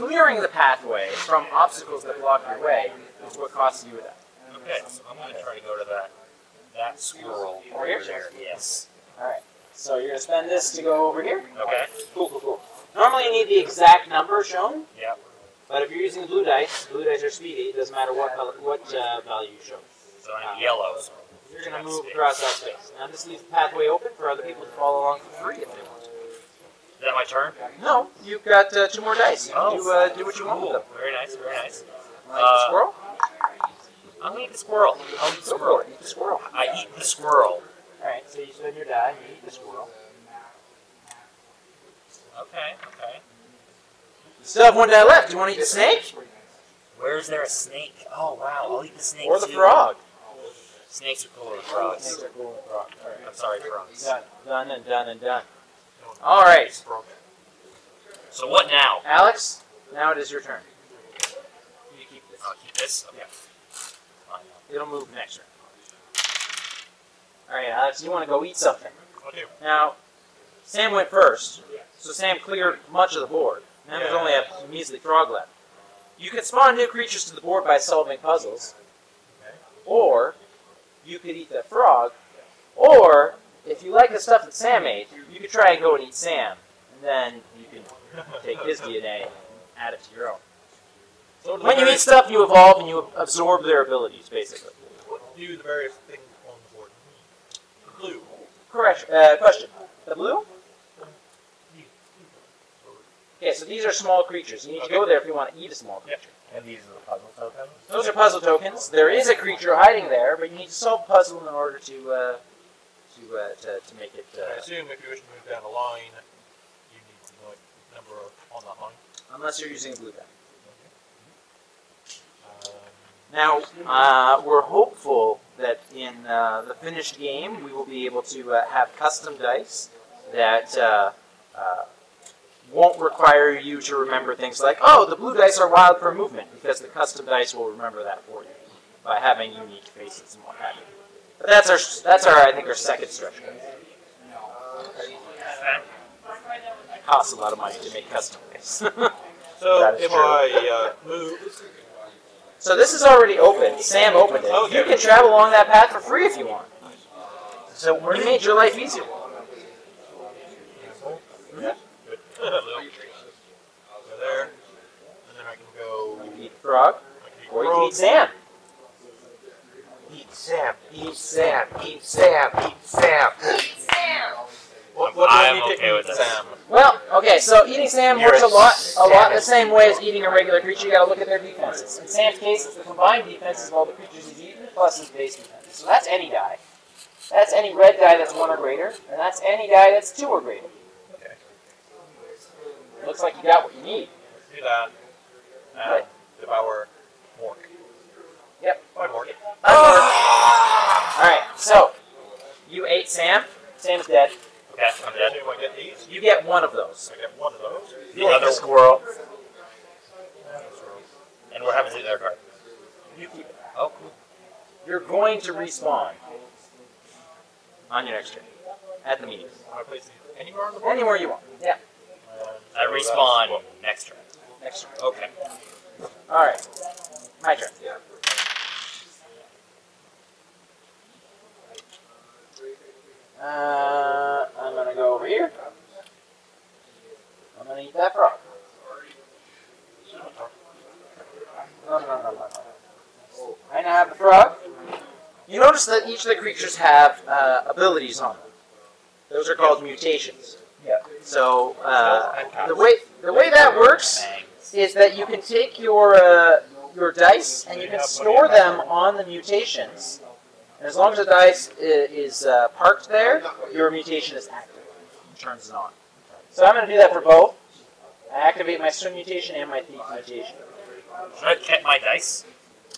clearing the pathway from obstacles that block your way is what costs you a die. Okay, so I'm going to try to go to that that squirrel Over here? there. Yes. Alright, so you're going to spend this to go over here? Okay. Cool, cool, cool. Normally you need the exact number shown, Yep. but if you're using blue dice, blue dice are speedy, it doesn't matter what color, what uh, value you show. So I'm yellow. So You're going to move space. across that space. Now this leaves the pathway open for other people to follow along for free if they want. Is that my turn? No, you've got uh, two more dice. You Oh, do, uh, do what you want with them. Very nice. Very nice. Like Uh, the squirrel? I'm gonna eat the squirrel. I'll eat the squirrel. Eat the squirrel. I eat the squirrel. Alright, so you spend your die, you eat the squirrel. Okay. Okay. You still have one die left. Do you want to eat the snake? Where's there a snake? Oh wow, I'll eat the snake Or the too. frog? Snakes are cooler than frogs. Snakes are cool with frog. Alright. I'm sorry, frogs. Done. Done and done and done. Alright. So what now? Alex, now it is your turn. You keep this. I'll keep this. Okay. Fine. It'll move next turn. Alright, Alex, you want to go eat something. I'll do. Now, Sam went first, so Sam cleared much of the board. Now there's Yeah. only a measly frog left. You can spawn new creatures to the board by solving puzzles, Okay. or you could eat the frog, or if you like the stuff that Sam ate, you could try and go and eat Sam, and then you can take his DNA and add it to your own. So When you eat stuff, you evolve and you absorb their abilities, basically. What do the various things on the board mean? Blue. Correct. Uh, question. The blue? Okay, so these are small creatures. You need to go there if you want to eat a small creature. And these are the puzzle tokens. Those are puzzle tokens. There is a creature hiding there, but you need to solve the puzzle in order to uh, to, uh, to to make it. I Uh, assume if you wish to move down the line, you need to know the number of, on that line. unless you're using a blue die. Um, Now, uh, we're hopeful that in uh, the finished game we will be able to uh, have custom dice that uh, uh, won't require you to remember things like, oh, the blue dice are wild for movement, because the custom dice will remember that for you by having unique faces and what have you. But that's our that's our I think our second stretch. goal. Costs a lot of money to make custom dice. so That is if true. I uh, move, So this is already open. Sam opened it. Okay. You can travel along that path for free if you want. So Or you made your life easier. yeah, go there, and then I can go. You can eat frog, can eat or you can eat Sam. Eat Sam, eat Sam, eat Sam, eat Sam. What, what do I I am need to okay eat, with this. Sam? Well, okay, so eating Sam You're works a a lot, a lot the same way as eating a regular creature. You got to look at their defenses. In Sam's case, it's the combined defenses of all the creatures he's eaten plus his base defenses. So that's any die. That's any red die that's one or greater, and that's any die that's two or greater. Okay. Looks like you got what you need. Do that. And Right. devour Mork. Yep. Bye, Mork. All right, so you ate Sam. Sam's dead. Okay, I'm dead. assume I get these. You get one of those. I get one of those. The other squirrel. And And what happens to the other card? You keep it. Oh, cool. You're going to respawn on your next turn at the meeting. I place these anywhere on the board. Anywhere you want. Yeah, I respawn next turn. next turn. Okay. All right, my turn. Uh, I'm gonna go over here. I'm gonna eat that frog. No, no, no, no, no. I now have the frog. You notice that each of the creatures have uh, abilities on them. Those are called mutations. Yeah. So uh, the way the way that works is that you can take your uh, your dice and you can store them on the mutations. And as long as the dice is uh, parked there, your mutation is active. Turns it on. So I'm going to do that for both. I activate my swim mutation and my thief mutation. Should I get my dice?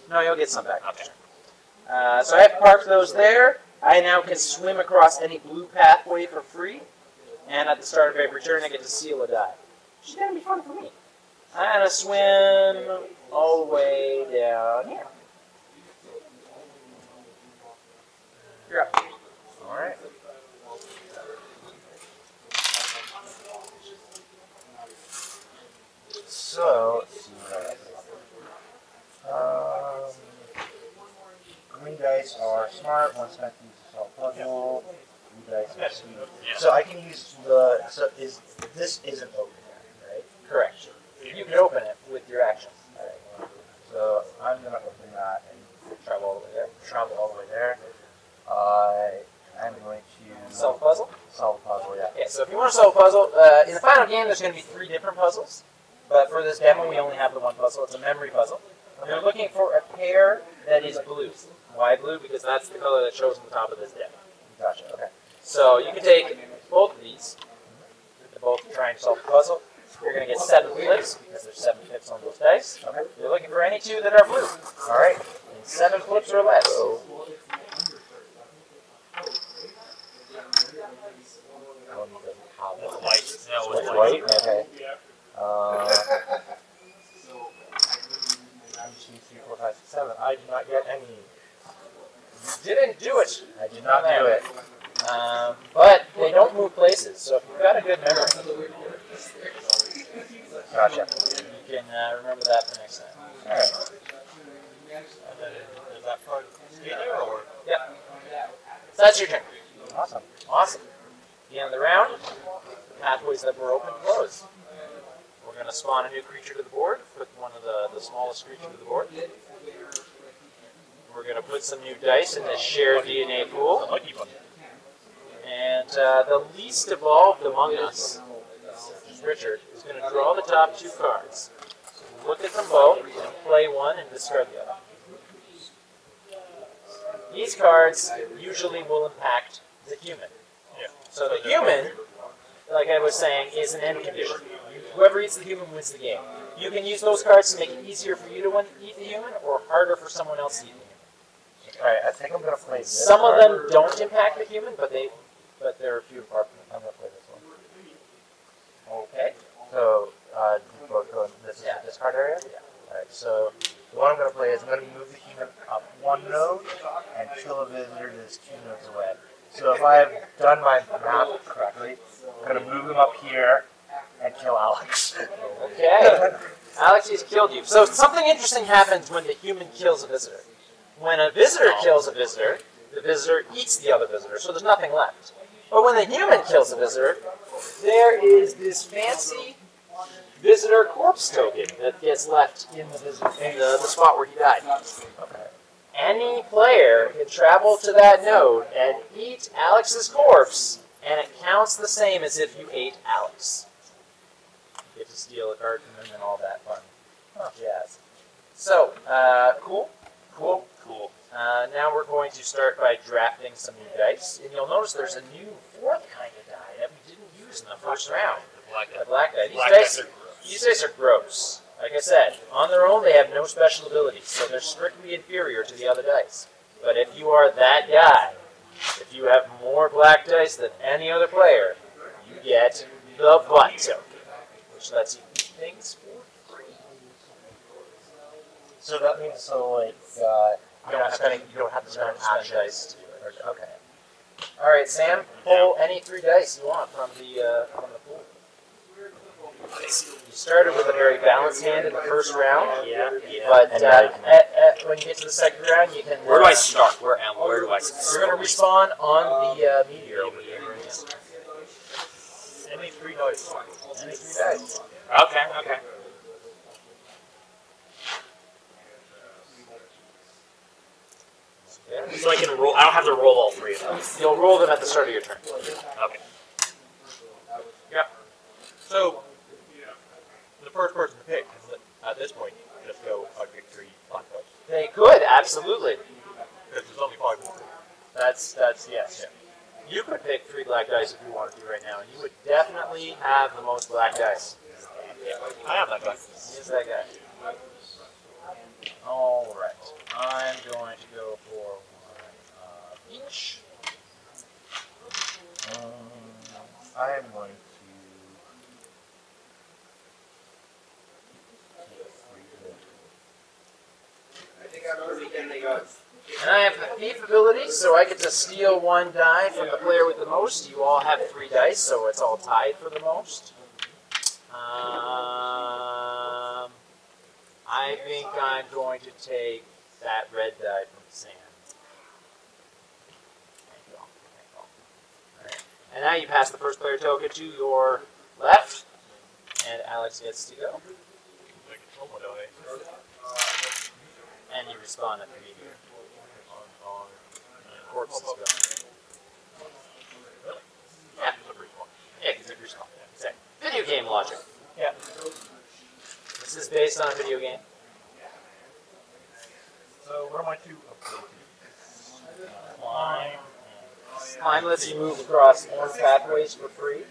No, you'll get some back. Okay. Uh, so I have parked those there. I now can swim across any blue pathway for free. And at the start of every turn, I get to seal a die. Which is going to be fun for me. I'm going to swim all the way down here. You're up. Alright. So, let's see what Um, green dice are smart, one spent to use a solve puzzle. Blue dice are sweet. Yeah. So I can use the. So is this isn't open yet, right? Correct. You can open it with your action. Alright. So I'm gonna open that and travel all the way there. Travel all the way there. I I'm going to Solve puzzle. solve a puzzle. Yeah. Yeah, so if you want to solve a puzzle, uh, in the final game there's going to be three different puzzles. But for this demo, we only have the one puzzle. It's a memory puzzle. You're looking for a pair that is blue. Why blue? Because that's the color that shows on the top of this demo. Gotcha. Okay. So you can take both of these. They're both trying to solve the puzzle. You're going to get seven flips because there's seven flips on those dice. Okay. You're looking for any two that are blue. All right. And seven flips or less. One doesn't have it. White. That was It's white. white. Okay. Uh, one, two, three, four, five, six, seven. I did not get any. Didn't do it. I did not do it. Um, but they don't move places, so if you've got a good memory, Gotcha. you can uh, remember that for next time. All right. And then does that front stay there or? Yep. So that's your turn. Awesome. Awesome. The end of the round, the pathways that were open close. We're going to spawn a new creature to the board, put one of the, the smallest creature to the board. We're going to put some new dice in this shared DNA pool. And uh, the least evolved among us, Richard, is going to draw the top two cards. Look at them both, and play one and discard the other. These cards usually will impact the human. So the human, like I was saying, is an end condition. Whoever eats the human wins the game. You can use those cards to make it easier for you to win, eat the human, or harder for someone else to eat the human. All right. I think I'm gonna play this. Some of them don't impact the human, but they, but they're a few from I'm gonna play this one. Okay. So, uh, this is Yeah. the discard area? Yeah. Alright, so the one I'm going to play is I'm going to move the human up one node and kill a visitor that's two nodes away. So if I've done my math correctly, I'm going to move him up here and kill Alex. Okay. Alex has killed you. So something interesting happens when the human kills a visitor. When a visitor kills a visitor, the visitor eats the other visitor, so there's nothing left. But when the human kills a visitor, there is this fancy visitor corpse token that gets left in the visitor in the, the spot where he died. Okay. Any player can travel to that node and eat Alex's corpse, and it counts the same as if you ate Alex. You get to steal a card from him and all that fun jazz. So, uh, cool, cool, cool. Uh, now we're going to start by drafting some new dice, and you'll notice there's a new fourth kind of die that we didn't use in the first round. The black The black die. These Black dice dice are are gross. these dice are gross. Like I said, on their own they have no special abilities, so they're strictly inferior to the other dice. But if you are that guy, if you have more black dice than any other player, you get the butt token, which lets you eat things for free. So that means, so like, uh, You don't have to spending, spend, you don't have to spend don't action. dice to do it. Or- Okay. All right, Sam, pull any three dice you want from the uh, from the pool. You started with a very balanced hand in the first round. Yeah, yeah. But uh, now at, at, when you get to the second round, you can. Where do uh, I start? Where am? Where do I start? You're gonna respawn on the uh, meteor over here. Any three dice. Any three dice. Okay, okay. Yeah. So I can roll. I don't have to roll all three of them. You'll roll them at the start of your turn. Okay. So, the first person to pick, at this point, just go, I pick three black dice. They could absolutely. Because there's only five more. That's that's yes. Yeah. You could pick three black dice if you wanted to right now, and you would definitely have the most black dice. I have that guy. Here's that guy. All right. I'm going to go for one uh, each. Um, I am going And I have thief ability, so I get to steal one die from the player with the most. You all have three dice, so it's all tied for the most. Uh, I think I'm going to take that red die from Sam. And now you pass the first player token to your left, and Alex gets to go. Like, oh my die. And you respawn at the meteor. On. Corpse is gone. Yeah. The brief one. Yeah, because it respawn. Exactly. Video game logic. Yeah. This is based on a video game. So what am I to? Climb. Climb lets you move across more pathways for free.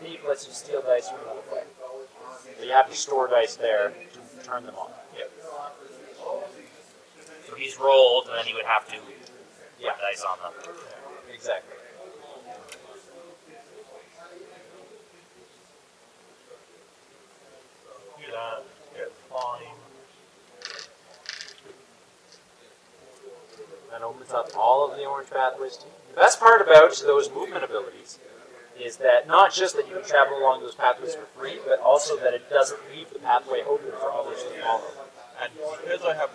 Thief lets you steal dice from another player. So you have to store dice there to turn them on. So he's rolled, and then he would have to Yeah. put dice on them. Exactly. Do that. Get climb. That opens up all of the orange pathways to you. The best part about those movement abilities is that not just that you can travel along those pathways for free, but also that it doesn't leave the pathway open for others to follow. And because I have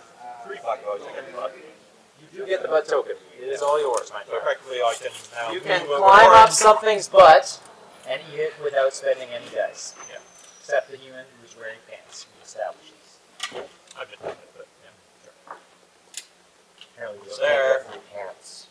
three black dogs, I get butt. You do get the butt token. It is all yours, my So friend. effectively, I can now You can climb up orange. something's butt and eat it without spending any dice. Yeah. Except the human who's wearing pants. We established this. I've been doing it, but yeah. Sure. Apparently, you There. can't get free pants.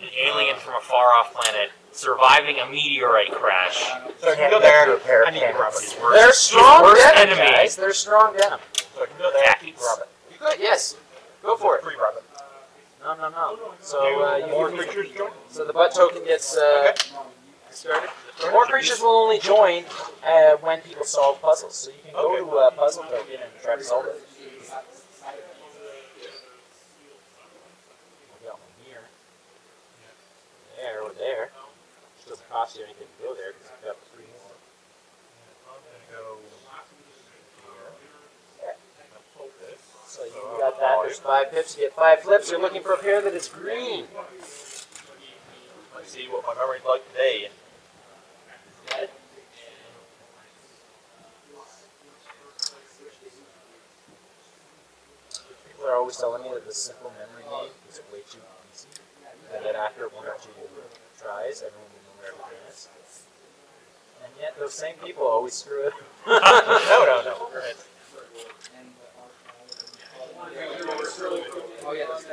An alien from a far-off planet surviving a meteorite crash. So I can Can't go there. through a I need to grab His worst, They're his strong worst denim, enemy. guys. They're strong denim. So I can go there. Khakis. Grab. You could, yes. Go for it. Free. No, no, no. So uh, you more creatures join. So the butt token gets uh, Okay. started. More creatures will only join uh, when people solve puzzles. So you can go Okay. to a puzzle token and try to solve it. We got one here. There or there. Which doesn't cost you anything to go there because you've got the free movement. I'm gonna go here. Hold this. So you got that. There's five pips. You get five flips. You're looking for a pair that is green. Let's see what my memory's like today. People are always telling me that the simple memory game is way too easy. And that after one or two tries, everyone will know where everything is. And yet, those same people always screw it. no, no, no.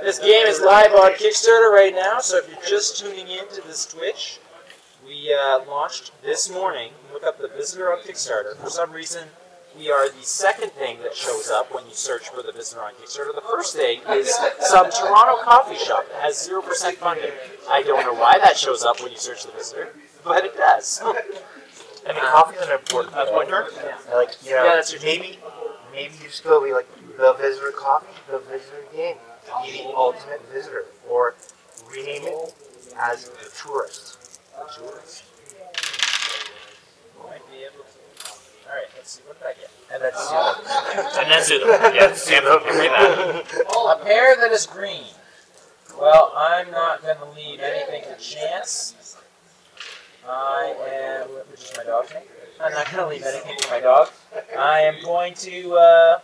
This game is live on Kickstarter right now, so if you're just tuning in to this Twitch, we uh, launched this morning. Look up the visitor on Kickstarter. For some reason, we are the second thing that shows up when you search for the visitor on Kickstarter. The first thing is some Toronto coffee shop that has 0% funding. I don't know why that shows up when you search the visitor, but it does. I mean, coffee's an important my turn. Like, you know, Yeah, that's your maybe, maybe you just go be like the visitor coffee, the visitor game, the ultimate visitor, or rename it as the tourist. The tourist. Might be able to. Alright, let's see. What did I get? And that's uh, And then Zudo. Yeah, Sam, give me that. A pair that is green. Well, I'm not going to leave anything to chance. I am, which is my dog's name. I'm not going to leave anything for my dog. I am going to uh,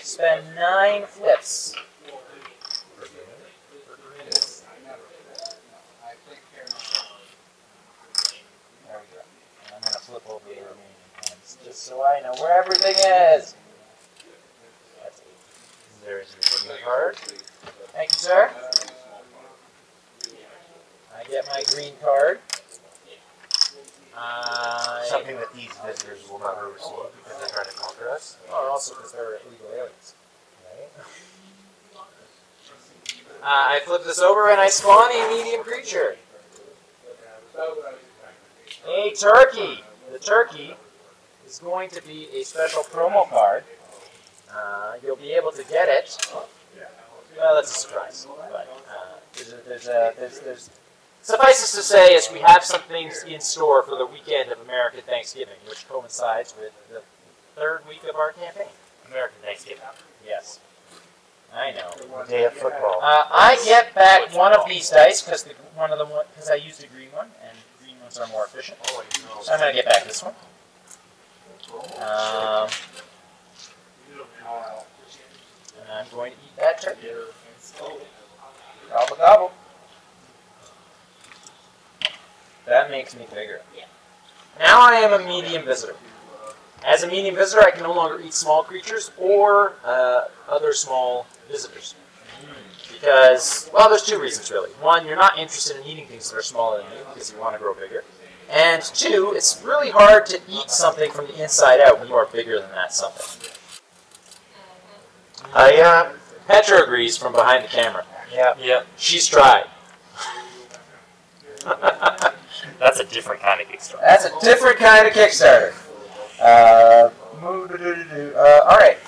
spend nine flips. There we go. And I'm going to flip over the remaining ones just so I know where everything is. There's your green card. Thank you, sir. I get my green card. I, something that these visitors will never receive because they're trying to conquer us. Or also because they're illegal aliens. Uh, I flip this over and I spawn a medium creature. A turkey. The turkey is going to be a special promo card. Uh, you'll be able to get it. Well, that's a surprise. But uh, there's, a, there's, a, there's, there's Suffices to say as we have some things in store for the weekend of American Thanksgiving, which coincides with the third week of our campaign. American Thanksgiving. Yes. I know. Day of football. Uh, I get back football. one of these dice because the one of the because I used a green one and green ones are more efficient. Oh, so I'm gonna get back this one. Um, and I'm going to eat that turkey. Gobble gobble makes me bigger. Now I am a medium visitor. As a medium visitor, I can no longer eat small creatures or uh, other small visitors. Because, well, there's two reasons really. One, you're not interested in eating things that are smaller than you because you want to grow bigger. And two, it's really hard to eat something from the inside out when you are bigger than that something. Uh, yeah, Petra agrees from behind the camera. yeah. Yeah, She's tried. that's a different kind of Kickstarter. That's a different kind of Kickstarter. Uh, uh, all right.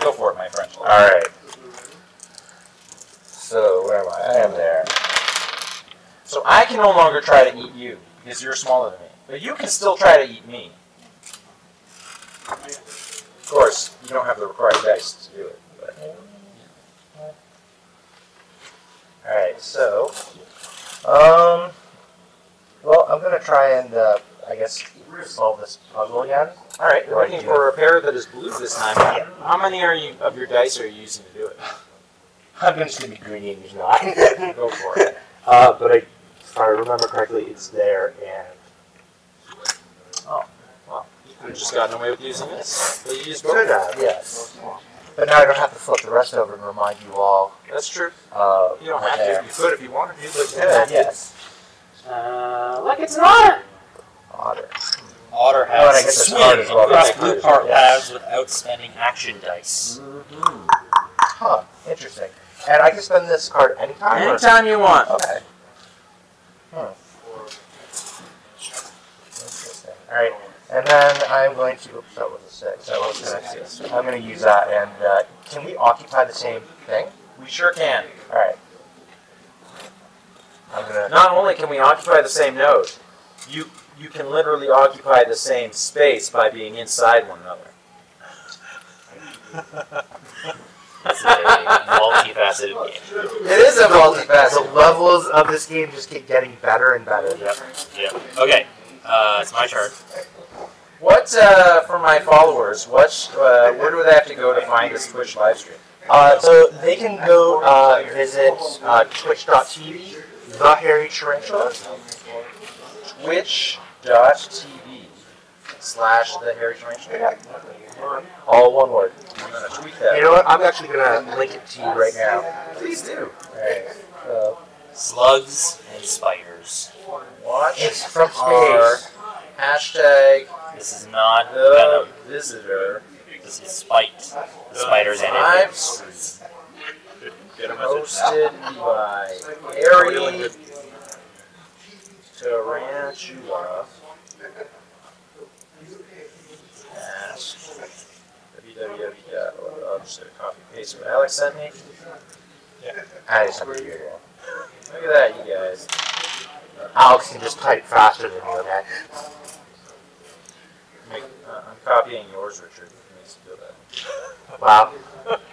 Go for it, my friend. All right. So where am I? I am there. So I can no longer try to eat you because you're smaller than me, but you can still try to eat me. Of course, you don't have the required dice to do it. But. All right. So, um, well, I'm gonna try and uh, I guess solve this puzzle again. All right, you're looking for a pair that is blue this time. Yeah. How many are you of your dice are you using to do it? I'm just gonna be greedy and use nine. Go for it. uh, but I, if I remember correctly, it's there and Oh, well, You could have just gotten away with using this. But you used both. have, yes. But now I don't have to flip the rest over and remind you all. That's true. Uh, You don't have they to. are. You could if you wanted to, but you Could, don't have to. yes. Uh, like it's an honor. Otter. Otter Oh, and I has guess it's swing hard as well. across blue yeah. part paths without spending action dice. Huh. Interesting. And I can spend this card anytime. or- Anytime you want. Okay. Hmm. Interesting. All right. And then I'm going to. Oops, that was a six. That was a six. I'm going to use that. And uh, can we occupy the same thing? We sure can. All right. I'm gonna. Not only can we occupy the same node, you you can literally occupy the same space by being inside one another. It's a multifaceted game. It is a multifaceted. The multifaceted. levels of this game just keep getting better and better. Yep. Yep. Okay. Uh, it's my turn. What uh, for my followers? What uh, where do they have to go to find this Twitch live stream? Uh, so they can go uh, visit uh, twitch.tv, the Hairy Tarantula. Twitch.tv slash the Hairy Tarantula. All one word. I'm gonna tweet You know what? I'm actually gonna link it to you right now. Please do. Alright. So Slugs and spiders. Watch it's from space. hashtag This is not the venom. visitor This is spite. The spiders in it. stream Get a message. hosted by Hairy Tarantula. Ask www. I'll just gonna copy paste what Alex sent me. I just have to hear Look at that, you guys. Alex can just type faster than you, okay? Make, uh, I'm copying yours, Richard. It makes you feel better. Wow.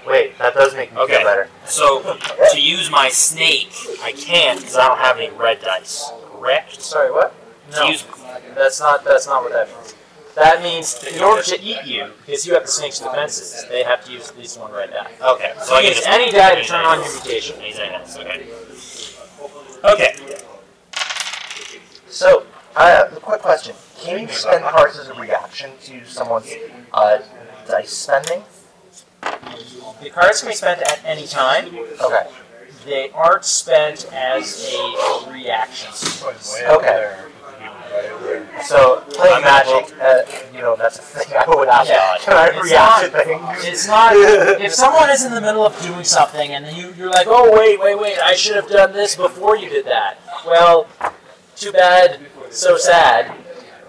Wait, that does make me Okay. feel better. So, to use my snake, I can't because I don't have any red dice. Correct? Sorry, what? To No, use that's not. That's not what that means. That means in order to eat you, because you have the snake's defenses, they have to use at least one red die. Okay, so So I use any die to turn on your mutation. Use any dice, Okay. Okay. So, uh, quick question: Can you spend cards as a reaction to someone's uh, dice spending? The cards can be spent at any time. Okay. They aren't spent as a reaction. Okay. So playing Magic, uh, you know, that's a thing I would ask. Yeah. Can I It's react to not- things? It's not. If someone is in the middle of doing something and you, you're like, oh wait, wait, wait, I should have done this before you did that. Well, too bad, so sad.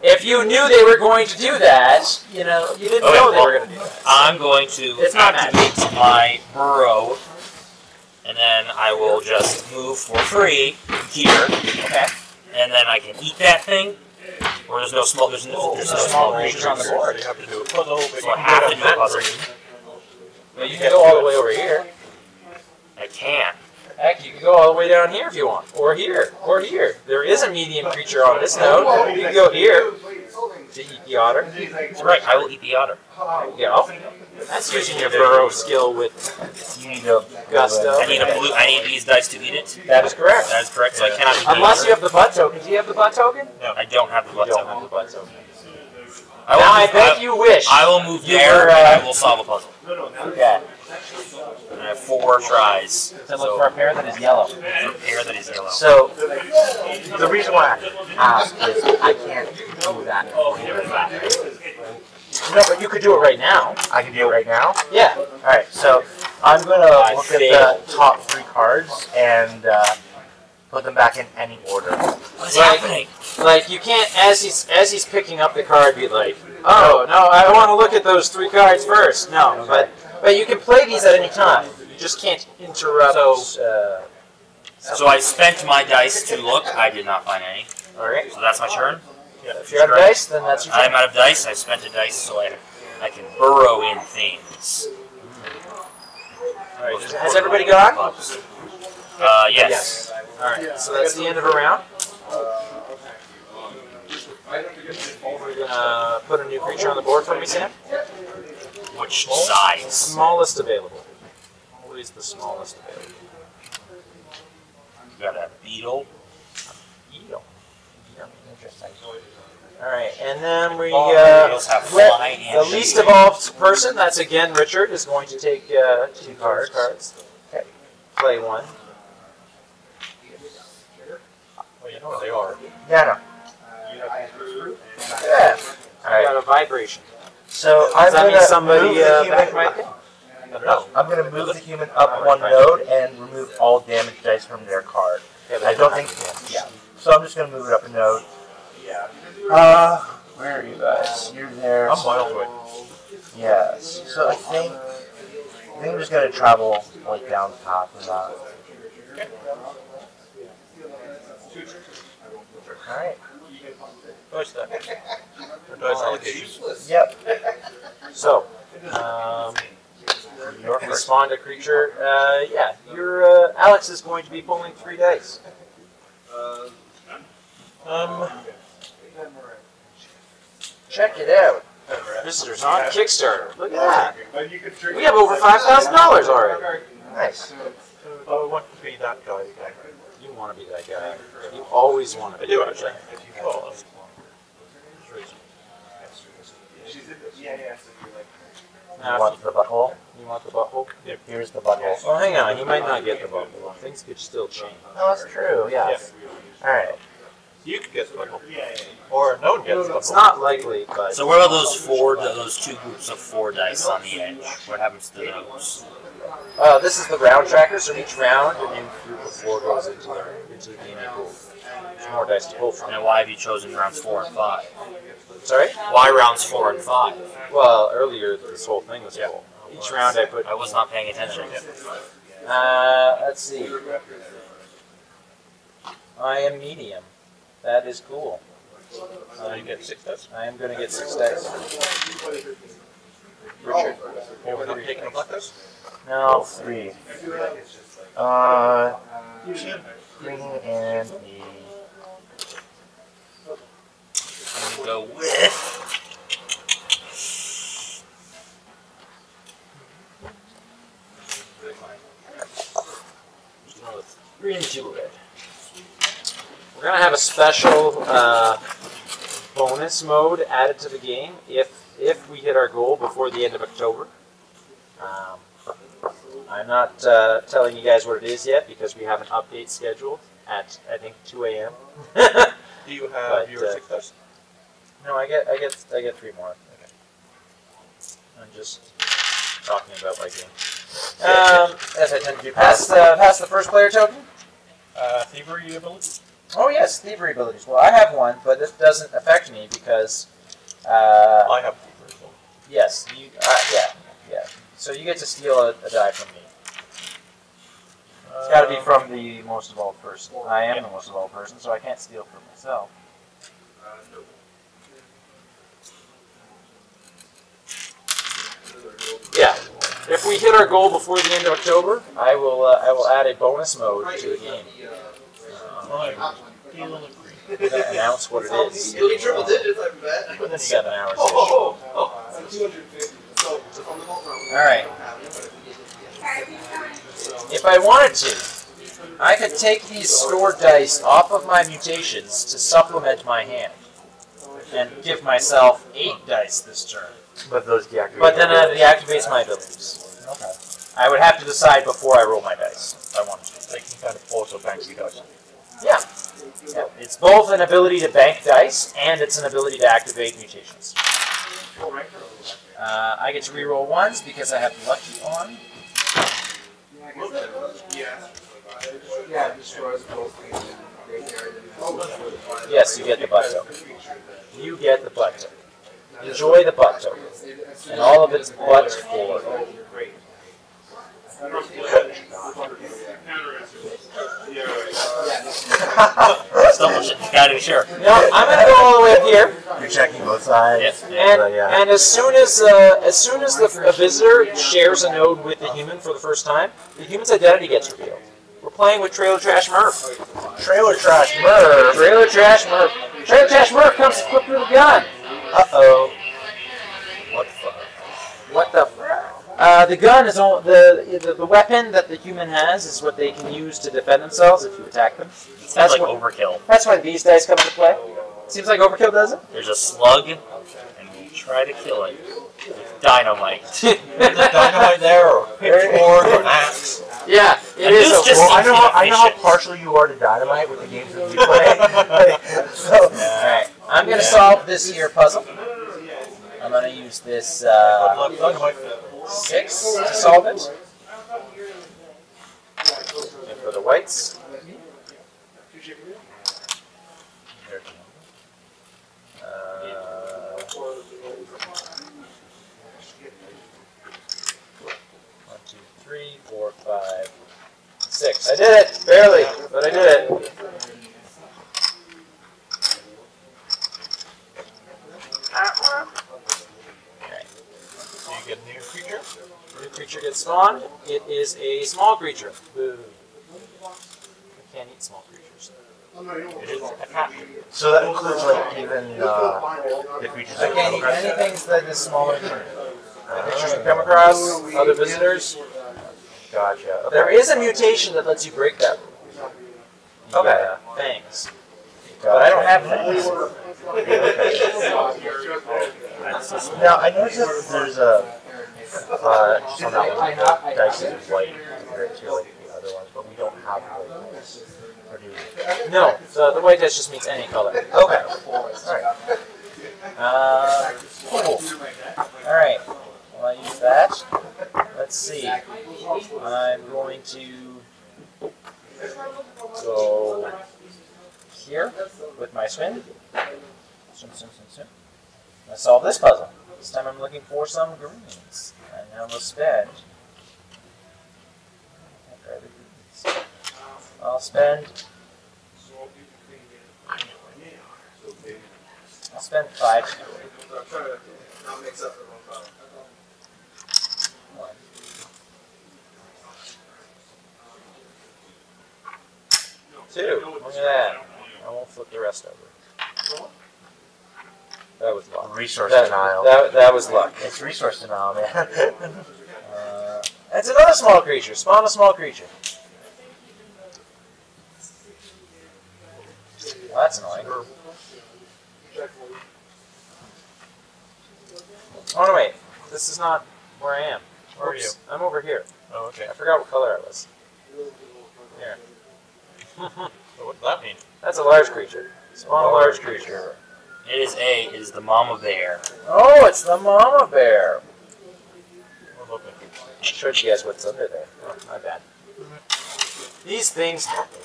If you knew they were going to do that, you know, you didn't Okay, know they well, were going to do that. I'm going to It's not activate my burrow, and then I will just move for free here, Okay. and then I can eat that thing. Or there's no small. There's no, there's no small creatures on the creatures. board. You have to do a puzzle, but So you I can have to do a puzzle. green. Well, you can go all the way over here. I can. Heck, you can go all the way down here if you want, or here, or here. There is a medium creature on this node. You can go here to eat the otter. That's right. I will eat the otter. There you go. That's using your burrow skill with You need to Gusto. I need a blue. I need these dice to eat it. that is correct. That is correct. So I cannot eat Unless you have the butt token. Do you have the butt token? No, I don't have the butt token. I will Now I move- bet you wish. I will move there were, and uh, I will solve a puzzle. Okay. And I have four tries. To look for a pair that is yellow. for a pair that is yellow. So, the reason why I ask is I can't do that before he. No, but you could do it right now. I can do it right now. Yeah. Alright, so I'm gonna I look at the top three cards and uh, put them back in any order. What is Like- happening? Like you can't, as he's as he's picking up the card, be like, "Oh no, I want to look at those three cards first. No, but but you can play these at any time. You just can't interrupt. uh, So I spent my dice to look. I did not find any. all right. So that's my turn. Yeah, If you're out of dice, then that's your turn. I'm out of dice. I spent a dice so I, I can burrow in things. All right. Has everybody gone? Uh, yes. All right. So that's the end of a round. We're gonna put a new creature on the board for me, Sam. Which size? Smallest available. Always the smallest available. We got a beetle. Beetle. Interesting. All right, and then we All uh, beetles have let fly the least evolved person. That's again Richard is going to take uh, two cards. cards. Okay. Play one. Well, you know what they are. Yeah, You have no. Yeah. I Alright, got a vibration. so Does I'm that mean gonna somebody move the uh, human. back my pick? I'm gonna move the human up one node and remove all damage dice from their card. Yeah, I don't think. Yeah. So I'm just gonna move it up a node. Yeah. Uh, where are you guys? You're there. I'm miles away. Yes. So I think I think I'm just gonna travel like down the path of that. All right. Dice that. Or dice allocations. Yep. So, um, Your spawned a creature. Uh, yeah, your uh, Alex is going to be pulling three dice. Um, Check it out. Visitors on Kickstarter. Look at that. We have over five thousand dollars already. Nice. I want to be that guy want to be that guy. You always want to I be do that actually. guy. Well, that's- You want the butthole? you want the butthole? Here's the butthole. Well, hang on. You might not get the butthole. Things could still change. Oh, that's true. Yeah. All right. You could get the butthole. Or no one gets the It's not likely, but So what are those four? Those two groups of four dice on the edge? What happens to those? Uh, this is the round tracker. So each round, a new group of four goes into the into the game pool. There's more dice to pull from. And why have you chosen rounds four and five? Sorry. Why rounds four and five? Well, earlier this whole thing was full. Each round I put. I was not paying attention. Uh, let's see. I am medium. That is cool. So you get six dice. I am going to get six dice. Richard. Oh, we're not taking a black dice? No, three. Uh, green and gonna go with. Green to. We're to have a special uh, bonus mode added to the game if if we hit our goal before the end of October. Um, I'm not uh, telling you guys what it is yet because we have an update scheduled at I think 2 a.m. Do you have But, your uh, six? No, I get, I get, I get three more. Okay. I'm just talking about my game. Um, as I tend to do. Pass the, pass the first player token. Uh, thievery ability? Oh yes, thievery abilities. Well, I have one, but this doesn't affect me because, uh, I have thievery. yes, you, uh, yeah, yeah. So you get to steal a, a die from me. It's got to be from the most evolved person. I am the most evolved person, so I can't steal from myself. Yeah. If if we hit our goal before the end of October, I will uh, I will add a bonus mode to the game. Fine. I'm announce what it is. You'll be triple digits, I bet. Within seven hours. Oh, oh, oh. 250. So, on the whole All right. If I wanted to, I could take these stored dice off of my mutations to supplement my hand, and give myself eight dice this turn. But those deactivate. But then it deactivates my abilities. Okay. I would have to decide before I roll my dice if I wanted to. They can kind of also bank you guys. Yeah. yeah. It's both an ability to bank dice and it's an ability to activate mutations. Uh, I get to reroll ones because I have lucky on. Yes, you get the butt token. You get the butt token. Enjoy the butt token. And all of its butt for. Double. Gotta be sure. No, I'm gonna go all the way up here. You're checking both sides. Yes. And, So, yeah. and as soon as uh, as soon as the a visitor shares a node with the human for the first time, the human's identity gets revealed. We're playing with Trailer Trash Murph. Trailer trash Merv. Trailer Trash Murph. Trailer Trash Murph comes equipped with a gun. Uh oh. What the? What the? Uh, the gun is all, the, the the weapon that the human has is what they can use to defend themselves if you attack them. Sounds That's like what- overkill. That's why these dice come into play. Seems like overkill does it. There's a slug, and you try to kill it with dynamite. Dynamite there, or a pitchfork, or an axe. yeah, it And is. a- just- Well, I know, how, I know how partial you are to dynamite with the games that we play. so, Alright, I'm gonna solve this here puzzle. I'm gonna use this uh, Dynamite. Six to solve it. And for the whites. Uh, one, two, three, four, five, six. I did it! Barely, but I did it. So you get a new creature. New creature gets spawned. It is a small creature. Boo. I can't eat small creatures. It is a cat. so that includes like even uh, the creatures I that can't come eat across. anything that is smaller than me. Creatures that come across, other visitors. Gotcha. Okay. There is a mutation that lets you break that. The, Okay. uh, fangs. But I don't have fangs. Now I noticed that there's a uh, on that one, the dice is white compared to like the other ones, but we don't have white dice. Or do we? No, the, the white dice just means any color. Okay. All right. Uh, cool. Alright, well, I use that. Let's see. I'm going to go here with my swim. Swim, swim, swim, swim. I solve this puzzle. This time I'm looking for some greens. I will spend. I'll spend. I'll spend five. One. Two. Look at that. I won't flip the rest over. That was luck. Resource That, denial. that, that was luck. It's resource denial, man. Uh, that's another small creature. Spawn a small creature. Well, that's annoying. Oh no, wait. This is not where I am. Where are Oops. I'm over here. Oh, okay. I forgot what color I was. Here. What does that mean? That's a large creature. Spawn a large creature. It is A. It is the mama bear. Oh, it's the mama bear. We're looking. I showed you guys what's under there. Oh, my bad. These things happen.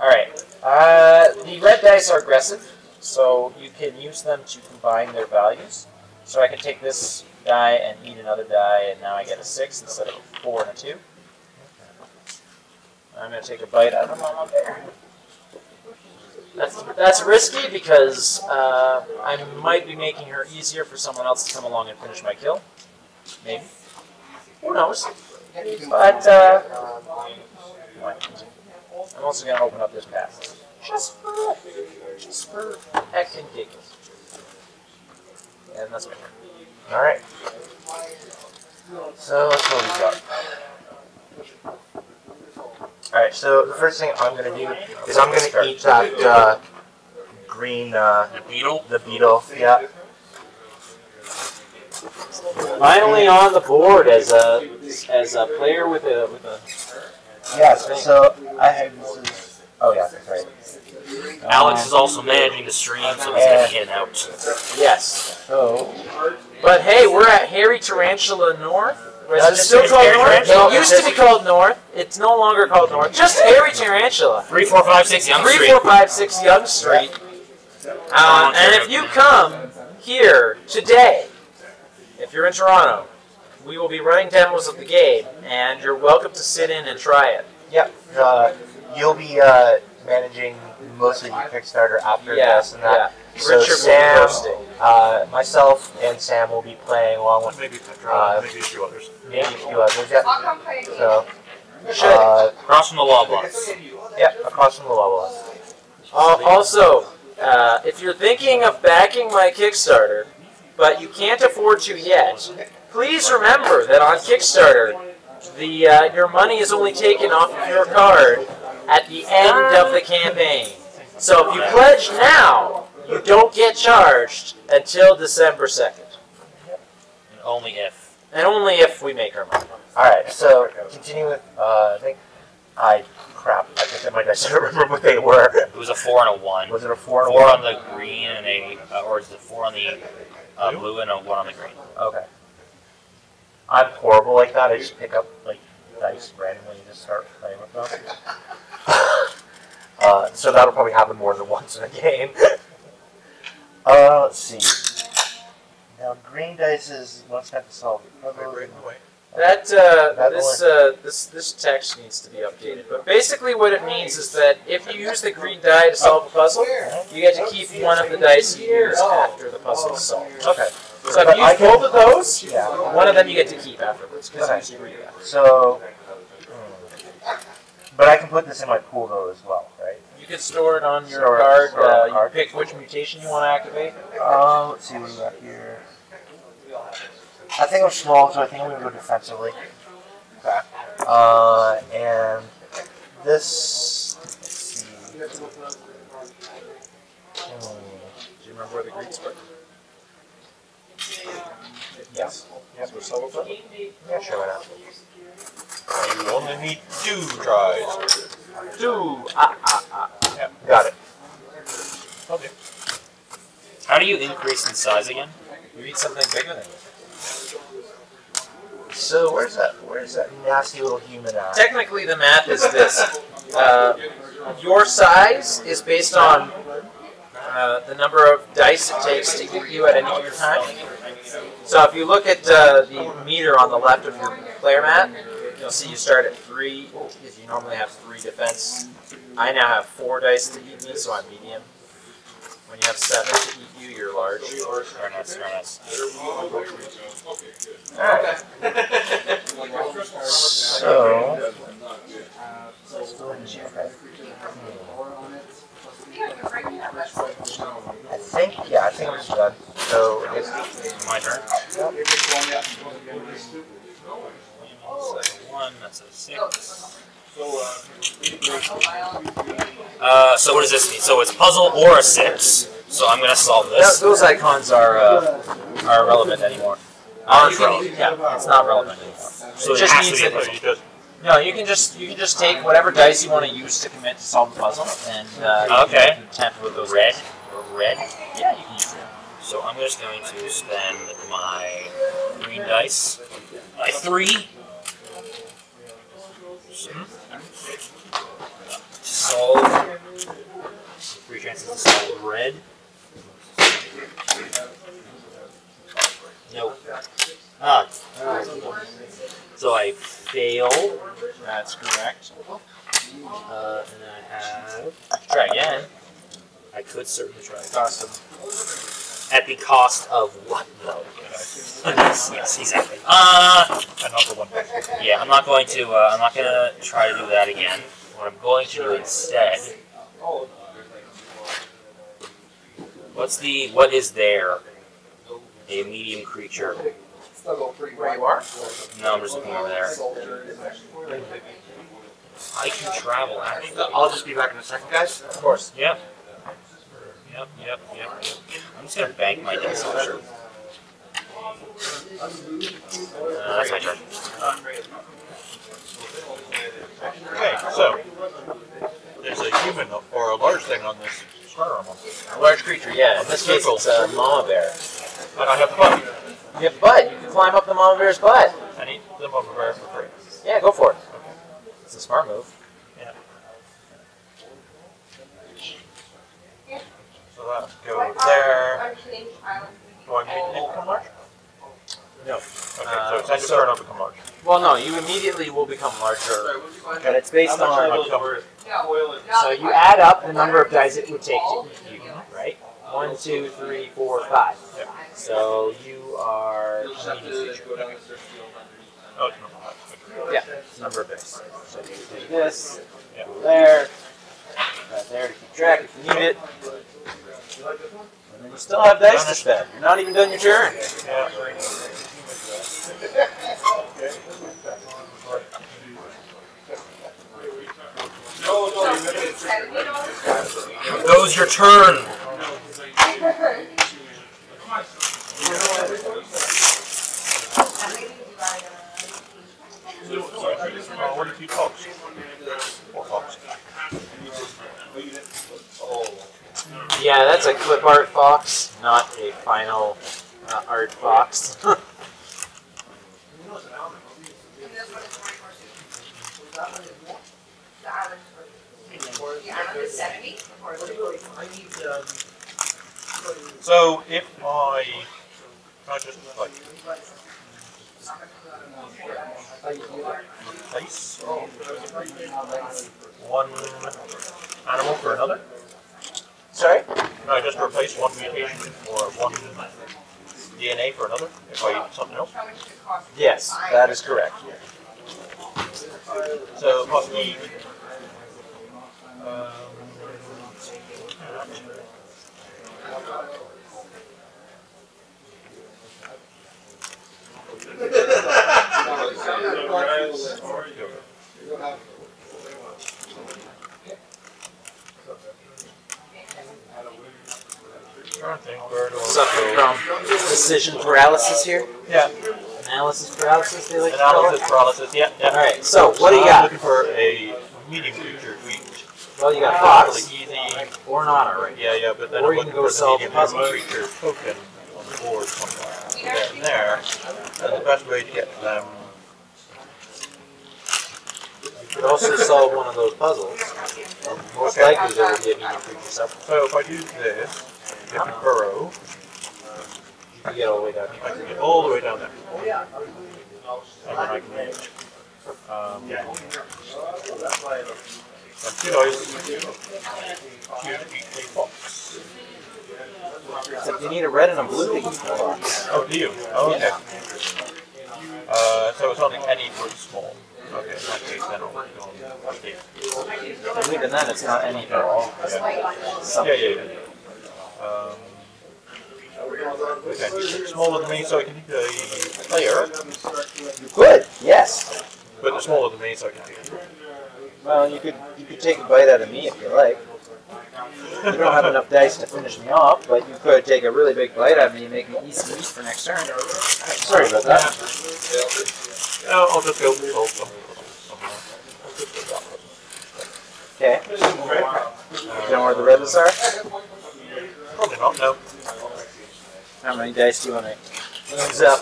Alright. Uh, the red dice are aggressive, so you can use them to combine their values. So I can take this die and eat another die, and now I get a 6 instead of a 4 and a 2. I'm going to take a bite out of the mama bear. That's, that's risky because uh, I might be making her easier for someone else to come along and finish my kill. Maybe. Who knows? But uh, I'm also gonna open up this path. Just for just for heck and giggles. And that's my turn. All right. So let's roll these up. All right. So the first thing I'm gonna do is I'm gonna eat that uh, green uh, The beetle. the beetle. Yeah. Finally on the board as a as a player with a with a Yes. So I have this is. Oh yeah, that's right. Alex is also managing the stream, so he's gonna get in out. yes. So But hey, we're at Hairy Tarantula North. Or Is it still Harry called North? No, It used to be called North. It's no longer called North. Just Hairy Tarantula. Three, four, five, six, Yonge Street. four, five, six Yonge Street. Um, and if you come here today, if you're in Toronto, we will be running demos of the game, and you're welcome to sit in and try it. Yep. Uh, you'll be uh, managing most of the Kickstarter after Yeah, this and that. yeah. So Richard Sam, will be hosting. uh, myself, and Sam will be playing along with Maybe Petra, Uh, maybe a few others. maybe a few others. Yep. I'll come play. So, Should. uh, Across from the Loblaws. yeah, across from the level. Uh, also, uh, if you're thinking of backing my Kickstarter, but you can't afford to yet, please remember that on Kickstarter, the uh, your money is only taken off of your card at the end of the campaign. So if you pledge now, you don't get charged until December 2nd. And Only if. And only if we make our money. All right. So continue with. Uh, I think. I crap. I think I might. I remember what they were. It was a four and a one. Was it a four and a Four one? on the green and a, uh, or is it four on the uh, blue and a one on the green? Okay. I'm horrible like that. I just pick up like dice randomly and just start playing with them. uh, so that'll probably happen more than once in a game. uh, let's see. Now green dice is what's got to solve it. Right, away. That uh, this uh, this this text needs to be updated. But basically, what it means is that if you use the green die to solve a puzzle, you get to keep one of the dice you use after the puzzle is solved. Okay. So if you I use both of those, Yeah. one of them you get to keep afterwards because Okay. you used green die. So. hmm. But I can put this in my pool though as well, right? You can store it on your Store card. store Uh, you card. pick which mutation you want to activate. Uh, let's see what we got here. I think I'm small, so I think I'm gonna go defensively. Okay. Uh, and this. Let's see. Hmm, Do you remember where the Greeks were? Yes. Yes, we're solving puzzle. Yeah, sure, why not? You only need two tries. Two. Ah, ah, ah. Got it. Okay. How do you increase in size again? You need something bigger than you. So where's that? Where's that nasty little human at? Technically, the math is this: uh, your size is based on uh, the number of dice it takes to hit you at any given time. So if you look at uh, the meter on the left of your player mat, you'll see you start at three. If you normally have three defense, I now have four dice to eat me, so I'm medium. When you have seven to eat you, you're large. Very nice, very nice. Alright. So. I think, yeah, I think I'm done. So, I guess My turn. So oh. One, that's a six. Uh, so what does this mean? So it's a puzzle or a six. So I'm gonna solve Th- this. Those icons are uh, are irrelevant anymore. Uh, Aren't you relevant. Yeah, it's not relevant anymore. So it it just has to means be a that puzzle. No, you can just you can just take whatever dice you want to use to commit to solve the puzzle, and uh, you Okay. can tamper with those. Red, dice. red. Yeah, you can use them. So I'm just going to spend my green dice. My three. Solve. Three chances to solve red. Nope. Ah. So I fail. That's correct. Uh, and then I have. Try again. I could certainly try. Of At the cost of what, though? Yes, yes, exactly. Uh, And not the one yeah, I'm not going to. Uh, I'm not gonna try to do that again. What I'm going to do instead. What's the? What is there? A medium creature. Still go pretty Where you are? No, I'm just looking over there. Soldier is actually- I can travel. Actually. I'll just be back in a second, guys. Of course. Yep. Yep. Yep. Yep. Yep. I'm just gonna bank my dice. Uh, that's my turn. Okay, so there's a human or a large thing on this square arm. A large creature, yeah. In this case, it's a mama bear. And I have fun. You have butt. You can climb up the mama bear's butt. I need them over there for free. Yeah, go for it. Okay. It's a smart move. Yeah. So that goes there. Do I immediately become large? No. Okay, so Uh, it's end of so- turn, I'll become larger. Well, no, you immediately will become larger, but it's based How much on. I So you add up the number of dice it would take to eat you, right? One, two, three, four, five. Yeah. So you are You'll just have to creature. go down and search the old Oh, it's not bad. Yeah, it's number of dice. So you do this, Yeah. go there, right there to keep track if you need it. And then you still have dice to spend. You're not even done your turn. Yeah. Goes your turn. Oh, what did you fox? Four fox. Yeah, that's a clip art box, not a final uh, art box. So if I, I just like place one animal for another? Sorry? Can I just replace one mutation or one DNA for another if I eat something else? Yes, that is correct. So if I eat um, trying to think where do I Suffering from decision paralysis here. Yeah, Analysis paralysis, they like analysis paralysis. Yeah, yeah. Alright, so what do you I'm got? looking for a medium creature. Well, you got uh, Fox easy. or an honor, right? Yeah, yeah, but then Or I'm you can go for the solve medium the puzzle. creature token on the board somewhere. There, and there. And the best way to get them. You could also solve one of those puzzles. And most Okay. likely there will be a medium creature somewhere. So if I do this, the burrow, You can get all the way down I can get all the way down there. And then I can um, and two dice, choose each a fox. Except you need a red and a blue to eat the. Oh, do you? Oh, okay. Uh, so it's only any for small. Okay, in that case, then I'll work on. And even then, it's not any at all. Yeah, yeah, yeah. yeah. Um, okay, smaller than me, so I can eat a player, You could, yes. but they're smaller than me, so I can take it. Well, you could you could take a bite out of me if you like. You don't have enough dice to finish me off, but you could take a really big bite out of me and make me easy meat for next turn. Sorry about that. No, I'll just go solve some. Okay. You know where the reds are? Probably not, no. How many dice do you want to use up?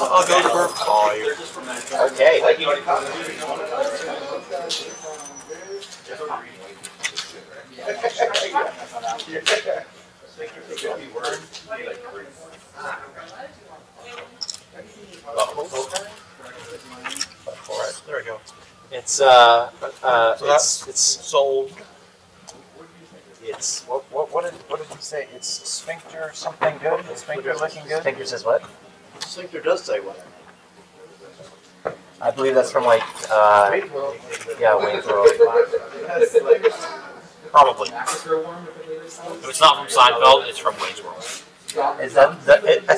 I'll go for five. Okay. Alright, there we go. It's uh uh So it's it's Sold. Lance. What, what, what, did, what did he say? It's sphincter something good? Sphincter looking good? Sphincter says what? Sphincter does say what? I believe that's from like, uh, yeah, Wayne's World. Probably. If it's not from Seinfeld, it's from Wayne's World. Is that the? It, I,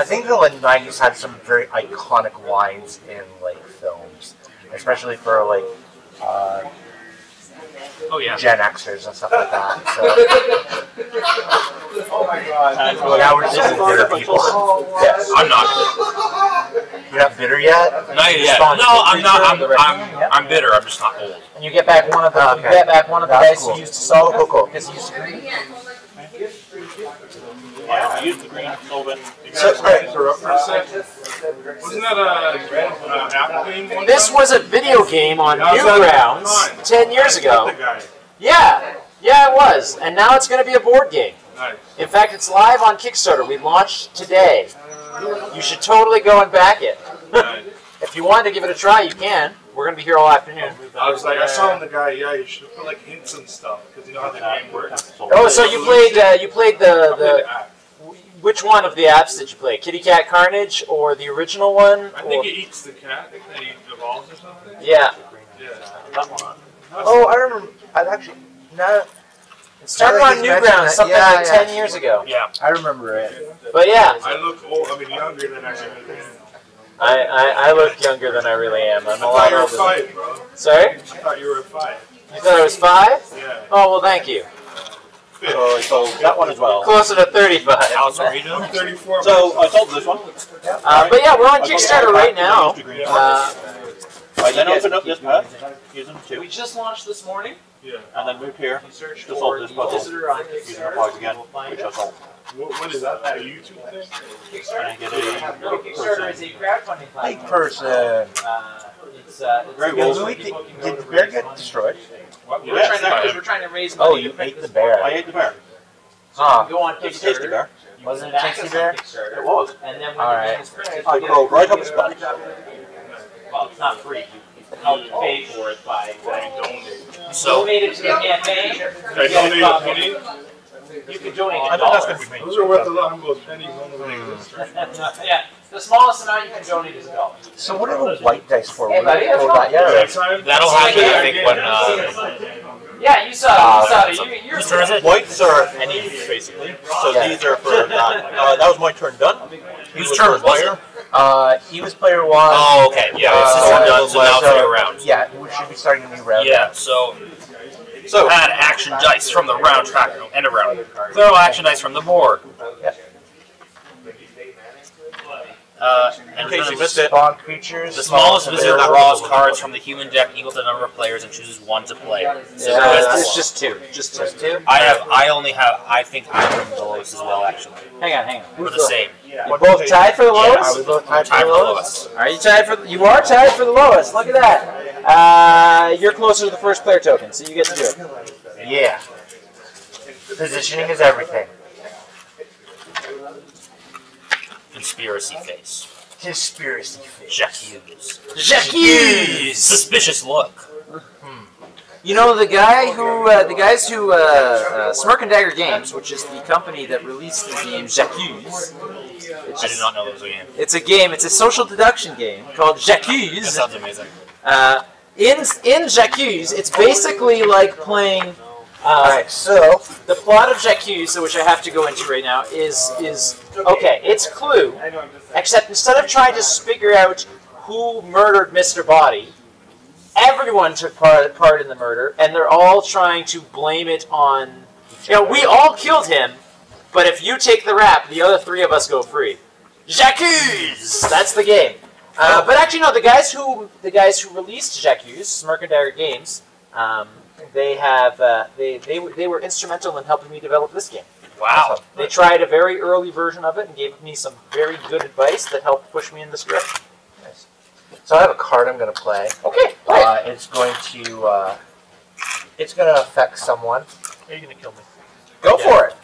I think the like, '90s had some very iconic wines in like films, especially for like uh, Oh yeah. Gen Xers and stuff like that. So Oh my god. now we're just bitter people. Yes. I'm not. You're not bitter yet. Not yet. Respond No, I'm not. I'm, I'm, Yeah. I'm bitter. I'm just not old. And you get back one of the you Okay. get back one of the That's dice cool. you used to solve Cool, cool, cool. because you used to. Yeah, I used the green Sylvan. So, alright. Interrupt for a second. Wasn't that a uh, Apple game This was a video game on Yeah, I on the Newgrounds ten years ago. killed the guy. Yeah, yeah, it was, and now it's going to be a board game. Nice. In fact, it's live on Kickstarter. We launched today. You should totally go and back it. If you want to give it a try, you can. We're going to be here all afternoon. I was like, I saw him, the guy. Yeah, you should put like hints and stuff because you know how the game works. Oh, so you played uh, you played the the. Which one of the apps did you play? Kitty Cat Carnage or the original one? I think Or- it eats the cat and he evolves or something. yeah. Yeah. Oh, I remember. I'd actually no. It started on think he's mentioned Newgrounds something Yeah, like yeah. ten years ago. Yeah. I remember it. But yeah, I look old. I mean, younger than I am. I, I, I look younger than I really am. I'm I a thought lot you were older. than- five, bro. Sorry? I thought you were five. You thought I was five? Yeah. Oh well, thank you. So, So that one as well. Closer to thirty-five. Alex, what are you I'm doing? 34. So I sold this one. Uh, but yeah, we're on Kickstarter right now. Uh, I then opened up this pack using two, we just launched this morning. Yeah. and then moved here Search to solve this puzzle using the Kickstarter. plugs again, which I sold. What, what is that? A YouTube thing? And I get a Kickstarter is a crowdfunding Big platform. person. Uh, it's, uh, it's Very a well. Did, did the bear get destroyed? We're Yes, trying to, because we're trying to raise money. Oh, you ate the bear. I ate the bear. So you Huh. can go on It's a tasty Kickstarter. bear. Wasn't it back tasty bear? It was. And then when All right. printed, I you get crawled a right up free the spot. Well, it's not free. You help pay for it by I donate. So donate it to the campaign. I You get donate a You can donate I a think that's dollar. to be. Those are worth a lot. I'm pennies. One of them yeah, the smallest amount you can donate is a dollar. So what are the white dice for? Hey, buddy, that's told that yet. Next time. that'll happen, I think, when uh, Yeah, you saw it. You saw it. You, you're whose turn is it? Whites are pennies, basically. So Yeah. these are for that. Uh, that was my turn done. He Whose turn was it? Uh, he was player one. Oh, okay. Yeah, Uh, it's just turn done, so now it's so- a new round. Yeah, we should be starting a new round. Yeah, so So add action dice from the round tracker. and of round. Throw action dice from the board. Uh, in and case then you missed it, Spawn creatures. the smallest visitor available. draws cards from the human deck equal to the number of players and chooses one to play. So Yeah, who has the it's slow? just two. Just two. two. I have. I only have. I think I'm the lowest as well. Actually, Hang on, hang on. we're the same. You both tied for the lowest? Are we both tied Time for for the the lowest? lowest. Are you tied for? The, you are tied for the lowest. Look at that. Uh, you're closer to the first player token, so you get to do it. Yeah. Positioning is everything. Conspiracy face. Conspiracy face. Jacques Hughes. Jacques. Suspicious look. You know the guy who, uh, the guys who, uh, uh, Smirk and Dagger Games, which is the company that released the game Jacques. It's, I did not know that was a game. it's a game. It's a social deduction game called Jacques. That sounds amazing. Uh, in in Jacques, it's basically like playing. Uh, Alright, so The plot of Jacques, which I have to go into right now, is is okay. It's Clue, except instead of trying to figure out who murdered Mr. Body, everyone took part part in the murder, and they're all trying to blame it on. You know, we all killed him, but if you take the rap, the other three of us go free. Jacques, that's the game. Uh, but actually, no. The guys who the guys who released Jacques, Smirk and Dagger Games, um, they have uh, they they were- they were instrumental in helping me develop this game. Wow. They tried a very early version of it and gave me some very good advice that helped push me in this direction. so I have a card I'm gonna play. Okay, play it. Uh, it's going to uh, it's gonna affect someone. Are you gonna kill me? Go for it.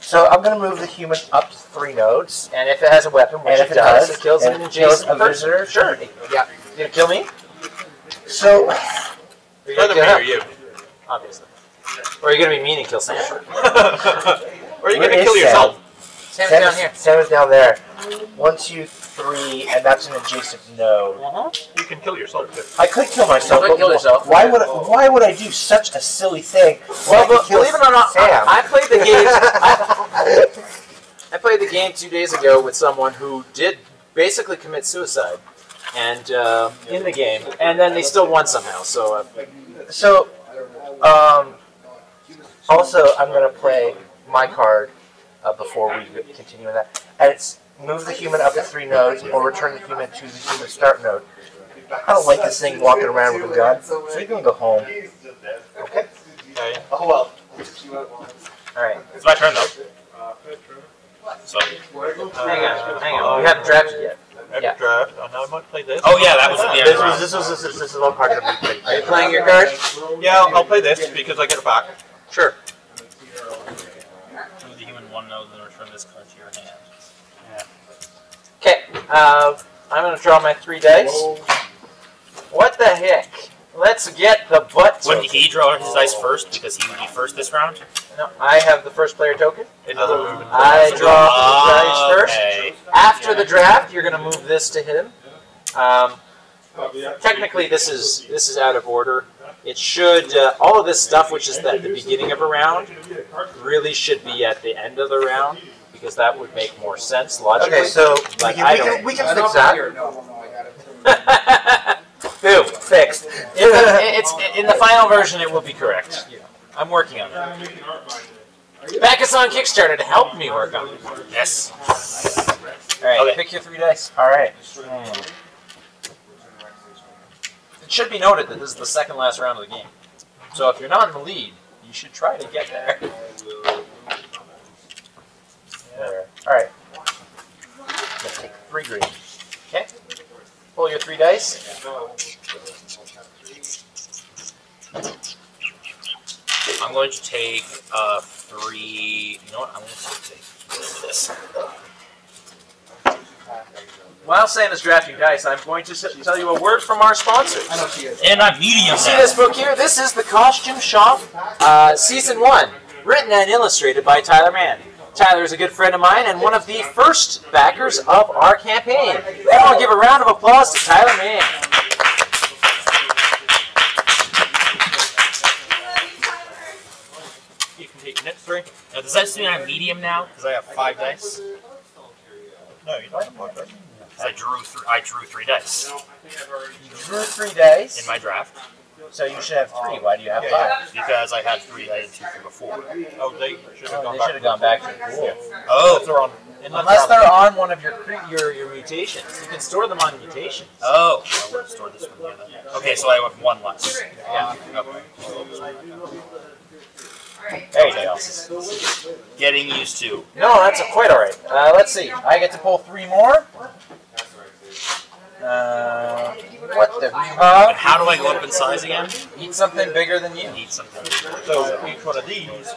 So I'm gonna move the human up three nodes. And if it has a weapon, which And if it it does, does, it kills and an it kills adjacent a person. visitor. Sure. Yeah. You gonna kill me? So You're Either gonna me kill or you. Obviously. Or are you gonna be mean and kill Sam? or are you Where gonna is kill Sam? yourself? Sam's Sam down is- here. Sam is down there. One, two, three, and that's an adjacent node. Uh-huh. You can kill yourself. too. I could kill myself. You could but kill wh- yourself. Why would I, why would I do such a silly thing? Well, when I could but kill believe it or not, Sam. I, I played the game. I, I played the game two days ago with someone who did basically commit suicide, and uh, in the game, and then they still won somehow. So uh, So, um, also, I'm going to play my card uh, before we continue with that. And it's move the human up to three nodes or return the human to the human start node. I don't like this thing walking around with a gun, so you're going to go home. Okay. Oh, well. all right, It's my turn though. So. hang on, hang on. We haven't drafted yet. After Yeah. draft, oh, now I might play this. Oh yeah, that was at the end This of the was, round. this was, this, this is one card that we played. Are you playing your card? Yeah, I'll, I'll play this because I get it back. Sure. Move the human one node, then return this card to your hand. Okay, uh, I'm gonna draw my three dice. What the heck? Let's get the butt. Wouldn't he draw his dice first because he would be first this round? No, I have the first player token. It doesn't move. I draw the dice first. Okay. After the draft, you're gonna move this to him. Um, technically, this is this is out of order. It should uh, all of this stuff, which is at the beginning of a round, really should be at the end of the round because that would make more sense logically. Okay, so we can, I we don't- can, we can fix that. Boom, fixed. In the, it's in the final version. It will be correct. I'm working on it. Back us on Kickstarter to help me work on it. Yes. All right, Okay. pick your three dice. All right. It should be noted that this is the second last round of the game. So if you're not in the lead, you should try to get there. There. All right. Let's take three green. Okay. Pull your three dice. I'm going to take uh, three. You know what? I'm going to take this. While Sam is drafting dice, I'm going to tell you a word from our sponsors. I know she is. And I'm medium You see this book here? This is the Costume Shop, uh, Season 1, written and illustrated by Tyler Mann. Tyler is a good friend of mine and one of the first backers of our campaign. Everyone give a round of applause to Tyler Mann. You can take next three. Now, does that mean I'm medium now? Because I have five dice. No, you don't have one. right? 'Cause I drew three. I drew three dice You drew three dice, in my draft so you should have three. Why do you have Yeah, five? because I had three. I had two from before. Oh, they should have Oh, gone they back. should have gone back to the pool. Oh. Unless they're on. Unless they're on one of your your your mutations, you can store them on mutations. Oh. I would have stored this one here then. Okay, so I have one less. Yeah. Okay. There you go. Getting used to. No, that's quite all right. Uh, let's see. I get to pull three more. Uh, what the And how do I go up in size again? Eat something bigger than you. Eat something. So each one of these is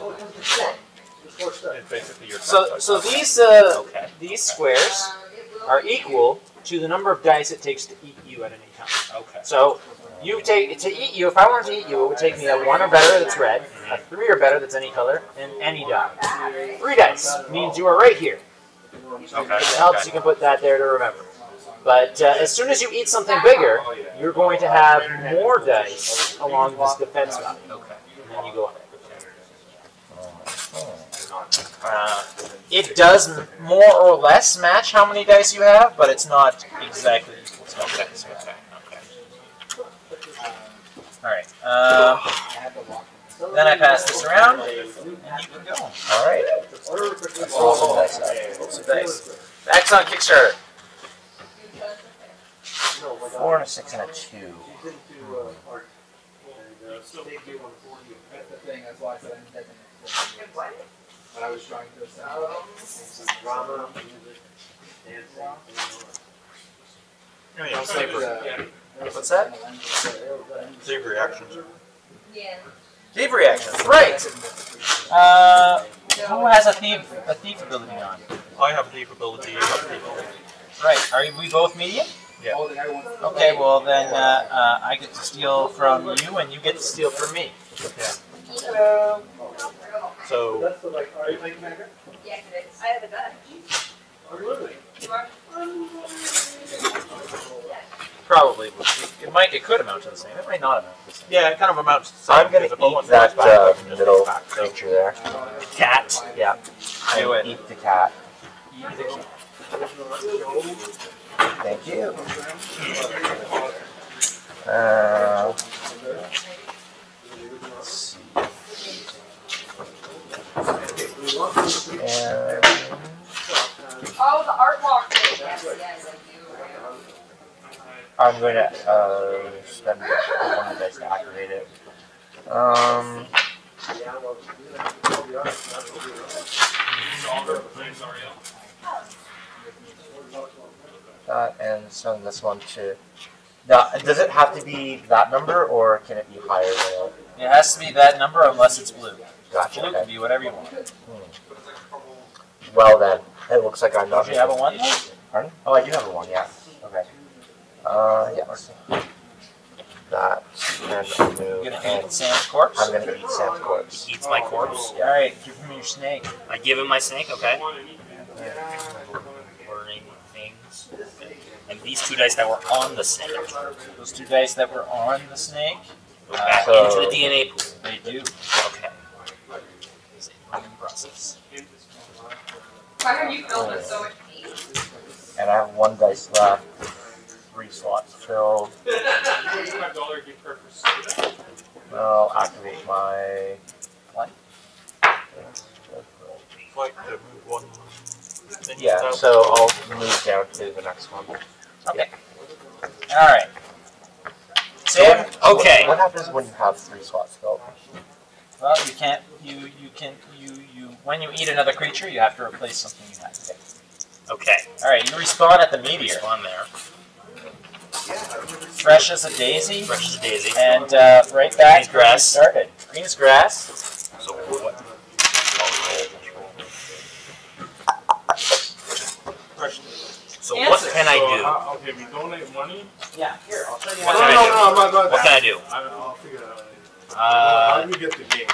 basically your. So, so these uh, Okay. these squares are equal to the number of dice it takes to eat you at any time. Okay. So, you take to eat you. If I wanted to eat you, it would take me a one or better that's red, a three or better that's any color, and any die. Three dice means you are right here. Okay. If it helps, you can put that there to remember. But uh, as soon as you eat something bigger, you're going to have more dice along this defense value. Okay. And then you go ahead. Uh, it does more or less match how many dice you have, but it's not exactly equal. to Okay. Okay. Okay. All right. Uh, then I pass this around, and you can go. All right. Let's roll dice. Max on Kickstarter. Four and a six and a two. That's uh, hmm. uh, the thing, that's why I said I'm taking it. But I was trying to assemble oh. drama. Oh, yeah, save, re- uh, What's that? save reactions. Thief reactions. Right. Uh, who has a thief a thief ability on? I have the ability. You have the ability. Right. Are we both medium? Yeah. Then everyone's. Okay. Well, then uh, uh, I get to steal from you, and you get to steal from me. Yeah. So. That's the like are you playing Commander? Yeah, it is. I have a gun. You are? Probably. It might. It could amount to the same. It might not amount to the same. Yeah, it kind of amounts to the same. I'm gonna because if one eat that flies uh, I can just middle go back, so- creature there. Cat. Yeah. Do And it. Eat the cat. Eat the cat. Thank you. Uh, let's see. And Oh, the art walk. Yes, yes, I do. I'm going to uh, spend one of the dice to activate it. Um, that and send this one to. Now, does it have to be that number, or can it be higher than it? It has to be that number unless it's blue. Gotcha. Blue Okay. can be whatever you want. Well then, it looks like I'm not. Don't you have a one? though? Pardon? Oh, I do have a one. Yeah. Okay. Uh, yeah. Let's. That and I'll move. You're gonna and eat Sam's corpse. I'm gonna eat Sam's corpse. He Eats my corpse. All right, give him your snake. I give him my snake. Okay. Learning things. And these two dice that were on the snake Those two dice that were on the snake, go uh, back So- into the DNA pool. they do. Okay. It's a learning process. Why are you filled with so much peace? And I have one dice left. Three slots filled. I'll activate my. What? Like to move one thing Yeah, so I'll move down to the next one. Okay. All right. Sam. Okay. What happens when you have three slots filled? Well, you can't. You you can you you when you eat another creature, you have to replace something you had. Okay. All right. You respawn at the meteor, Respawn there. fresh as a daisy, Fresh as a daisy. and uh, right back Green's grass. where you started. Green's grass. So what? So what Answer. can I So, do? uh, okay, we donate money. Yeah. Here, I'll show you. What no, can I no, do? no, I'm not going What can I do? I, I'll figure it out. How Uh, do we get the game?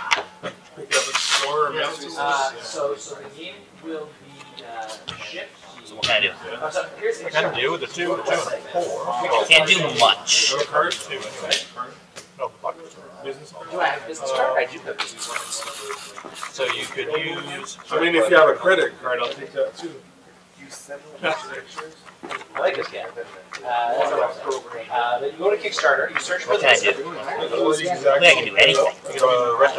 Pick up a score or messages? uh, so so the game will be uh, shipped. So what can I do? Uh, so here's the I do with the two, the two, and the four. Can't do much. No cards too, anyway. No, fuck. Business. Do I have a business card? I do have business cards. So you could use. I mean, if you have a credit card, I'll take that too. I like this game. Uh, that's awesome. uh, but you go to Kickstarter, you search for What the can I do? I think I can do anything. You know, red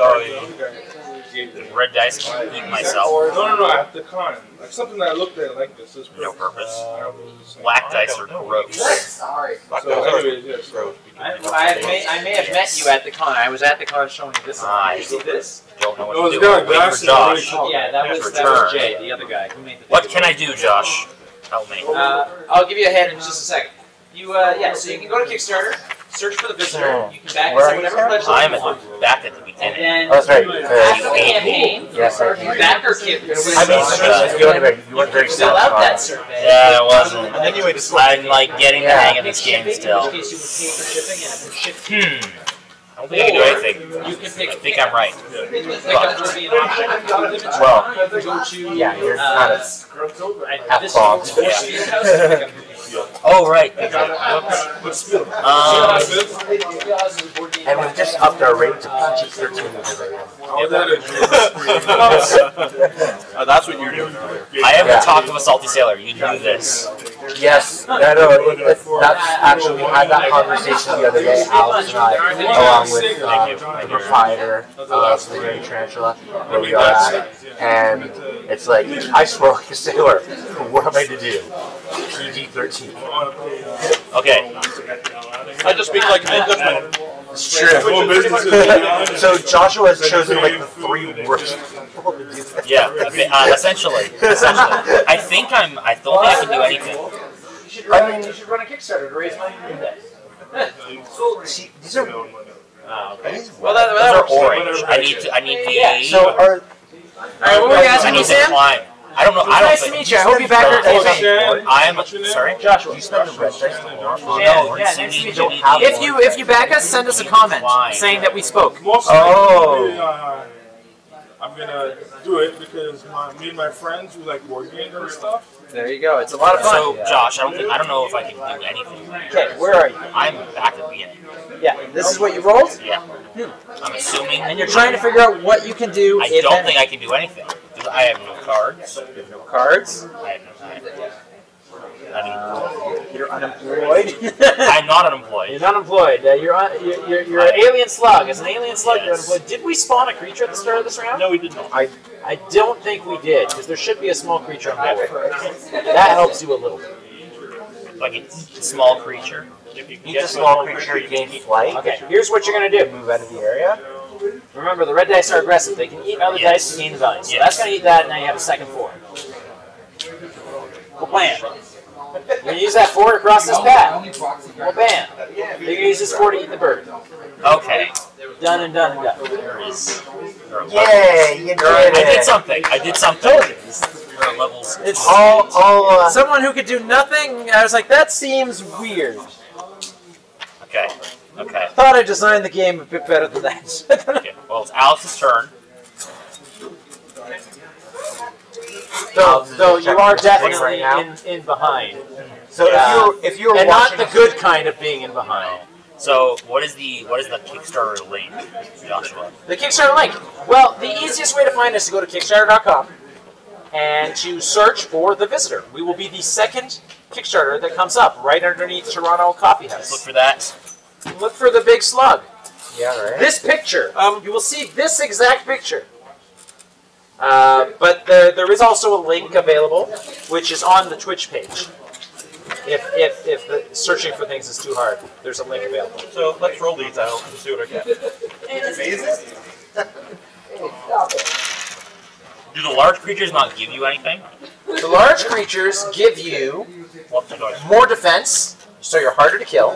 die. Red dice can eat myself. No, no, no, at the con. Like something that I looked at like this. this No purpose. Uh, Black dice are gross. Sorry. So, anyways, yes. So, I, I, may, I may have met you at the con. I was at the con showing you this. Ah, you see this? Don't know No, what it's to do. got I'm waiting glasses for already Josh. tall. Yeah, that was, His that was return. Jay, the other guy who made the What video. can I do, Josh? Help me. Uh, I'll give you a hand in just a second. You, uh, yeah, so you can go to Kickstarter, search for the visitor. You can back Where us are at you, whatever pledge I'm level you want. back at the And beginning. then Oh, that's right. after the Uh, campaign, yes, I you back our kit. I mean, you weren't very, you weren't very fill out that survey. Yeah, it wasn't. And then you wait to I'm like getting the hang of this Shipping, game still. In which case you would pay for shipping and it would ship to you. Hmm. I don't think I can do anything. You can pick. I think I'm right. Pickup would be an option. Well, You can go to. yeah, you're uh, kind of half this- bogged. this Yeah. Is house, pickup would be- Oh right. Um, And we've just upped our rate to PG-13 because of How is that a Oh, that's what you're doing. I am Yeah. the talk of a salty sailor. You knew this. Yes, no, it, it, that's actually, we had that conversation the other day, Alex and I, along with uh, the proprietor of the Green Tarantula, where we are at. And it's like, I swore like a sailor, what am I to do? PG-13. Okay. I just speak like an Englishman. It's true. so Joshua has chosen like the three worst people to do that. Yeah. Uh, essentially. Essentially. I think I'm. I don't think I can do anything. You should run, you should run a Kickstarter to raise money for this. See, these are, Oh, okay. these Well, that, Those are orange. I need to. I need the. Yeah, So are, Alright, what were you asking me, Sam? climb. I don't know. I don't Nice to meet you. I hope you back our campaign. I'm What's your name? sorry. Joshua. you spend the red dice to? Oh, Yeah, yeah, nice to you meet you. If you if you back us, send us a comment Fine. saying that we spoke. Most Oh. I'm gonna do it because my, me and my friends we like board games and stuff. There you go. It's a lot of fun. So, Josh, I don't think I don't know if I can do anything. Okay, where are you? I'm back at the beginning. Yeah, this is what you rolled, Yeah. Hmm. I'm assuming. and you're trying to figure out what you can do. I don't any- think I can do anything because I have no cards. You have no cards. I have no. I Uh, you're unemployed. I'm not unemployed. You're unemployed. Uh, you're, on, you're, you're, you're an alien slug. As an alien slug, you're unemployed. Did we spawn a creature at the start of this round? No, we did not. I I don't think we did, because there should be a small creature on board. That helps you a little bit. Like a small creature. If you get a small creature, you gain flight. Okay, here's what you're going to do. Move out of the area. Remember, the red dice are aggressive. They can eat other Yes. dice and gain the value. So Yes. that's going to eat that, and now you have a second four. Well, bam. You're going to use that four across this path. Well, bam. You're going to use this four to eat the bird. Okay. Done and done and done. There is. Yay, you did levels. I did something. I did something. There are levels. It's All, all, uh, someone who could do nothing. I was like, that seems weird. Okay. Okay. Thought I designed the game a bit better than that. Okay. Well, it's Alice's turn. though, though you are definitely right now. in, in behind, so Yeah. if you if you were and not the good kind of being in behind. So, what is the what is the Kickstarter link, Joshua? The Kickstarter link. Well, the easiest way to find us is to go to Kickstarter.com and to search for the visitor. We will be the second Kickstarter that comes up right underneath Toronto Coffee House. Look for that. Look for the big slug. yeah, right. This picture, um, you will see this exact picture. Uh, but the, there is also a link available, which is on the Twitch page. If, if, if the searching for things is too hard, there's a link available. So let's roll these out and see what I get. Do the large creatures not give you anything? The large creatures give you What's the choice? more defense, so you're harder to kill,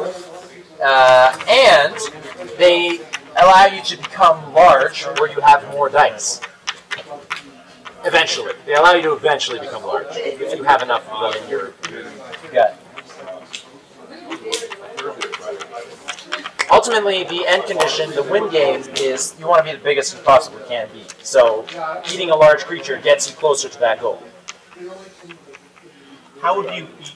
uh, and they allow you to become large where you have more dice. Eventually, they allow you to eventually become large if you have enough of them in your, gut. Ultimately, the end condition, the win game, is you want to be the biggest you possibly can be. So, eating a large creature gets you closer to that goal. How would you eat?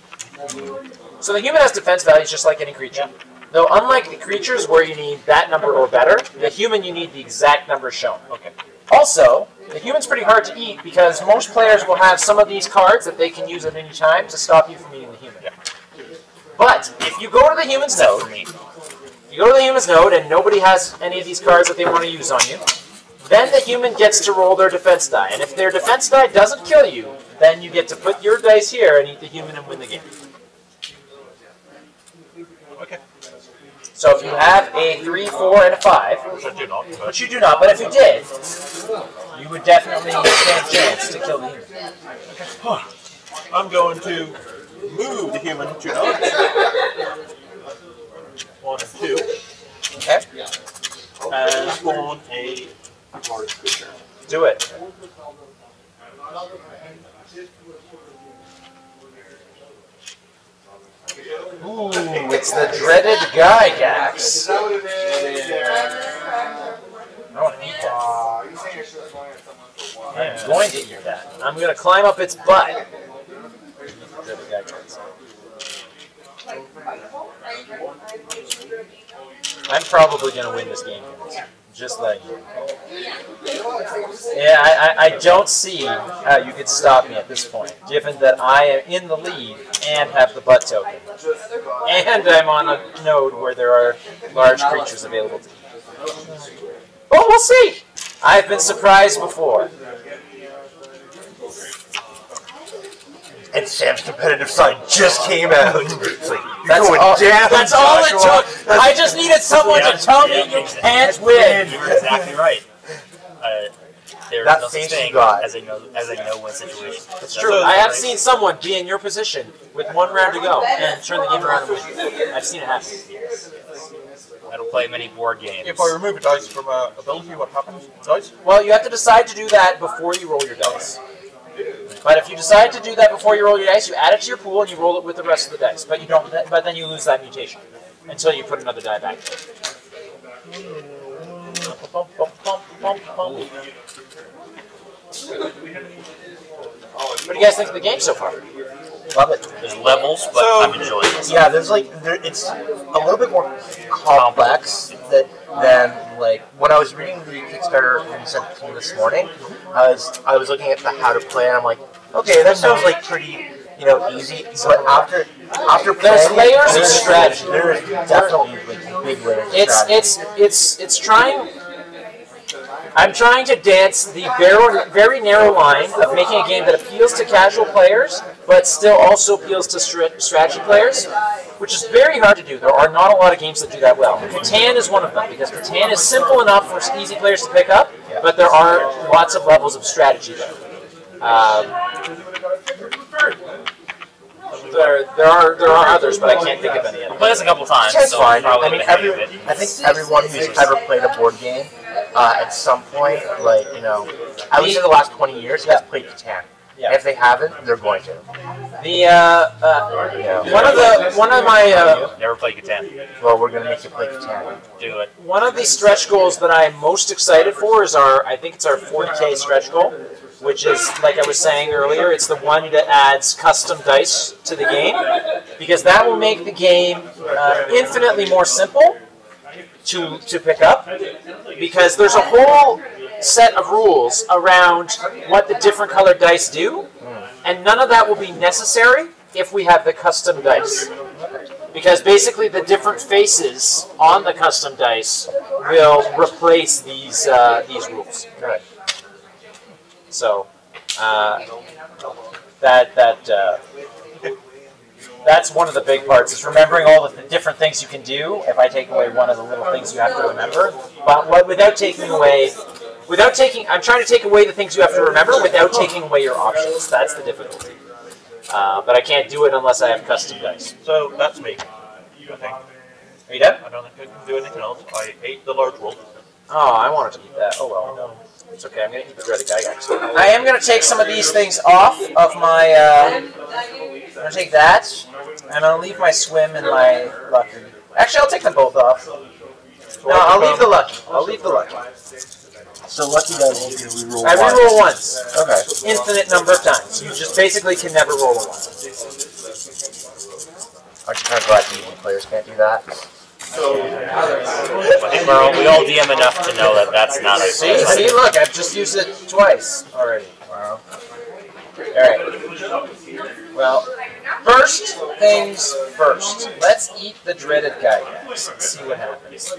So the human has defense values just like any creature. Though unlike the creatures where you need that number or better, the human you need the exact number shown. Okay. Also, the human's pretty hard to eat because most players will have some of these cards that they can use at any time to stop you from eating the human. But if you go to the human's node, you go to the human's node and nobody has any of these cards that they want to use on you, then the human gets to roll their defense die. And if their defense die doesn't kill you, then you get to put your dice here and eat the human and win the game. So if you have a 3, 4, and a 5, Which I do not. But which you do not, but if you did, you would definitely stand a chance to kill the human. I'm going to move the human to nine. One and two. Okay? And spawn a large creature. Do it. Ooh, it's the dreaded Gygax. I want to eat that. I'm going to eat that. I'm going to climb up its butt. I'm probably going to win this game. Just letting you. Yeah, I, I, I don't see how you could stop me at this point, given that I am in the lead and have the butt token. And I'm on a node where there are large creatures available to eat. Well, we'll see! I've been surprised before. And Sam's competitive side just came out. It's like, you're That's going all, down, that's all it Joshua. took! I just needed someone Yeah, to tell me yeah, you exactly. can't win! You're exactly right. Uh, there's That no face you thing got. as a no as a no win situation. It's true. I have seen someone be in your position with one round to go and turn the game around and win. I've seen it happen. I don't play many board games. If I remove a dice from a ability, what happens? Dice? Well, you have to decide to do that before you roll your dice. But if you decide to do that before you roll your dice, you add it to your pool and you roll it with the rest of the dice. But you don't. But then you lose that mutation until you put another die back. What do you guys think of the game so far? Love it. There's levels, but So- I'm enjoying it. Yeah, there's like there, it's a little bit more complex that, than like when I was reading the Kickstarter and sent to me this morning. I was I was looking at the how to play and I'm like, okay, that sounds like pretty you know easy. But after after There's playing it, layers of strategy. There's definitely like big layers. It's strategy. it's it's it's trying. I'm trying to dance the very very narrow line of making a game that appeals to casual players, but still also appeals to strategy players, which is very hard to do. There are not a lot of games that do that well. Catan is one of them because Catan is simple enough for easy players to pick up, but there are lots of levels of strategy there. Um, there, there are there are others, but I can't think of any of them. Played this a couple times, That's so fine. I mean, every. I think everyone who's ever played a board game uh, at some point, like you know, at least in the last twenty years, has played Catan. Yeah. If they haven't, they're going to. The uh, uh, one of the one of my uh, Never played Catan. Well, we're gonna make you play Catan. Do it. one of the stretch goals that I'm most excited for is our I think it's our 40k stretch goal, which is like I was saying earlier, it's the one that adds custom dice to the game because that will make the game uh, infinitely more simple to to pick up because there's a whole set of rules around what the different colored dice do, and none of that will be necessary if we have the custom dice. Because basically, the different faces on the custom dice will replace these uh, these rules. Right. So uh, that that uh, that's one of the big parts is remembering all the th- different things you can do. If I take away one of the little things you have to remember, but what, without taking away, without taking, I'm trying to take away the things you have to remember without taking away your options. That's the difficulty. Uh, but I can't do it unless I have custom dice. So that's me. I think. Are you done? I don't think I can do anything else. I ate the large wolf. Oh, I wanted to eat that. Oh well. It's okay. I'm gonna eat the dreaded Gygax. I am gonna take some of these things off of my. Uh, I'm gonna take that, and I'm gonna leave my swim and my lucky. Actually, I'll take them both off. No, I'll leave the lucky. I'll leave the lucky. So lucky does you can reroll. I one. reroll once, Okay. infinite number of times. You just basically can never roll a one. Aren't you kind of glad the easy players can't do that? I think we're all, we all DM enough to know that that's not a See, see, look, I've just used it twice already. Wow. All right. Well, first things first. Let's eat the dreaded Gygax and see what happens.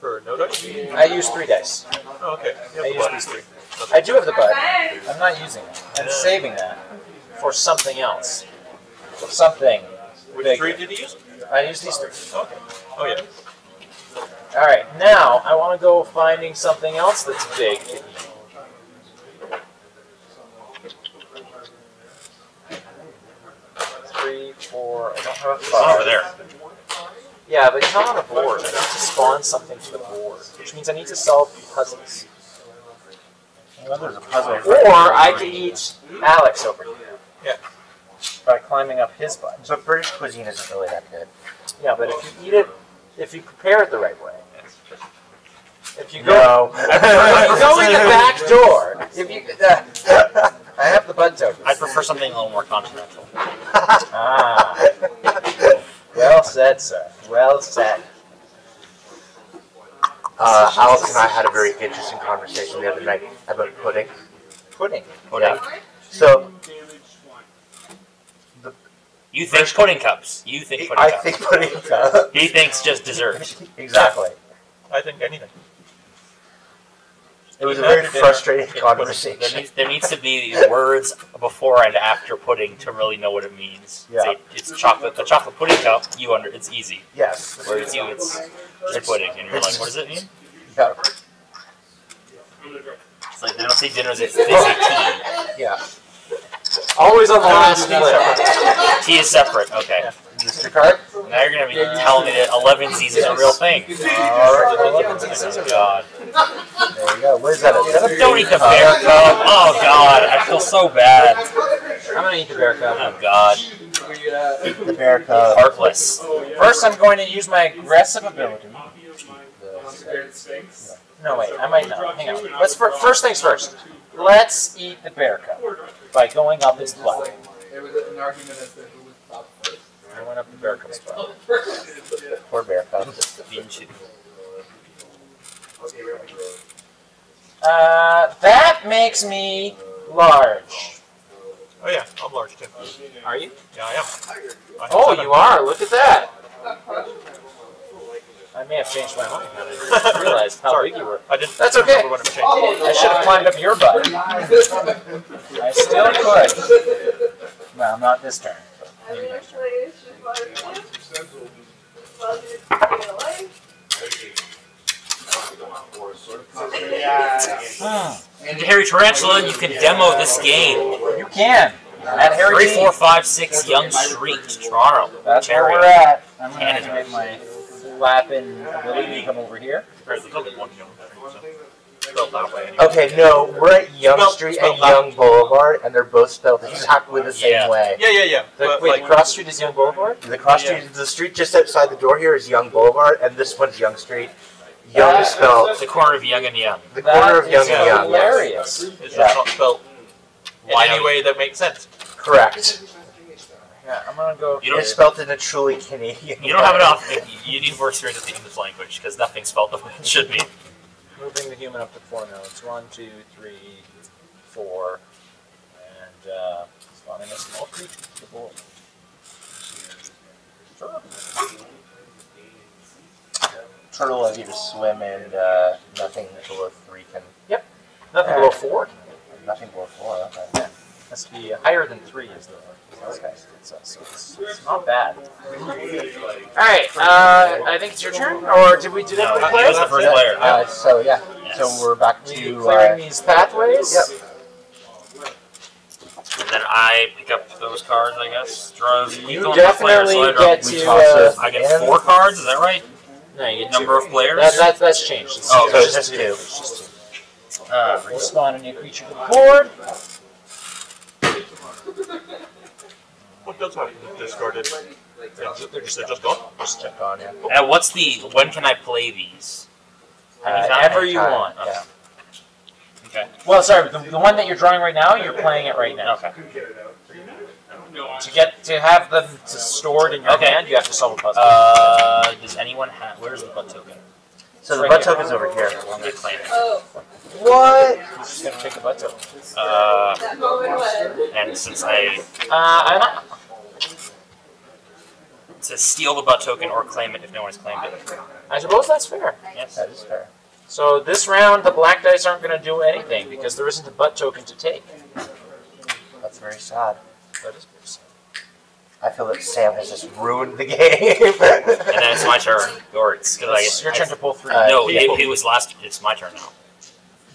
For no dice? I use three dice. Oh, okay. I Yeah, use these three. I do have the bud. I'm not using it. I'm saving that for something else. Something. Which bigger. three did you use? I use these three. Okay. Oh yeah. All right. Now I want to go finding something else that's big. Three, four. I don't have a It's over there. Yeah, but it's not on a board. I need to spawn something to the board, which means I need to solve puzzles. Well, a puzzle. Or I could eat Alex over here. Yeah. By climbing up his butt. But British cuisine isn't really that good. Yeah, but if you eat it, if you prepare it the right way, if you go, No. if you go in the back door, if you, uh, I have the bud token. I prefer something a little more continental. Ah, well said, sir. Well said. Uh, Alex and I had a very interesting conversation the other night about pudding. Pudding. Pudding. So You think pudding cups. You think pudding I cups. think pudding cup. He thinks just dessert. Exactly. I think anything. It was a very frustrating get pudding. There conversation. needs, there needs to be words before and after pudding to really know what it means. Yeah. Say, it's chocolate. The chocolate pudding cup. You under. It's easy. Yes. Whereas you, it's just pudding, and you're like, what does it mean? Yeah. It's like they don't say dinner. They, say tea. Yeah. Always on the last flip. Tea is separate. Okay. Mr. Card? Now you're gonna be telling me that 11 Z's is a real thing. Alright. Oh God. There you go. Where's that? Is that a Don't eat the bear cub. Oh God. I feel so bad. I'm gonna eat the bear cup. Oh God. were you at? The bear cub. Heartless. First, I'm going to use my aggressive ability. No, wait, I might not. Hang on. Let's fir- first things first. Let's eat the bear cub by going up its butt. There was an argument as to who was top first. I went up the bear cub's butt. Poor bear cub. Uh, that makes me large. Oh yeah, I'm large too. Are you? Yeah, I am. I have Oh, seven. you are. Look at that. I may have changed my mind. I didn't realize how Sorry. big you were. I didn't. That's okay. remember when it. I should have climbed up your butt. I still could. Well, not this turn. But maybe next turn. And Hairy Tarantula, you can demo this game. You can. At Harry Three, T. four, five, six Yonge Street, Toronto. That's where Ontario. we're at. I'm Canada. activate my ability to come over here. There's one young thing, so spelled that way. Anyway. Okay, no, we're at Yonge Spell- Street spell and. Yonge Boulevard, and they're both spelled exactly the same Yeah. way. Yeah, yeah, yeah. The, But, wait, like, Cross Street is Yonge Boulevard? The cross Yeah. street, the street just outside the door here is Yonge Boulevard, and this one's Yonge Street. Yonge is spelled The corner of Yonge and Yonge. the corner of Yonge and Yonge. yes. hilarious. it's just Yeah. not spelled in any way that makes sense. Correct. Yeah, I'm gonna go. You don't, It's spelled in a truly Canadian. you don't have way. enough. You need more experience with the English language because nothing's spelled the way it should be. Moving the human up to four nodes. One, two, three, four. And uh, spawning a small creature to the. Sure. Turtle allows you to swim, and uh, nothing below three can. Yep. Nothing below four. Nothing below four. Okay. Has to be higher than three is the. Okay, so it's, it's, it's not bad. All right, uh, I think it's your turn, or did we did No, everybody he play? was the first player. Uh, so yeah, Yes. so we're back We to clearing uh, these pathways. Yep. And then I pick up those cards, I guess. Draw You equal number definitely so get we to. Uh. I get four cards. Is that right? no, you get Number two. of players. That, that, that's changed. It's Oh, two. so it's just two. It's just two. Uh, You spawn a new creature to the board. What does happen if discarded? They're just, they're just, they're just gone. just check on yeah. and what's the? When can I play these? Uh, Anytime? ever you Anytime, want. Yeah. Okay. Well, sorry, the, the one that you're drawing right now, you're playing it right now. Okay. To get to have them to stored in your Okay. hand, you have to solve a puzzle. Uh, does anyone have? Where's the butt token? So the Right butt here. is over here. Let me claim it. Oh, What? I'm just gonna take the butt token. Uh, that moment when. and since I Uh, I'm it says steal the butt token or claim it if no one has claimed it. I suppose that's fair. Yes. That is fair. So this round, the black dice aren't going to do anything because there isn't a butt token to take. That's very sad. That is pretty sad. I feel that Sam has just ruined the game. And then it's my turn. Or it's because I It's get your turn to pull three. Uh, No, yeah. it, it was last. It's my turn now.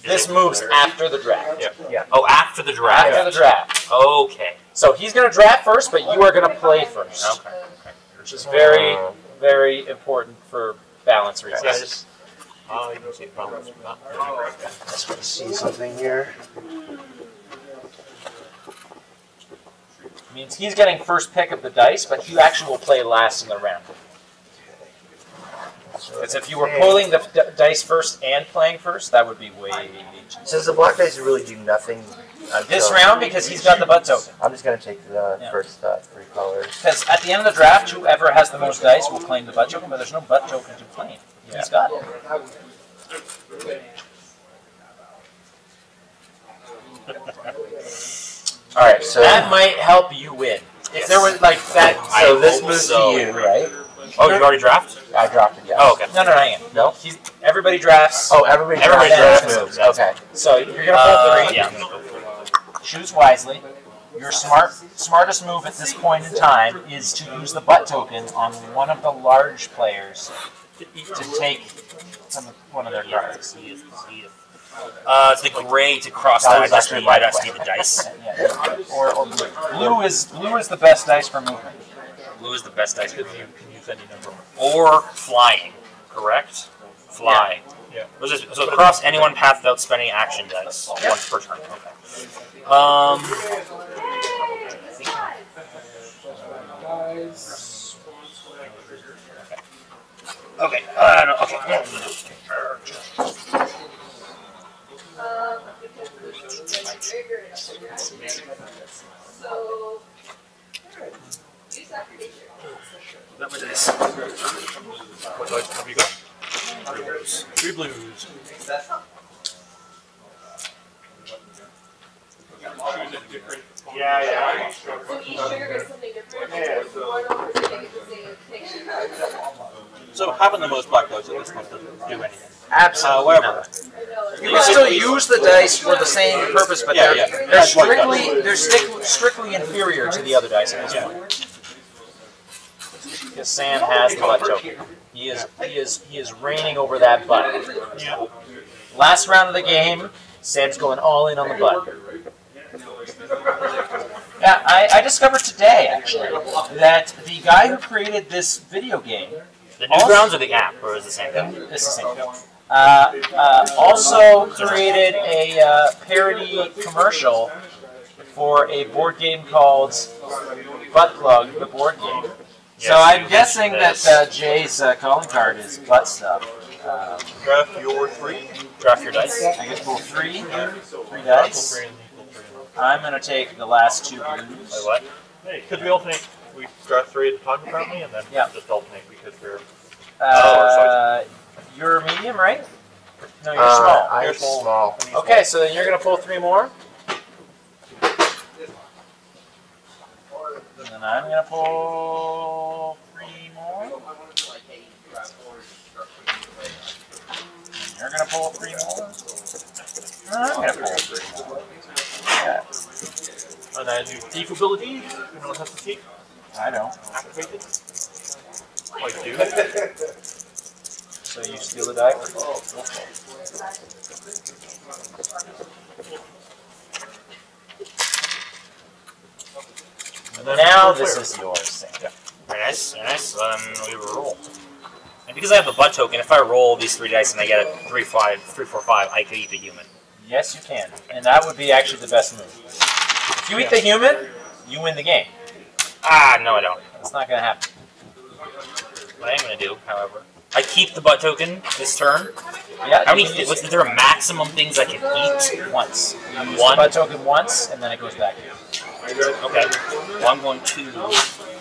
this moves after the draft. Yeah. Oh, after the draft. After the draft. Okay. So he's going to draft first, but you are going to play first. Okay. Which is very, very important for balance reasons. Yeah, I just. Uh, you don't see problems with that. Let's go see something here. Means he's getting first pick of the dice, but he actually will play last in the round. Because if you were pulling the d- dice first and playing first, that would be way easier. Since the black dice really do nothing until This round, because he's got the butt token. I'm just gonna take the Yeah. first uh, three colors. Because at the end of the draft, whoever has the most dice will claim the butt token, but there's no butt token to claim. He's got it. All right, so That might help you win. If there was like that. so I this moves so. to you, right? Oh, you already drafted? I drafted, it. Yes. Oh, okay. No, no, no, hang on. No. He's, everybody drafts. Oh, everybody, Everybody drafts drafts moves. moves. Okay. So you're gonna pull Uh, three. yeah, I'm gonna go for it. Choose wisely. Your smart, smartest move at this point in time is to use the butt token on one of the large players to take some one of their cards. Uh, it's the gray to cross that. I just realized I need the dice. or, or blue. Blue is blue is the best dice for movement. Blue is the best dice for movement. Can use any number. Or flying, correct? Fly. Yeah. yeah. Is, so cross any one path without spending action dice yeah. once per turn. Okay. Um. Okay. Uh, no, okay. So, that for nature. What dice have you got? Three blues. Three blues. Yeah, yeah. So so having the most black dice at this point doesn't do anything. Absolutely However, not. I know, it's You can still use the dice for the same purpose, but Yeah, they're, yeah. they're strictly they're stick, strictly inferior to the other dice at this point. Because Sam has the butt token. He is he is he is reigning over that butt. Yeah. Last round of the game, Sam's going all in on the butt. Yeah, I, I discovered today actually that the guy who created this video game The Newgrounds or the app, or is it the same thing? It's the same thing. Uh, uh, also created a uh, parody commercial for a board game called Butt Plug, the board game. So I'm guessing that uh, Jay's uh, calling card is butt stuff. Um, Draft your three. Draft your dice. I guess pull three, three dice. three and equal three. I'm gonna take the last two Wait, what? Hey, because we alternate. We draft three at a time apparently, and then Yeah. just alternate because we're. Uh, you're medium, right? No, you're Uh, small. I'm You're small. Okay, so then you're gonna pull three more. And then I'm gonna pull three more. And you're gonna pull three more. And I'm gonna pull three more. Yeah, And then you thief ability. Anyone has to thief I know. activated. I do. So you steal the die. And then Now this is yours. Very nice, very nice. We roll. And because I have the butt token, if I roll these three dice and I get a three, five, three, four, five, I could eat the human. Yes, you can. And that would be actually the best move. If you eat the human, you win the game. Ah, no, I don't. That's not gonna happen. What I am going to do, however, I keep the butt token this turn. Yeah, How many? What's, is there a maximum things I can eat? once. You One. the butt token once, and then it goes back. Okay. Well, I'm going to.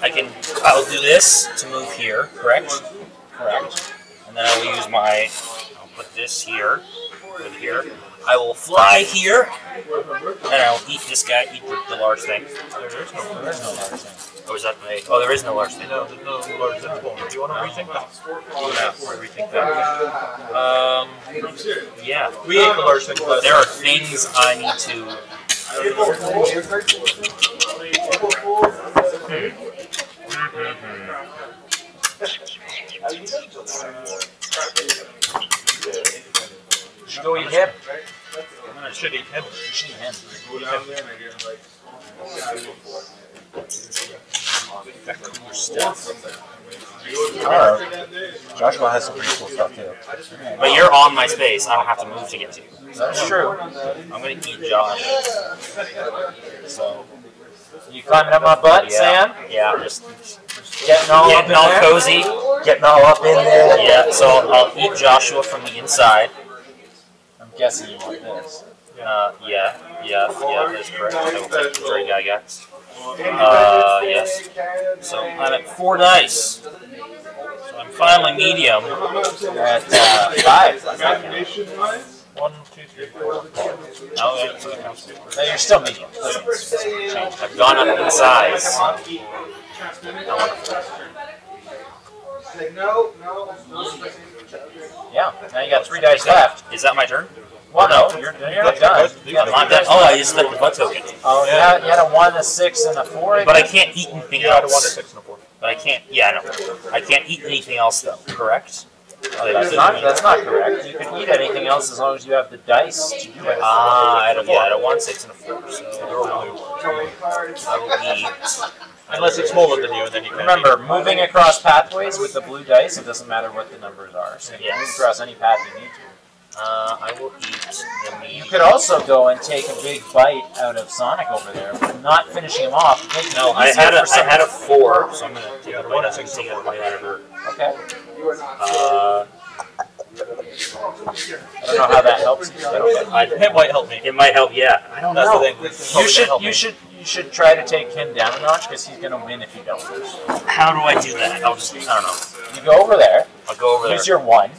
I can. I'll do this to move here, correct? Correct. And then I will use my. I'll put this here, put here. I will fly here, and I will eat this guy, eat the, the large thing. There is no. There is no large thing. Or is that the? Oh, there is no large thing. No, there's no large exponent. Do you want to rethink that? Yeah, rethink that. Um, yeah. We ate the large thing last There are things I need to. You should go eat him. I should eat him. You should eat him. Joshua has some pretty cool stuff too. But you're on my space. I don't have to move to get to you. That's true. I'm gonna eat Josh. So You climbing up my butt, yeah, Sam? yeah, just Getting all up in getting all cozy. Getting all up in there? Yeah. So I'll eat Joshua from the inside. Guessing you want this. Uh, yeah, yeah, yeah. That's correct. I will take the Dre Gygax. Uh, yes. So I'm at four dice. So I'm finally medium. At uh, five. One, two, three, four. Oh, counts. No, you're still medium. I've gone up in size. Yeah. Now you got three dice left. Is that my turn? Well, no, you're, you're not done. You got I'm not three done. dice Oh, I left. just spent the butt token. Oh, yeah, you had a one, a six, and a four. But I can't eat anything You had a one, a else. six, and a four. But I can't. Yeah, I know. I can't eat anything else though. Correct? Oh, That's not, that's not correct. You can eat anything else as long as you have the dice to do it. Ah, I had a, yeah, I had a one, six, and a four. So I will eat. Unless it's smaller than you, and then you can. Remember, moving across pathways with the blue dice, it doesn't matter what the numbers are. So you can move across any path you need to. Uh, I will eat the meat. You could also go and take a big bite out of Sonic over there, but not finishing him off. No, I had a, I had a four, so I'm gonna take a bite out of six take and a bite out of her. Okay. You are not. Uh, I don't know how that helps you. but okay. I, It might help me. it might help. Yeah. I don't That's know. the thing. You should you should you should try to take him down a notch because he's gonna win if you don't. How do I do that? I'll just. I don't know. You go over there. I'll go over there. Use your one.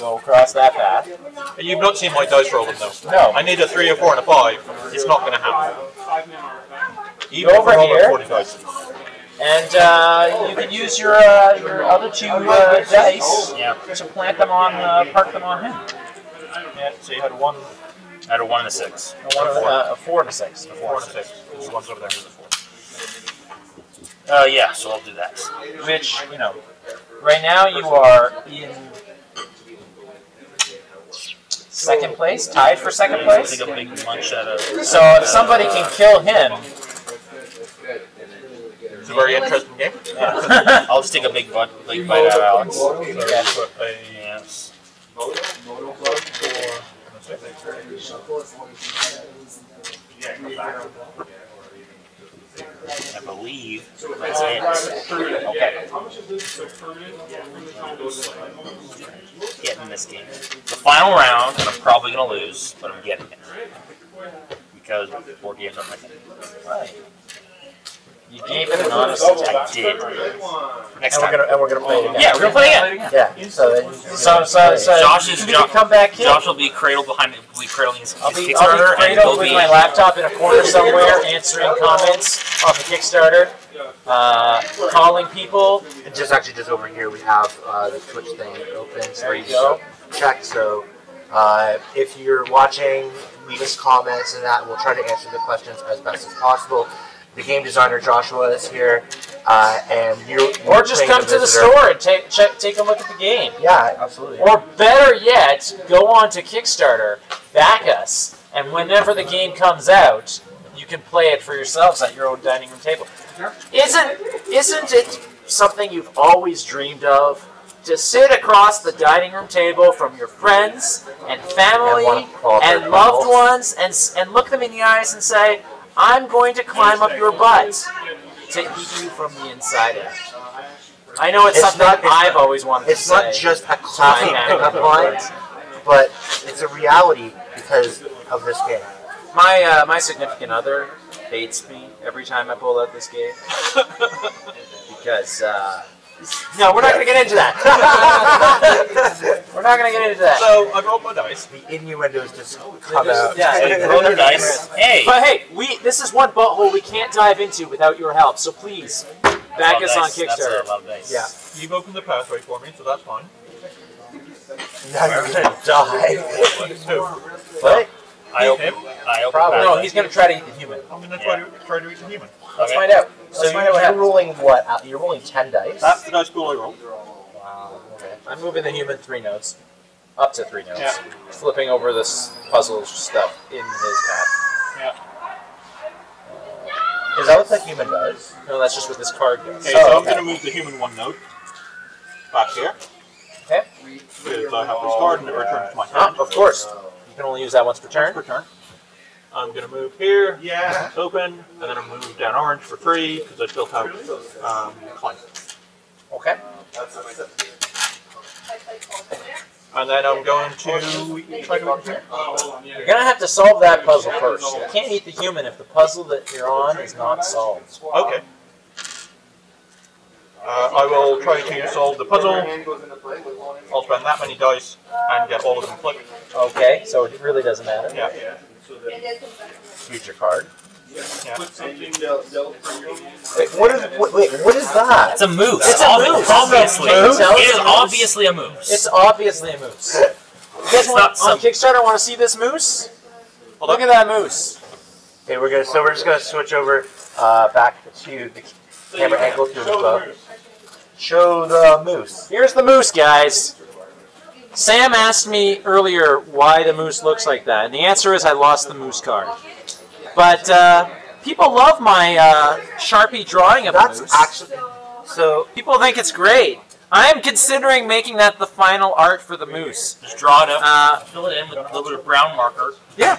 Go across that path. You've not seen my dice roll them though. No. I need a three, a four, and a five. It's not going to happen. Even Go over if I roll a here. And uh, you can use your uh, your other two uh, dice Yeah. to plant them on, uh, park them on him. Yeah, so you had one, Out of one and a six. A, one, uh, a four and a six. a four, and a six. There's one's over there. Here's a four. Uh, yeah. So I'll do that. Which you know, right now you are in second place, tied for second place. take a big munch out of. So if somebody can kill him, It's a very interesting game. I'll just take a big bite, big bite out of Alex. Okay. Put a Yes. I believe that's it. okay. Getting this game. The final round, and I'm probably gonna lose, but I'm getting it because four games are my thing. Right. You gave it an honest attack. I did. Next And we're time. gonna and we're gonna play it again. Yeah, we're gonna play it again. Yeah. So then. So so so Josh is you Jo- come back here. Josh will be cradled behind me. Will be cradling his, I'll his be, I'll Kickstarter, be and cradled he'll with be. my laptop in a corner somewhere, answering comments on the Kickstarter, uh, calling people. And just actually just over here we have uh, the Twitch thing open. So There you go. Check. So uh, if you're watching, leave us comments and that. We'll try to answer the questions as best as possible. The game designer Joshua is here, uh, and you Or just come to the store and take check, take a look at the game. Yeah, absolutely. Or better yet, go on to Kickstarter, back us, and whenever the game comes out, you can play it for yourselves at your own dining room table. Isn't isn't it something you've always dreamed of? To sit across the dining room table from your friends and family And wanna crawl up and loved ones and, and look them in the eyes and say, I'm going to climb up your butt to eat you from the inside out. I know it's, It's something not- it's I've not- always wanted It's to say. not just a classic my pickup line, but it's a reality because of this game. My uh, my significant other hates me every time I pull out this game because uh, no, we're not going to get into that. we're not going to get into that. So I rolled my dice. The innuendos just oh, come out. Yeah, So you roll your dice. Hey. But hey, we this is one butthole we can't dive into without your help. So please back Love us on dice. That's Kickstarter. a lot of dice. Yeah. You've opened the pathway for me, so that's fine. Now you're gonna die. Two. What? I open. I open. Probably. No, he's going to try to eat the human. I'm gonna try to try to eat the human. Let's Okay. find out. So Let's you're, find out what you're rolling what? Uh, You're rolling ten dice. That's the dice pool I rolled. Wow. Okay. I'm moving the human three notes, up to three notes. Yeah. Flipping over this puzzle stuff in his path. Yeah. Is that what the human does? No, that's just what this card does. Okay, Oh, so okay. I'm gonna move the human one note back here. Okay. Because I have this card and it returns to my Oh, hand. of course. You can only use that once per turn. Per turn. I'm gonna move here. Yeah. Open, and then I'm gonna move down orange for free because I still have um, climb. Okay. And then I'm going to try to eat here. You're gonna have to solve that puzzle first. You can't eat the human if the puzzle that you're on is not solved. Okay. Uh, I will try to solve the puzzle. I'll spend that many dice and get all of them flipped. Okay, so it really doesn't matter. Yeah. Use your card. yeah. Wait, what is wait, wait, what is that? It's a moose. It's a Obvi- moose. Obviously, It's a moose. it is obviously a moose. It's obviously a moose. You guys want, not on some- Kickstarter want to see this moose? Look at that moose. Okay, we're gonna so we're just gonna switch over uh, back to the camera angle to the bow. Show the moose. Here's the moose, guys. Sam asked me earlier why the moose looks like that, and the answer is I lost the moose card. But uh, people love my uh, Sharpie drawing of a That's moose. actually so. People think it's great. I am considering making that the final art for the moose. Just draw it up, Uh, fill it in with a little bit of brown marker. yeah.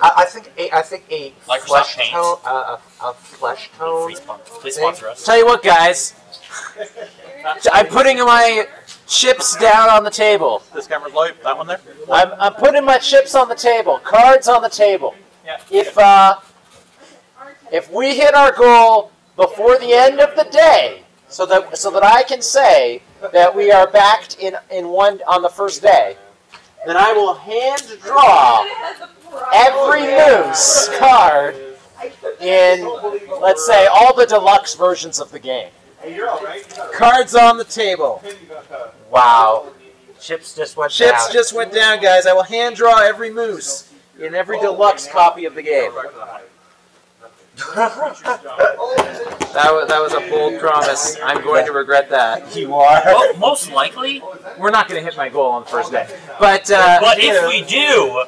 I, I think a, I think a Microsoft flesh Paint. tone, uh, a, a flesh tone. Please, please sponsor us. Tell you what, guys. I'm putting my chips down on the table. This camera's live. That one there. I'm, I'm putting my chips on the table. Cards on the table. Yeah. If uh, if we hit our goal before the end of the day, so that so that I can say that we are backed in in one on the first day, then I will hand draw every moose card in let's say all the deluxe versions of the game. Cards on the table. Wow. Chips just went Chips down. just went down, guys. I will hand draw every moose in every deluxe copy of the game. That was, that was a bold promise. I'm going to regret that. you are. Well, most likely, We're not going to hit my goal on the first day. But, uh, but if we do,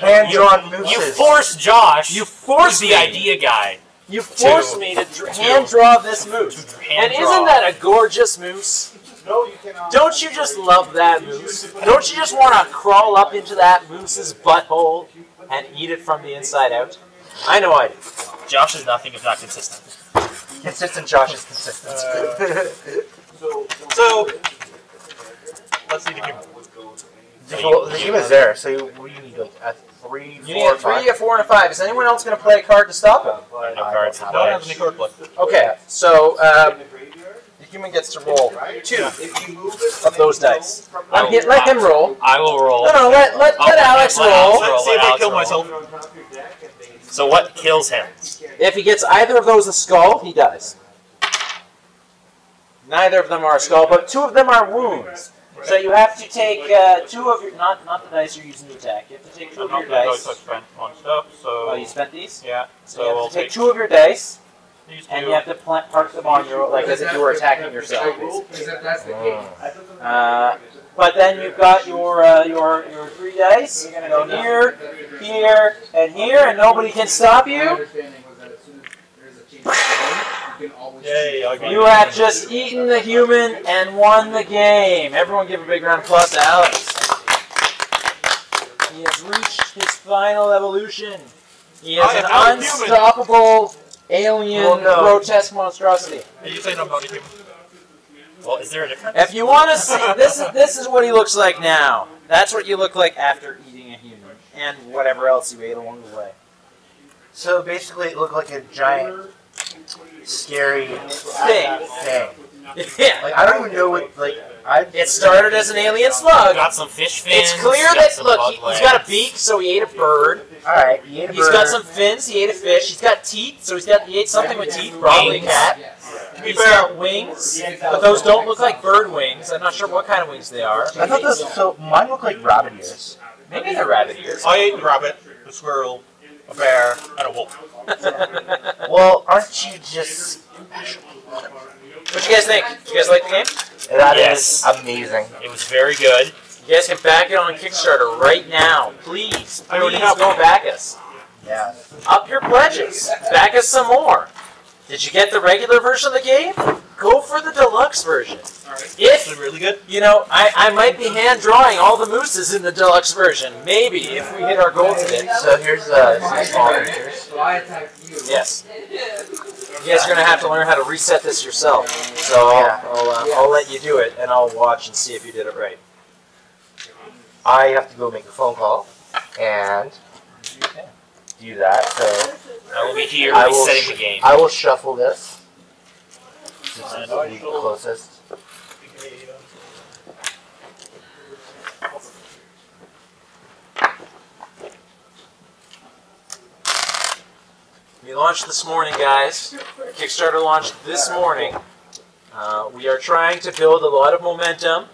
Hand drawn you force Josh, You force the idea guy, you forced me to dr- hand draw this moose. And isn't that a gorgeous moose? No, you cannot. Don't you just love that moose? Don't you just want to crawl up into that moose's butthole and eat it from the inside out? I know I do. Josh is nothing if not consistent. Consistent Josh is consistent. So let's see the camera. well, the game is there, so you, what do you need? Like a three, You four, need a five? three, a four, and a five. Is anyone else going to play a card to stop him? No cards. I No one has any card play. Okay, so um, the human gets to roll two of those dice. Let, him- let him roll. I will roll. No, no, let, let, let Alex let roll. Alex roll. See if I kill myself. So what kills him? If he gets either of those a skull, he dies. Neither of them are a skull, but two of them are wounds. So you have to take uh, two of your not not the dice you're using to attack. You have to take two I'm of not your gonna dice. touch spent on stuff, so Oh, you spent these. yeah. So So you I'll have to take take two of your dice, these and two. you have to plant, park them on your like as if you were attacking yourself. basically. Because that's the case, Uh, but then you've got your uh, your your three dice. You're gonna go here, here, and here, and nobody can stop my you. Understanding was that as soon as there's a chance to win, you can always Yay, I got You have just eaten the human and won the game. Everyone give a big round of applause to Alex. He has reached his final evolution. He is an am now a human. unstoppable alien Oh, no. grotesque monstrosity. Are you saying I'm not a human? Well, is there a difference? If you want to see, this is this is what he looks like now. That's what you look like after eating a human and whatever else you ate along the way. So basically, it looked like a giant, scary Thing. thing. Yeah. Like I don't even know what like I. It started as an alien slug. got some fish fins. It's clear that look, he, he's got a beak, so he ate a bird. All right, he ate a He's got some fins. He ate a fish. He's got teeth, so he's got he ate something with teeth, probably a Wings. cat. Yes. To be He's fair, got wings, but those don't look like bird wings. I'm not sure what kind of wings they are. I thought those. So mine look like rabbit ears. Maybe they're rabbit ears. I ate a rabbit, a squirrel, a bear, and a wolf. Well, aren't you just? special? What you guys think? You guys like the game? That is Yes. amazing. It was very good. You guys can back it on Kickstarter right now, please. I already Please have go one. back us. Yeah. Up your pledges. Back us some more. Did you get the regular version of the game? Go for the deluxe version. Is If really good? You know, I, I might be hand drawing all the mooses in the deluxe version. Maybe if we hit our goal today. So here's uh, some small pictures. So I attacked you. Yes. You guys are gonna have to learn how to reset this yourself. So I'll, I'll, uh, I'll let you do it, and I'll watch and see if you did it right. I have to go make a phone call and do that. So I will be here I will resetting the game. I will shuffle this. Since it's the closest. We launched this morning, guys. Kickstarter launched this morning. Uh, we are trying to build a lot of momentum.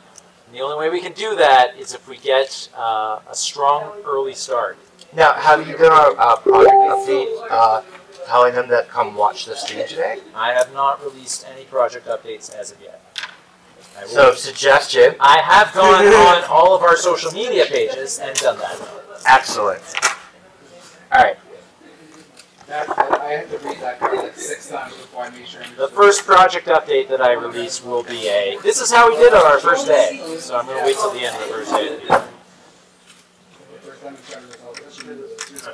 And the only way we can do that is if we get uh, a strong early start. Now, have you done a, a project update uh, telling them that come watch the stream today? I have not released any project updates as of yet. I will So, suggestion. I have gone on all of our social media pages and done that. Excellent. All right. That, I had to read that card like six times before I made sure I The first project update that I release will be a. This is how we did on our first day. So I'm going to wait till the end of the first day.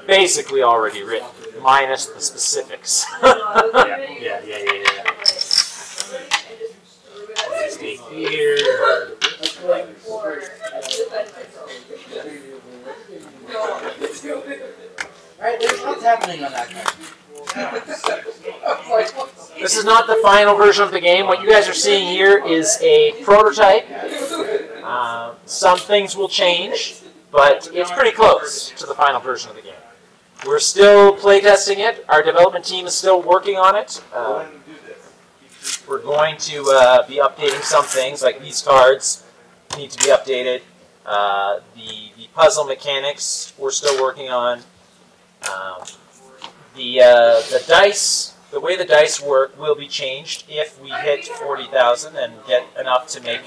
Basically already written, minus the specifics. Yeah, yeah, yeah, yeah, yeah. Stay here. Alright, what's happening on that card? This is not the final version of the game. What you guys are seeing here is a prototype. Uh, some things will change, but it's pretty close to the final version of the game. We're still playtesting it. Our development team is still working on it. Uh, we're going to uh, be updating some things, like these cards need to be updated. Uh, the, the puzzle mechanics we're still working on. Um, the, uh, the dice, the way the dice work will be changed if we hit 40,000 and get enough to make,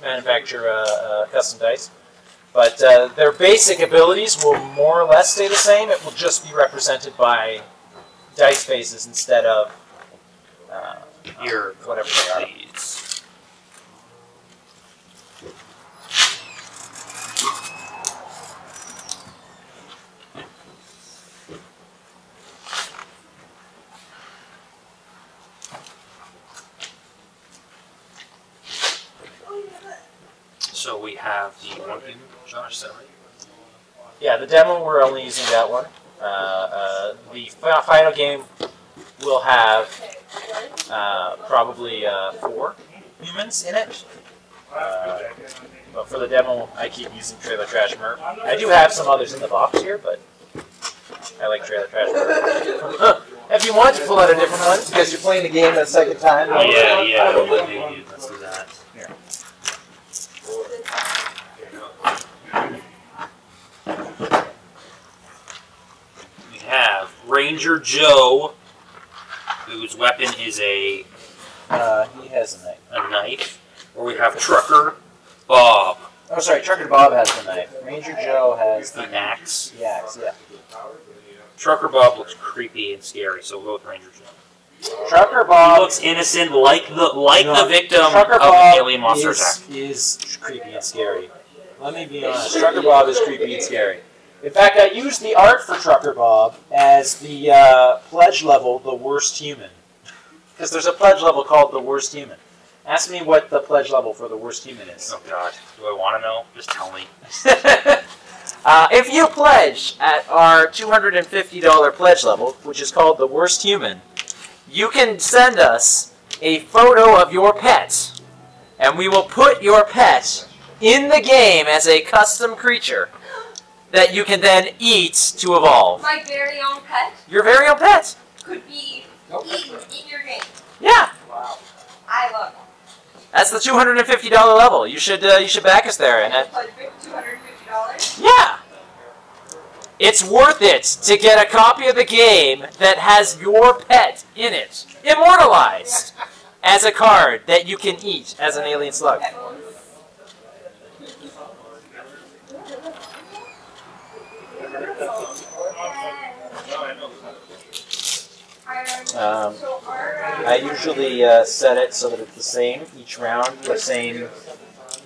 manufacture custom dice. But uh, their basic abilities will more or less stay the same. It will just be represented by dice faces instead of uh, Here, whatever they are. please. So we have the one human, Josh, is? Yeah, the demo we're only using that one. Uh, uh, the fi- final game will have uh, probably uh, four humans in it. Uh, but for the demo, I keep using Trailer Trash Murph. I do have some others in the box here, but I like Trailer Trash Murph. if you want to pull out a different one, because you're playing the game a second time. Oh, yeah, yeah, we would do- let's do that. We have Ranger Joe, whose weapon is a, Uh, he has a knife. a knife. Or we have Trucker Bob, Oh, sorry, Trucker Bob has the knife. Ranger Joe has the axe. the axe, yeah. Trucker Bob looks creepy and scary, so we'll go with Ranger Joe. Trucker Bob He looks innocent, like the like No, the victim Trucker of Bob the alien monster is, attack. is creepy and scary. Let me be honest. Trucker Bob is creepy and scary. In fact, I used the art for Trucker Bob as the uh, pledge level, the worst human. Because there's a pledge level called the worst human. Ask me what the pledge level for the worst human is. Oh God, do I want to know? Just tell me. uh, if you pledge at our $250 pledge level, which is called the worst human, you can send us a photo of your pet, and we will put your pet in the game as a custom creature that you can then eat to evolve. My very own pet Your very own pet. could be eaten in your game. Yeah, Wow. I love it. that's the $250 level. You should uh, you should back us there, and uh, Pledge $250. Yeah. It's worth it to get a copy of the game that has your pet in it, immortalized, as a card that you can eat as an alien slug. Um, uh, I usually uh, set it so that it's the same each round, the same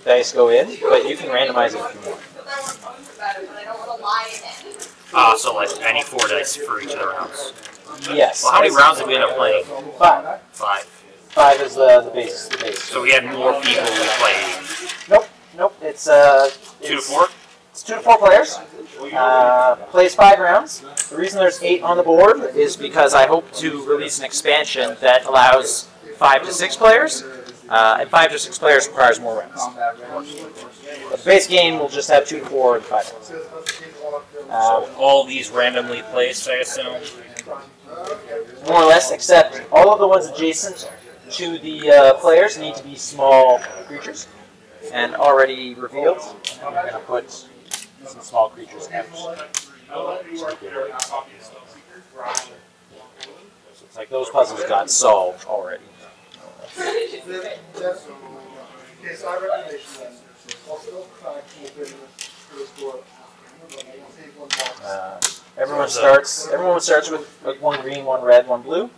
dice go in, but you can randomize it if you want. but I want bones about it, but I don't want to lie in it. Ah, so like any four dice for each of the rounds. Yes. Well, how many rounds did we end up playing? Five. Five. Five is the, the base. The base. So we had more people we played. Nope. Nope. It's uh. Two to four. It's two to four players. Uh, plays five rounds. The reason there's eight on the board is because I hope to release an expansion that allows five to six players. Uh, and five to six players requires more rounds. But the base game will just have two to four and five rounds. Uh, So all these randomly placed, I assume. more or less, except all of the ones adjacent to the uh, players need to be small creatures and already revealed. We're going to put some small creatures out. So it's like those puzzles got solved already. Okay, so I recommendation then. Also, try to open the store. Take one box. Uh, everyone starts. Everyone starts with, with one green, one red, one blue.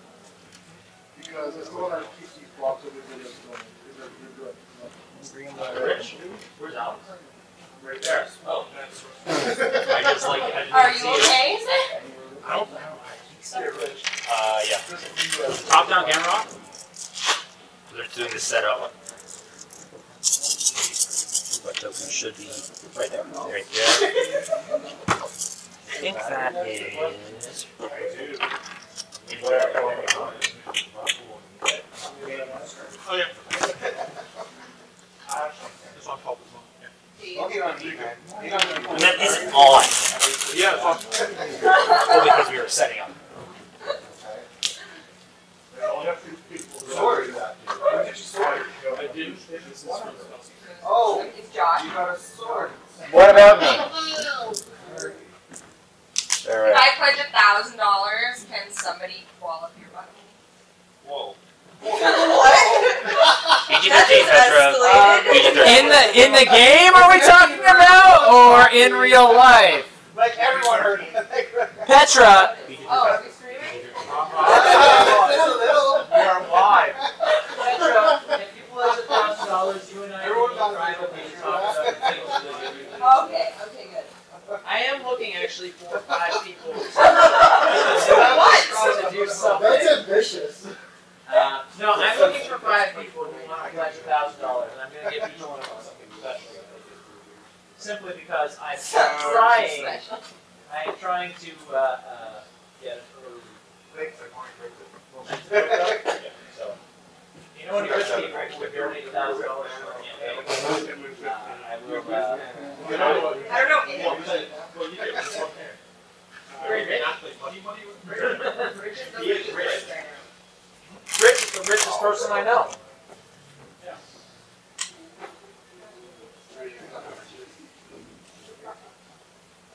Because I still want to keep these blocks of the videos going. Because they're, they're good. Green, one red. Where's Alex? Right there. Oh. I just like. I Are you okay? Is it? I don't know. Uh, yeah. Top down camera off. They're doing the setup. But token should be right there. Right there. I think that is. Oh yeah. It's on And that isn't on. Yeah, it's on. Well, because we were setting up. Sword. Where did you sword? I didn't. Oh, It's Josh. you got a sword. What about me? If I pledge a thousand dollars, can somebody wallop your money? Whoa. PG 13, Petra. PG 13. In the in the game, are we talking about, or in real life? Like everyone heard it. Petra, Oh, are we streaming? You're live. Petra, if you pledge a thousand dollars, you and I Everyone got it. Okay, okay, good. I am looking actually for five people What? to do something. That's ambitious. Uh, no, I'm looking for five people who want to pledge a thousand dollars, and I'm going to give each one of them something special. Simply because I'm trying, Special. I am trying to uh, uh, get an early. So, you know when you wish people would donate a thousand dollars for a campaign, uh, I will. Uh, I don't know. Very rich. Rich is the richest right now. Rich is the richest person I know.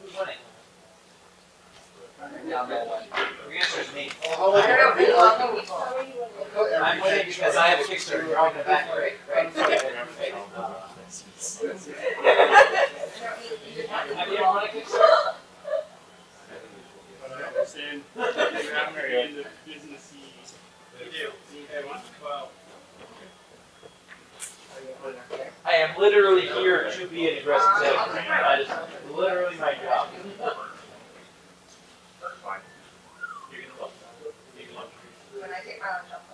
Who's winning? The answer is me. I don't know. Who welcome people? I'm winning because I have a Kickstarter on the back, right? Right? So I didn't pay. Have you ever run a Kickstarter? I am literally here to be an aggressive executive. That is literally my job. You can look. You can look. When I take my lunch, I'll play.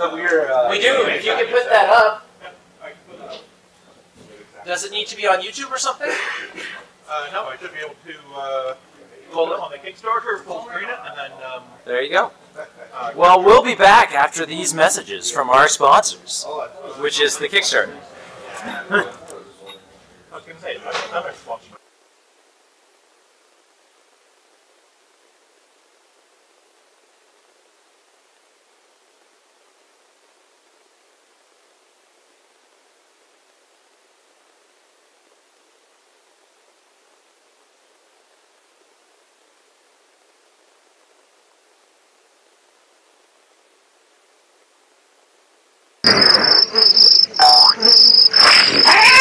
So we're. Uh, We do. If you can put that up. Does it need to be on YouTube or something? Uh, no, I should be able to uh, pull it on the Kickstarter, full screen it, and then um, There you go. uh, Well, we'll be back after these messages from our sponsors, uh, which is the Kickstarter. I was going to say, I'm sponsor. Ah!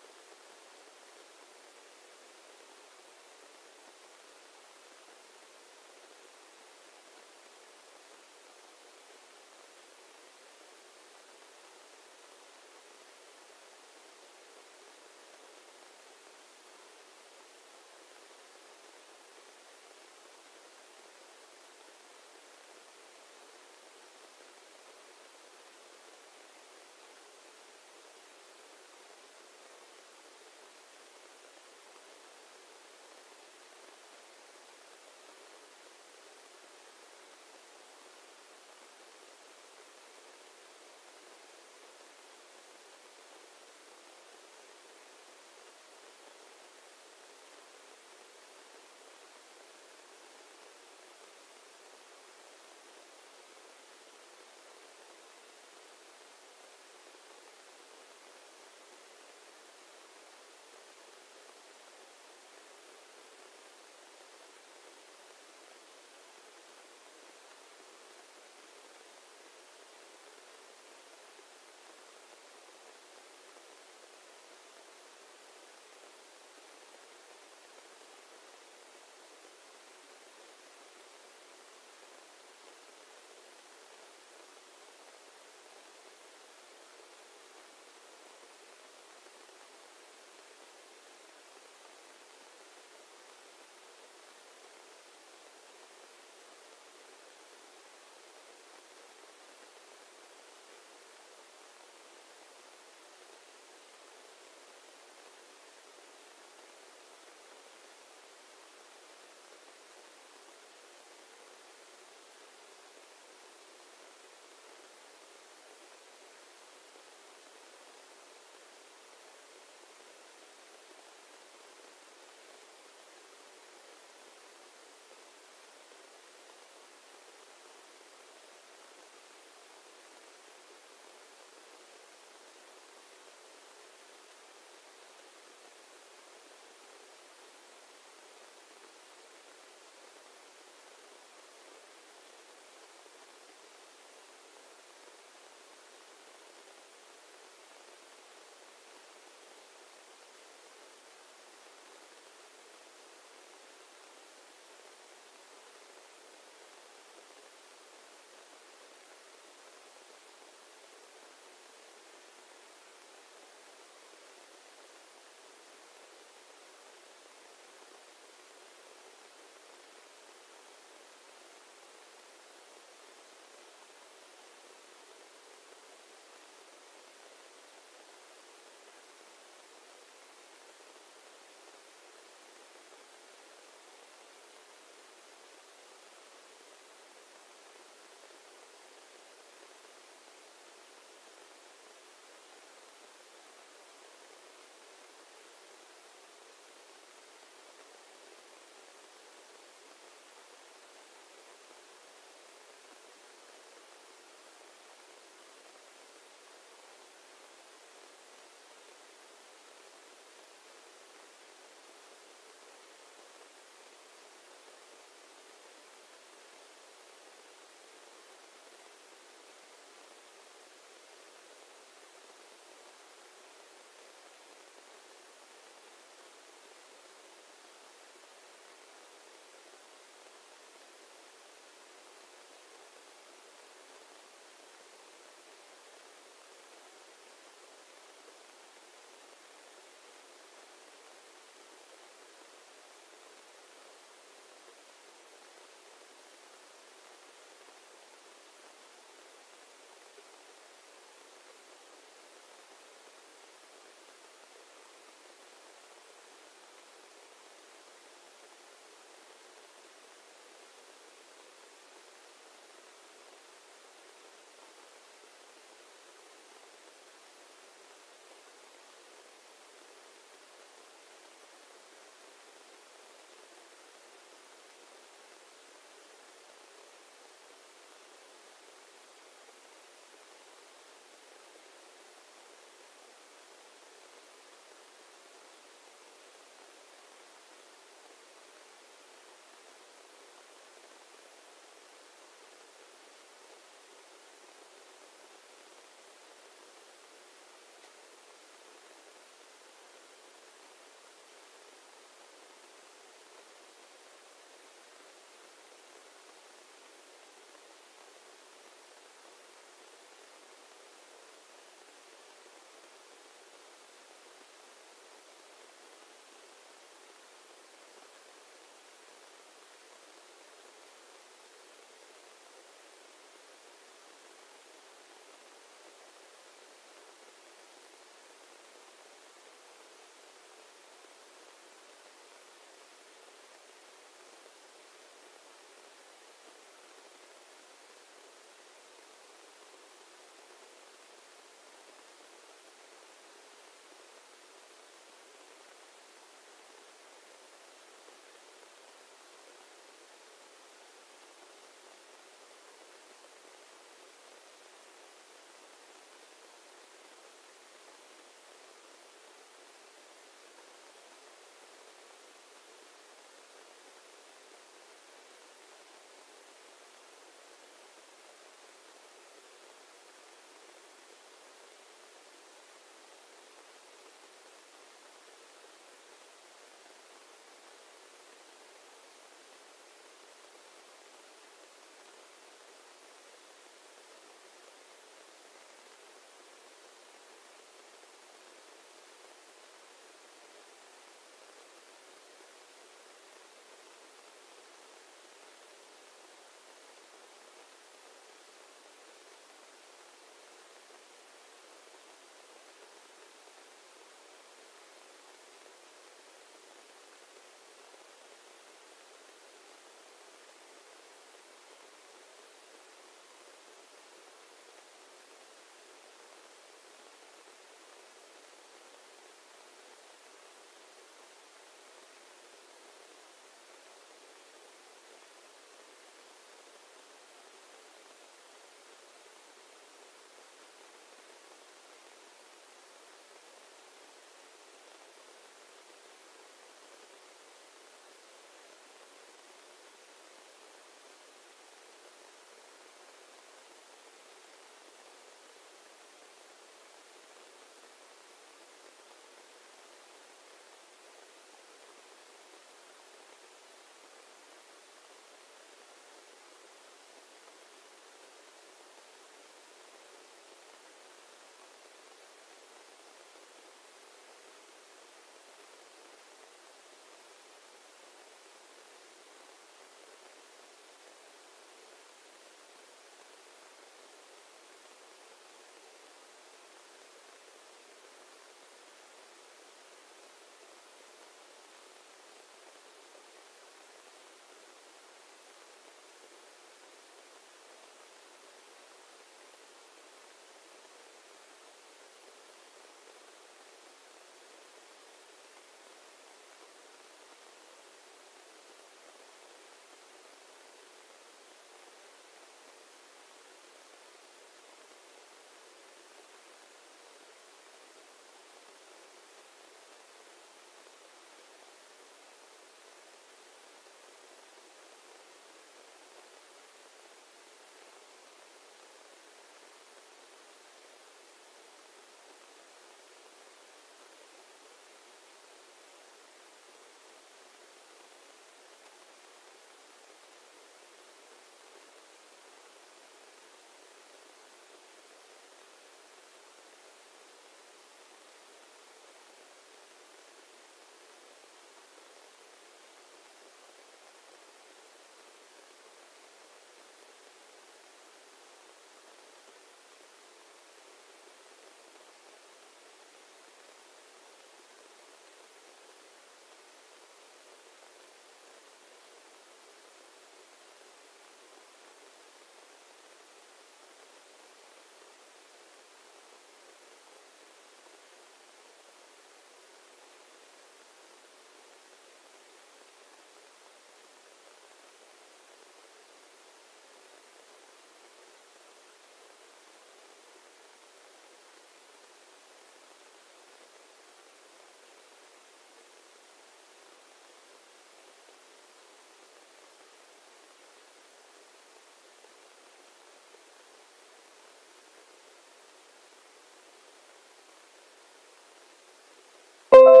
And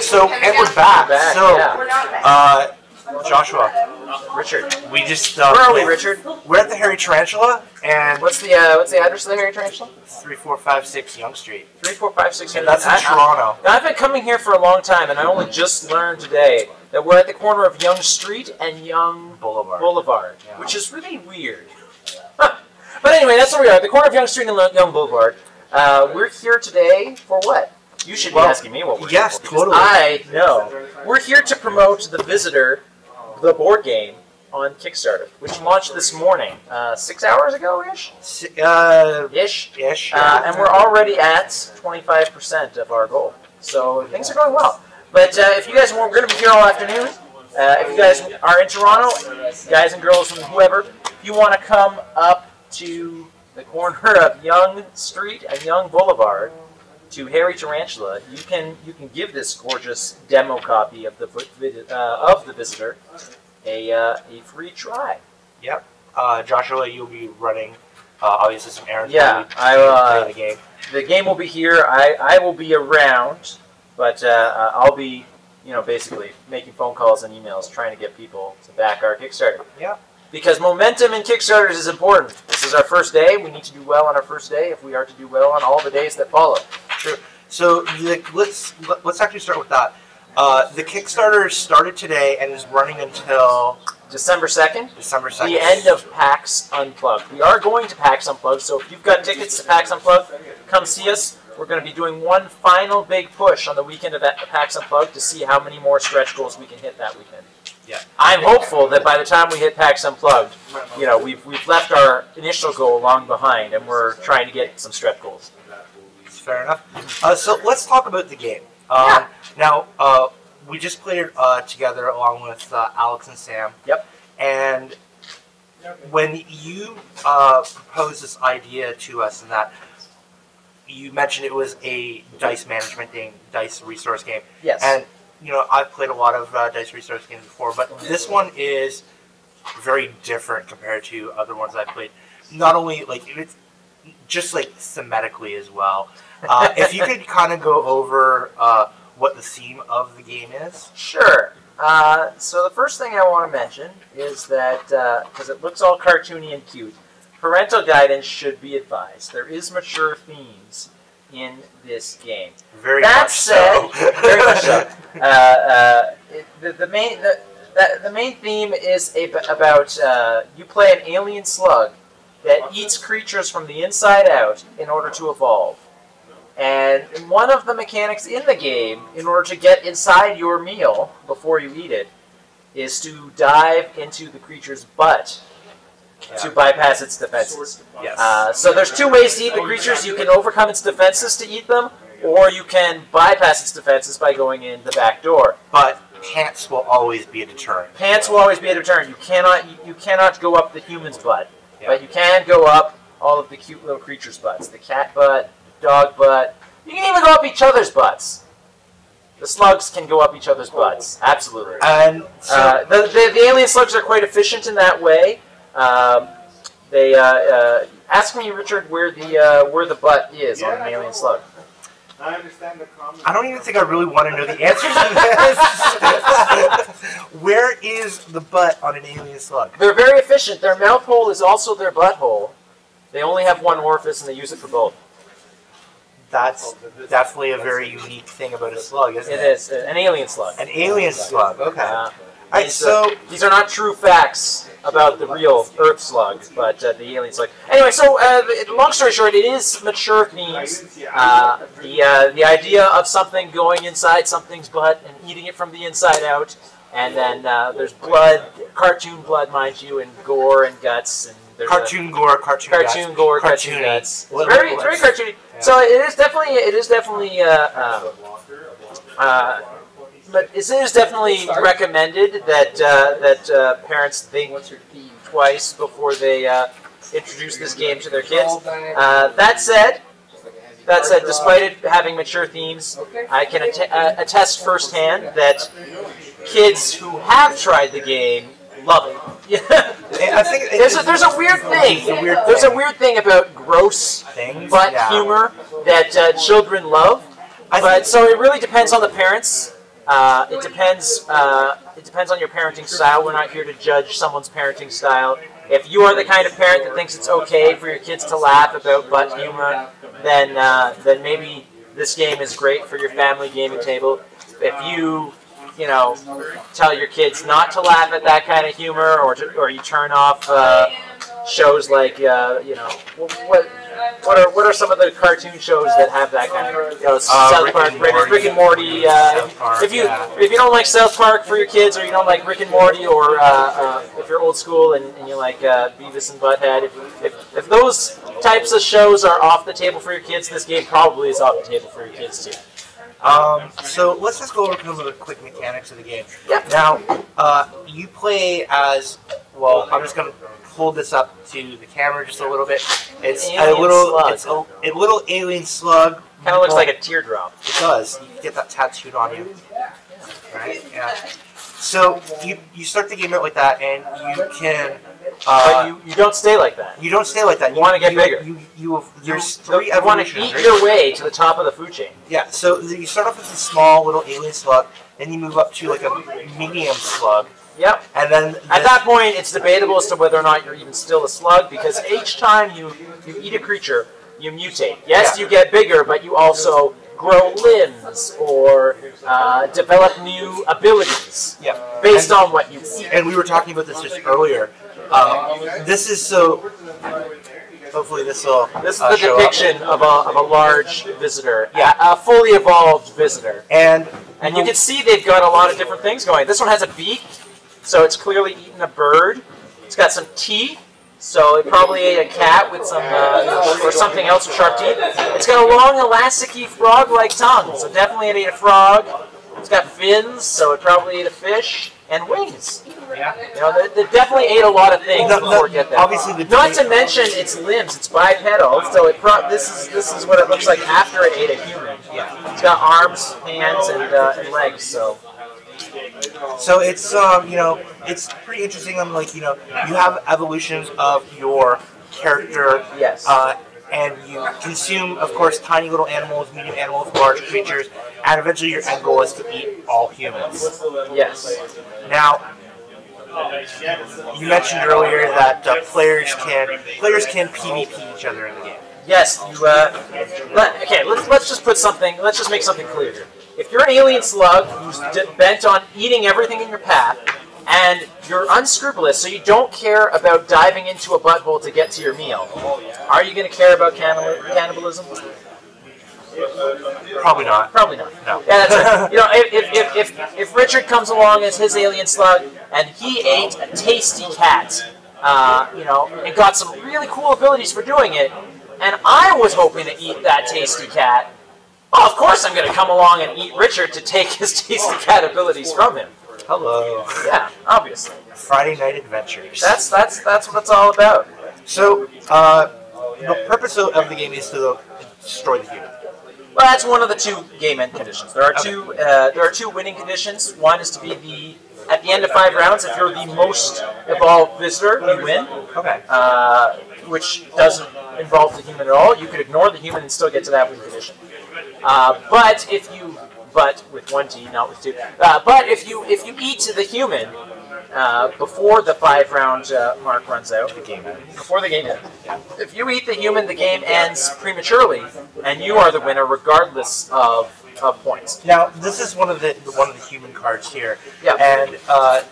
so, and we're back. So, yeah. We're not back. uh, Joshua, Richard, we just uh, where are we, Richard? We're at the Hairy Tarantula and What's the uh, what's the address of the Hairy Tarantula? three four five six Yonge Street. Three, four, five, six. And that's in I- I- Toronto. Now, I've been coming here for a long time, and I only just learned today that we're at the corner of Yonge Street and Yonge Boulevard. Boulevard, Yeah. which is really weird. but anyway, that's where we are, at the corner of Yonge Street and Yonge Boulevard. Uh, we're here today for what? You should Well, be asking me what we're yes, here for. because totally. I know. We're here to promote The Visitor, the board game, on Kickstarter, which launched this morning, uh, six hours ago-ish? Uh, Ish. ish. Uh, and we're already at 25% of our goal. So things are going well. But uh, if you guys want, we're going to be here all afternoon. Uh, if you guys are in Toronto, guys and girls and whoever, if you want to come up to the corner of Yonge Street and Yonge Boulevard to Hairy Tarantula, you can you can give this gorgeous demo copy of the uh, of the visitor a uh, a free try. uh, Joshua, you'll be running uh, obviously some errands. Yeah, I, uh, the game. the game will be here. I, I will be around, but uh, uh, I'll be, you know, basically making phone calls and emails trying to get people to back our Kickstarter. Yeah. Because momentum in Kickstarters is important. This is our first day. We need to do well on our first day if we are to do well on all the days that follow. So the, let's let- let's actually start with that. Uh, the Kickstarter started today and is running until December 2nd, December second. the end of PAX Unplugged. We are going to PAX Unplugged, so if you've got tickets to PAX Unplugged, come see us. We're going to be doing one final big push on the weekend of PAX Unplugged to see how many more stretch goals we can hit that weekend. Yeah. I'm hopeful that by the time we hit PAX Unplugged, you know, we've, we've left our initial goal long behind and we're trying to get some stretch goals. Fair enough. Uh, so let's talk about the game. Um, Now, uh, we just played it uh, together along with uh, Alex and Sam. Yep. And when you uh, proposed this idea to us, and that you mentioned it was a dice management game, dice resource game, Yes. and you know I've played a lot of uh, dice resource games before, but this one is very different compared to other ones I've played. Not only like it's just like thematically as well. Uh, if you could kind of go over uh, what the theme of the game is. Sure. Uh, so the first thing I want to mention is that because it looks all cartoony and cute, parental guidance should be advised. There is mature themes in this game. Very That much so. Very much so. Uh, uh, it, the, the main the, the, the main theme is a, about uh, you play an alien slug that eats creatures from the inside out in order to evolve. And one of the mechanics in the game, in order to get inside your meal before you eat it, is to dive into the creature's butt to bypass its defenses. yes. Uh, so there's two ways to eat the creatures. You can overcome its defenses to eat them, or you can bypass its defenses by going in the back door. but pants will always be a deterrent. Pants will always be a deterrent. You cannot you, you cannot go up the human's butt, Yeah. but you can go up all of the cute little creatures' butts. The cat butt, dog butt. You can even go up each other's butts. The slugs can go up each other's butts. Absolutely. And so, Uh, the, the, the alien slugs are quite efficient in that way. Um, they uh, uh, ask me, Richard, where the uh, where the butt is on an alien slug. I understand the comment. I don't even think I really want to know the answer to this. Where is the butt on an alien slug? They're very efficient. Their mouth hole is also their butthole. They only have one orifice and they use it for both. That's definitely a very unique thing about a slug, isn't It it? is an alien slug. An alien slug. Okay. Uh, All right. these, So uh, these are not true facts about the real Earth slug, but uh, the alien slug. Anyway, so uh, long story short, it is mature themes. Uh, the uh, the idea of something going inside something's butt and eating it from the inside out, and then uh, there's blood, cartoon blood, mind you, and gore and guts, and there's a- cartoon gore, cartoon cartoon guts. gore, cartoon cartoony. guts. It's very, it's very bullets. cartoony. So it is definitely, it is definitely, uh, um, uh, but it is definitely recommended that uh, that uh, parents think twice before they uh, introduce this game to their kids. Uh, that said, that said, despite it having mature themes, I can att- uh, attest firsthand that kids who have tried the game love it. And I think there's a, there's a weird thing. a weird there's a weird thing about gross things. butt yeah. humor that uh, children love. I But so it really depends on the parents. Uh, it depends. Uh, it depends on your parenting style. We're not here to judge someone's parenting style. If you are the kind of parent that thinks it's okay for your kids to laugh about butt humor, then uh, then maybe this game is great for your family gaming table. If you you know tell your kids not to laugh at that kind of humor, or to, or you turn off uh, shows like uh, you know what what are what are some of the cartoon shows that have that kind of you know, South Uh, Rick Park, and Rick. Rick and Morty. Uh, Park, if you yeah. if you don't like South Park for your kids, or you don't like Rick and Morty, or uh, uh, if you're old school and, and you like uh, Beavis and Butthead, if, if if those types of shows are off the table for your kids, this game probably is off the table for your kids too. Um, so let's just go over some of the quick mechanics of the game. Yep. Now, uh, you play as well. I'm just gonna hold this up to the camera just a little bit. It's a little, slug. it's a, a little alien slug. Kind of looks like a teardrop. It does. You get that tattooed on you. Right? Yeah. So you you start the game out like that, and you can. Uh, But you, you don't stay like that. you don't stay like that. You wanna get you, bigger. You you have, there's You, three you want to eat your way to the top of the food chain. Yeah, so you start off with a small little alien slug, then you move up to like a medium slug, Yep. and then At that point, it's debatable as to whether or not you're even still a slug because each time you, you eat a creature, you mutate. Yes, Yeah. you get bigger, but you also grow limbs or uh, develop new abilities yeah. based on what you eat. And we were talking about this just earlier. Um, this is so. Hopefully, this will. This is uh, the depiction of a, of a large visitor, yeah, a fully evolved visitor. And And you can see they've got a lot of different things going. This one has a beak, so it's clearly eaten a bird. It's got some teeth, so it probably ate a cat with some, uh, or something else with sharp teeth. It's got a long, elasticy frog-like tongue, so definitely it ate a frog. It's got fins, so it probably ate a fish, and wings. Yeah. You know, they, they definitely ate a lot of things No, before no, get there. obviously the Not to mention its limbs. It's bipedal, so it pro- this is this is what it looks like after it ate a human. Yeah. It's got arms, hands, and, uh, and legs. So So it's um, you know it's pretty interesting. I'm like you know you have evolutions of your character. Yes. Uh, and you consume, of course, tiny little animals, medium animals, large creatures, and eventually your end goal is to eat all humans. yes. Now, you mentioned earlier that uh, players can players can PvP each other in the game. Yes, you. Uh, let, okay, let's, let's just put something. Let's just make something clear here. If you're an alien slug who's bent on eating everything in your path, and you're unscrupulous, so you don't care about diving into a butthole to get to your meal, are you going to care about cannibal- cannibalism? Probably not. Probably not. No. Yeah, that's right. You know, if, if, if, if, if Richard comes along as his alien slug and he ate a tasty cat, uh, you know, and got some really cool abilities for doing it, and I was hoping to eat that tasty cat, oh, of course I'm going to come along and eat Richard to take his tasty cat abilities from him. Hello. Yeah, obviously. Friday Night Adventures. That's that's that's what it's all about. so. Uh, the purpose of, of the game is to destroy the human. Well, that's one of the two game end conditions. There are two. Uh, there are two winning conditions. One is to be the at the end of five rounds. If you're the most evolved visitor, you win. Okay. Uh, which doesn't involve the human at all. You could ignore the human and still get to that win condition. Uh, but if you, but with one T, not with two. Uh, but if you if you eat the human uh, before the five round uh, mark runs out, The game ends. before the game ends. If you eat the human, the game ends prematurely, and you are the winner regardless of, of points. Now, this is one of the one of the human cards here. Yeah. And uh,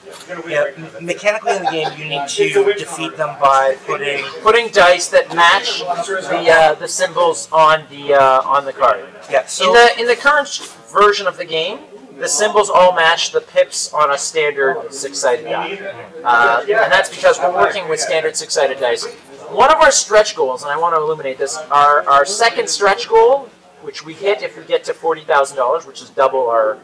you know, mechanically in the game, you need to defeat them by putting. Putting dice that match the uh, the symbols on the uh, on the card. Yeah. So In the in the current version of the game, the symbols all match the pips on a standard six-sided die, uh, and that's because we're working with standard six-sided dice. One of our stretch goals, and I want to illuminate this, our our second stretch goal, which we hit if we get to forty thousand dollars, which is double our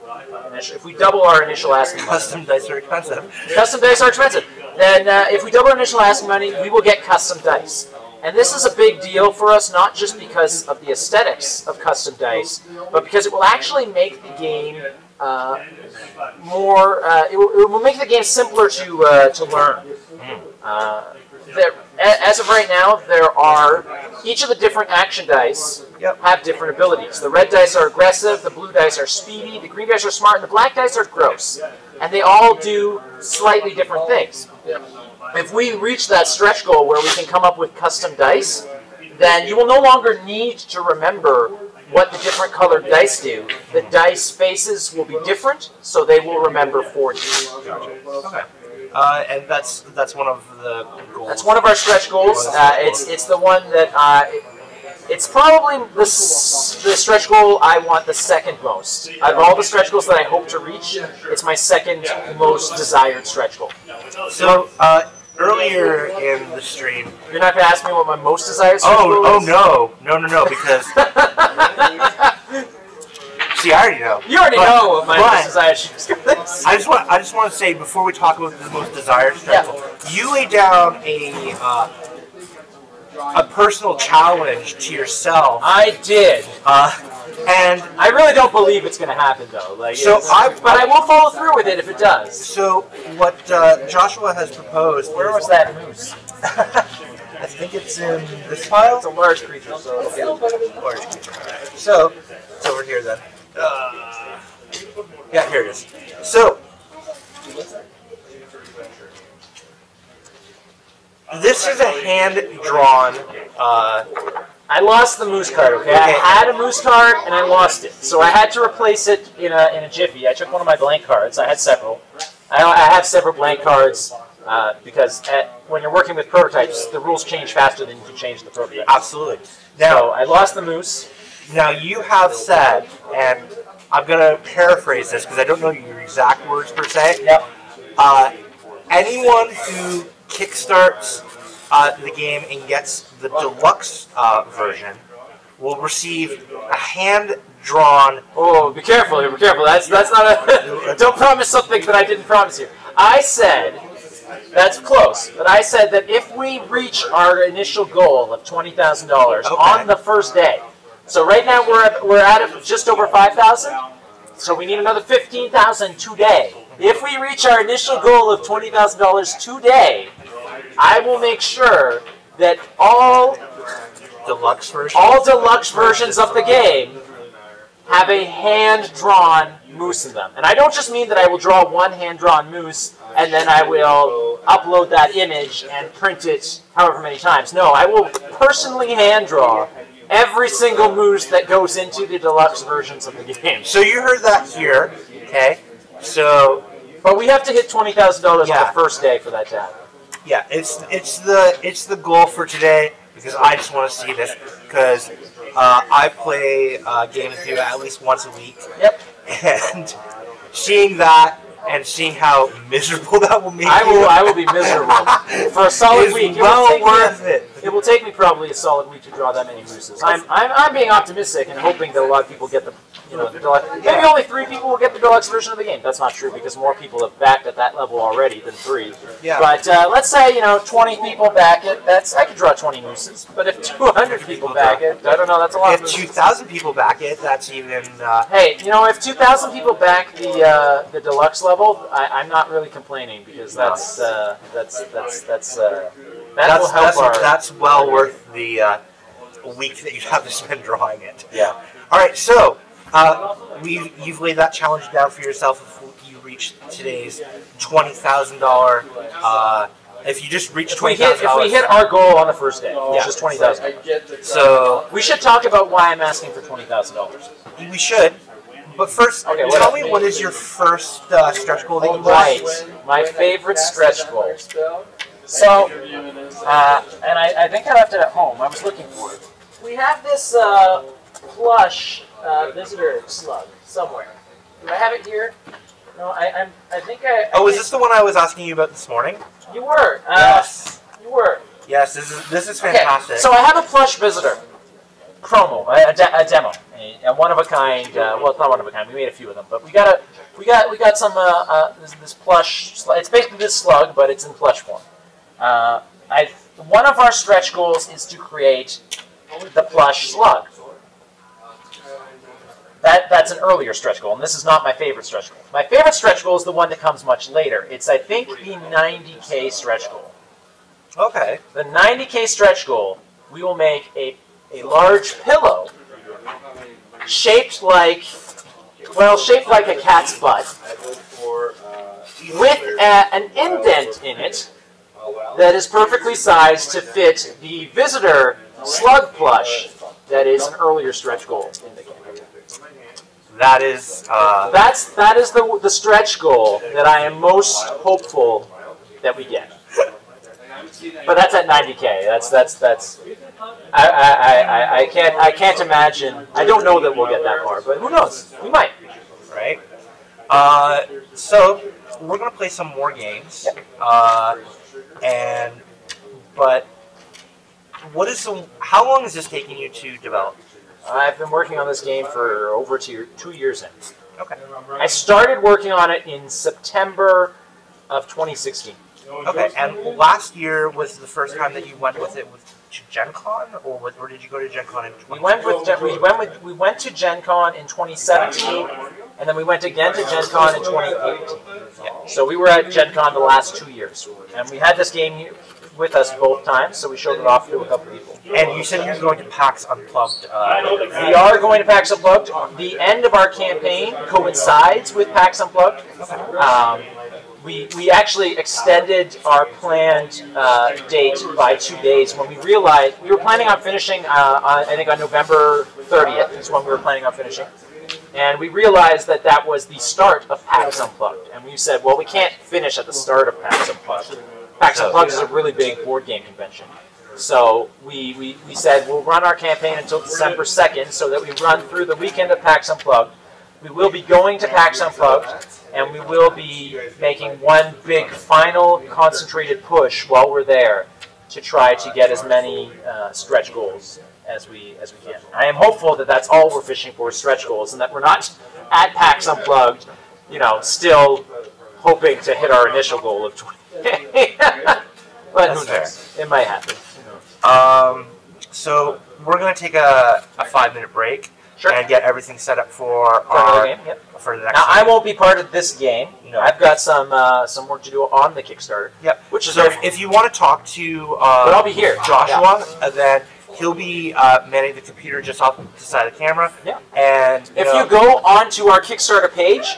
initial. If we double our initial asking custom dice are expensive. custom dice are expensive. then uh, if we double our initial asking money, we will get custom dice. And this is a big deal for us, not just because of the aesthetics of custom dice, but because it will actually make the game uh, more. Uh, it, will, it will make the game simpler to uh, to learn. Uh, there, as of right now, there are each of the different action dice have different abilities. The red dice are aggressive, the blue dice are speedy, the green dice are smart, and the black dice are gross. And they all do slightly different things. If we reach that stretch goal where we can come up with custom dice, then you will no longer need to remember what the different colored dice do. The dice faces will be different, so they will remember for you. Gotcha. Okay. Uh, and that's that's one of the goals. That's one of our stretch goals. Uh, it's it's the one that uh, it's probably the, the stretch goal I want the second most. Out of all the stretch goals that I hope to reach, it's my second most desired stretch goal. So uh, earlier in the stream. You're not gonna ask me what my most desired stretch Oh, goal oh no, no, no, no, because see, I already know. You already But- know what my most desired stretch goal is. I just want, I just want to say before we talk about the most desired stretch goal, you lay down a uh, a personal challenge to yourself. I did. Uh, and I really don't believe it's gonna happen though. Like, So I- but I will follow through with it if it does. So what uh, Joshua has proposed? Where is- was that moose? I think it's in this pile. It's a large creature, so Yeah, large creature. So it's over here then. Uh, yeah, here it is. So this is a hand-drawn. Uh, I lost the moose card. Okay. I had a moose card and I lost it, so I had to replace it in a in a jiffy. I took one of my blank cards. I had several. I, I have several blank cards uh, because at, when you're working with prototypes, the rules change faster than you can change the prototype. absolutely. So Now, I lost the moose. now you have said, and I'm gonna paraphrase this because I don't know your exact words per se. Yep. Uh, anyone who kickstarts uh, the game and gets the deluxe uh, version will receive a hand-drawn. Oh, be careful here. Be careful. That's that's not a. don't promise something that I didn't promise you. I said. That's close, but I said that if we reach our initial goal of twenty thousand dollars Okay. on the first day, so right now we're at, we're at just over five thousand, so we need another fifteen thousand today. If we reach our initial goal of twenty thousand dollars today, I will make sure that all deluxe version. all deluxe versions of the game have a hand-drawn moose in them. And I don't just mean that I will draw one hand-drawn moose and then I will upload that image and print it however many times. No, I will personally hand-draw every single moose that goes into the deluxe versions of the game. So you heard that here, okay? So But we have to hit $20,000 on the first day for that to happen. yeah, it's it's the it's the goal for today because I just want to see this because uh, I play uh, games with you at least once a week, Yep. and seeing that and seeing how miserable that will make I you, will, I will be miserable. For a solid week, it well take me a- worth it. It will take me probably a solid week to draw that many mooses. I'm, I'm, I'm being optimistic and hoping that a lot of people get the, you know, the deluxe. Maybe only three people will get the deluxe version of the game. That's not true because more people have backed at that level already than three. Yeah. But uh, let's say you know 20 people back it. That's I could draw 20 mooses. But if 200 people back it, I don't know. That's a lot. If of two mooses. people back it, that's even. Uh, Hey, you know, if 2,000 people back the uh, the deluxe level, I, I'm not really complaining because that's uh, that's that's that's uh, that will that's help that's, our. that's well worth the uh, week that you'd have to spend drawing it. yeah. All right, so uh, we you've laid that challenge down for yourself. If you reach today's twenty thousand dollar, uh, if you just reach If we twenty if we hit our goal on the first day, which is 20,000. I get the so We should talk about why I'm asking for twenty thousand dollars. we should. But first, Okay, tell me what is your first uh, stretch goal that you Right, want? my favorite stretch goal. Spell. So, uh, and I, I think I left it at home. I was looking for it. We have this uh, plush uh, visitor slug somewhere. Do I have it here? No, I, I'm. I think I. I Oh, is this the one I was asking you about this morning? You were. Uh, yes. You were. Yes, this is this is Okay, fantastic. so I have a plush visitor. Chromo, a, a, de- a demo, a, a one of a kind. Uh, well, it's not one of a kind. We made a few of them, but we got a we got we got some uh, uh, this, this plush. It's basically this slug, but it's in plush form. Uh, I one of our stretch goals is to create the plush slug. That that's an earlier stretch goal, and this is not my favorite stretch goal. My favorite stretch goal is the one that comes much later. It's I think the 90k stretch goal. Okay. The 90k stretch goal, we will make a, a large pillow shaped like, well, shaped like a cat's butt, with a, an indent in it that is perfectly sized to fit the visitor slug plush that is an earlier stretch goal in the game. That is. Uh, That's that is the the stretch goal that I am most hopeful that we get. But that's at 90k. That's that's that's. I, I, I, I- can't I can't imagine. I don't know that we'll get that far, but who knows? We might. right? Uh, so we're gonna play some more games. Uh, and but what is the? How long is this taking you to develop? I've been working on this game for over two, two years now. Okay. I started working on it in September of 2016. Okay. And last year was the first time that you went with it with to Gen Con, or, what, or did you go to Gen Con in? We went with we went with we went to Gen Con in 2017, and then we went again to Gen Con in 2018. So we were at Gen Con the last two years, and we had this game with us both times. So we showed it off to a couple people. And you said you were going to PAX Unplugged. Uh, We are going to PAX Unplugged. The end of our campaign coincides with PAX Unplugged. Um, we, we actually extended our planned uh, date by two days when we realized we were planning on finishing, uh, on, I think on November 30th is when we were planning on finishing. And we realized that that was the start of PAX Unplugged. And we said, well, we can't finish at the start of PAX Unplugged. PAX Unplugged is a really big board game convention. So we, we, we said we'll run our campaign until December 2nd so that we run through the weekend of PAX Unplugged. We will be going to PAX Unplugged and we will be making one big final concentrated push while we're there to try to get as many uh, stretch goals as we as we can. I am hopeful that that's all we're fishing for stretch goals and that we're not at PAX Unplugged, you know, still hoping to hit our initial goal of 20. but who knows? It might happen. Um, so we're gonna take a, a five minute break Sure. and get everything set up for For our game, yep. for the next. Now I won't be part of this game. No. I've got some uh, some work to do on the Kickstarter. Yep. Which is So if, if you want to talk to uh, But I'll be here. Joshua, uh, then he'll be uh, manning the computer just off the side of the camera. Yeah. And If know, you go onto our Kickstarter page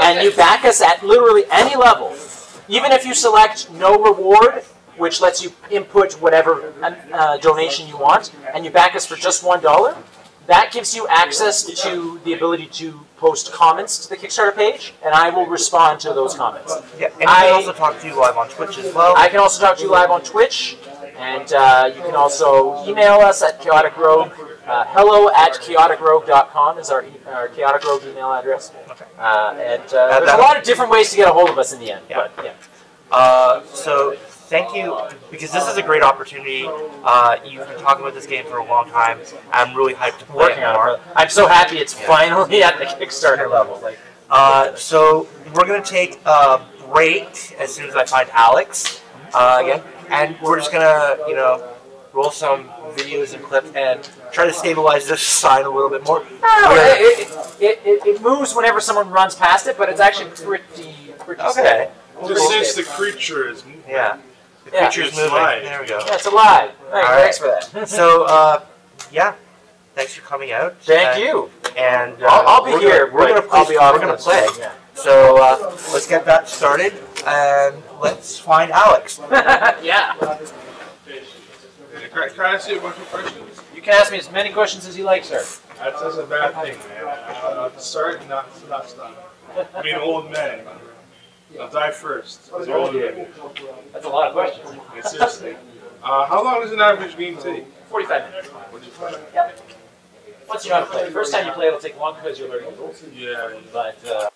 and you back us at literally any level, even if you select no reward, which lets you input whatever uh, donation you want, and you back us for just one dollar, that gives you access to the ability to post comments to the Kickstarter page, and I will respond to those comments. yeah, and I- can also talk to you live on Twitch as well. I can also talk to you live on Twitch, and uh, you can also email us at Chaotic Rogue. Uh, hello at chaoticrogue.com is our, e- our Chaotic Rogue email address. Uh, and uh, there's a lot of different ways to get a hold of us in the end. Yeah. But yeah. Uh, so thank you because this is a great opportunity. Uh, you've been talking about this game for a long time. I'm really hyped to play working it on more. it. I'm so happy it's finally at the Kickstarter level. Like, Uh, so we're gonna take a break as soon as I find Alex uh, again, and we're just gonna you know roll some videos and clips and try to stabilize this sign a little bit more. no, it, it, it, it moves whenever someone runs past it, but it's actually pretty pretty Okay. steady. Just since the creature is moving. Yeah, the Yeah. creature's It's moving. live. There we go. Yeah, it's alive. Hey, All right. Thanks for that. So uh, yeah, thanks for coming out. Thank Uh, you. And uh, I'll, I'll be we're here. Gonna, we're but gonna play. I'll be we're gonna play. Yeah. So uh, let's get that started and let's find Alex. yeah. Can I, ask you a bunch of questions? You can ask me as many questions as you like, sir. That's, that's a bad thing, man. Uh, start, not, not stop. I mean, old men. I'll die first. As old men. That's a lot of questions. Yeah, seriously. Uh, how long does an average game take? 45 minutes. What'd you find? Once you know how to play. First time you play, it'll take long because you're learning the rules. Yeah. But uh,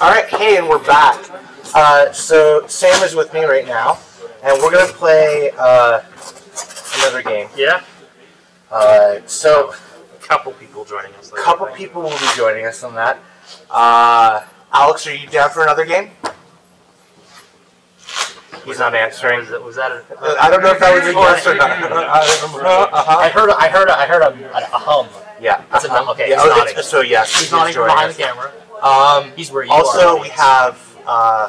All right, hey, and we're back. Uh, so Sam is with me right now, and we're gonna play uh, another game. Yeah. Uh, so A couple people joining us. a couple people will be joining us on that. Uh, Alex, are you down for another game? He's not answering. Was that, was that a, Uh, I don't know if that was a yes or not. Uh-huh. I heard. I heard. I heard a, a, a hum. Yeah. That's a no- okay, Yeah, he's oh, nodding. it's- so yes, He's he not even behind us. the camera. Um, He's where you also, are. we have uh,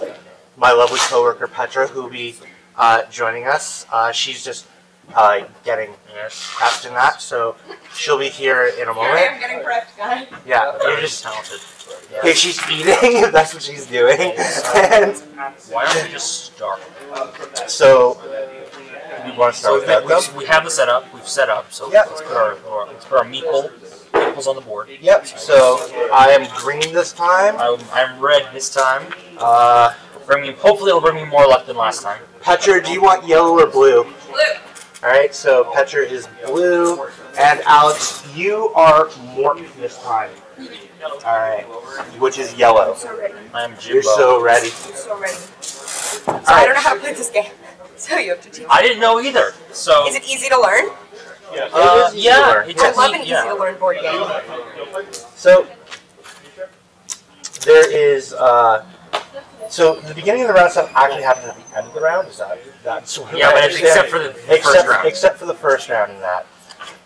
my lovely coworker Petra, who will be uh, joining us. Uh, she's just uh, getting prepped in that, so she'll be here in a Here I am getting prepped, guys. Yeah, You're you're just just talented. okay. She's eating. That's what she's doing, and Why don't we just start? so we want to start we've with got, that. we, we have the setup. We've set up. So Yep. let's put our, our let's put our meeple meeples on the board. Yep. So I am green this time. I'm, I'm red this time. Uh, Bring me. Hopefully, it'll bring me more luck than last time. Petra, do you want yellow or blue? Blue. All right, so Petra is blue, and Alex, you are Mort this time. All right, which is yellow. So ready. I am Jimbo. You're so ready. So ready. So I don't know how to play this game. So you have to teach. I didn't know either. So Is it easy to learn? uh, It is easy to yeah, learn. it I took love me- an easy to learn board game. So there is. Uh, so the beginning of the round stuff actually happens at the end of the round. Is that that's what Yeah, but understand? except for the first round. except for the first round in that.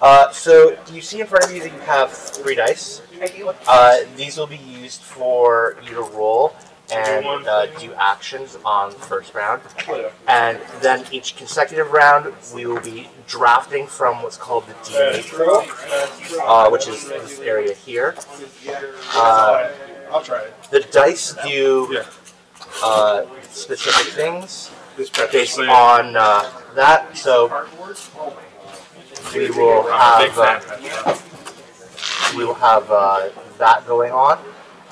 Uh, so do you see in front of you that you have three dice. I do. Uh, these will be used for you to roll and uh, do actions on first round. And then each consecutive round, we will be drafting from what's called the DNA pool, uh, which is this area here. Uh, the dice do uh, specific things based on uh, that. So we will have. Uh, we will have that going on.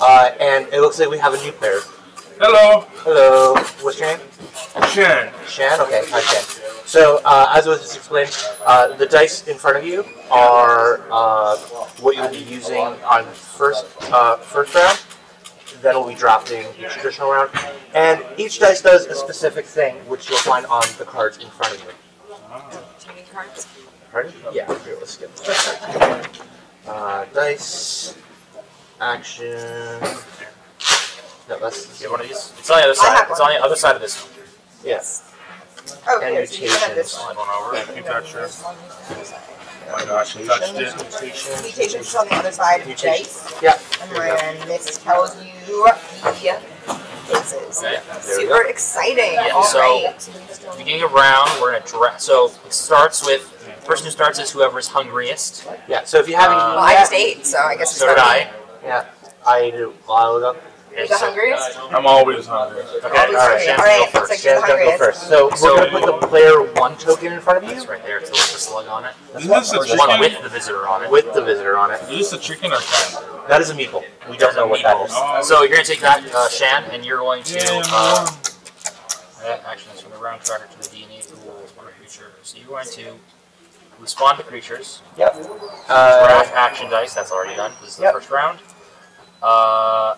Uh, and it looks like we have a new player. Hello, Hello, what's your name? Shan. Shan? Okay, hi Shan. So, uh, as was just explained, uh, the dice in front of you are uh, what you'll be using on first uh, first round. Then we'll be drafting each additional round. And each dice does a specific thing, which you'll find on the cards in front of you. Do you cards? Pardon? Yeah, here, let's skip this. Uh, dice, action. No, that's. You have one of these? It's on the other I side. have It's on the other side of this one. Yes. Oh, And here, so you have this mutations. one. Slide one over. You touched her. This one, this one. Oh my gosh, you touched it. Mutations. Mutations is on the other side of the Mutations. dice. Yeah. And when this tells you the faces. There Super go. exciting. Yeah, All so- right. Beginning of round, we're gonna draft. So it starts with the person who starts is whoever is hungriest. Yeah. So if you haven't Uh, Well, I eaten just yet, ate, so I guess it's So did I. me. yeah, I ate it a while ago. You're the hungriest? I'm always hungry. Okay, all right, hungry. Shan's All right, go first. like Shan's gonna go first. So we're gonna put the player one token in front of That's you right there. It's the, the slug on it. Is this a Or the one chicken? with the visitor on it. with the visitor on it. Is this a chicken or cat? That is a meeple. We don't know what that is. Oh. So you're gonna take that, uh, Shan, and you're going to. Yeah, Uh, that action is from the round tracker to the DNA pool. Spawn a creature. So you're going to respond to creatures. Yep. Uh, Draft action dice. That's already done. This is the Yep. first round. Uh,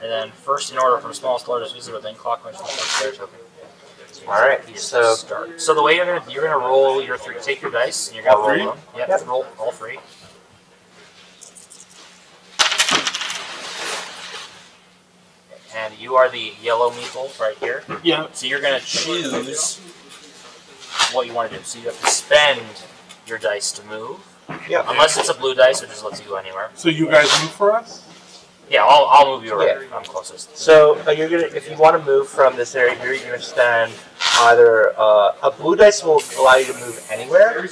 and then first in order from smallest to largest visitor, then clockwise from the first player token. all right. So start. So the way you're gonna you're gonna roll your three. Take your dice and you're gonna All roll three? them. Yep, Yep. Roll all three. And you are the yellow meeple right here. Yeah. So you're gonna choose what you want to do. So you have to spend your dice to move. Yep. Unless it's a blue dice, which just lets you go anywhere. So you guys move for us? Yeah, I'll, I'll move you right. Yeah. I'm closest. So uh, you're gonna, if you want to move from this area here, you're gonna spend either uh, a blue dice will allow you to move anywhere,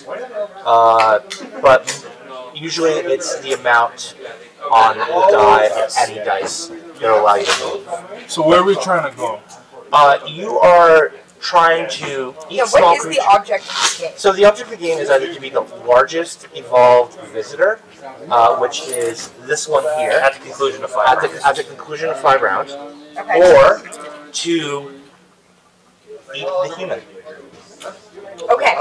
uh, but usually it's the amount on the die of any dice that'll allow you to move. So where are we trying to go? Uh, you are trying to eat Yeah, small what is creatures. the object of this game? So the object of the game is either to be the largest evolved visitor, uh, which is this one here, At the conclusion of five at rounds. the, at the conclusion of five rounds, Okay. or to eat the human. Okay,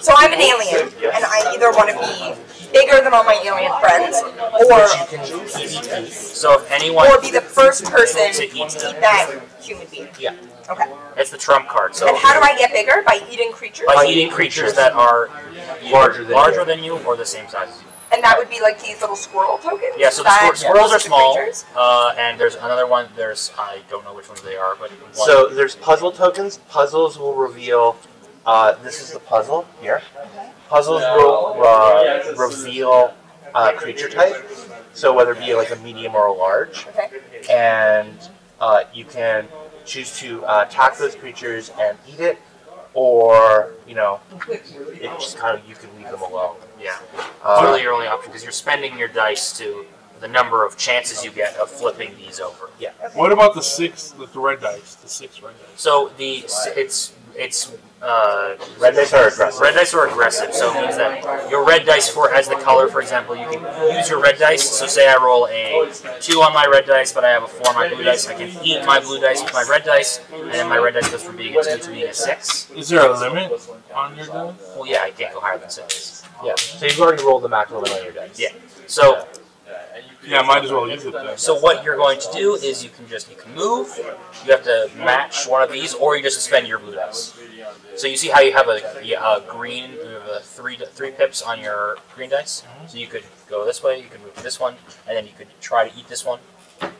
so I'm an alien, and I either want to be bigger than all my alien friends, or you can eat. So if anyone, or be the first person To to eat. eat that human being. Yeah. Okay. it's the trump card. So And how do I get bigger? By eating creatures? by eating creatures that are Larger than larger you. than you or the same size as you. And that would be like these little squirrel tokens? Yeah, so the squir- squirrels are small, uh, and there's another one. There's I don't know which ones they are, but one, So there's puzzle tokens. Puzzles will reveal. Uh, this is the puzzle here. Puzzles will uh, reveal uh, creature type. So whether it be like a medium or a large, Okay. and uh, you can choose to uh, attack those creatures and eat it, or you know, it just kind of you can leave them alone. yeah, it's Uh, really your only option because you're spending your dice to the number of chances you get of flipping these over. Yeah. What about the six, the, the red dice? The six red dice. So the it's it's uh, red dice are aggressive. red dice are aggressive, so it means that your red dice for as the color, for example, you can use your red dice. So say I roll a two on my red dice, but I have a four on my blue dice. I can eat my blue dice with my red dice, and then my red dice goes from being a two to being a six. Is there a limit on your dice? Well, yeah, I can't go higher than six. Yeah. So you've already rolled the maximum on your dice. Yeah. So Yeah, might as well use it then. So what you're going to do is you can just you can move. You have to match one of these, or you just spend your blue dice. So you see how you have a, a green, you have a three three pips on your green dice. So you could go this way, you could move to this one, and then you could try to eat this one.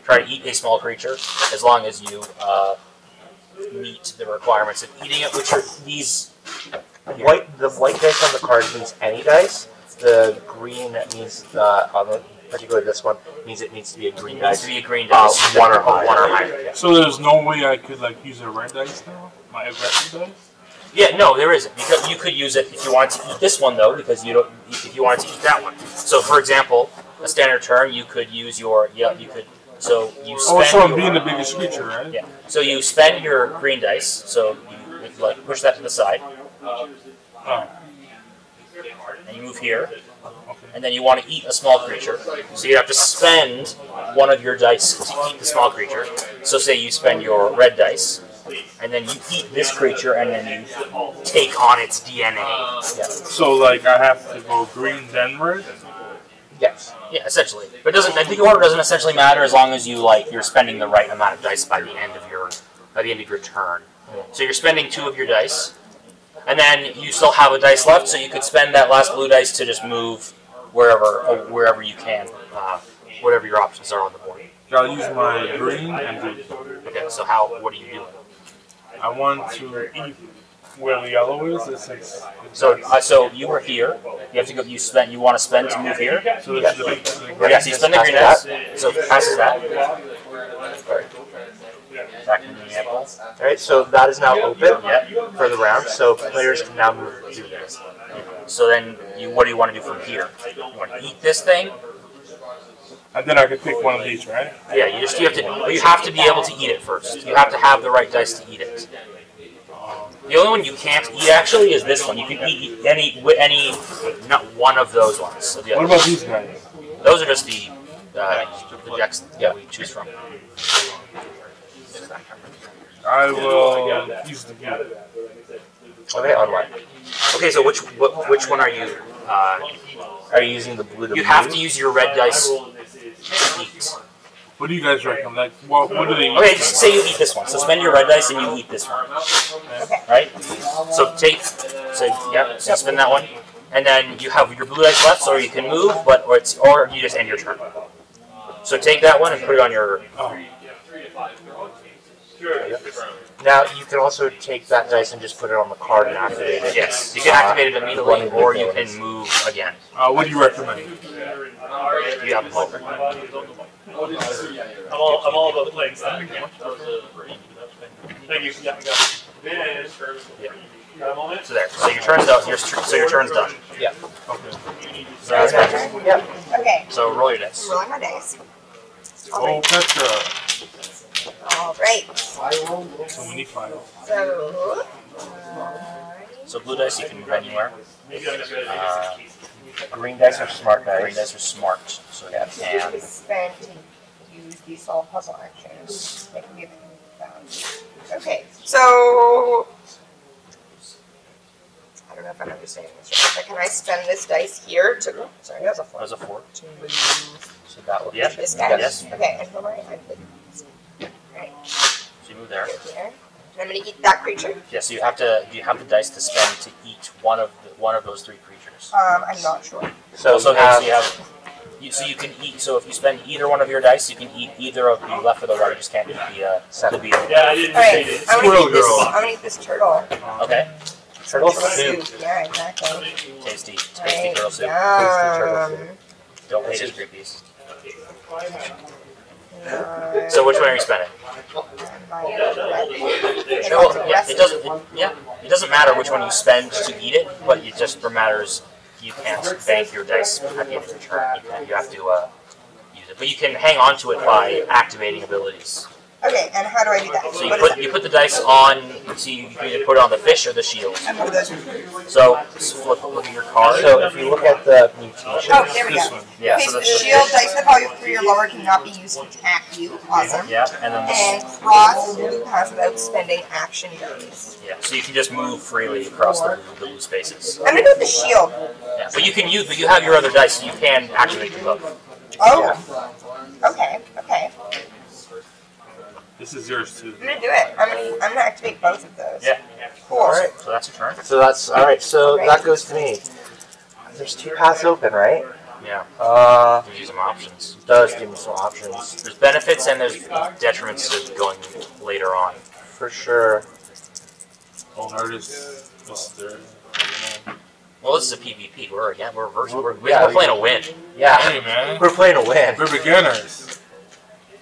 Try to eat a small creature, as long as you uh, meet the requirements of eating it, which are these. White. The white dice on the card means any dice. The green means uh, on the particularly this one means it needs to be a green It needs dice. to be a green Uh, dice, one or higher. One or higher. yeah. So there's no way I could like use a red dice now? My aggressive dice? Yeah, no, there isn't because you could use it if you wanted to eat this one though, because you don't. If you wanted to eat that one, so for example, a standard turn, you could use your yeah, you could. So you spend. Oh, so I'm your- being the biggest creature, right? Yeah. So you spend your green dice. So you you, like push that to the side, Oh, and you move here, okay. And then you want to eat a small creature. So you have to spend one of your dice to eat the small creature. So say you spend your red dice, and then you eat this creature, and then you take on its DNA. So like I have to go green then red? Yes. Yeah, essentially. But it doesn't the order doesn't essentially matter as long as you like you're spending the right amount of dice by the end of your by the end of your turn. So you're spending two of your dice, and then you still have a dice left, so you could spend that last blue dice to just move wherever wherever you can, uh, whatever your options are on the board. I'll use my green and blue. Okay, so how what are you doing? I want to eat where the yellow is. It's, it's, So uh, so you were here. You have to go. You spend. You want to spend to move here. so this is the big thing. Yeah, so you spend the green dice. So passes that. Back to the apple. All right. So that is now open Yep. for the round. So players can now move to this. So then, you what do you want to do from here? You want to eat this thing? And then I could pick one of these, right? Yeah, you just you have to. You have to be able to eat it first. You have to have the right dice to eat it. The only one you can't eat actually is this one. You can eat any any not one of those ones. So the What about these guys? Those are just the uh, the decks we choose from. I will use the. Okay. Online. Okay, so which wh- which one are you? Uh, Are you using the blue? To you have to use your red dice eat. What do you guys recommend? Like, what, what do they Okay, just say you eat this one. So spend your red dice and you eat this one. Right? So take, so yeah, so you spend that one, and then you have your blue dice left, so you can move, but or it's or you just end your turn. So take that one and put it on your. Now you can also take that dice and just put it on the card and activate it. Yes, you can activate it immediately, or you can move again. Uh, what do you recommend? You have both. I'm all, I'm all about playing stuff. Thank you. Yeah, I got it. Got? So there. So your turn's done. Your so your turn's done. Yeah. Okay. So that's magic. Yep. Okay, So roll your dice. rolling my dice. Oh, Petra. All right. So many files. So, So blue dice you can move anywhere. Uh, Green dice are smart dice. green dice. dice are smart. So yeah, uh, and spend to use these solve puzzle actions. They can be. Okay, so I don't know if I'm understanding this right. But can I spend this dice here to? Sorry, that was a four. That was a four. To move So that would Yeah. this guy. Yes. Okay, and who am I? I'm the- Right So you move there. here. I'm gonna eat that creature. Yeah. So you have to. You have the dice to spend to eat one of the, one of those three creatures. Um, I'm not sure. So so, you have, so you have. You, so you can eat. So if you spend either one of your dice, you can eat either of the left or the right. You just can't eat the uh, the beetle. Yeah, I didn't All right, say it. I'm gonna Squirrel eat this. I'm gonna eat this turtle. Okay. turtle Turtle soup. soup. Yeah, exactly. Tasty, tasty Right, turtle soup. Yum. Don't hate his creepies. Nice. So which one are you spending? My well, yeah, it doesn't. It, yeah, it doesn't matter which one you spend to eat it, but it just for matters you can't bank your dice at the end of your turn. You, you have to uh, use it, but you can hang on to it by activating abilities. Okay, and how do I do that? So you What is put you put the dice on. So you can either put it on the fish or the shield. that? And what are those? So just flip, look at your card. So if you look at the mutation, Oh, here we go. one. yeah, Okay, so so the shield dice with value of three or lower cannot be used to attack you. Awesome. Yeah, and then And the, cross blue pass without spending action dice. yeah, so you can just move freely across the, the blue spaces. I'm gonna go with the shield. Yeah, but you can use, but you have your other dice, so you can activate them both. Oh. Okay. Okay. This is yours too. I'm gonna do it. I'm gonna. I'm gonna activate both of those. Yeah. Cool. all right. So that's your turn. So that's all right. So Right. that goes to me. There's two paths open, right? Yeah. Uh, Give you some options. does give me some options There's benefits and there's detriments to going later on. for sure. Old artist, Mr. Well, this is a PvP. We're yeah, we're vers- we're, we're, Yeah, we're playing a win. Yeah, Hey man, we're playing a win, we're beginners.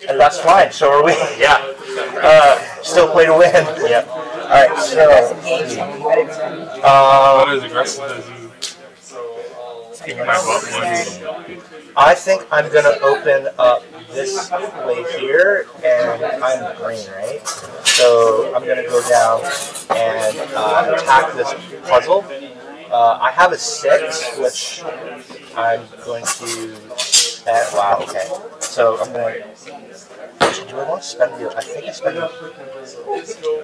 And that's fine. So are we. Yeah. Uh, still play to win. Yeah. All right. So, Engage him. But it's um, Not as aggressive as you. Kicking my butt one. I think I'm gonna open up this way here, and I'm green, right? So I'm gonna go down and uh, attack this puzzle. Uh, I have a six, which I'm going to. Spend, wow. Okay. So I'm gonna. Actually, do I want to spend the? I think I spend.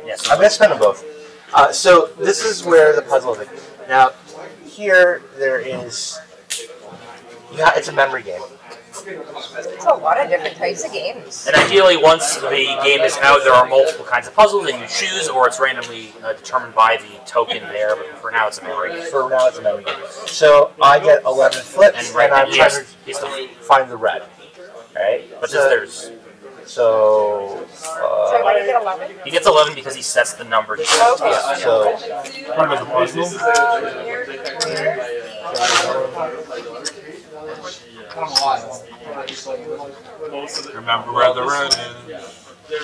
Yes. I'm gonna spend them both. Uh, so this is where the puzzle is. Now, here there is. Yeah, it's a memory game. It's a lot of different types of games. And ideally, once the game is out, there are multiple kinds of puzzles that you choose, or it's randomly uh, determined by the token there. But for now, it's a memory game. For now, it's a memory game. So I get 11 flips, And and, I'm now, trying to the. find the red. Right? But so, there's So so, uh, why did you get 11? he gets 11 because he sets the number. Okay. so Part of the puzzle. Come on. Remember where the red is. He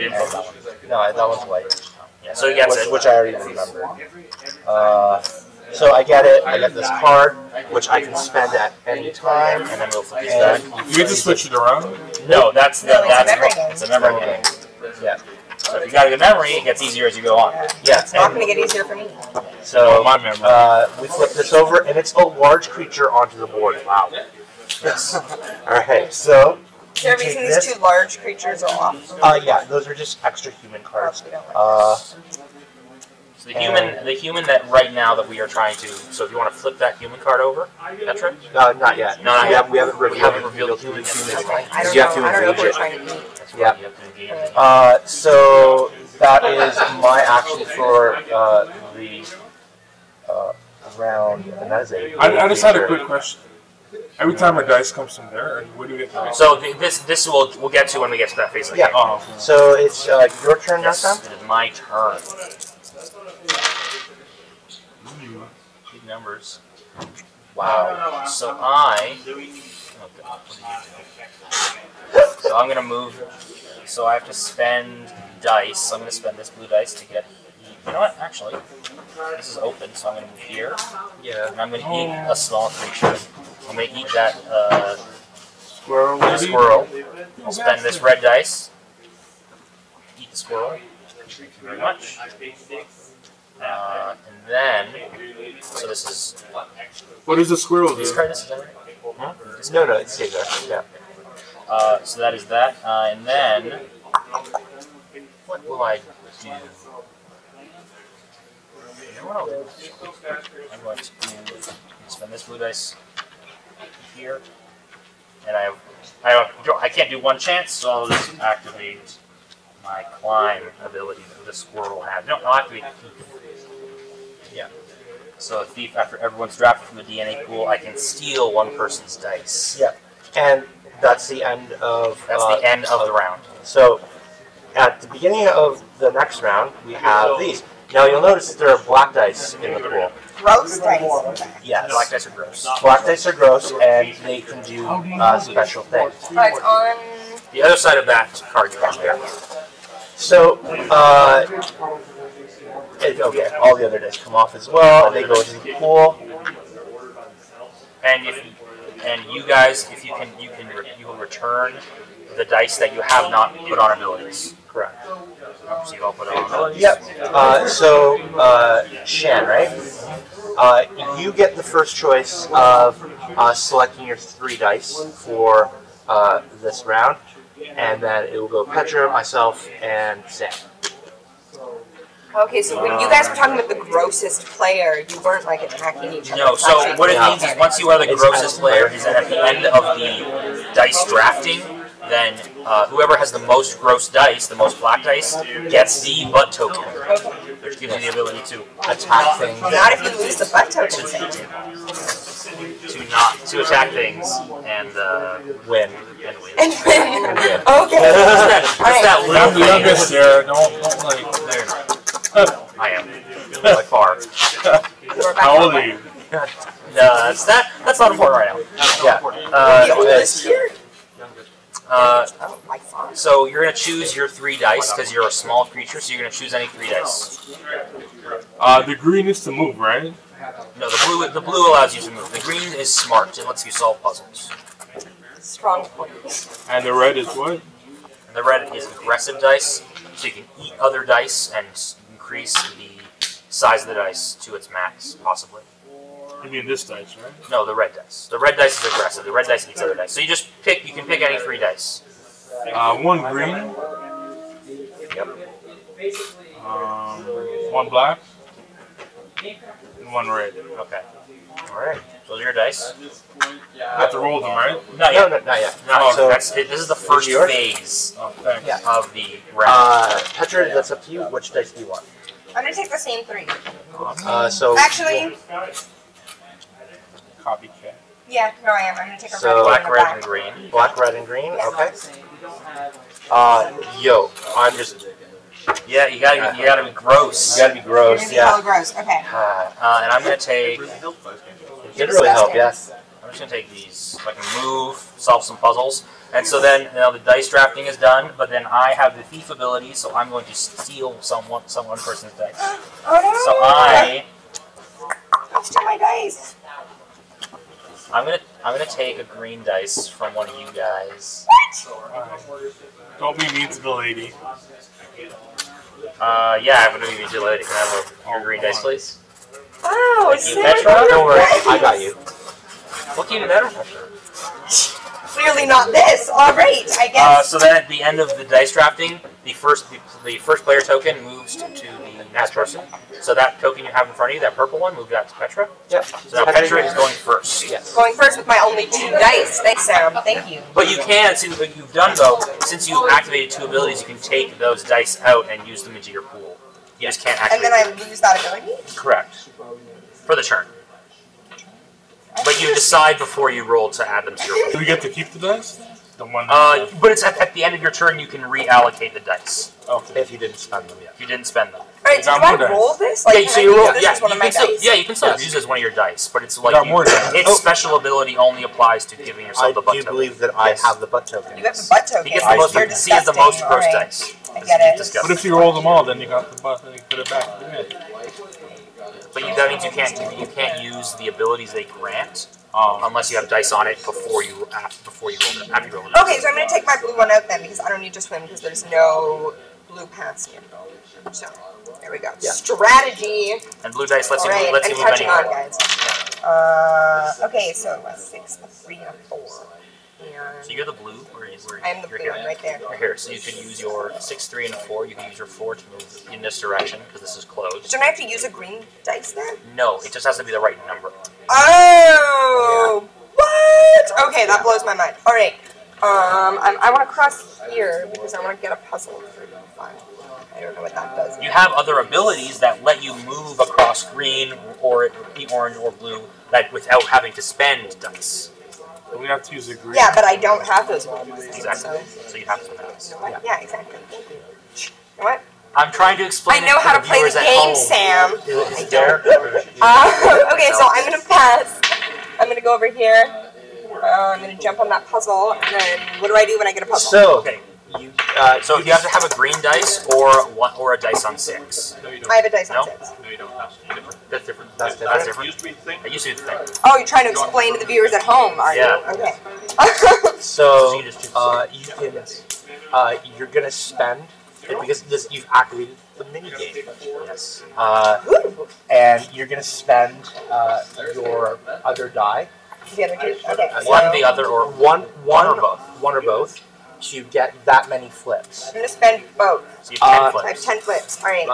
didn't know that one. no, that one's white, Yeah, so he gets which, it. which I already remember. Uh, so I get it. I get this card, which I can spend at any time. and then we'll flip these back. You get to switch it around. No, that's the, No, it's a that's memory game. it's a memory game. yeah, So if you got a good memory, it gets easier as you go on. yeah. It's not gonna get easier for me. so my memory. uh, we flip this over, and it's a large creature onto the board. Wow. Yes. All right. So Is there a Take reason these this. two large creatures are off? Uh, yeah, those are just extra human cards. We Uh, So the human, the human that right now that we are trying to. So if you want to flip that human card over, Petra. no, not yet. No, not we yet. haven't, we haven't We revealed, haven't revealed human human human. yet. I don't You know. have to I don't know engage we're it. to Yeah. you have to engage. Uh, so that is my action for uh, the uh, round, and that is a. I, I just had a quick question. Every time a dice comes from there, what do you get the So th- this this will we'll get to when we get to that phase of the Yeah. Oh, okay. So it's uh, your turn Yes, now, Sam. it is my turn. Big numbers. Wow. So I. oh, God, what did you do? So I'm gonna move. So I have to spend dice. So I'm gonna spend this blue dice to get. You know what? Actually, this is open, so I'm gonna move here, Yeah. and I'm gonna eat a small creature. I'm gonna eat that uh, Squirrel the lady? squirrel. I'll spend this red dice. Eat the squirrel. Thank you very much. Uh, and then, so this is What is does the squirrel do? discard this. Is that right? Huh? No, no, it stays there. Yeah. Uh, so that is that. Uh, and then, what will I do? You know what I'll do? I'm going to spend this blue dice here, and I have I don't I can't do one chance, so I'll just activate my climb ability that the squirrel has. No, I'll activate thief. Yeah. So a thief after everyone's drafted from the DNA pool, I can steal one person's dice. Yeah. And that's the end of. That's uh, the end of the round. So, at the beginning of the next round, we have these. Now you'll notice that there are black dice in the pool. Gross dice. Yes. Black dice are gross. Black dice are gross, and they can do uh, special things. Alright, on. The other side of that card you have there. So, uh, it, okay, all the other dice come off as well. And they go into the pool. And if and you guys, if you can, you can re- you will return the dice that you have not put on abilities. Correct. So you all put on abilities. Yep. Uh, so, uh, Shan, right? Uh, you get the first choice of uh, selecting your three dice for uh, this round, and then it will go Petra, myself, and Sam. Okay, so when you guys were talking about the grossest player, you weren't like attacking each other. No, so what it means is once you are the grossest player, is that at the end of the dice drafting, then uh, whoever has the most gross dice, the most black dice, gets the butt token, which gives you the ability to Attack things. Not if you lose the butt token. to not to attack things and uh, Win. and win. And win. Okay. Just that, just that little the youngest there. Don't, don't like. There. I am by far. How old are you? No, that's that. That's not important right now. Yeah. Uh, uh, my God. so you're gonna choose your three dice because you're a small creature. So you're gonna choose any three dice. Uh, the green is to move, right? No, the blue. The blue allows you to move. The green is smart. It lets you solve puzzles. Strong points. And the red is what? And the red is aggressive dice, so you can eat other dice and s- increase the size of the dice to its max, possibly. You mean this dice, right? No, the red dice. The red dice is aggressive. The red dice eats other dice. So you just pick. You can pick any three dice. Uh, one green. Yep. Um, one black. And one red. Okay. All right. So those are your dice. You have to roll them, right? Not No, yet. no, not yet. No, So- that's it. This is the first phase Oh. Yeah. of the round. Uh, Petra, that's up to you. Which dice do you want? I'm gonna take the same three. Uh, so Actually, Copycat. yeah, no, I am. I'm gonna take a So- red Black, and red, black. and green. black, red, and green. Okay. Uh, yo, I'm just. Yeah, you gotta you gotta be gross. You gotta be You're gross. gonna be Yeah. hella gross. Okay. Uh, Uh, and I'm gonna take. it did really help. Yes. I'm just gonna take these. So I can move, solve some puzzles, and so then now the dice drafting is done. But then I have the thief ability, so I'm going to steal someone, some one person's dice. Oh no! So I, Don't steal my dice. I'm gonna, I'm gonna take a green dice from one of you guys. What? Don't be mean to the lady. Uh, yeah, I'm gonna give you two lady. Can I have a, your green dice, please? Wow, Thank you, Petra. Don't worry. I got you. What can you do better? Clearly not this. All right, I Uh, guess. so then at the end of the dice drafting, the first, the, the first player token moves to, to the next person. So that token you have in front of you, that purple one, moved out to Petra. Yep. So now Petra is going first. Yes. Going first with my only two dice. Thanks, Sam. Thank you. But you can, see what you've done though, since you've activated two abilities, you can take those dice out and use them into your pool. You just can't activate And then I lose that ability. Correct. For the turn. But you decide before you roll to add them to your Do we get to keep the dice? The one. Uh, but it's at, at the end of your turn you can reallocate the dice okay. If you didn't spend them yet. if you didn't spend them. All right, so got do I dice. roll this? Like, yeah, can so I you roll. this Yeah, you can still. Yeah, you can still Yes. use it as one of your dice, but it's like you- more its Oh. special ability only applies to giving I yourself the butt token. I do believe that I Yes. have the butt token. You have the butt token. He gets I the most. You're He has the most gross All right. dice. I get it. disgusting. What if you roll them all? Then you got the butt and you put it back. In. But you, that means you can't you can't use the abilities they grant Um, unless you have dice on it before you after, before you roll it. After you roll it. Okay, so I'm gonna take my blue one out then because I don't need to swim because there's no blue paths here. So there we go. Yeah. Strategy. And blue dice lets All you right, lets I'm you move catching on, anywhere. guys. Uh, okay, so a six, a three, and a four. So you're the blue, or you where I'm the blue here. one right there. You're here, so you could use your six, three, and a four. You can use your four to move in this direction because this is closed. Don't I have to use a green dice then? No, it just has to be the right number. Oh, what? Okay, that blows my mind. All right, um, I'm, I want to cross here because I want to get a puzzle for fun. I don't know what that does. You have other abilities that let you move across green or the orange or blue that without having to spend dice. But we have to use a green. Yeah, but I don't have those ones. Exactly. So, So you have to spend dice. you know what? Yeah, exactly. Thank you. You know what? I'm trying to explain. I know it how to play the game, home. Sam. Is there? Uh, okay, so I'm gonna pass. I'm gonna go over here. Uh, I'm gonna jump on that puzzle, and then what do I do when I get a puzzle? So, Okay. You, uh, So you have to have a green dice or one or a dice on six. No, you don't. I have a dice No? on six. No, you don't. That's different. That's different. That's That's That different. used to be the thing. That used to be the thing. Oh, you're trying to explain to the viewers at home, are Yeah. you? Okay. So so you just choose uh, you can, uh, you're gonna spend because this you've activated the mini game. Yes. Uh, and you're gonna spend uh, your other die. the other two. Okay. One, so the other, or One, One one or both? one or both, to get that many flips. I'm gonna spend both. so you have ten Uh, I have flips. ten flips. All right.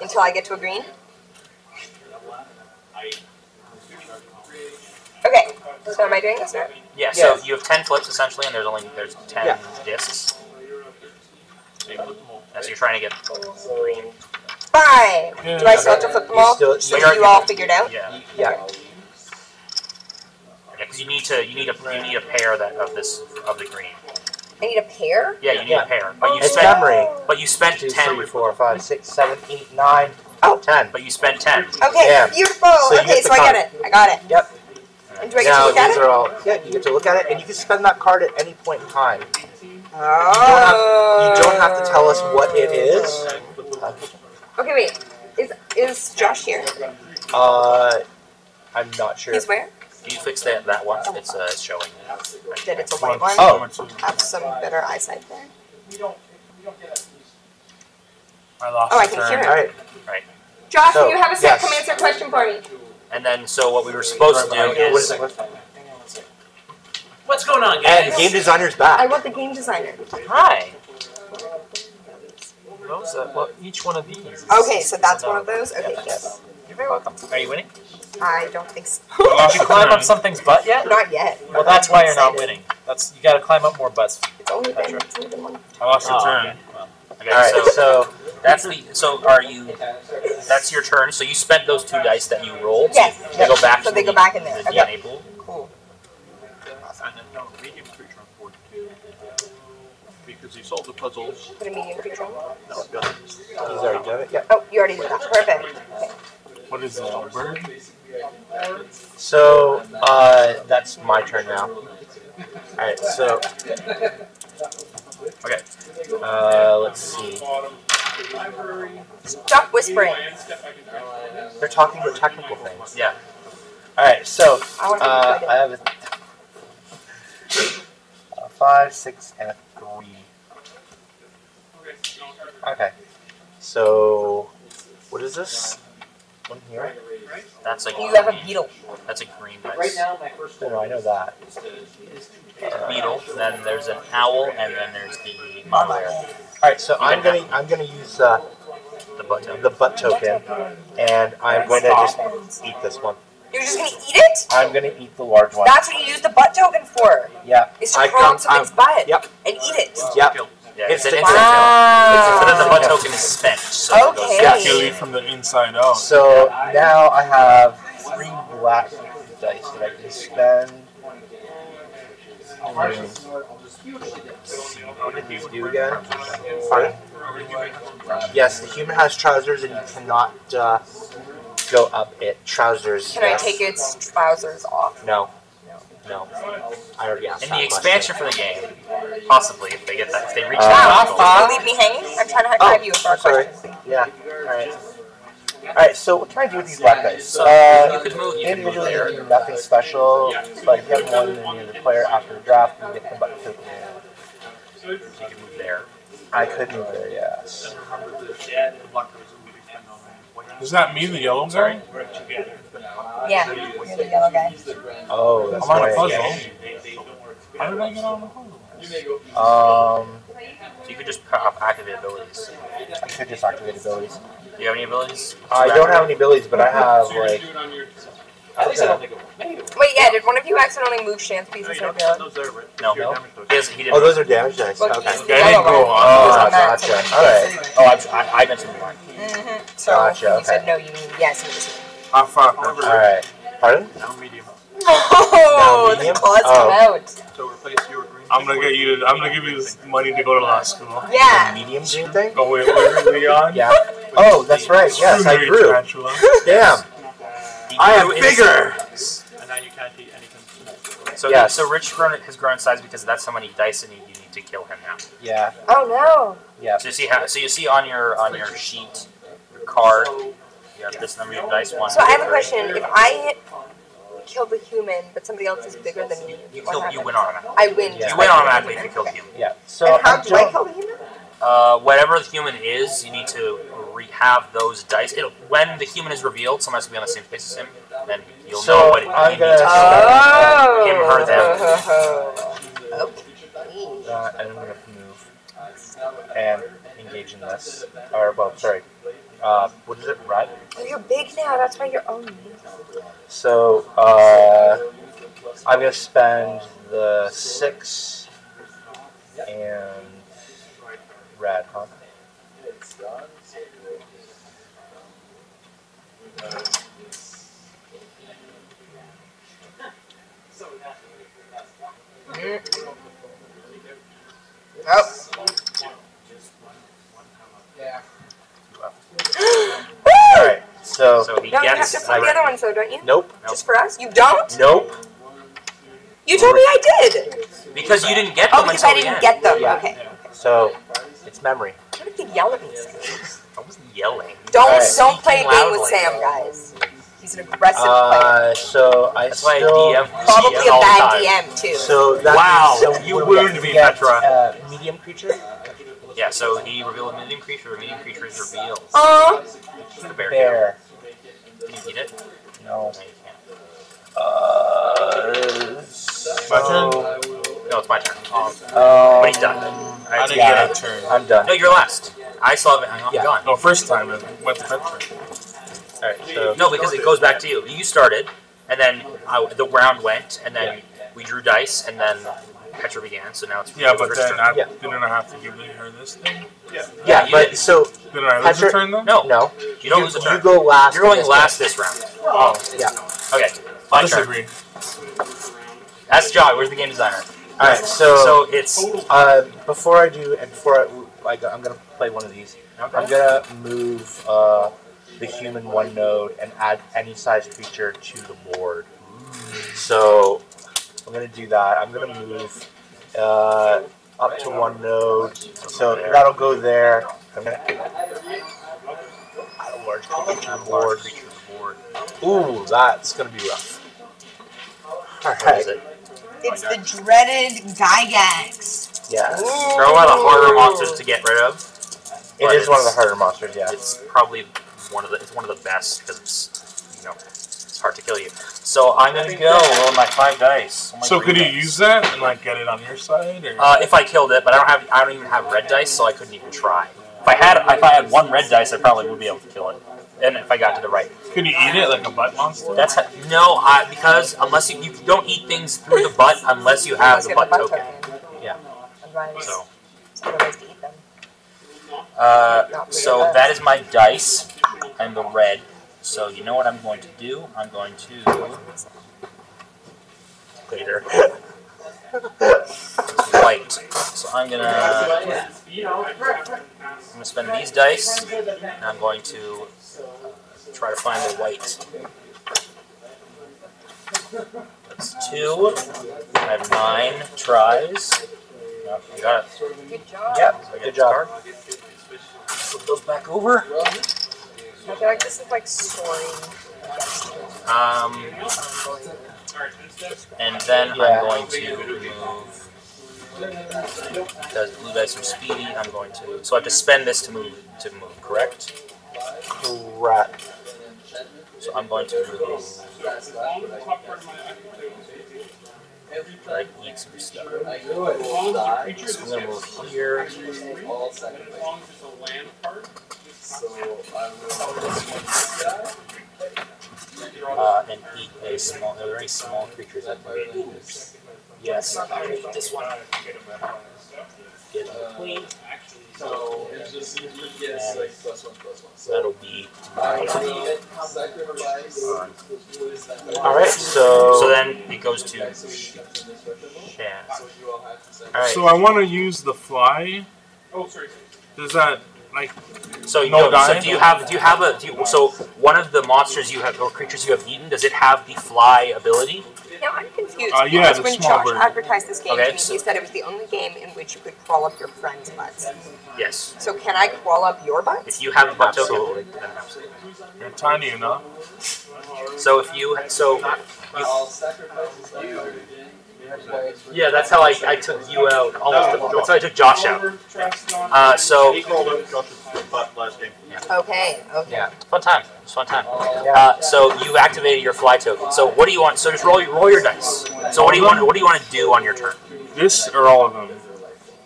Until I get to a green. Okay. So am I doing this now? Yeah. So Yes. you have ten flips essentially, and there's only there's ten Yeah. discs. So you put them all. And so you're trying to get green. Fine. Do I still have to flip them You all? still- so you- you all figured out? Yeah. Yeah. Yeah. Because you need to you need a you need a pair that of this of the green. I need a pair. Yeah, you need Yeah. a pair. But you It's spent memory. but you spent Two, ten. three, four, five, six, seven, eight, nine, oh, ten. But you spent ten. Okay. Yeah. Beautiful. So okay, get so I card. get it. I got it. Yep. And do I get now to look at these it? are all. Yeah, you get to look at it, and you can spend that card at any point in time. Oh. You don't have to tell us what it is. Okay, wait. Is is Josh here? Uh, I'm not sure. He's where? Can you fix that that one? It's uh it's showing. Did it's a white one? Oh. Have some better eyesight there. I lost Oh, I can turn. hear All it. right. Josh, So, you have a set yes. come answer a question for me. And then so what we were supposed to do What is is it? What's going on, And game designer's back. I want the game designer. Hi. Those, uh, well, each one of these. Okay, so that's one of those. Okay, yes. You're very welcome. Are you winning? I don't think so. Did you climb up something's butt yet? Not yet. Well, that's why you're not winning. That's you got to climb up more butts. It's only been, That's it's only been one. I lost the Oh, turn. okay. Well, okay. All right. So So that's the so are you? That's your turn. So you spent those two dice that you rolled. Yes. So they go back. So to they the, go back in there. The Okay. DNA pool. Cool. And then no, medium creature on board two. Because he solved the puzzles. Put a medium creature on. No, I've got it. he's already done it. Yeah. Oh, you already did that. Perfect. Okay. What is this? A bird? So uh, that's my turn now. All right. So Okay. uh, let's see. Stop whispering. They're talking about technical things. Yeah. All right. So I uh, I have a, a five, six, and a three. Okay. So what is this? One here. That's a You have a beetle. That's a green beetle. Right now, my first No, no, I know that. A beetle. Then there's an owl, and then there's the mother, All right. So I'm gonna I'm gonna use uh, the button. the butt token, and I'm going to just eat this one. You're just gonna eat it? I'm gonna eat the large one. That's what you use the butt token for. Yeah. Is to I crawl come- up something's I'm- butt Yep. and eat it. Yep. Yeah, it's, It's an the- instant kill. Wow. But then the butt token is spent. So it goes Okay. back Kill to you from the inside out. So now I have three black dice that I can spend. What did these do again? Pardon? Yes, the human has trousers and you cannot uh, go up it. Trousers. Can I take its trousers off? No. No. I already asked In that the question. expansion for the game, possibly if they get that, if they reach Uh, that Can goal. you leave me hanging? I'm trying to high Oh, five you for a I'm sorry. question. Yeah. Alright. Alright, so what can I do with these black dice? So Uh, you could move. You could move Individually, there. nothing special, but if you have more than any other player after the draft, you get the button token. You could move there. I could move there, yes. Does that mean the yellow Sorry? guy? Yeah, you're the yellow guy. Oh, that's I'm on a right. puzzle. How did I get on the phone? Um, So you could just pop activate abilities. I could just activate abilities. Do you have any abilities? I don't have any abilities, but I have like. At least I don't think it will. Wait, yeah, did one of you accidentally move Shan's pieces you of those there, No. No. He, has, he. Oh, those are damage dice. Well, Okay. he's the Yeah, I yellow didn't go on. Oh, on gotcha. so- All right. Oh, I, I, I mentioned mine. Mhm. So Gotcha, you okay. said no, you mean yes. It was Ah, fuck. All right. Pardon? Now medium. Oh, the medium? claws Oh. come out. So replace your green. I'm gonna get you. I'm gonna give you this money to go to law school. Yeah. Medium green thing? Go with with Leon. Yeah. Oh, that's right. Yes, I Screw grew. Damn. I am grew in his- bigger. And now you can't eat anything. So, Yes. so Rich grown, has grown in size because that's how many dice you need, you need to kill him now. Yeah. Oh no. Yeah. So you see how? So you see on your on your sheet, your card, you this number of dice. One. So I have a question. If I kill the human, but somebody else is bigger than me, You what kill. happens? You win automatically. I win. Yeah. just You by win killing automatically the if you human? kill the human. Yeah. So And how do I kill the human? Uh, whatever the human is, you need to re- have those dice. It'll, when the human is revealed, someone has to be on the same place as him. Then you'll So know what it, I'm you gonna need to kill. Oh. Him, her, them. okay. that, and I'm gonna move and engage in this. Or well, sorry. Uh, what is it? Red. Oh, you're big now. That's why you're me. So uh, I'm gonna spend the six and red, huh? Oh. Yeah. All right. So, So he No, you have to flip the other one, so don't you? nope, Just for us? You don't? nope. You told me I did. Because you didn't get them. Oh, them because until I didn't end. get them. Yeah. Okay. So it's memory. What if they yell at me? I wasn't yelling. Don't Alright. don't play a game Loudly. with Sam, guys. He's an aggressive player. Uh, so I That's why I still. DM. Probably DM a bad time. DM too. So that Wow, so you what do we wound me, Petra. Uh, medium creature. Yeah, so he revealed a medium creature. A medium creature is revealed. Uh, It's the bear. Bear. Can you eat it? No. No, you can't. Uh, My so, No, it's my turn. Um, Um, but he's done. I Alright, didn't get a turn. I'm done. No, you're last. I still haven't. I'm Yeah. gone. No, first time it went to Petra. Alright, so No, because it goes back to you. You started, and then I, the round went, and then we drew dice, and then Petra began. So now it's Yeah, but then turn. I, Yeah. didn't I have to give her this thing? yeah, Yeah, you but did. so Didn't I lose Petra- a turn though? No, no, you don't you, lose a you turn. go last. You're going this last this round. Oh, Yeah. Okay, my I turn. disagree. That's Joey. Where's the game designer? All right, so, So it's uh, before I do, and before I, I go, I'm gonna play one of these. I'm gonna move uh, the human one node and add any size creature to the board. So I'm gonna do that. I'm gonna move uh, up to one node. So that'll go there. I'm gonna add a large creature to the board. creature to the board. Ooh, that's gonna be rough. All What right. is it? it's the dreaded Gygax. Yeah. They're one of the harder monsters to get rid of. It is one of the it's- harder monsters. Yeah. It's probably one of the. It's one of the best because it's you know it's hard to kill you. So I'm gonna go roll my five dice. on my So could you dice. use that and like get it on your side, or Uh, if I killed it, but I don't have. I don't even have red dice, so I couldn't even try. If I had, if I had one red dice, I probably would be able to kill it. And if I got to the right, can you eat it like a butt monster? that's how, no, I, because unless you you don't eat things through the butt unless you have the butt token. Yeah. Otherwise, So, otherwise to eat them. uh, so that is my dice and the red. So you know what I'm going to do? I'm going to Later. white. So I'm gonna I'm gonna spend these dice, and I'm going to try to find the white. That's two. I have nine tries. Yep, I got it. Good job. Yep. So I get Good job. Flip those back over. I feel like this is like scoring. Um, and then Yeah. I'm going to move. Because blue dice are speedy, I'm going to. So I have to spend this to move. To move, correct? Correct. So I'm going to move. like eat some stuff. I knew it will die. So I'm gonna move here. All second So I will this guy. Uh, and eat a small. Are there any small creatures that can eat? Yes. I'm gonna eat this one. Get in between. So it's just you like plus one plus one. So That'll be. My will. All right. So. So then it goes to Shan. So you all have to say. All right. So I want to use the fly. Oh, sorry. Does that like? So you No know, so do you have do you have a do you, so one of the monsters you have or creatures you have eaten does it have the fly ability? Now I'm confused Uh, yeah, because when small Josh bird. advertised this game Okay, to me, so- he said it was the only game in which you could crawl up your friend's butts. Yes. So can I crawl up your butts? If you have the butt token, Absolutely. then absolutely. You're tiny enough. So if you so I'll sacrifice you. Yeah, that's how I, I took you out. Almost. That's how I took Josh out. Uh, so He called up Josh's butt last game. Okay, okay. Yeah. fun time. It's fun time. Uh, so you've activated your fly token. So what do you want? So just roll your roll your dice. So what do you want? What do you want to do on your turn? This or all of them?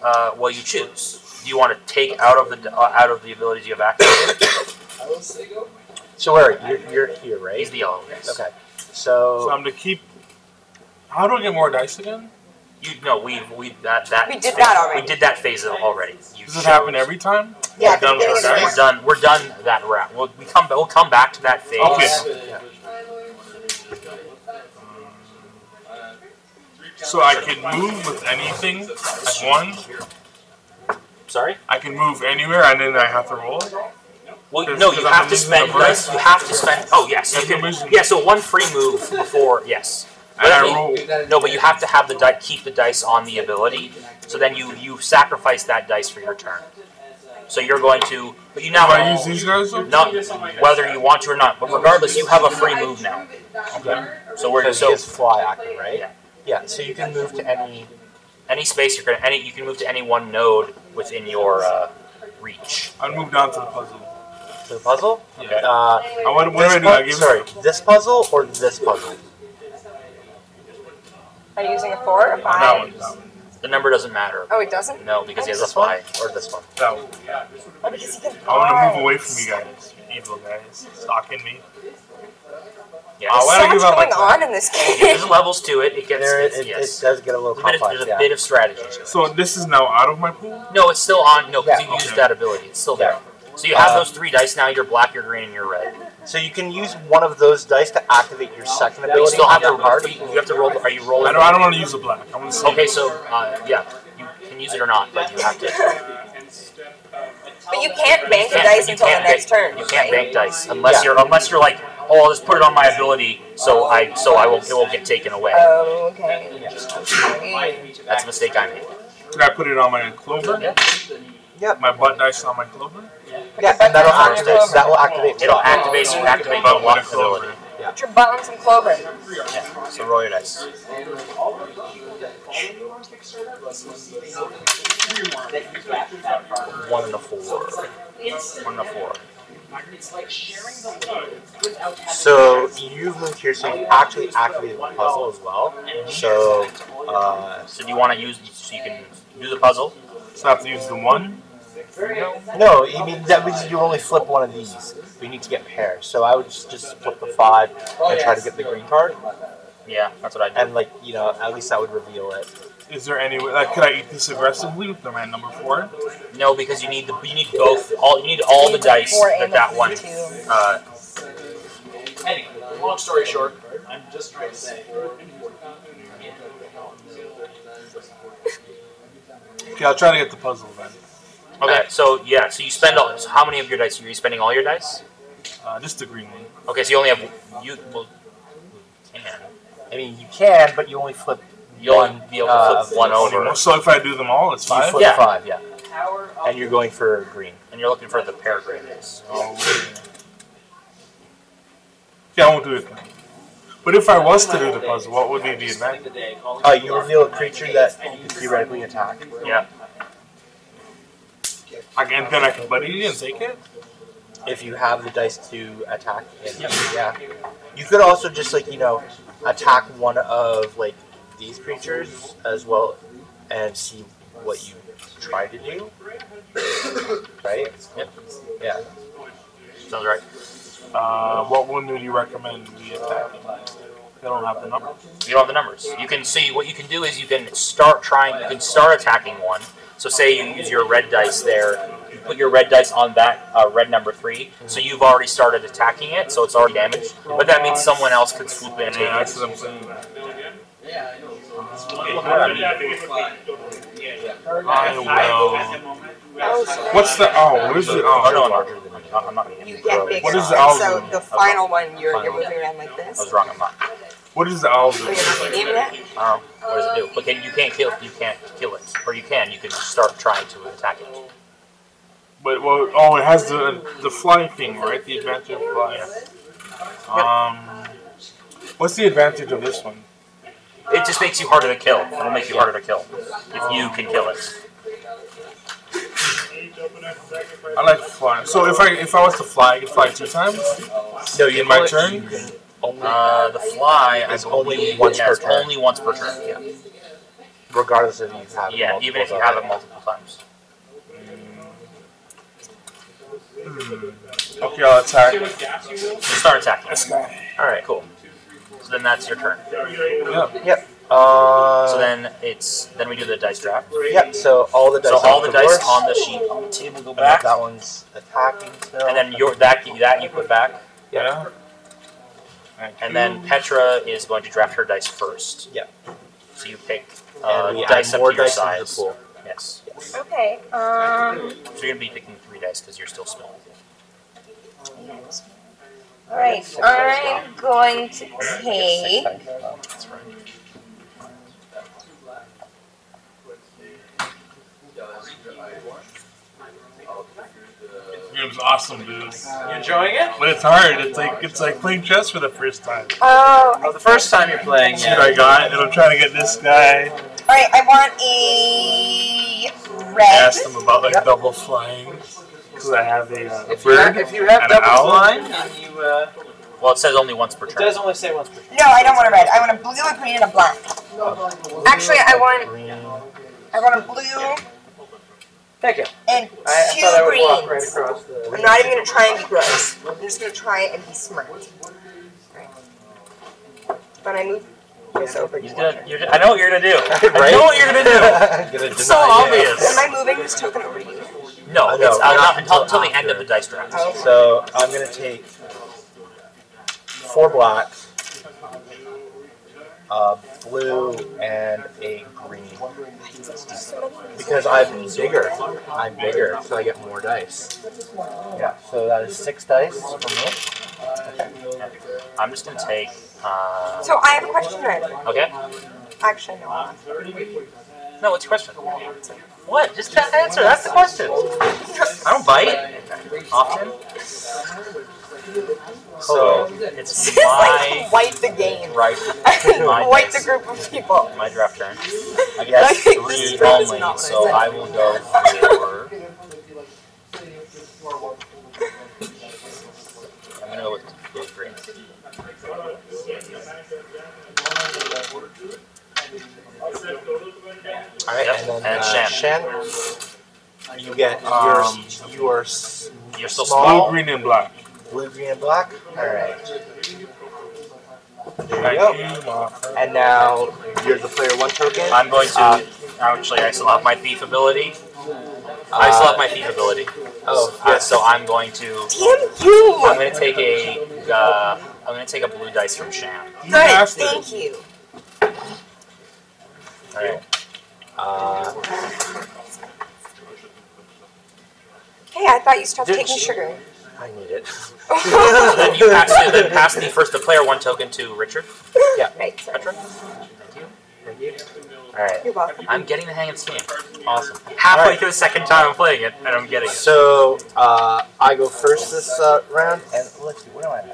Uh, well, you choose. Do you want to take out of the uh, out of the abilities you have activated? I will say go. So where are you? You're, you're here, right? He's the yellow. Yes. Okay. So So I'm to keep. How do I get more dice again? You no, we we that that We did that already. We did that phase already. You Does it happen every time? Yeah, We're done with of dice? We're done. We're done that route. We'll we come we'll come back to that phase. Okay. So I can move with anything at one. Sorry. I can move anywhere, and then I have to roll. Well, Because- no, you because have I'm to spend dice. You have to spend. Oh yes, you can. Yeah, so one free move before yes. And But I I mean- roll. No, but you have to have the die keep the dice on the ability. So then you you sacrifice that dice for your turn. So you're going to, but you Do now I use these guys? though? not whether you want to or not. But regardless, you have a free move now. Okay. So we're because so he has fly active, right? Yeah. Yeah. So you can move to any. any space you're gonna any you can move to any one node within your uh, reach. I'll move down to the puzzle. To the puzzle. Okay. Uh, Uh, what, what do I this do? I pu- give sorry, this puzzle or this puzzle? Are you using a four or a that five? one. That one. The number doesn't matter. Oh, it doesn't? No, because he has a This one or this one? That one. Oh, because he can I want to move away from you guys. Evil guys. Stalking me. Yeah. Why So do I much give going time? on in this game. There's levels to it. It gets There, it, yes. it does get a little There's a bit of, complex. there's a yeah. bit of strategy to it. So this is now out of my pool? No, it's still on. No, because Yeah. you used Okay. that ability. It's still there. So you have Uh, those three dice now. You're black, you're green, and you're red. So you can use one of those dice to activate your second But ability. you still have to. on card. You you have to roll. Are you rolling? I don't, I don't want to use the black. I want to see. Okay, so uh, yeah, you can use it or not, but you have to. But you can't bank the can't- dice until the next bank- turn. You can't right? bank dice unless Yeah. you're unless you're like, oh, I'll just put it on my ability, so I so I won't it won't get taken away. Oh, okay. Okay. That's a mistake I made. Can I put it on my clover? Yeah. Yep. My butt dice on my clover? Yeah, and that'll on activate. clover. That will activate. It'll activate activate the But with a lock clover. ability. Put your butt on some clover. Yeah. So roll your dice. One and a four. One and a four. So you've moved here, so you actually activated the puzzle as well. So uh, So do you want to use so you can do the puzzle? So I have to use the one? No, I mean that means you only flip one of these. But you need to get pairs. So I would just, just flip the five and try to get the green card, Yeah, that's what I did. and like you know, at least that would reveal it. Is there any way, like, could I eat this aggressively with my number four? No, because you need the you need both all you need all the dice that that one. Uh, Anyway, long story short, I'm just trying to say. Okay, I'll try to get the puzzle then. Okay, so yeah, so you spend all. So how many of your dice are you spending? All your dice? Uh, just the green one. Okay, so you only have you. Well, you can. I mean, you can, but you only flip You only one. be able to uh, flip one over, So if I do them all, it's You five? flip Yeah. five, yeah, and you're going for green. and you're looking for the pair grades. Oh, yeah, I won't do it. But if I was to do the puzzle, what would be the advantage? Uh, you reveal a creature that you can theoretically attack. Yeah. I can, then I can buddy and take it? if you have the dice to attack. Yeah. You could also just like, you know, attack one of like these creatures as well and see what you try to do. right? Yep. Yeah. Sounds right. Uh, what one would you recommend we attack? They don't have the numbers. You don't have the numbers. You can see what you can do is you can start trying. You can start attacking one. So say you use your red dice there. You put your red dice on that uh, red number three. So you've already started attacking it. So it's already damaged. But that means someone else could swoop in and take Yeah, it. what I'm saying. I will. What's the oh? What is it? Oh no, I'm larger than you. I'm not gonna You get get bigger. What is the and so the final one, you're, you're moving around like this. I was wrong. I'm not. What is the owl? So you're not medium yet? I don't. What does it do? But can, you can't kill. You can't kill it, or you can. You can start trying to attack it. But well, oh, it has the the fly thing, right? The advantage of fly. Um, what's the advantage of this one? It just makes you harder to kill. It'll make you harder to kill if you can kill it. I like flying. So if I if I was to fly, I could fly two times. No, In my turn? You can only, Uh, the fly, is only once yeah, per turn. only once per turn. Yeah, regardless if you have. yeah. multiple Even if you have it. it multiple times. Okay, I'll attack. So start attacking. All right. Cool. So then that's your turn. Yeah. Yep. Uh, So then it's then we do the dice draft. Yep. So all the dice. So all off the dice horse. on the sheet on the table go And back, That one's attacking still. and then your that that you put back, Yeah. And then Petra is going to draft her dice first. Yeah. So you pick uh, we dice add up more to your dice into the size. pool. Yes. Okay. Um. So you're gonna be picking three dice because you're still small. All right. I'm going to take. That's right. Game's awesome, dude. You enjoying it? But it's hard. It's like it's like playing chess for the first time. Oh. Well, the first time you're playing, See what I got, and I'm trying to get this guy. All right. I want a red. asked him about like double flying because I have a, uh, If you have, bird. if you have double owl. flying, and you, uh, Well, it says only once per turn. it does only say once per turn. No, I don't want a red. I want a blue, a green, and a black. Actually, I want I want a blue Thank you. and I, I two thought I would walk right greens. across the. I'm not even gonna try and be gross. I'm just gonna try and be smart. But I move this over, You're gonna, you're, I know what you're gonna do. I know what you're gonna do. Gonna It's so deny it. obvious. am I moving this token over to you? No, Uh, it's no, uh, not not until, until until the end of the dice draft. Oh. So I'm gonna take four blacks, a blue, and a green. Because I'm bigger. I'm bigger, so I get more dice. Yeah. So that is six dice for me. I'm just gonna take. Uh, So I have a question then. okay. Actually, no. No, what's your question? What? Just answer. That's the question. I don't bite often. So it's Just like my wipe the game. right, my wipe the group of people. my draft turn. I I guess think three only, so. I will go for. I'm gonna go with blue green. All right, Yep, and then and uh, Shan. Shan, you get Um, your your s- You're still Small. small. Blue, green, and black. Blue, green, and black. All right. There you go. And now you're the player one token. I'm going to. Uh, actually, I still have my thief ability. I still have my thief ability. Oh, Uh, yes. so I'm going to. Damn you! I'm going to take a. Uh, I'm going to take a blue dice from Shan. You Good, bastard. thank you. All right. Uh, Hey, I thought you stopped taking you- sugar. I need it. then you pass, then pass the first the player one token to Richard. Yeah. Right, sorry. Petra. Thank you. All right. You're welcome. I'm getting the hang of this game. Awesome. Halfway Alright. through the second time I'm playing it, and I'm getting it. So uh, I go first this uh, round, and let's see, what am I?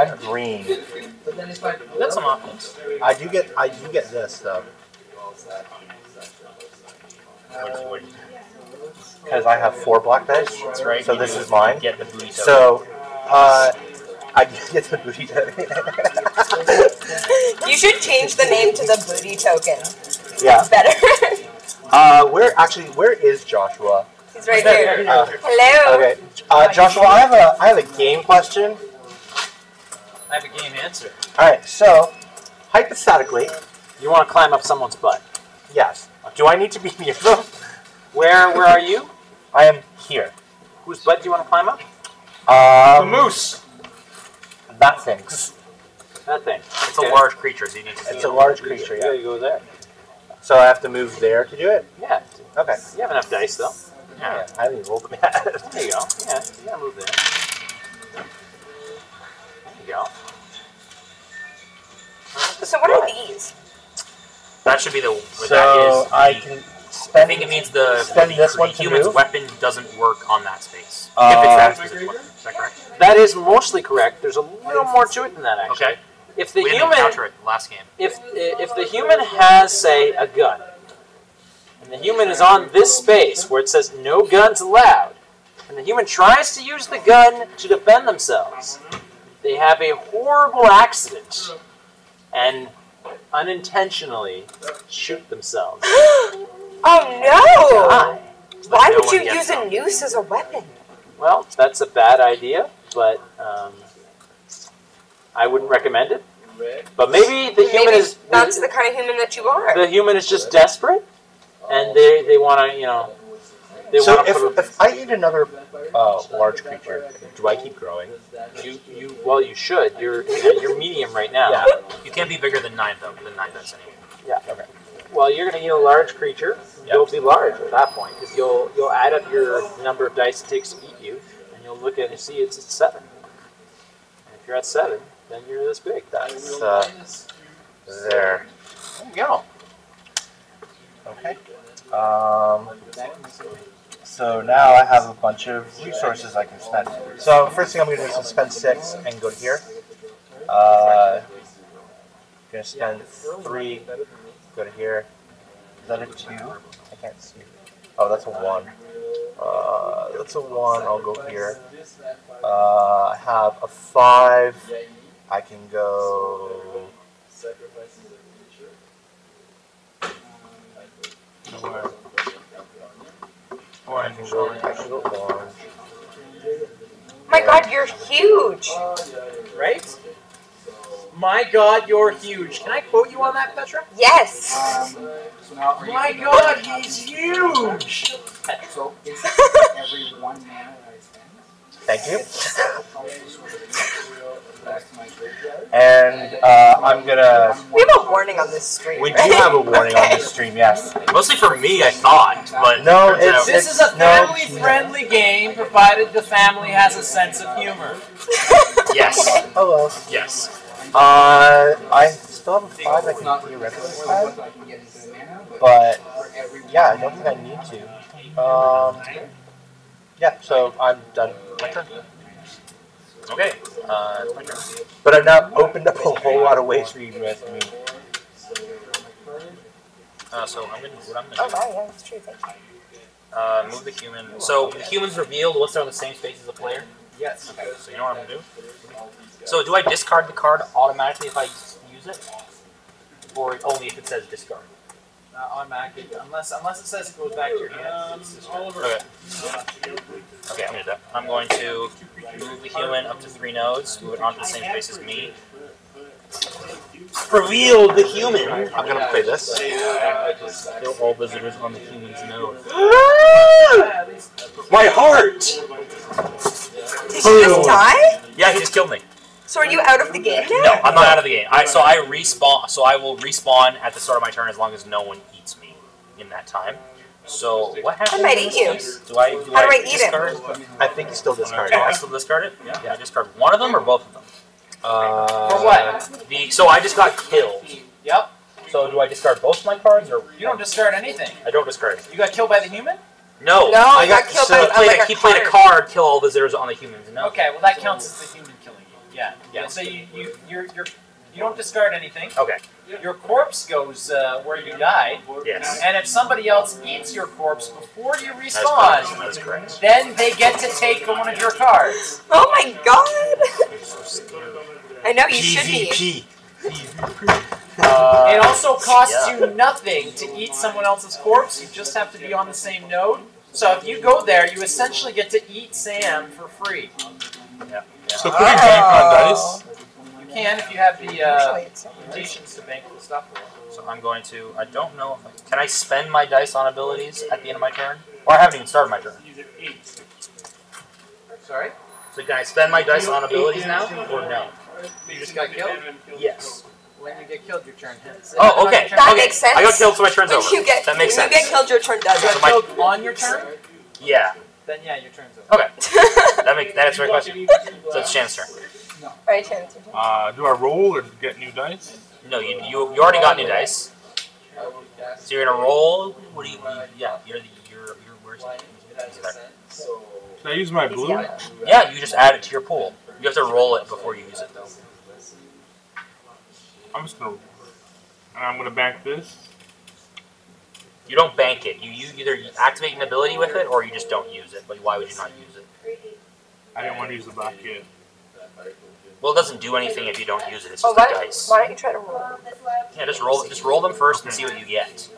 I'm green. But then if I That's some options. I do get I do get this though, What do you- what do you- because I have four black dice. That's right. So you this is mine. Get the booty. So uh, I get the booty token. You should change the name to the booty token. yeah. Better. Uh, where actually? Where is Joshua? He's right here. Uh, Hello. okay. Uh, Joshua, I have a I have a game question. I have a game answer. All right. So, hypothetically, You want to climb up someone's butt. yes. Do I need to be near them? Where where are you? I am here. Whose butt do you want to climb up? Um, moose. That thing's. That thing. It's a large creature, so you need to It's a large creature. You Yeah. gotta go there. So I have to move there to do it. Yeah. Okay. You have enough dice though. Yeah. I haven't even rolled them yet. There you go. Yeah, you gotta move there. There you go. So what are these? That should be the. so that is. I the- I think it means the, the, this the one to human's move? weapon doesn't work on that space. Uh, if it's that specific weapon. Is that correct? That is mostly correct. There's a little more to it than that actually. Okay. If the we human it last game. if if the human has say a gun and the human is on this space where it says no guns allowed and the human tries to use the gun to defend themselves they have a horrible accident and unintentionally shoot themselves Oh no! Why no would you gets use a noose as a weapon? well that's a bad idea but um, i wouldn't recommend it but maybe the human Maybe is that's the kind of human that you are. the human is just desperate and they, they want to you know they So want to put a- if, if I eat another uh, large creature, do I keep growing? You, you, well, you should. You're you're medium right now. Yeah. You can't be bigger than nine though. Than nine dice anyway. Yeah. Okay. Well, you're going to eat a large creature. You'll be large at that point because you'll you'll add up your number of dice it takes to eat you, and you'll look at and see it's at seven. And if you're at seven, then you're this big. That's uh, there. There you go. Okay. Um, so now I have a bunch of resources I can spend. So first thing I'm going to do is spend six and go to here. Uh, going to spend three. Go to here. Is that a two? I can't see. Oh, that's a one. Uh, that's a one. I'll go here. Uh, I have a five. I can go. Where? Or I can go. I can go orange. My God, you're huge. Right? My God, you're huge. Can I quote you on that, Petra? Yes. Um, so now are you My God, he's huge. So basically, every one mana that I spend, Thank you. I'll just the rest of my graveyard. And uh, I'm gonna. We have a warning on this stream. We do right? have a warning on this stream, yes. Mostly for me, I thought, but No, it's- out- This is a No. family-friendly game, provided the family has a sense of humor. yes, Hello. yes. Uh, I still have a five I It's can not theoretically more than spend, what I can get into the mana, but but for every yeah, I don't think I need to. Um, yeah, so I'm done. My turn. Okay. Uh, my turn. But I've now opened up a whole lot of ways for you guys to move. Uh, so I'm gonna what I'm Oh, gonna wow, yeah, that's true. Thank you. do. Uh, move the human. So the human's revealed once they're on the same space as the player. Yes. Okay. So you know what I'm gonna do. So do I discard the card automatically if I use it, or only if it says discard? Uh, automatically, unless unless it says it goes back to your hand. it's just- Okay. Okay, I'm gonna do that. I'm going to move the human up to three nodes, move it onto the same space as me. Reveal the human. I'm gonna play this. Kill all visitors on the human's node. My heart! Did you just die? Yeah, he just killed me. So are you out of the game now? No, I'm not out of the game. I so I respawn. So I will respawn at the start of my turn as long as no one eats me in that time. So what happens? might in eat this you. Do I do How do I I eat him? I think you still discard Okay, I still discard it. Yeah. I discard one of them or both of them. Uh, For what? The so I just got killed. Yep. So do I discard both my cards or You don't discard anything. I don't discard? You got killed by the human? No. No, I I got- got killed so by He a, played, like a, a he played a card. card, kill all visitors on the humans. No. Okay, well that counts as the human killing you. Yeah. Yeah. So you you you're, you're you don't discard anything. Okay. your corpse goes uh, where you died, Yes. and if somebody else eats your corpse before you That's respawn, That is correct. then they get to take one of your cards. Oh my god! I know you should be. it also costs yeah. you nothing to eat someone else's corpse. You just have to be on the same node. So if you go there, you essentially get to eat Sam for free. Yeah. So could we bank on dice? You can if you have the uh, Usually mutations to bank the stuff. So I'm going to. I don't know if I, can I spend my dice on abilities at the end of my turn, or I haven't even started my turn. Sorry? So can I spend my dice on abilities now, or no? You just got killed? Yes. When you get killed, your turn ends. Oh, okay. That okay. makes sense. I got killed, so my turn's When over. you get that makes when sense. you get killed, your turn does You it. So got killed on your turn? yeah. Then yeah, your turn's over. Okay. That makes that answers my question. So it's Shan's turn. Right, chance. Uh, do I roll or get new dice? No, you you, you already got new dice. So you're gonna roll. What do you? Yeah, you're the you're you're where's he's there. I use my blue? Yeah, you just add it to your pool. You have to roll it before you use it though. I'm just gonna. And I'm gonna bank this. You don't bank it. You, you either activate an ability with it or you just don't use it. But why would you not use it? I didn't want to use the back yet. Well, it doesn't do anything if you don't use it. It's Oh, just why, a dice. why don't you try to roll? Yeah, just roll just roll them first and see what you get.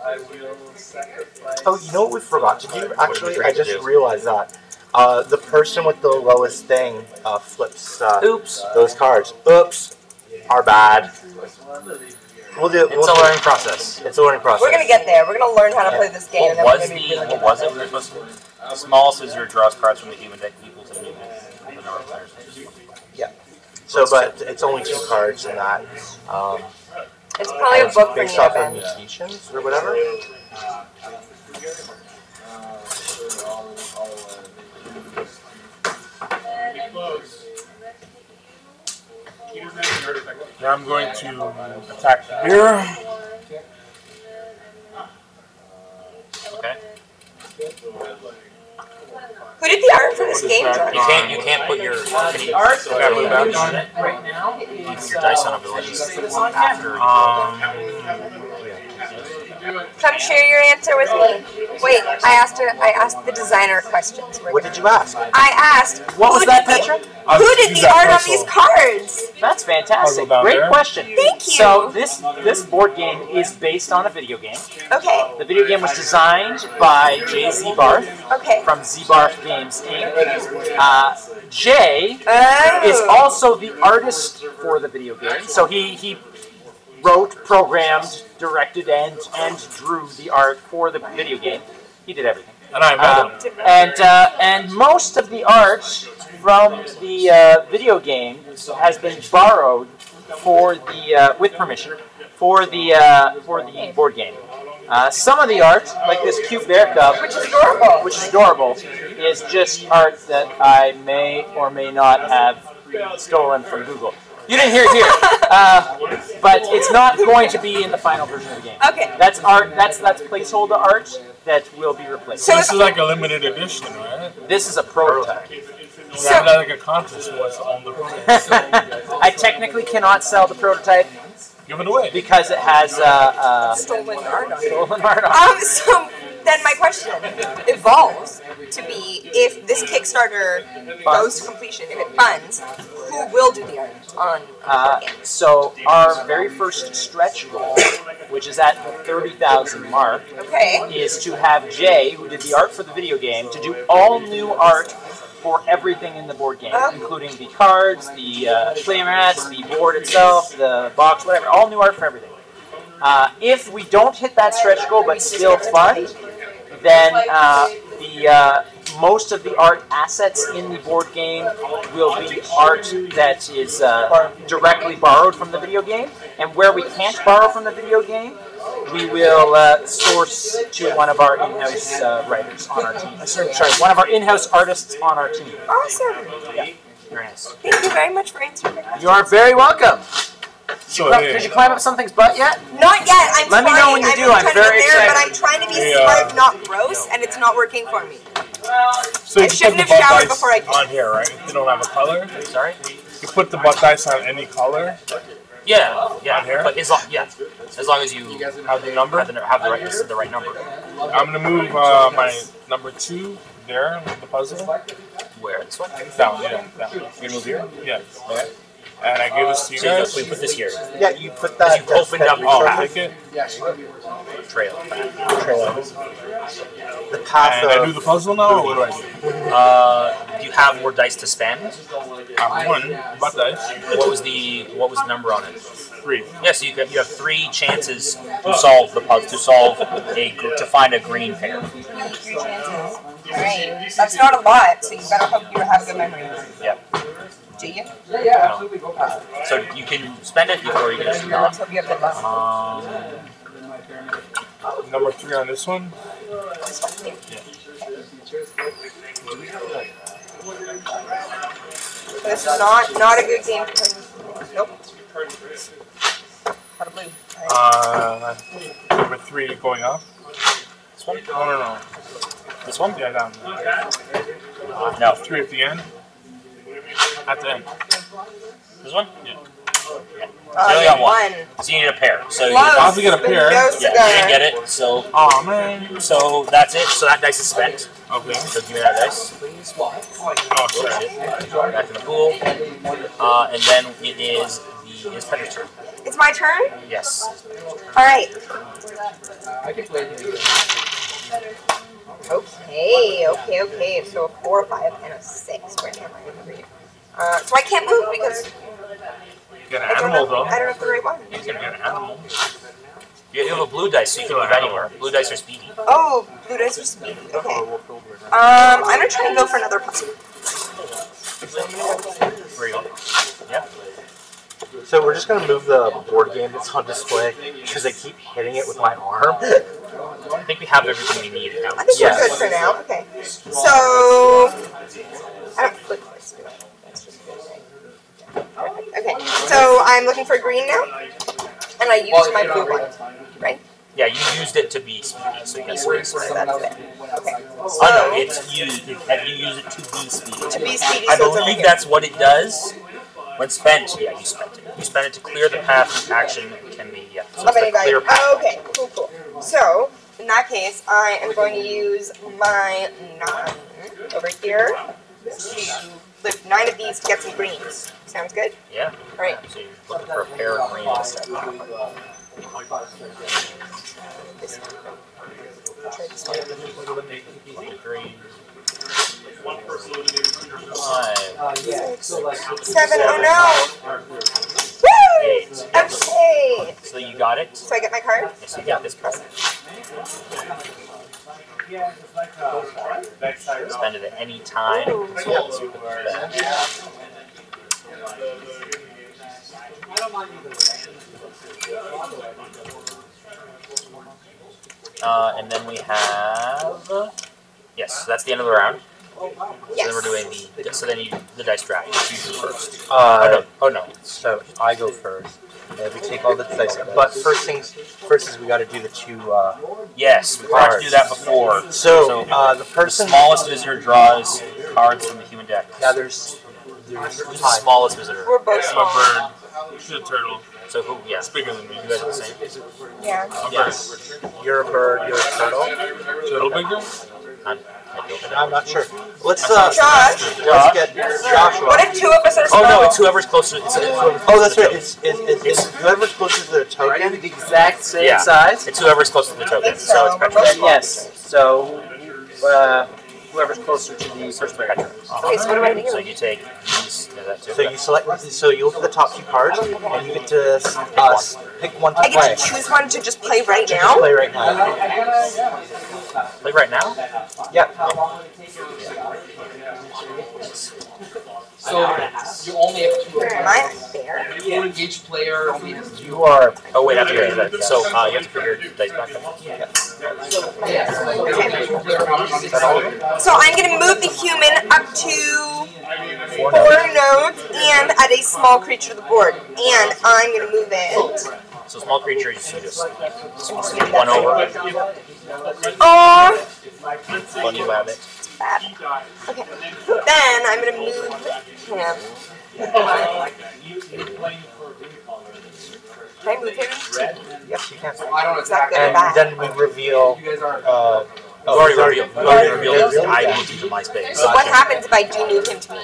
Oh, you know what we forgot to do? Actually, I just realized that. Uh, the person with the lowest thing uh, flips uh, Oops. those cards. Oops. Are bad. We'll do. It's we'll a learning process. It's a learning process. We're gonna get there. We're gonna learn how to play this game. and What then was we're the gonna be really what was it? We were supposed to the smallest visitor draws cards from the human deck equal to the new the number of players. So, but it's only two cards in that. Um, It's probably a it's book based off of mutations or whatever. Now I'm going to attack here. Okay. Who did the art for this game, Attack You can't you can't put your can Art Can I put it right now. Is your dice on abilities. Say this on camera. after. Um, Come share your answer with me. Wait, I asked her. I asked the designer questions. What did you ask? I asked. What was that, did the- Petra? Who did the art on these cards? That's fantastic. Great there. question. Thank you. So this this board game is based on a video game. Okay. The video game was designed by Jay Zeebarf Okay. from Zeebarf Games Inc. Uh, Jay Oh. is also the artist for the video game. So he he wrote, programmed, directed, and and drew the art for the video game. He did everything. and I met Um, him. and uh, and most of the art from the uh, video game has been borrowed for the uh, with permission for the uh, for the board game. Uh, some of the art, like this cute bear cub, Which is adorable. which is adorable, is just art that I may or may not have stolen from Google. You didn't hear it here, uh, but it's not going to be in the final version of the game. Okay. That's art. That's that's placeholder art that will be replaced. So This is like a limited edition, right? This is a prototype. We have like a contest who wants to own the prototype. I technically cannot sell the prototype Give it away. because it has uh, uh, Stolen art on it. stolen art on it. Um, so then my question evolves to be if this Kickstarter goes to completion, if it funds, who will do the art on Uh, so our very first stretch goal, which is at the 30,000 mark, Okay. is to have Jay, who did the art for the video game, to do all new art for everything in the board game, Oh. including the cards, the uh, playmats, the board itself, the box, whatever, all new art for everything. Uh, if we don't hit that stretch goal but still fund, then uh, the uh, most of the art assets in the board game will be art that is uh, directly borrowed from the video game, and where we can't borrow from the video game, we will uh, source to one of our in-house uh, writers on our team. Sorry, one of our in-house artists on our team. Awesome. Very nice. Thank you very much for answering. You are very welcome. So, Cl- hey, Did you climb up something's butt yet? Not yet. I'm Let me know when you I've do. I'm trying to very there, excited. but I'm trying to be Hey, uh, smart, not gross, and it's not working for me. so I you shouldn't put have the butt showered dice before I came. on here, right? If you don't have a color, Sorry. you put the butt dice on any color. Yeah, yeah. On here? But as long, yeah, as long as you guys have the number, have the, have the right the right number. I'm gonna move uh, my number two there with the puzzle. Where this one? Down, yeah, down. You move here? Yeah. And I give this to you So guys. we put this here. Yeah, you put that. you've opened up path, take it. Yeah, she could trail. the path And I do the puzzle now, or what do I do? Uh, do you have more dice to spend? I have one, but dice. What was the what was the number on it? Three. Yes, you have, you have three chances to solve the puzzle to solve a to find a green pair. Three chances. Alright. That's not a lot, so you better hope you have good memory. Yeah. Do you? Yeah, yeah, absolutely. Go for it. So you can spend it before you get just Let's not. hope you have. Um, Number three on this one. This one here. This is not not a good game for him. Nope. Got a blue. Uh, number three going up. this one? No, no, no. This one? Yeah, down. No. Three at the end. At the end. This one? Yeah. Uh, You only got one. one. So you need a pair. So you, Close. I'll to get a pair. No yeah, you didn't get it. So Oh man. so that's it. So that dice is spent. Okay. So give me that dice, please. Oh, sorry. Back in the pool. Uh, and then it is the is Petra's turn. It's my turn. Yes. All right. I can play it. Okay. Okay. Okay. So a four, a five, and a six. Where am I gonna read? Uh, so I can't move because Get an I don't animal know. I don't have the right one. He's gonna get an animal. You you have a blue dice, so you can move anywhere. Blue dice are speedy. Oh, blue dice are speedy. Okay. Um, I'm gonna try and go for another puzzle. Where you go? Yeah. So we're just gonna move the board game that's on display because I keep hitting it with my arm. I think we have everything we need now. I think Yes. we're good for now. Okay. So I don't flip this. do I? That's just good, right? Perfect. Okay. So I'm looking for green now, and I used my blue one. Right? Yeah, you used it to be speedy, so you get Wait speed. for someone else to win. Okay. Oh no, it's used. Have you used it to be speedy? to be speedy, I so believe that's what it does. When spent, yeah, you spent it. You spent it to clear the path. Action can be yeah. So many clear path. Oh, okay. Cool. Cool. So in that case, I am going to use my nine over here lift nine of these to get some greens. Sounds good. Yeah. All right. So you're looking for a pair of green. This one. This one. Five. Seven. Oh no. Woo! Eight. Okay. So you got it. So I get my card. Yes, you got this card. Spend it at any time. So let's put that. Uh, and then we have. Yes, so that's the end of the round. Yes. So then we're doing the. So then you the dice draft. You choose first. Oh Uh, no! Oh no! so I go first. And we take all the dice, but first things first is we got to do the two. Uh, Yes, we forgot to do that before. so uh, the The person. smallest visitor draws cards from the human deck. Yeah, there's there's Who's the smallest visitor? We're both I'm small. a bird. She's a turtle. So who? Yeah. It's bigger than me. You guys are the same. Yeah. A Yes. You're a bird. You're a turtle. Turtle bigger? I'm, I don't know. I'm not sure. Let's uh. Josh. Let's get Joshua. What if two of us are Oh no! It's whoever's closer. It's, it's whoever's Oh, that's right. It's, it's, it's, it's whoever's closest to the token. the exact same Yeah. size. It's whoever's close to the token. It's, So it's we're Petra. both small. Yes. So, uh, whoever's closer to the first player. Okay, so what do I do? So you take these. Yeah, that too. So you select. So you look at the top two cards, and you get to uh, s- pick one to I play. get to choose one to just play right Just now. play right now. Like right now. Yeah. So you only have two. Where am I? There. Each player only has two. You are. Oh wait, I have to that. So uh, you have to put your dice back up. Yeah, so like two player on on this So I'm gonna move the human up to four nodes and add a small creature to the board. And I'm gonna move it. So small creatures, you just skip one over. Oh, One you have it. bad. Okay. Then I'm gonna move him. Can I move him? Yes, you can. I don't Is that good or And bad? then we reveal. You guys. Uh, You've already sorry. revealed. Already Already revealed revealed? I moved into my space. So what happens if I do move him to me?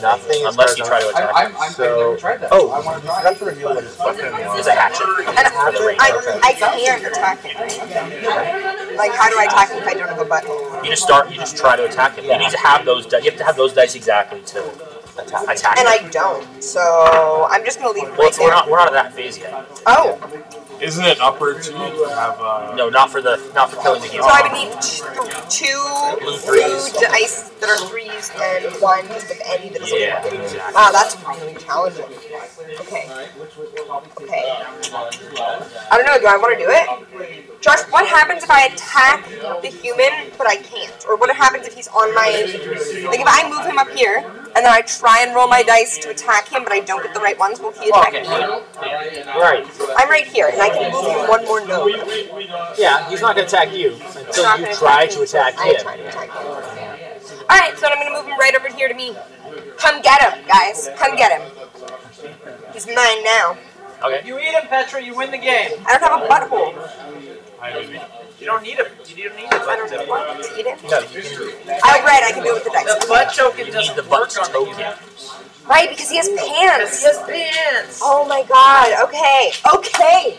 Nothing. as Unless you try to I'm- attack. I'm, I'm, I've So- never tried that. Oh, I want to try. forgot to reveal what his weapon. It's a hatchet. And I, I can't attack him. Like, how do I attack him if I don't have a button? You just start. You just try to attack him. You need to have those. You have to have those dice exactly to Attack. attack And him. I don't, so I'm just gonna leave Well, right it's, we're not. We're not at that phase yet. Oh, Isn't it upper too to have uh, No, not for the. Not for killing the game. so I would need t- two Blue blue threes. dice that are threes and one with any that is a Yeah, one. exactly. Wow, that's really challenging. Okay. Okay. I don't know. Do I want to do it? Josh, what happens if I attack the human but I can't? Or what happens if he's on my like if I move him up here and then I try and roll my dice to attack him but I don't get the right ones? Will he attack Okay. me? Right. I'm right here and I can move him one more node. Yeah, he's not going to attack you until you gonna try attack to attack I him. try to attack him. All right, so I'm gonna move him right over here to me. Come get him, guys. Come get him. He's mine now. Okay. You eat him, Petra. You win the game. I don't have a butthole. Hi baby? You don't need him. You don't need I don't have one to eat it. No, you can. Oh, right, I can do it with the dice. The butt choking You doesn't need the work butt on the token. Right, because he has pants. He has pants. Oh my god. Okay. Okay.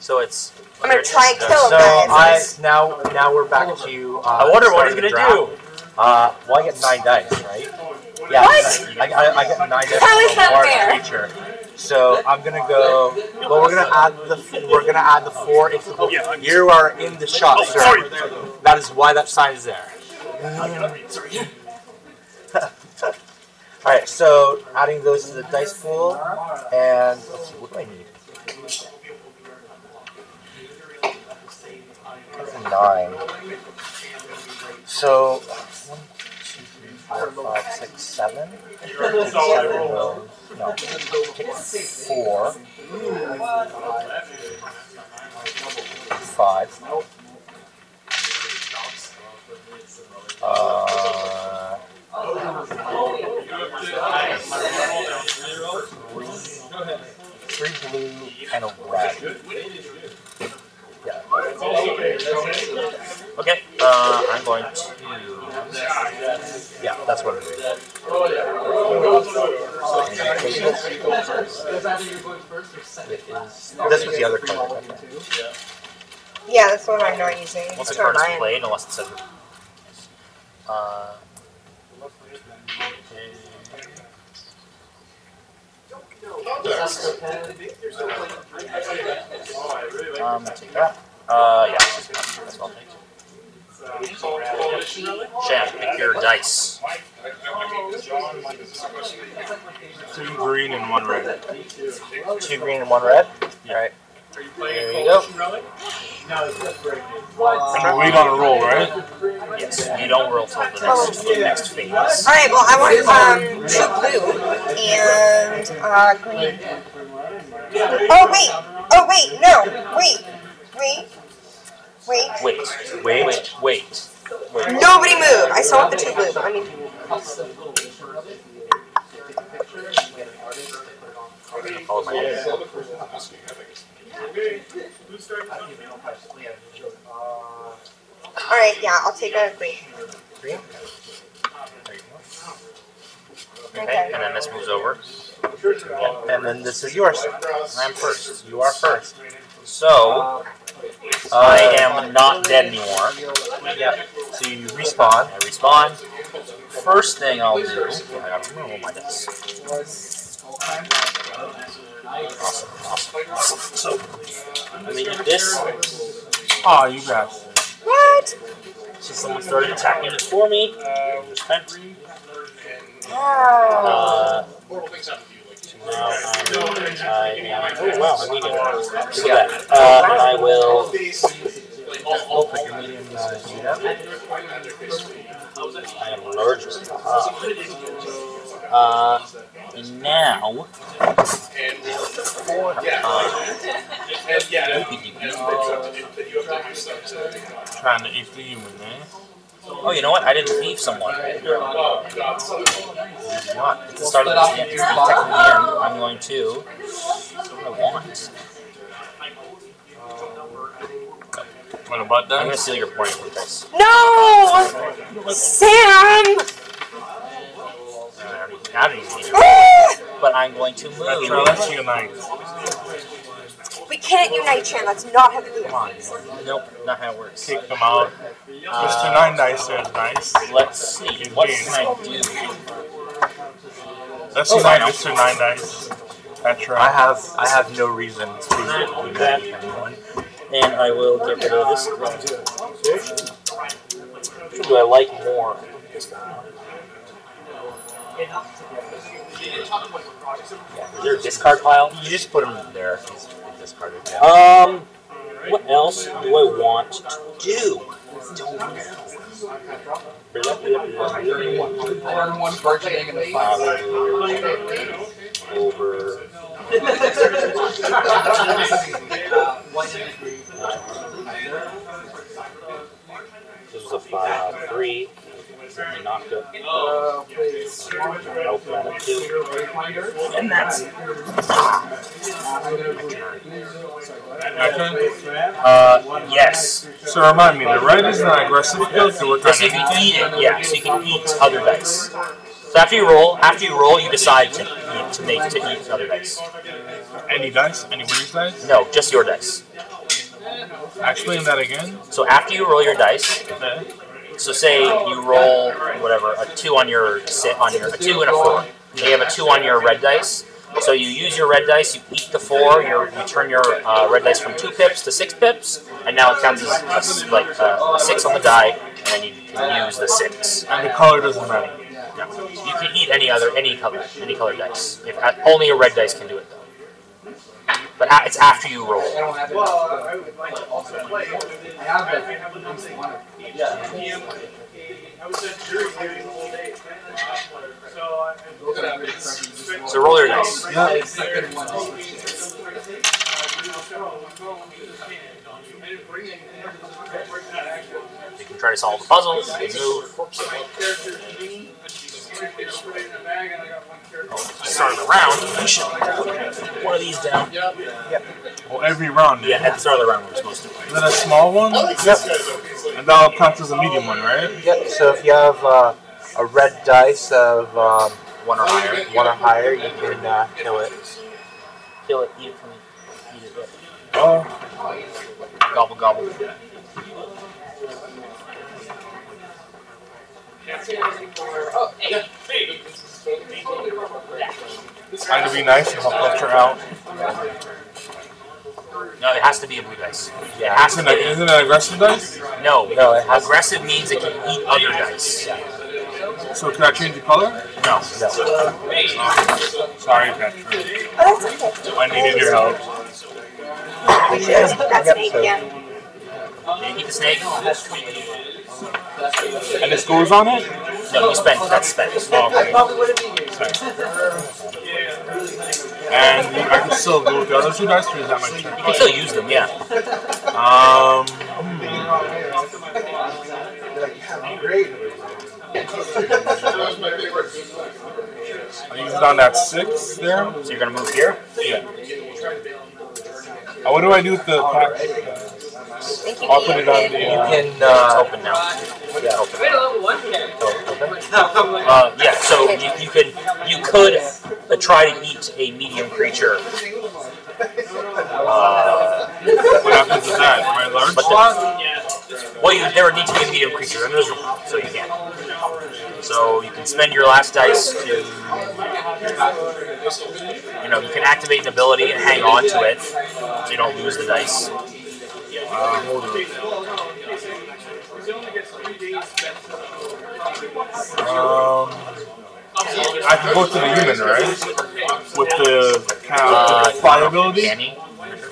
So it's. I'm gonna try and kill him, So I now now we're back to. Uh, I wonder what he's gonna do. Uh, well, I get nine dice, right? Yeah. What? I, I, I get nine dice How is that fair? creature. So I'm gonna go. Well, we're gonna add the we're gonna add the four into the. You are in the shot, sir. That is why that sign is there. All right, so adding those to the dice pool, and let's see, what do I need? Nine. So one, two, three, four, five, six, seven. Seven. No, four. Five. Uh, three blue and a red. Yeah. Okay. Uh, I'm going to. Yeah, that's what it is. It is. This was the other card. Yeah, that's what I'm not using. Once the So card is played, unless it says. Uh. Um, that. Uh, yeah. That's what I'll pick your dice. Two green and one red. Two green and one red. All right. There you go. And we wait on a roll, right? Yes, you don't roll till the next, the next phase. All right. Well, I want um two blue and uh green. Oh wait. Oh wait. No. Wait. Wait. Wait. Wait, Wait. wait, wait. wait. Nobody move. I still want the two blue. I mean, Follow my lead. All right. Yeah, I'll take a green. Green. Okay, and then this moves over. And then this is yours. I'm first. You are first. So, I am not dead anymore. Yeah. So you respawn. I respawn. First thing I'll do, I gotta roll my dice. Awesome, awesome, awesome. So, let me get this. Oh, you guys. What? So someone started attacking it for me. Spent. Oh. Uh, so now I'm, I am. Oh wow, I need it. Look that. Uh, I will. Oh, your medium uh, Judah. I am allergic. Uh, and now. For Trying to eat the human, eh? Oh, you know what? I didn't thieve someone. It's not. It's the start of the, it's the technically the end. I'm going to. What do I want? What about that? I'm going to steal your pointing for dice. No! Sam! I don't even- I don't even need. But I'm going to Petra, move. let's unite. We can't unite, Shan. That's not how to do Come on. Nope, not how it works. Take them out. Mr. Nine Dice is nice. Let's see. What can I do? Let's Oh, unite Mr. Nine Dice. Petra. I have I have no reason to Do that. And I will get rid of this. Who do I like more? Is there a discard pile? You just put him there. Discarded. Yeah. Um, what else do I want to do? Learn one budgeting in the five. Over. This was a five, three. I knocked it. Uh, please. Nope, not a two. And that's My turn? uh yes. So remind me, the red is an aggressive build, so we're Yes, you can eat it. Yeah, so you can eat other dice. So after you roll, after you roll, you decide to eat, to make to eat other dice. any dice, anybody's dice. No, just your dice. Explain that again. So after you roll your dice, so say you roll whatever a two on your sit on your a two and a four. You have a two on your red dice. So you use your red dice, you eat the four, you you turn your uh, red dice from two pips to six pips, and now it counts as a like uh, a six on the die, and then you can use the six. And the color doesn't matter. No. You can eat any other any color any color dice. If, uh, only a red dice can do it though. But it's after you roll. So roll your dice. You can try to solve the puzzle. Move. Start of the round. You should put one of these down. Well, every round. Yeah, at the start of the round we're supposed to. Is that a small one? Yep. And that'll count as a medium one, right? Yep. So if you have uh, a red dice of um, One or higher. one or higher, you can uh, kill it. Kill it. Eat it from me. Eat it. Yep. Oh, Gobble gobble. Trying to be nice and help Petra out. No, it has to be a blue dice. It Yeah. has to Isn't it, be. isn't it aggressive dice? No, No, it has- aggressive means it can eat other dice. So can I change the color? No. No. Sorry, Petra. Oh, that's okay. I needed your help. That's snake, yeah. You eat the snake. And it scores on it? No, you spend. That's spent. Oh, okay. And I can still go with the other two dice, or is that my You can still use them. Yeah. Um, I use it on that six there. So you're gonna move here. Yeah. Uh, what do I do with the pack? Think you I'll put it on the. You Uh, can. It's Uh, open now. yeah. Open. Uh, yeah. So you, you could you could uh, try to eat a medium creature. Uh, what happens with that? My large But the- well, you there would need to be a medium creature, and there's so you can't. So you can spend your last dice to, you know, you can activate an ability and hang on to it, so you don't lose the dice. Uh, hold on. Um, I can go to the human, right? With the kind Uh, fly ability. He?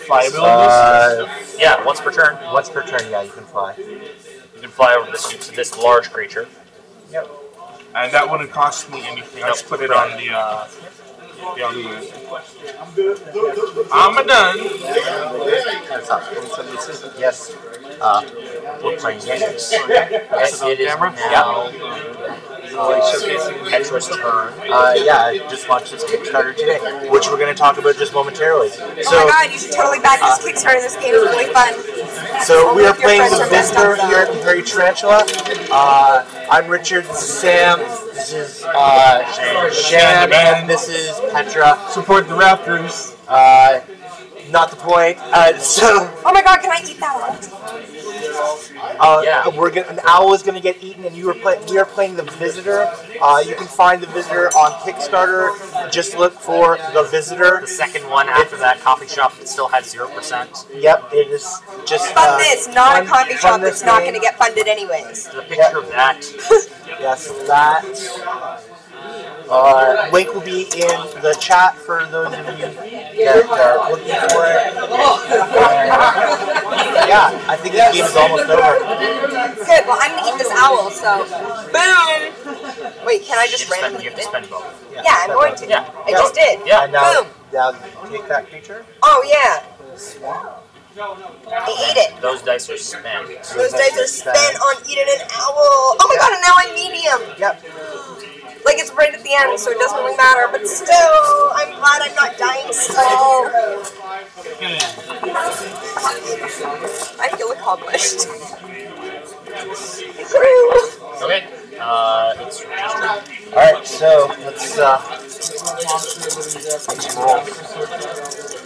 Fly abilities. Uh, Yeah, once per turn. once per turn, yeah, you can fly. You can fly over this this large creature. Yep. and that wouldn't cost me anything. I just put it on the. Uh, the on the I'm done. That's up. Yes. Uh, we're playing games. Yes, it is camera? now uh, Petra's turn. Uh, yeah, I just launched this Kickstarter today, which we're going to talk about just momentarily. Oh my god, you should totally back this Kickstarter. This game is really fun. so we are playing the are messed Visitor up, though. here at the Hairy Tarantula. Uh, I'm Richard. This is Sam. This is uh, Shan, and this is Petra. Support the Raptors. Uh, not the point. Uh, so, Oh my god, can I eat that one? uh, Yeah. we're gonna, an owl is going to get eaten, and you are play, we are playing the Visitor. Uh, you can find the Visitor on Kickstarter. Just look for the Visitor. The second one after that coffee shop that still had zero percent. Yep, it is just Fund uh, this, not a coffee shop this that's not going to get funded anyways. The picture of that. Yes, that. Uh, link will be in the chat for those of you that are looking for it. And, yeah, I think this game is almost over. Good, well, I'm going to eat this owl, so. Boom! Wait, can I just have to spend, randomly you have to it? spend both. Yeah, I'm going to. Yeah. I just did. Yeah. And now, Boom! now take that creature. Oh, yeah. I ate it. Those dice are spent. Those dice are spent on eating an owl. Oh my god, and now I'm medium. Yep. Like it's right at the end, so it doesn't really matter. But still, I'm glad I'm not dying still. I feel accomplished. Okay. Uh, it's just All right, so let's uh, let's roll.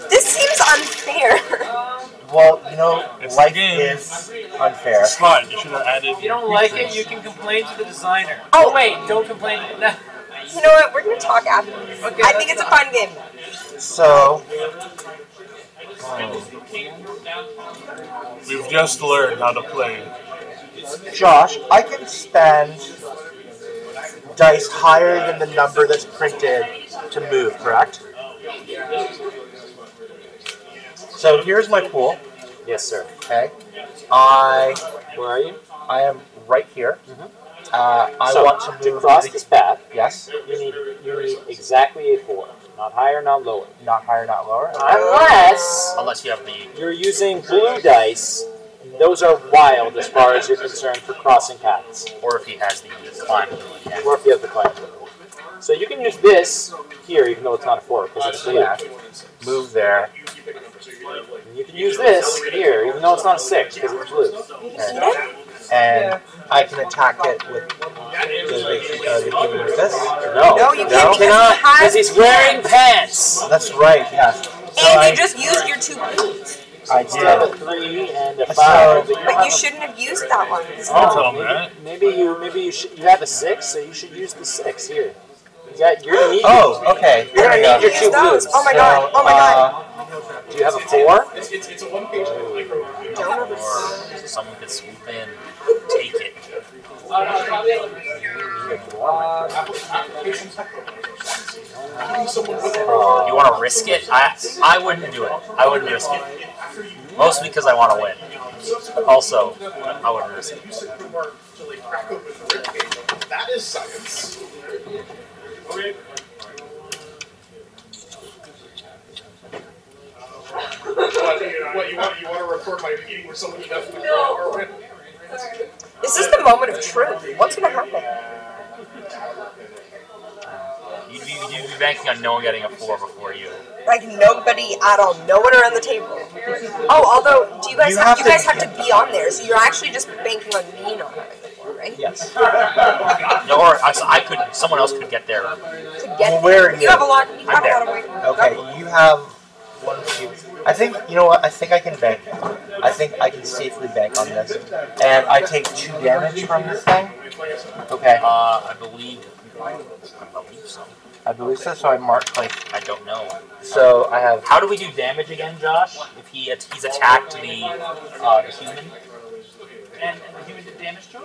This seems unfair. Well, you know, It's life game. is unfair. Slide. You should have added. If you don't like it, you can complain to the designer. Oh. Oh wait, don't complain. No. You know what? We're gonna talk after. this. Okay, I think it's a fun game. So, We've just learned how to play. Josh, I can spend dice higher than the number that's printed to move, correct? So here's my pool. Yes, sir. Okay. I Where are you? I am right here. Uh, I so, want to to move cross the- this path, Yes. you need you need exactly a four, not higher, not lower. Not higher, not lower. Unless unless you have the you're using blue dice. Those are wild as far as you're concerned for crossing paths, or if he has the climb. Yeah. or if you have the climb. So you can use this here, even though it's not a four, because it's blue. Yeah. Move there. And you can use this here, even though it's not a six, because it's blue. And I can attack it with the, uh, with this. No, No, you can't no, because cannot, because he's wearing pants. That's right. yeah. So And I, you just used your two blues. I You have a three and a So- five. but you But you shouldn't have used that one. I'll tell him that. Maybe you maybe you should you have a six, so you should use the six here. You got you're gonna need Oh, okay. you're gonna need your two Use blues. Oh my god. Oh my god. Uh, do you have a four? It's a one-page Or someone could swoop in, take it. You want to risk it? I I wouldn't do it. I wouldn't risk it. Mostly because I want to win. Also, I wouldn't risk it. That is science. what, you, what you want? You want to record my meeting where somebody doesn't know or win? This is the moment of truth. What's gonna happen? You'd be, you'd be banking on no one getting a four before you. Like nobody at all, no one around the table. Oh, although do you guys You have, have you to- guys have to be on there, so you're actually just banking on me not having the four, right? Yes. No, or I, I could. Someone else could get there. To get Well, where are you you? have a lot. You have I'm a lot of weight. Okay, you have one, two. I think you know what. I think I can bank. I think I can safely bank on this, and I take two damage from this thing. Okay, Uh, I believe. I believe so. I believe so. So I mark like I don't know. so. I have How do we do damage again, Josh? If he he's attacked the uh, the human. And, and the human did damage to him?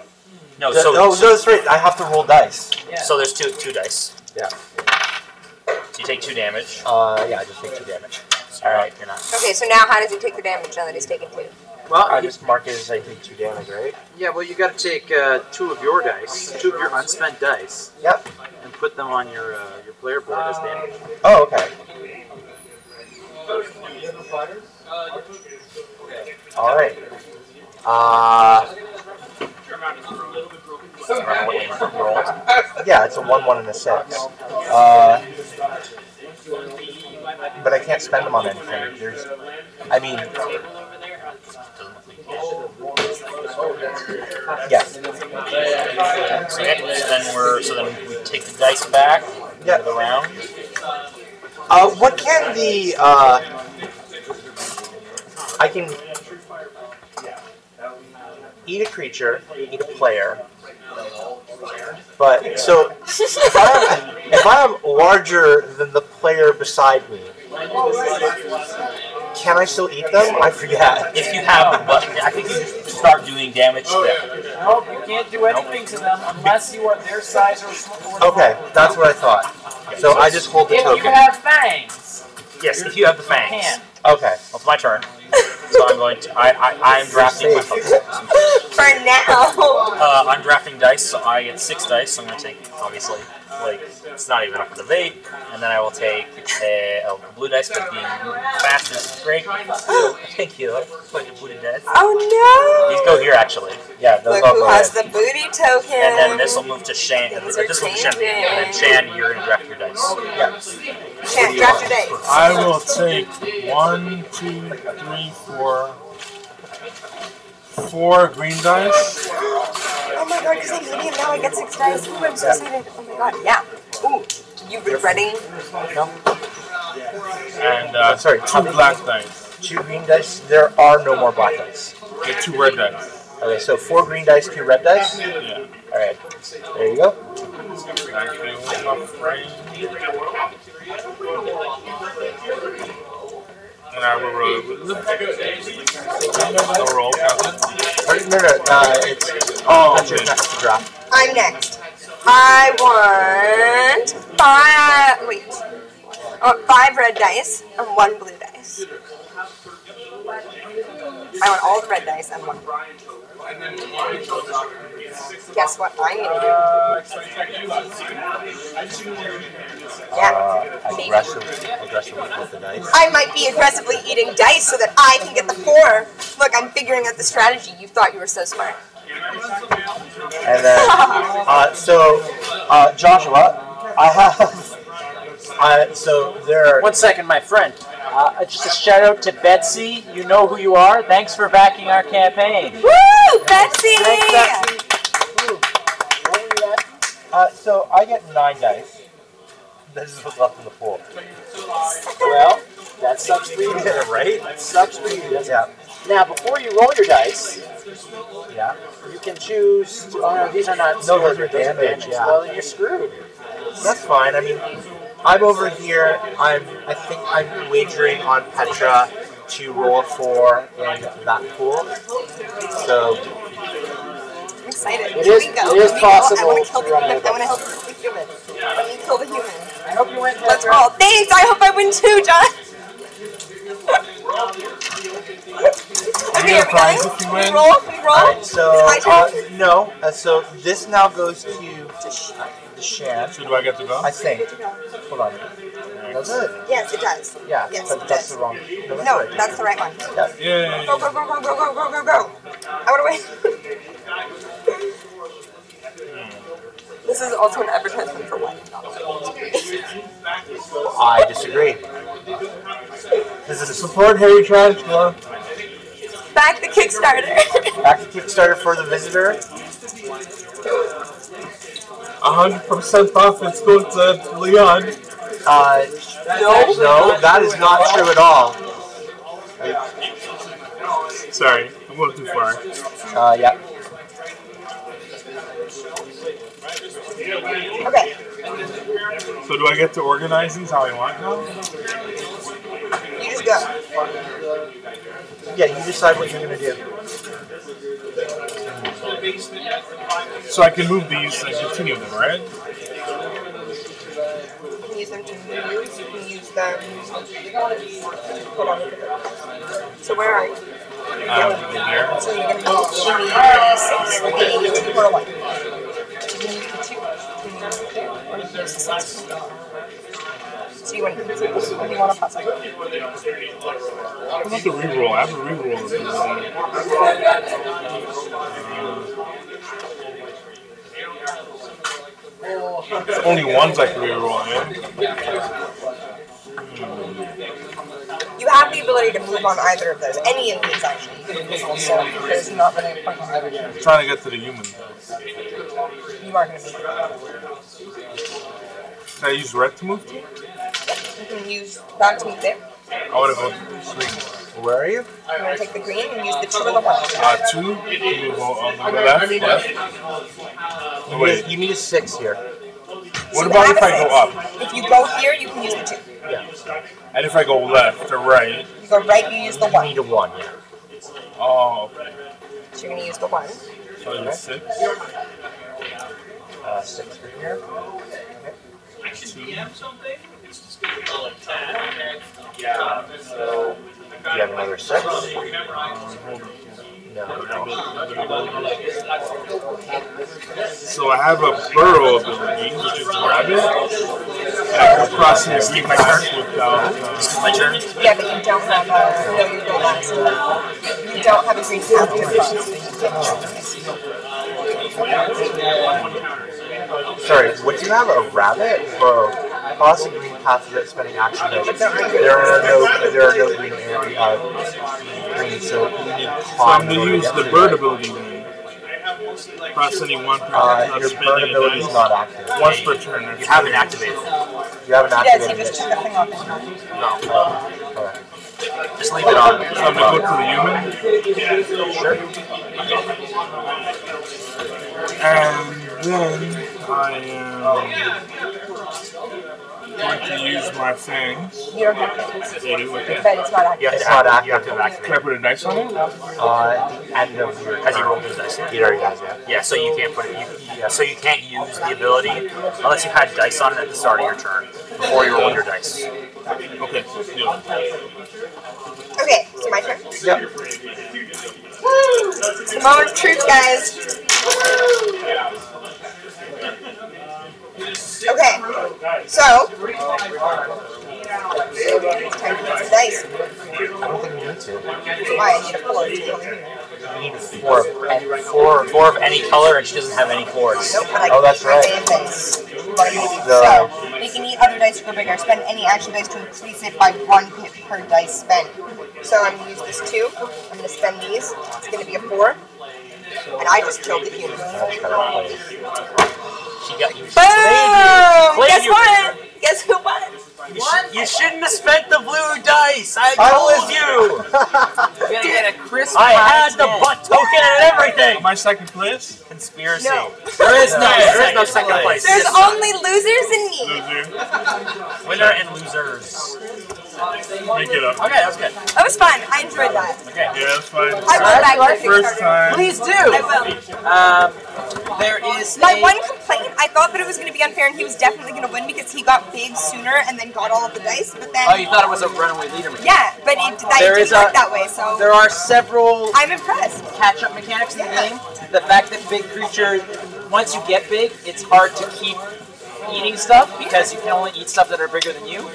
No, The- so oh, no, that's right. I have to roll dice. Yeah. so there's two two dice. Yeah. So you take two damage. Uh, yeah, I just take two damage. All right, you're not. Okay, so now how does he take the damage now that he's taken two? Well, I just mark it as I take two damage, right? yeah, well, you got to take uh, two of your dice, two of your unspent dice, Yep. Put them on your uh, your player board as damage. Oh, okay. All right. Uh, yeah, it's a one, one, and a six. Uh, but I can't spend them on anything. There's, I mean, yeah, So, then we're so then we take the dice back. Yeah. The round. Uh, what can the uh, I can eat a creature, eat a player, but so if I'm, if I'm larger than the player beside me, can I still eat them? I forget. If you have the button, I think you just start doing damage to them. Nope, you can't do anything to them unless you are their size or smaller. Okay, that's what I thought. So I just hold the If you have fangs, Yes, if you have the you fangs. can. Okay. Well, it's my turn. So I'm going to. I, I, I'm drafting my focus. For now. Uh, I'm drafting dice, so I get six dice. So I'm going to take, obviously, like, it's not even up for debate. And then I will take a, a blue dice, but being fast is great. Thank you. Like a blue dice. Oh no! These go here, actually. Yeah, no! those Look all who go has ahead. the booty token. And then this will move to Shan. Things This will move to Shan. And then Shan, you're going to draft your dice. Yeah. Shan, draft your dice. I will take one, two, three, four, four green dice. Oh my god, because I hate him now I get six dice. Ooh, I'm so excited. Oh my god, yeah. Ooh, you regretting? No. And uh, sorry, two black dice. Two green dice. There are no more black dice. Yeah, two red dice. Okay, so four green dice, two red dice. Yeah. All right. There you go. Thank you, my friend. And I will roll. No roll, no, uh, it's Oh, your next to drop. I'm next. I want five. Wait. I want five red dice and one blue dice. I want all the red dice and one. Guess what I'm gonna do? Yeah. Uh, aggressive, aggressive with the dice. I might be aggressively eating dice so that I can get the four. Look, I'm figuring out the strategy. You thought you were so smart. And then, uh, so, uh, Joshua, I have. Uh, so there are. One second, my friend. Uh, just a shout out to Betsy. You know who you are. Thanks for backing our campaign. Woo, Betsy! Thanks, Betsy. Uh, so I get nine dice. This is what's left in the pool. Well, that sucks for you. right? That sucks for you. Yeah. Now, before you roll your dice, Yeah. you can choose. To, oh no, these are not. No, those are those damage, yeah. Well, then you're screwed. That's fine. I mean, I'm over here. I'm. I think I'm wagering on Petra to roll a four in that pool. So I'm excited. It Here is- we go. it is go. I possible want to kill the human. I want to help kill the human. Let me kill the human. I hope you went. Let's roll. Thanks. I hope I win too, John. okay, are we? Can we roll? Can we roll? Alright, so Is it my uh, no. Uh, so this now goes to the Shan. So do I get to go? I think. Hold on. Does it? Yes, it does. Yeah. Yes, but that's does. the wrong. No, No, right. that's the right one. Yeah. Yay. Go, go, go, go, go, go, go, go, go. I want to win. this is also an advertisement for wine. I disagree. This is support Hairy Tarantula. Back the Kickstarter. Back to Kickstarter for the visitor. A hundred percent off. It's going to Leon. Uh, No. no, that is not true at all. Sorry, I'm going too far. Uh, yeah. okay. So do I get to organize these how I want now? You just go. Yeah, you decide what you're gonna do. So I can move these and continue them, right? You can use them to move. You can use them. Hold on. So where are you? Um, here. So you're gonna use the six, the eight, or one. You can use the two. You can use the two, or you can use the six. So you want, you want to pass? How about the reroll? I have a reroll ability. Only one's I can reroll, yeah? You have the ability to move on either of those. Any of these, actually. You can move also. There's not really a point in having I'm trying to get to the human. You are going to move. Can I use red to move to? You can use that to move there. I want to go green. Where are you? You want to take the green and use the two or the one. Uh, two. To move on, on the left. left. Oh, wait. You need a six here. What about if I go up? If you go here, you can use the two. Yeah. And if I go left or right? You go right, you use the one. You one. need a one, yeah. Oh, okay. So you're going to use the one. So it's six. Uh, six for here. Do you have another six? No, no. So I have a burrow ability, which is rabbit. And I can cross here with my turn without. Uh, My turn. Yeah, but you don't have a. No, you go back. So you don't have a green after your cross, so you can't. Sorry, would you have a rabbit for crossing green paths without spending action dice? There are no, there are no green area, uh, green, so you need so. I'm gonna use the to bird ability then. Cross any one per Uh, not your spending bird ability is not active. Once per turn. that's You haven't it. activated. You haven't He does, he activated just it. took the thing off his hand. No. Just leave it on. So I'm gonna go to the human. Sure. And then I am going to use my fangs. You don't have to. They do, okay. But it's not You active. have It's to not act- You have active. to activate. Can I put a dice on it? Uh, at the end of your As you turn. roll those dice. He already has, yeah. Yeah, so you can't put it. You, yeah, so you can't use the ability unless you had dice on it at the start of your turn before you roll your dice. Okay. deal. Okay, so my turn. Yep. It's the moment of truth, guys. Okay, so. It's time to get some dice. I don't think you need to. Why? I need a four. It's here. Four of any Four, four of any color, and she doesn't have any fours. Nope, but I Oh, that's right. dice. What am I gonna do? So- you can eat other dice to grow bigger. Spend any action dice to increase it by one hit per dice spent. So I'm gonna use this two. I'm gonna spend these. It's gonna be a four. And I just killed the human. That's better played. She got you. Boom! Guess what? Guess who won? You, sh- you shouldn't have spent the blue dice. I I told was- you. You're gonna get a crisp. I five had the butt token and everything. My second place. Conspiracy. No. There is no. There is no second place. There's Yes. only losers and me. Loser. winner and losers. Make it up. Okay, that was good. That was fun. I enjoyed that. Okay. Yeah, that's fine. I will back to First time. Please do. I will. Um, there is My a- one complaint, I thought that it was going to be unfair and he was definitely going to win because he got big sooner and then got all of the dice. But then, Oh, you thought it was a runaway leader mechanic. yeah, but it, that There didn't is work a- that way. So There are several I'm impressed. catch-up mechanics in the game. The fact that big creature, once you get big, it's hard to keep eating stuff because you can only eat stuff that are bigger than you.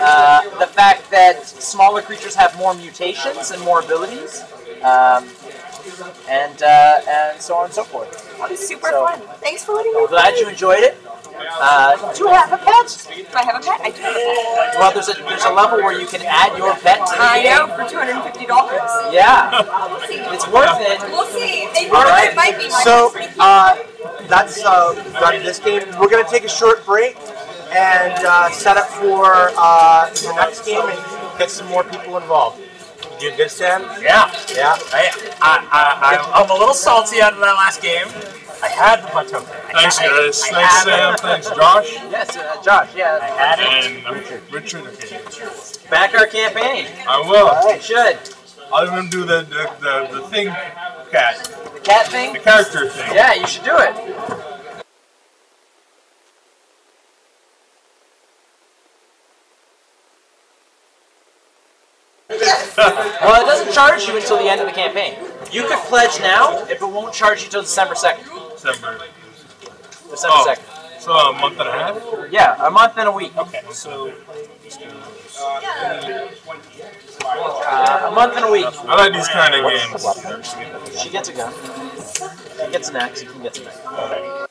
Uh, the fact that smaller creatures have more mutations and more abilities, um, and uh, and so on and so forth. That was super So- fun. Thanks for letting me. I'm glad you enjoyed it. Uh, do you have a pet? Do I have a pet? I do have a pet. Well, there's a there's a level where you can add your pet to the I game. know for two hundred and fifty dollars. Yeah, We'll see. it's worth it. We'll see. It, All right. it might be. My So, pet's pretty cute. uh, that's uh, done this game. We're gonna take a short break and uh, set up for uh, the next game and get some more people involved. You doing good, Sam? Yeah. Yeah. I, I, I, I'm, I'm a little salty out of that last game. I had the butt token. Thanks, had- guys. I Thanks, had Sam. it. Thanks, Josh. Yes, uh, Josh. I Yeah, had it. And um, Richard. Okay. back our campaign. I will. You should. I'll even do the, the, the, the thing cat. The cat thing. The character thing. Yeah, you should do it. Well, it doesn't charge you until the end of the campaign. You could pledge now, if it won't charge you until December 2nd. December. December Oh. 2nd. So a month and a half. Yeah, a month and a week. Okay, so Uh, a month and a week. I like these kind of games. She gets a gun. He gets an axe. He can get an axe.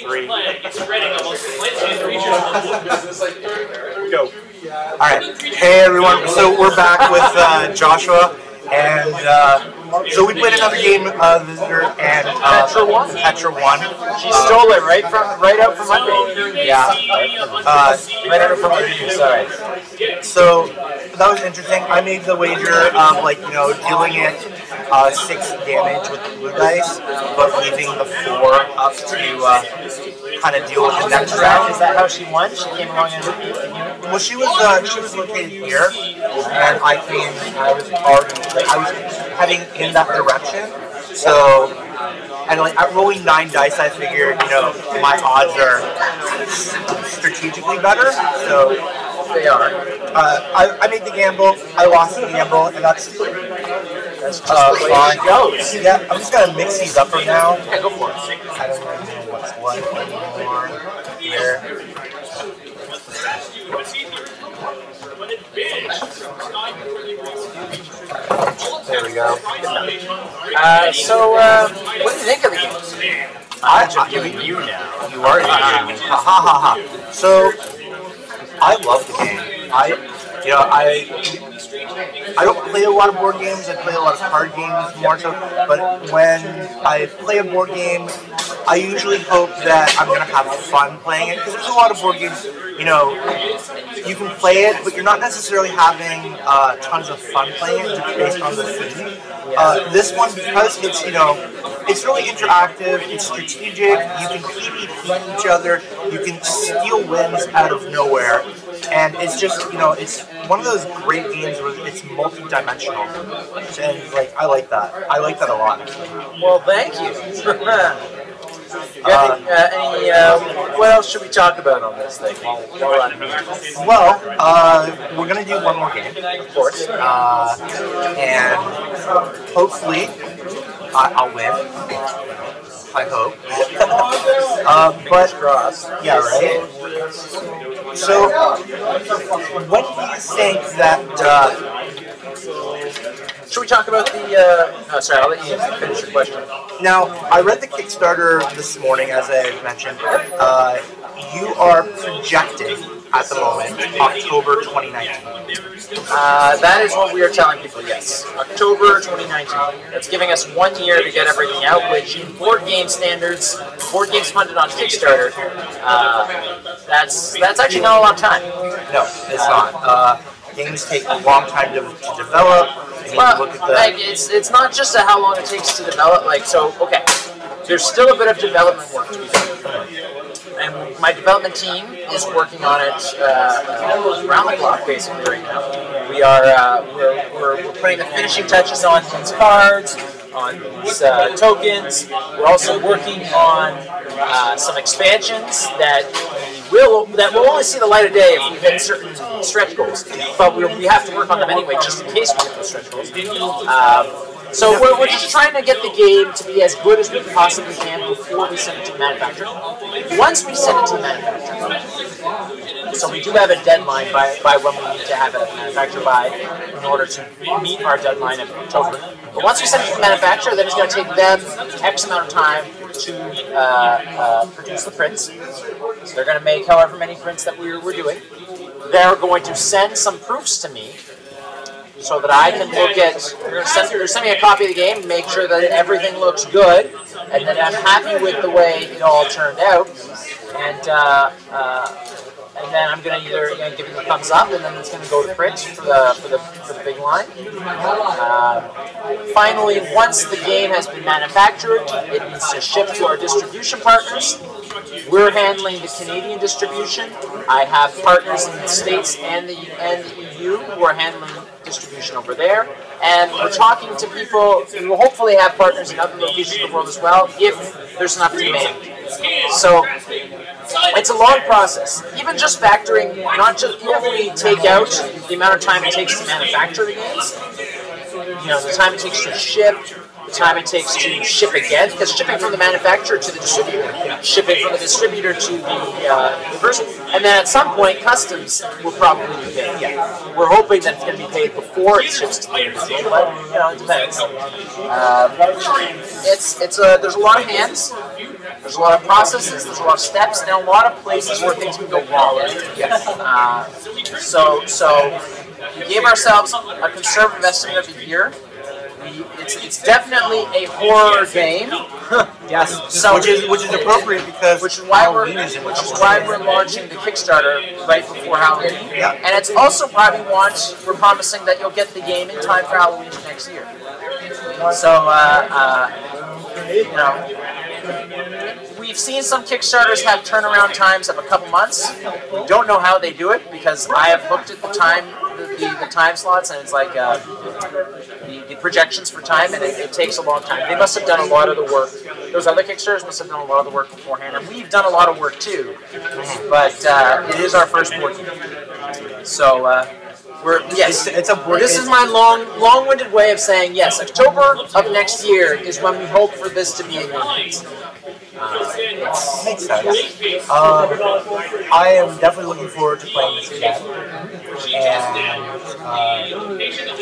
Three. Go. All right. Hey everyone. So we're back with uh, Joshua, and uh, so we played another game, uh, Visitor, and uh, Petra won? Petra won. She stole it right from right out from under me. Yeah. Uh, Right out from under you. Sorry. So that was interesting. I made the wager of like you know dealing it uh, six damage with the blue dice, but leaving the four up to uh, kind of deal with the next round. Is that how she won? She came along and beat the unit. Well, she was uh, she was located here, and I came. I was already like, I was heading in that direction. So, and like at rolling nine dice, I figured you know my odds are strategically better. So They are. uh, I, I made the gamble. I lost the gamble, and that's That's just uh, the way fine. it goes. Yeah, I'm just gonna mix these up for now. Yeah, go for it. I don't even know what's what anymore here. There we go. Uh, so, uh, what do you think of the game? I, I'm interviewing you now. You are me. Ha ha ha ha. So, I love the game. I, you know, I, I don't play a lot of board games. I play a lot of card games more so. But when I play a board game, I usually hope that I'm gonna have fun playing it because there's a lot of board games. You know, you can play it, but you're not necessarily having uh, tons of fun playing it just based on the theme. Uh, this one, because it's you know, it's really interactive. It's strategic. You can PvP each other. You can steal wins out of nowhere, and it's just you know, it's one of those great games where it's multi-dimensional, and like I like that. I like that a lot. Well, thank you. Uh, any uh, what else should we talk about on this thing? Well, uh, we're gonna do one more game, of course, uh, and hopefully I- I'll win. I hope. uh, but yeah, right. So, when do you think that? Uh, Should we talk about the? Uh, oh, sorry, I'll let you finish your question. now, I read the Kickstarter this morning, as I mentioned. Uh, you are projecting at the moment October 2019. Uh, that is what we are telling people. Yes, October 2019. That's giving us one year to get everything out. Which, in board game standards, board games funded on Kickstarter, uh, that's that's actually not a lot of time. No, it's not. Uh, games take a long time to, to develop. Well, look at the. like it's it's not just a how long it takes to develop. Like so, okay, there's still a bit of development work to be done, and my development team is working on it uh, around the clock, basically right now. We are uh, we're, we're, we're putting the finishing touches on these cards, on these uh, tokens. We're also working on uh, some expansions that will that will only see the light of day if we hit certain stretch goals. But we, we have to work on them anyway, just in case we hit those stretch goals. Um, so we're, we're just trying to get the game to be as good as we possibly can before we send it to the manufacturer. Once we send it to the manufacturer, so we do have a deadline by, by when we need to have it manufactured by in order to meet our deadline of October. But once we send it to the manufacturer, then it's going to take them X amount of time to uh, uh, produce the prints. So they're going to make however many prints that we're, we're doing. They're going to send some proofs to me so that I can look at, they're to send, me a copy of the game, make sure that everything looks good, and that I'm happy with the way it all turned out. And uh, uh, and then I'm going to either you know, give it a thumbs up, and then it's going to go to print for the for the for the big line. Um, finally, once the game has been manufactured, it needs to ship to our distribution partners. We're handling the Canadian distribution. I have partners in the States and the and the EU who are handling distribution over there. And we're talking to people who will hopefully have partners in other locations of the world as well, if there's enough demand. So it's a long process. Even just factoring, not just we take out the amount of time it takes to manufacture the games, you know, the time it takes to ship, time it takes to ship again, because shipping from the manufacturer to the distributor, shipping from the distributor to the, uh, the person, and then at some point, customs will probably be paid. Yeah. We're hoping that it's going to be paid before it ships to the individual, but you know, it depends. Um, it's it's a there's a lot of hands. There's a lot of processes, there's a lot of steps, and a lot of places where things can go wrong. Uh, so, so we gave ourselves a conservative estimate of a year. It's, it's definitely a horror game. Yes, So which is which is appropriate because which is why we're which is why we're launching the Kickstarter right before Halloween. Yeah. And it's also why we want we're promising that you'll get the game in time for Halloween next year. So uh, uh, you know we've seen some Kickstarters have turnaround times of a couple months. We don't know how they do it because I have looked at the time the, the, the time slots and it's like uh, projections for time and it, it takes a long time. They must have done a lot of the work. Those other Kickstarters must have done a lot of the work beforehand, and we've done a lot of work too. But uh, it is our first board game, so uh, we're yes. It's, it's a board. This is my long, long-winded way of saying yes. October of next year is when we hope for this to be in your hands. Uh, Makes sense. Um, I am definitely looking forward to playing this again. And uh,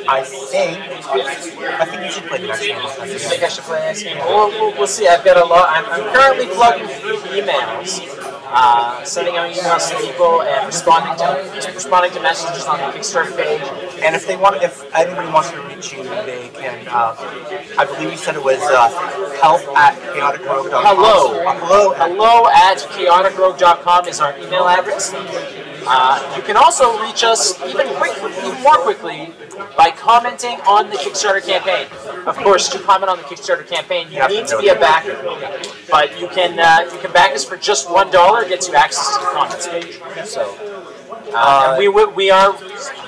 I think I think you should play the next one. I think I should play the next game. We'll, we'll, we'll see. I've got a lot. I'm, I'm currently plugging through emails, uh, sending out emails to people and responding to responding to messages on the Kickstarter page. And if they want, if anybody wants to reach you, they can. Uh, I believe you said it was uh, help at chaoticrogue.com. Hello. Hello. Hello at chaoticrogue.com is our email address. Uh, you can also reach us even quick, even more quickly by commenting on the Kickstarter campaign. Of course, to comment on the Kickstarter campaign, you need to be a backer, but you can uh, you can back us for just one dollar. Gets you access to the comments page. So. Uh, we, we, we are,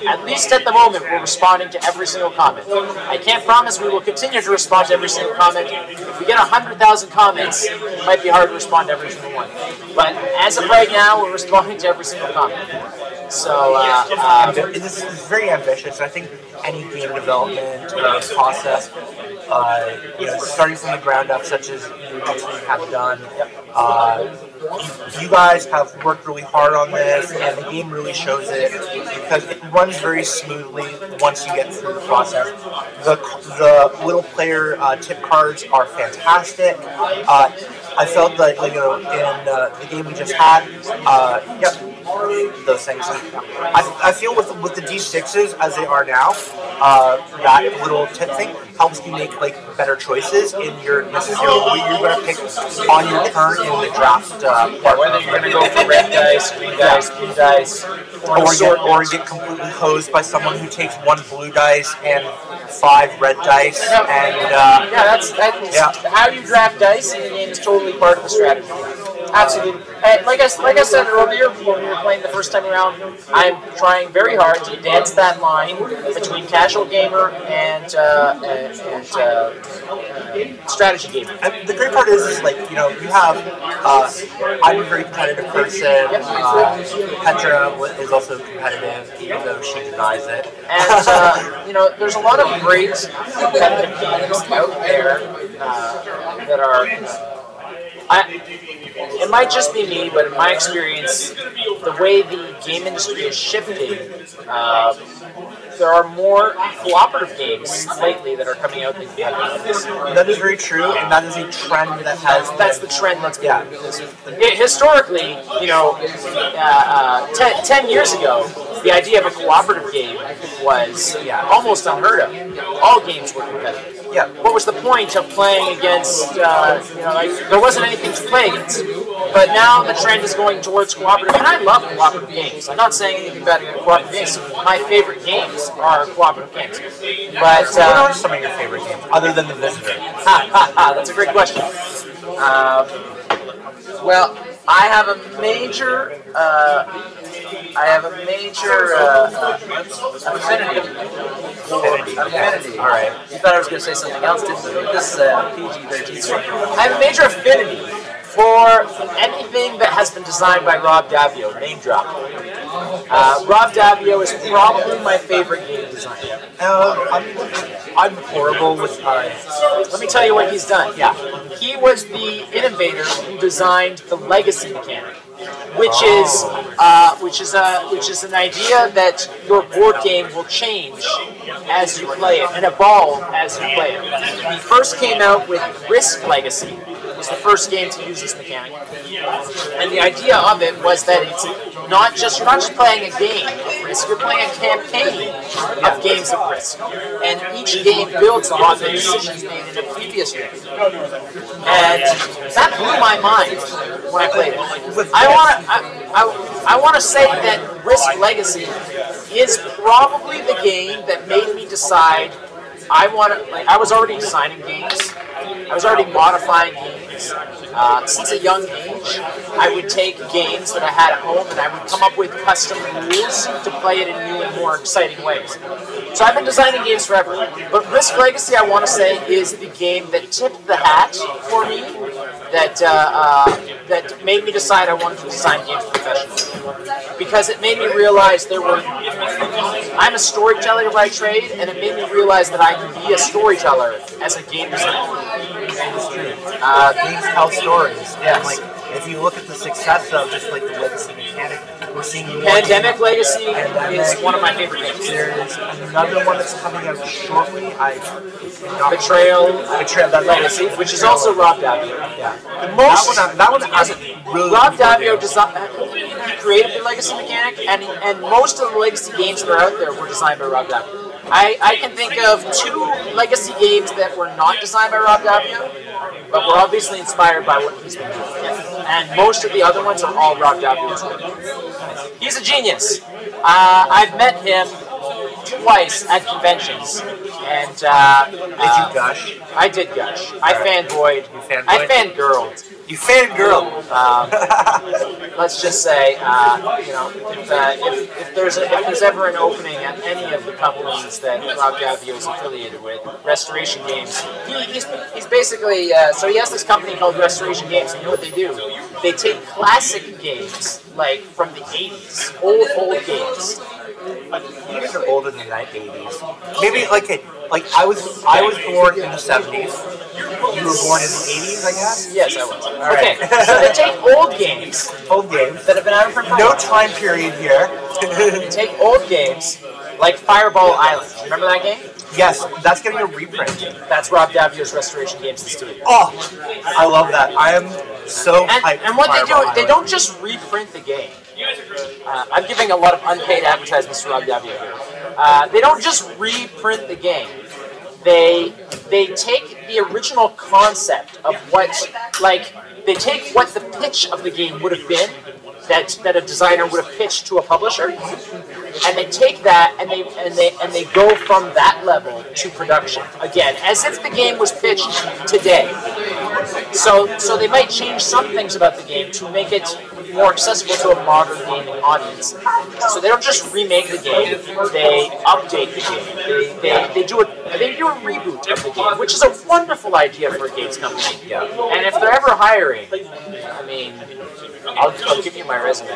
at least at the moment, we're responding to every single comment. I can't promise we will continue to respond to every single comment. If we get 100,000 comments, it might be hard to respond to every single one. But as of right now, we're responding to every single comment. So, uh, uh, this is very ambitious. I think any game development uh, process, uh, you know, starting from the ground up, such as you have done, uh, you, guys have worked really hard on this, and the game really shows it because it runs very smoothly once you get through the process. The the little player uh, tip cards are fantastic. Uh, I felt like you know in uh, the game we just had, uh, yep, those things. I, I feel with with the D6s as they are now, uh, that little tip thing helps you make like better choices in your your what you're gonna pick on your turn in the draft uh, part. whether you're going to go for red dice, green dice, blue dice, or, or get, or get completely hosed by someone who takes one blue dice and five red dice and uh, yeah, that's, that's Yeah. how you draft dice in the game is totally part of the strategy. Absolutely. And like I like I said earlier when we were playing the first time around, I'm trying very hard to dance that line between casual gamer and uh, and, and uh, strategy gamer. And the great part is, is like you know, you have. Uh, I'm a very competitive person. Uh, Petra is also competitive, even though she denies it. And uh, you know, there's a lot of great competitive games out there uh, that are. I, it might just be me, but in my experience, the way the game industry is shifting, uh, there are more cooperative games lately that are coming out than competitive that is very true, and that is a trend that has. That's the trend that's been Yeah. Hi- historically, you know, uh, uh, ten, 10 years ago, the idea of a cooperative game was yeah, almost unheard of. All games were competitive. Yeah. What was the point of playing against, uh, you know, like, there wasn't anything to play against. But now the trend is going towards cooperative, and I love cooperative games. I'm not saying anything bad about cooperative games. My favorite games are cooperative games. But, what uh, are some of your favorite games other than the Visitor? Ha, ha, ha, that's a great question. Um, well, I have a major, uh, I have a major uh, affinity. Affinity. Affinity. All right. You thought I was going to say something else, didn't you? This is uh, PG-13 stream. I have a major affinity for anything that has been designed by Rob Daviau, name drop. Uh, Rob Daviau is probably my favorite game designer. Uh, I'm, I'm horrible with. Uh, Let me tell you what he's done. Yeah, he was the innovator who designed the legacy mechanic, which is uh, which is a which is an idea that your board game will change as you play it and evolve as you play it. He first came out with Risk Legacy, It was the first game to use this mechanic. And the idea of it was that it's not just you're not just playing a game of risk, you're playing a campaign of games of risk. And each game builds on the decisions made in the previous game. And that blew my mind when I played it. I want to I, I, I want to say that Risk Legacy is probably the game that made me decide I want to. Like, I was already designing games. I was already modifying games. Uh, since a young age, I would take games that I had at home and I would come up with custom rules to play it in new and more exciting ways. So I've been designing games forever. But Risk Legacy, I want to say, is the game that tipped the hat for me, that uh, uh, that made me decide I wanted to design games professionally. Because it made me realize there were. I'm a storyteller by trade, and it made me realize that I can be a storyteller as a game designer. Uh, games tell stories. Yeah, like if you look at the success of just like the legacy mechanic, Pandemic Legacy is one of my favorite games. There's another one that's coming out shortly. I Betrayal, Betrayal that Legacy, which is also Rob Daviau. Yeah. Most that one, that one hasn't really. Rob Daviau designed. He created the legacy mechanic, and and most of the legacy games that are out there were designed by Rob Daviau. I, I can think of two legacy games that were not designed by Rob Daviau, but were obviously inspired by what he's been doing. And most of the other ones are all Rob Daviau's work. He's a genius. Uh, I've met him twice at conventions, and uh, Did you gush? I did gush. I fanboyed. fanboyed? I fangirled. You fangirl. Um, let's just say, uh, you know, if, uh, if, if there's a, if there's ever an opening at any of the companies that Rob Daviau is affiliated with, Restoration Games, he, he's, he's basically uh, so he has this company called Restoration Games, and you know what they do? They take classic games like from the '80s, old old games. You guys are older than the 80s. Maybe like a, like I was I was born in the 70s. You were born in the 80s, I guess. Yes, I was. All okay, right. so they take old games, old games that have been out for No time period here. They take old games like Fireball Island. Remember that game? yes, that's getting a reprint. That's Rob Daviau's Restoration Games in Studio. Oh, I love that. I am so And, hyped. and what they do, Fireball they don't just reprint the game. Uh, I'm giving a lot of unpaid advertisements to Rob here. Uh, they don't just reprint the game. They they take the original concept of what, like, they take what the pitch of the game would have been, that that a designer would have pitched to a publisher, and they take that and they and they and they go from that level to production again, as if the game was pitched today. So, so they might change some things about the game to make it more accessible to a modern gaming audience. So they don't just remake the game; they update the game. They, they, they do a they do a reboot of the game, which is a wonderful idea for a games company. Yeah. And if they're ever hiring, I mean, I'll, I'll give you my resume.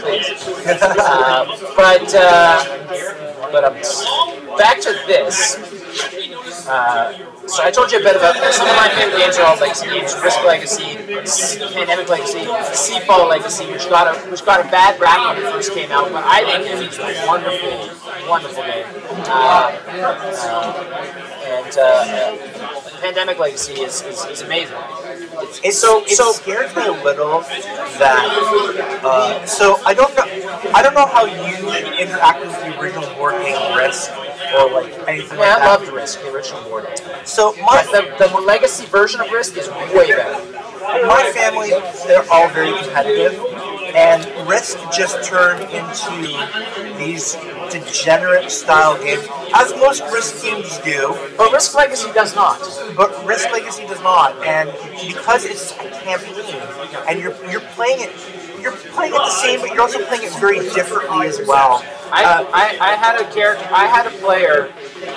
Please. Uh, but uh, but um, back to this. Uh, so I told you a bit about some of my favorite games are all legacy games: Risk Legacy, Pandemic Legacy, Seafall Legacy, which got a which got a bad rap when it first came out, but I think it's a wonderful, wonderful game. Uh, uh, and uh, Pandemic Legacy is, is, is amazing. It's So- it so- scares me a little that. Uh, so I don't know. I don't know how you interact with the original board game Risk or like anything Yeah, like I loved Risk, the original board. So my the, the legacy version of Risk is way better. my family, they're all very competitive, and Risk just turned into these degenerate style games, as most Risk games do. But Risk Legacy does not. But Risk Legacy does not, and because it's a campaign, and you're you're playing it, you're playing it the same, but you're also playing it very differently as well. I, Uh, I, I had a character, I had a player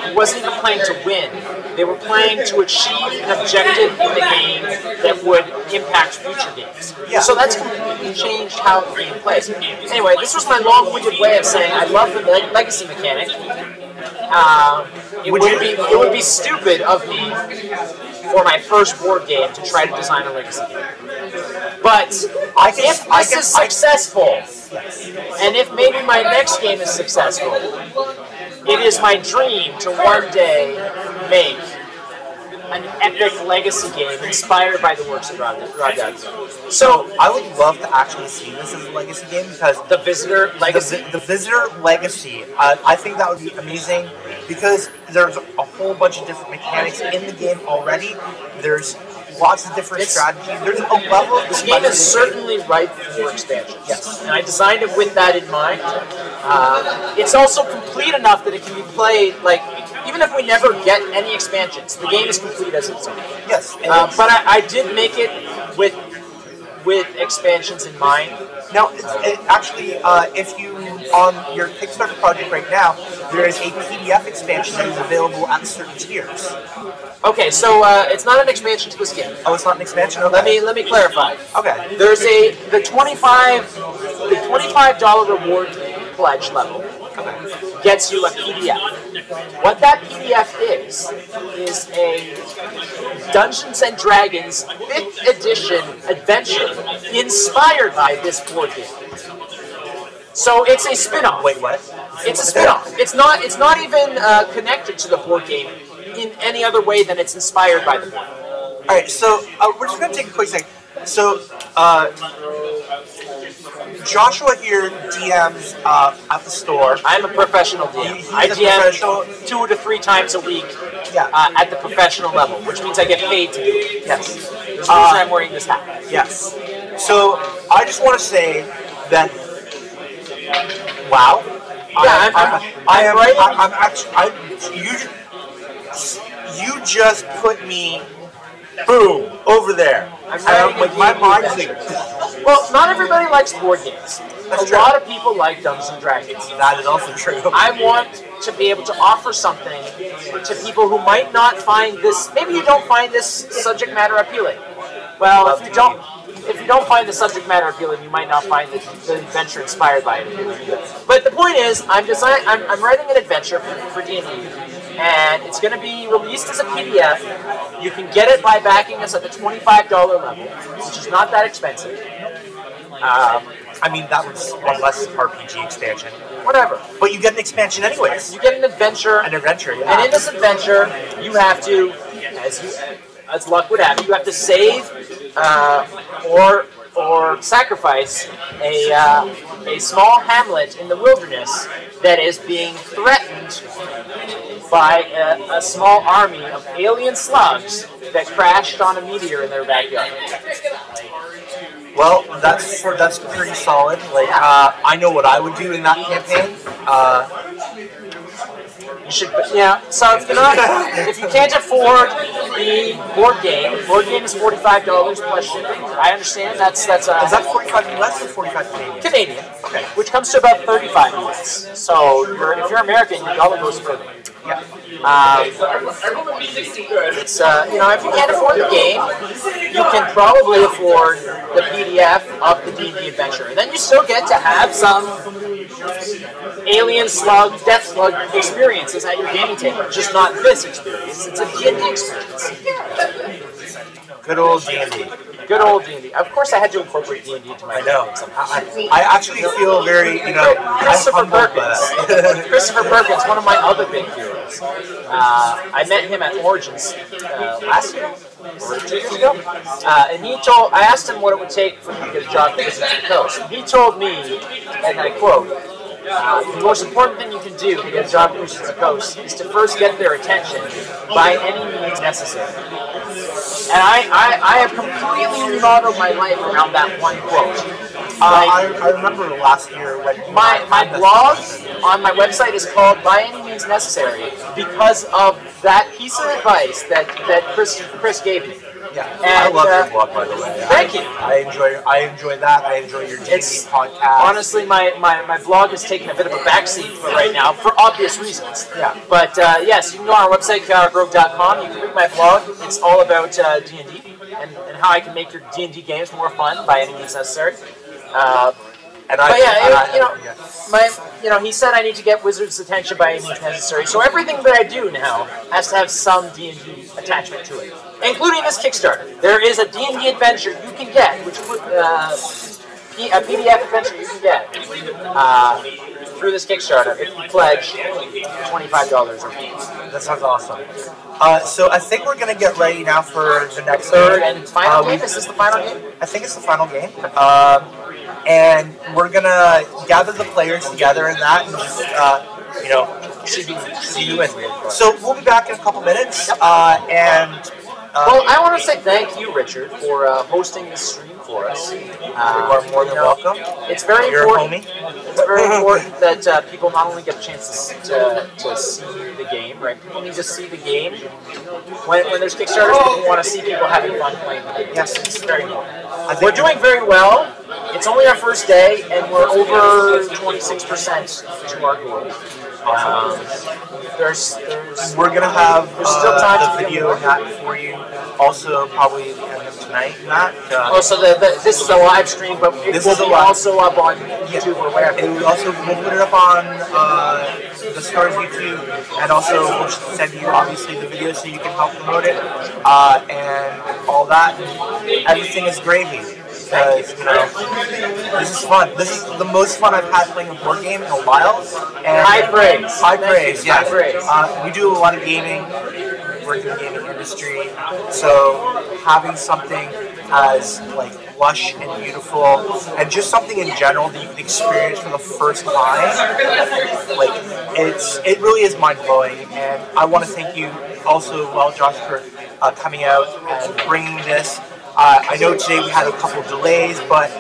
who wasn't even playing to win. They were playing to achieve an objective in the game that would impact future games. Yeah. So that's completely changed how the game plays. Anyway, this was my long-winded way of saying I love the le- legacy mechanic. Um, it would, be it would be stupid of me for my first board game to try to design a legacy game. But I can- if I this can- is successful, and if maybe my next game is successful, it is my dream to one day make an epic legacy game inspired by the works of Rod, Rod. So I would love to actually see this as a legacy game because the Visitor Legacy, the, the Visitor Legacy, uh, I think that would be amazing because there's a whole bunch of different mechanics in the game already. There's lots of different strategies. There's a level of This game is certainly ripe for expansion. Yes. And I designed it with that in mind. Uh, it's also complete enough that it can be played, like, even if we never get any expansions, the game is complete as it's own. Yes. Uh, but I, I did make it with with expansions in mind. Now, it, actually, uh, if you on your Kickstarter project right now, there is a PDF expansion that is available at certain tiers. Okay, so uh, it's not an expansion to this game. Oh, it's not an expansion. Okay. Let me let me clarify. Okay. There's a the twenty five the twenty five dollar reward pledge level gets you a PDF. What that PDF is is a Dungeons and Dragons fifth edition adventure inspired by this board game. So it's a spin-off. Wait, what? It's a spin-off. It's not. It's not even uh, connected to the board game in any other way than it's inspired by the board. All right, so uh, we're just gonna take a quick second. So, uh, Joshua here DMs uh, at the store. I'm a professional DM. He's I. DM two to three times a week Yeah. uh, at the professional level, which means I get paid to do it. Yes. There's a reason I'm wearing this hat. Yes. So I just want to say that. Wow. Yeah, I'm- I'm- I am. right. I, I'm actually. I, you. You just put me. Boom over there. I'm And writing a like my D&D mind's adventure. like. Well, not everybody likes board games. That's a true. lot of people like Dungeons and Dragons. That is also true. I want to be able to offer something to people who might not find this. Maybe you don't find this subject matter appealing. Well, if you don't, if you don't find the subject matter appealing, you might not find the, the adventure inspired by it. appealing. But the point is, I'm design, I'm, I'm writing an adventure for, for D&D, and it's going to be released as a PDF. You can get it by backing us at the $25 level, which is not that expensive. Um, I mean, that was one less RPG expansion. whatever. But you get an expansion anyways. You get an adventure, An adventure, yeah. And in this adventure, you have to, as you, as luck would have, it, you have to save uh, or or sacrifice a uh, a small hamlet in the wilderness that is being threatened by a, a small army of alien slugs that crashed on a meteor in their backyard. Well, that's that's pretty solid. Like, uh, I know what I would do in that campaign. Uh, You should, yeah. So if you're not, if you can't afford the board game, board game is forty five dollars plus shipping. I understand that's that's uh, is that 45 US or 45 Canadian? Canadian, Okay. which comes to about thirty five US. So you're, if you're American, your dollar goes further. Yeah. Um, it's uh, you know if you can't afford the game, you can probably afford the PDF of the D&D adventure, and then you still get to have some alien slug, death slug experiences at your gaming table. Just not this experience; it's a D&D experience. Good old D&D. Good old D&D. Of course, I had to incorporate D&D into my I know. somehow. I, I actually feel very, you know, Christopher Perkins. Christopher Perkins, one of my other big heroes. Uh, I met him at Origins uh, last year or two years ago, uh, and he told. I asked him what it would take for me to get a job at Wizards of the Coast. He told me, and I quote. Uh, the most important thing you can do to get a job at the Coast is to first get their attention by any means necessary. And I, I, I have completely remodeled my life around that one quote. Uh, I, I remember last year when My, my blog on my website is called By Any Means Necessary because of that piece of advice that, that Chris Chris gave me. Yeah, I love uh, your blog, by the way. Thank you. I enjoy, I enjoy that. I enjoy your D&D It's- podcast. Honestly, my, my, my blog has taken a bit of a backseat for right now for obvious reasons. Yeah. But uh, yes, you can go on our website, chaoticrogue.com. You can read my blog. It's all about uh, D&D and, and how I can make your D&D games more fun by any means necessary. Uh, and I, but yeah, and I- you know, yeah. my, you know, he said I need to get Wizards' attention by any means necessary. So everything that I do now has to have some D and D attachment to it, including this Kickstarter. There is a D and D adventure you can get, which would, uh, a PDF adventure you can get. Uh, through this Kickstarter if you pledge twenty-five dollars or more. That sounds awesome. Uh, so I think we're gonna get ready now for the next Third game. and final Uh, game. Is this the final game? I think it's the final game. Um, and we're gonna gather the players together in that and just, uh, you know, see who, wins. So we'll be back in a couple minutes. Uh, and Well, I want to say thank you, Richard, for uh, hosting this stream for us. Uh, you are more than welcome. It's very You're a important. homie. It's very important that uh, people not only get a chance to, s- to, to see the game, right? People need to see the game. When, when there's Kickstarters, people want to see people having fun playing the game. Yes, it's very important. We're doing very well. It's only our first day, and we're over 26% to our goal. There's, there's, We're gonna have there's still time uh, to the video of that for you. Also, probably the end of tonight, Matt. Uh, Oh, so the, the, this is a live stream, but it This will is be live- also up on YouTube or wherever. And we also we'll put it up on uh, the Stars YouTube, and also we'll send you obviously the video so you can help promote it, uh, and all that. Everything is gravy. Because, you know, this is fun. This is the most fun I've had playing a board game in a while. And High praise. High praise. Yeah. High praise. Uh, we do a lot of gaming. Work in the gaming industry, so having something as like lush and beautiful, and just something in general that you can experience for the first time, like it's it really is mind blowing. And I want to thank you also, well, Josh, for uh, coming out and bringing this. Uh, I know today we had a couple delays, but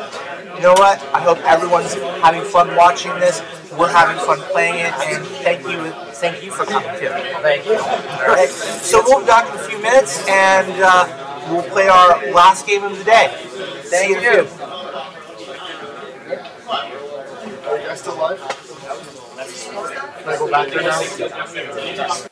you know what? I hope everyone's having fun watching this. We're having fun playing it, and thank you, thank you for coming too. Thank you. All right. So we'll be back in a few minutes, and uh, we'll play our last game of the day. See you in a few. Are you guys still live? Can I go back there now?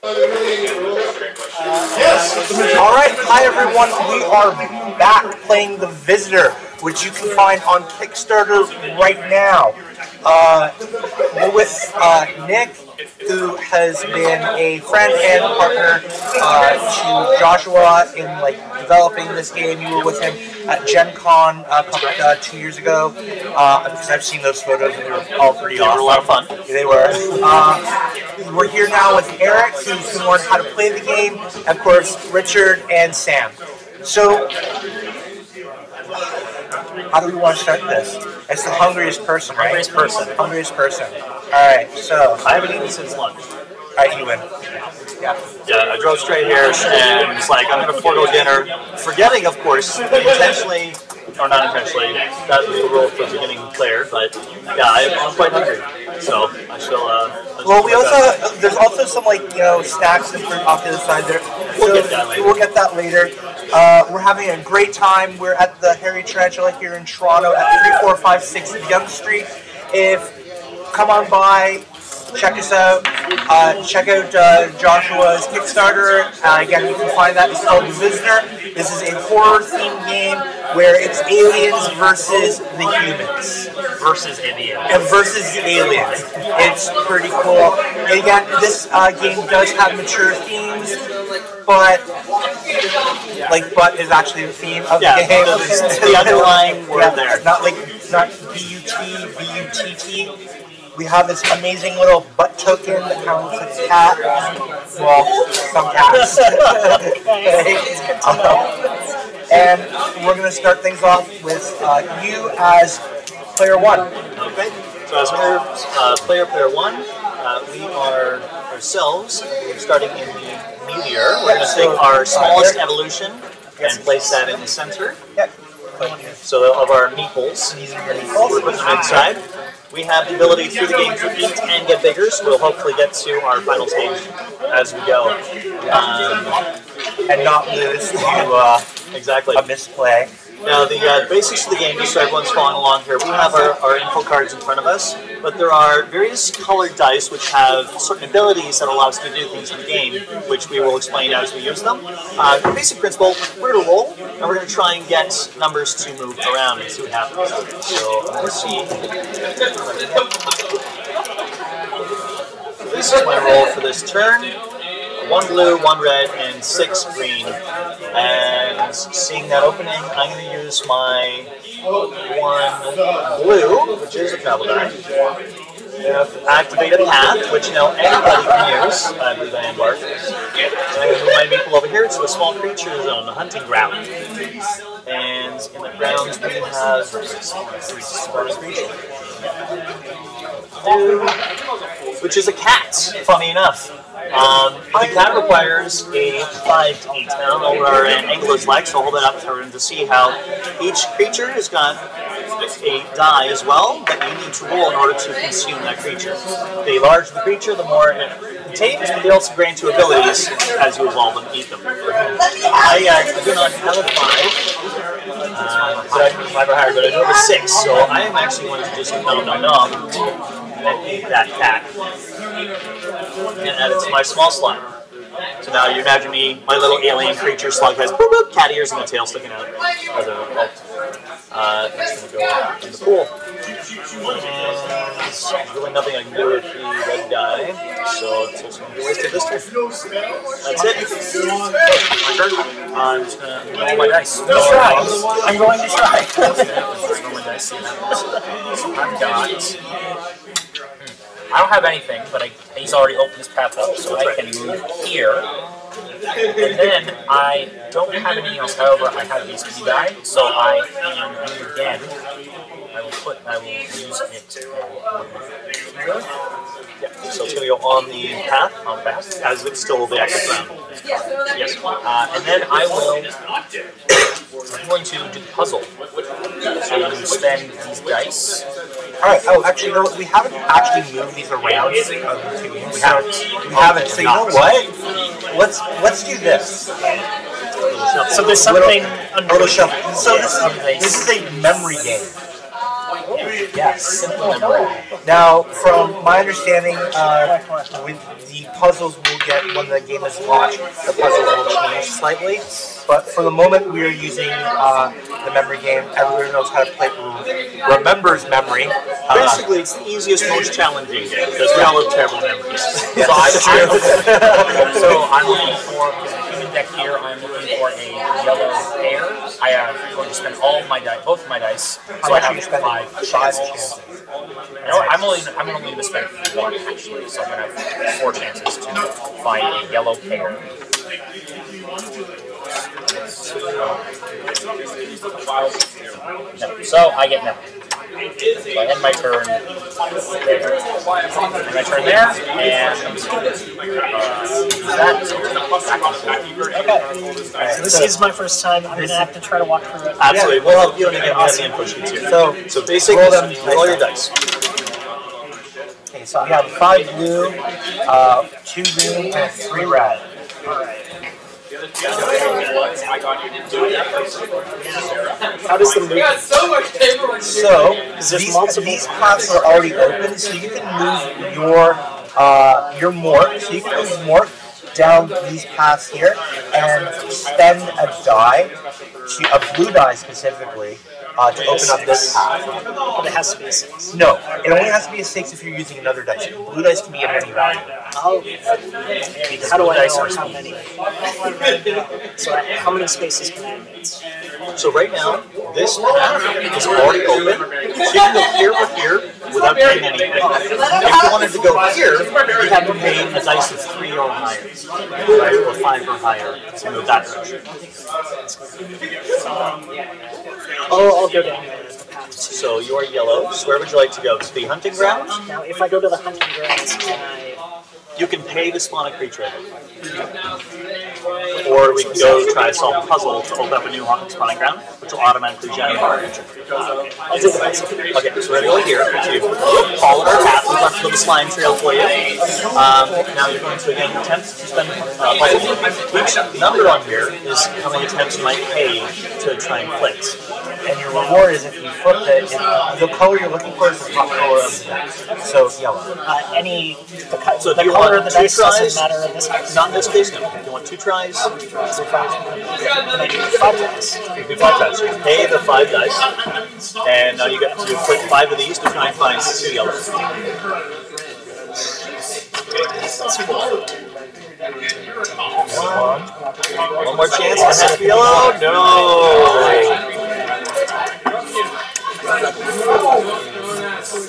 All right, hi everyone. We are back playing The Visitor, which you can find on Kickstarter right now. Uh, we're with uh, Nick, who has been a friend and partner uh, to Joshua in like developing this game. You were with him at Gen Con uh, uh, two years ago, uh, because I've seen those photos and they were all pretty awesome. They were awesome. a lot of fun. They were. We're here now with Eric, who's going to learn how to play the game. Of course, Richard and Sam. So, how do we want to start this? It's the hungriest person, right? Hungriest person. Hungriest person. All right. So, I haven't eaten since lunch. all right, you win. Yeah. Yeah, I drove straight here and was like, I'm going to forego dinner, forgetting, of course, intentionally, or not intentionally, that was the rule for the beginning player, but yeah, I, I'm quite hungry. So I shall. Uh, Well, we do my best. also there's also some like you know snacks and fruit off to the side there. We'll So get that later. We'll get that later. Uh, we're having a great time. We're at the Hairy Tarantula here in Toronto at three four five six Yonge Street. If come on by, check us out. Uh, check out uh, Joshua's Kickstarter. Uh, again, you can find that. It's called The Visitor. This is a horror themed game where it's aliens versus the humans versus Indian. and versus the aliens. It's pretty cool. And again, this uh, game does have mature themes, but like "but" is actually the theme of Yeah, the game. it's the underlying word Yeah, there. Not like not B U T B U T T. We have this amazing little butt token that kind of looks like a cat. Well, some cats. Um, and we're gonna start things off with uh, you as player one. Okay. So as player, uh, player player one, uh, we are ourselves We're starting in the meteor. We're going to take our smallest evolution and place that in the center. So of our meeples, we're putting them inside. We have the ability through the game to eat and get bigger, so we'll hopefully get to our final stage as we go. Um, and not lose to uh, exactly a misplay. Now, the uh, basics of the game, just so everyone's following along here, we have our, our info cards in front of us, but there are various colored dice which have certain abilities that allow us to do things in the game, which we will explain as we use them. Uh, the basic principle, we're going to roll, and we're going to try and get numbers to move around and see what happens. So, let's see. This is my roll for this turn. One blue, one red, and six green. And seeing that opening, I'm going to use my one blue, which is a travel die. Activate a path, which now anybody can use. I believe I embark. So I'm going to move my meeple over here to a small creature zone, a hunting ground. And in the grounds we have Spartan creature. Which is a cat, funny enough. Um, the cat requires a 5 to 8. I don't know what our like, so hold it up for everyone to see how each creature has got a die as well that you need to roll in order to consume that creature. The larger the creature, the more it contains, but they also grant you abilities as you evolve and eat them. I uh, do not have a 5. Uh, so I have 5 or higher, but I do have a 6, so I am actually going to just nom nom nom and eat that cat and add it to my small slug. So now you imagine me, my little alien creature slug has boop, boop, cat ears and a tail sticking out. As a, uh, it's going to go in the pool. And there's really nothing I can do with the red die, so it's just going to be wasted this turn. That's it. My turn. I'm just going to roll my dice. Try. I'm going to try. Let's roll my dice. see what happens. I've got. I don't have anything, but I, he's already opened his path up, so I can move here. And then I don't have anything else. However, I have these die, so I can move again. I will put. I will use it. uh, Yeah, so it's going to go on the path, on path. as it's still the active round. Yes. Uh, and then I will. I'm going to do the puzzle. So you spend these dice. All right. Oh, actually, no, we haven't actually moved these around. We haven't. We haven't. So you know what? Let's let's do this. So there's something Little, little shuffle. So this is this is a memory game. Yes. Simple memory. Now, from my understanding, uh, with the puzzles we'll get when the game is launched, the puzzles will change slightly. But for the moment, we are using uh, the memory game. Everyone knows how to play. Remembers memory. Uh, Basically, it's the easiest, most challenging game because we all have terrible memories. So I'm, I'm so I'm looking for because the human deck here. I'm looking for a yellow pair. I uh, am going to spend all of my dice, both of my dice, so I have five chances. No, I'm only I'm only going to spend one actually, so I'm going to have four chances to find a yellow pair. So I get nothing. So I end my turn there. End my turn there, and uh, that. Okay. So this is my first time. I'm gonna have to try to walk through it. Absolutely, we'll help you and again have the input sheets here. So, so basic, roll them roll your dice. Okay, so we have five blue, uh, two green, and three red. How does the move? So Is there these, multiple- these paths are already open, so you can move your uh, your mort. So you can move mort down these paths here and spend a die, to, a blue die specifically, uh, to open up this path. But it has to be a six. No, it only has to be a six if you're using another dice. Blue dice can be of any value. Oh. How do I know how many? So how many spaces can I advance? So right now, this path is already open. So you can go here or here without paying anything. If you wanted to go here, you have to pay a dice of three or higher, right, or five or higher to move that direction. Oh, I'll go down there. The path to. So you're yellow. So where would you like to go? To the hunting grounds? Now, if I go to the hunting grounds, can I? You can pay to spawn a creature. Or we can go try to solve a puzzle to open up a new haunted spawning ground, which will automatically generate a creature. I'll the puzzle. Okay, so we're gonna go here to follow our path. We've left a little slime trail for you. Um, now you're going to again attempt to spend uh, puzzle. Each number on here is how many attempts you might pay to try and place. And your reward is if you flip it, the color you're looking for is the top color of the deck. So yellow. Uh, any the, So the you color the tries? doesn't matter in this case. Not in this case, no. You want two tries? So five. Can I do five dice? You do five dice. You pay the five dice, and now you get to put five of these to try and find two yellows. One. One more chance to have yellow? No. Alright,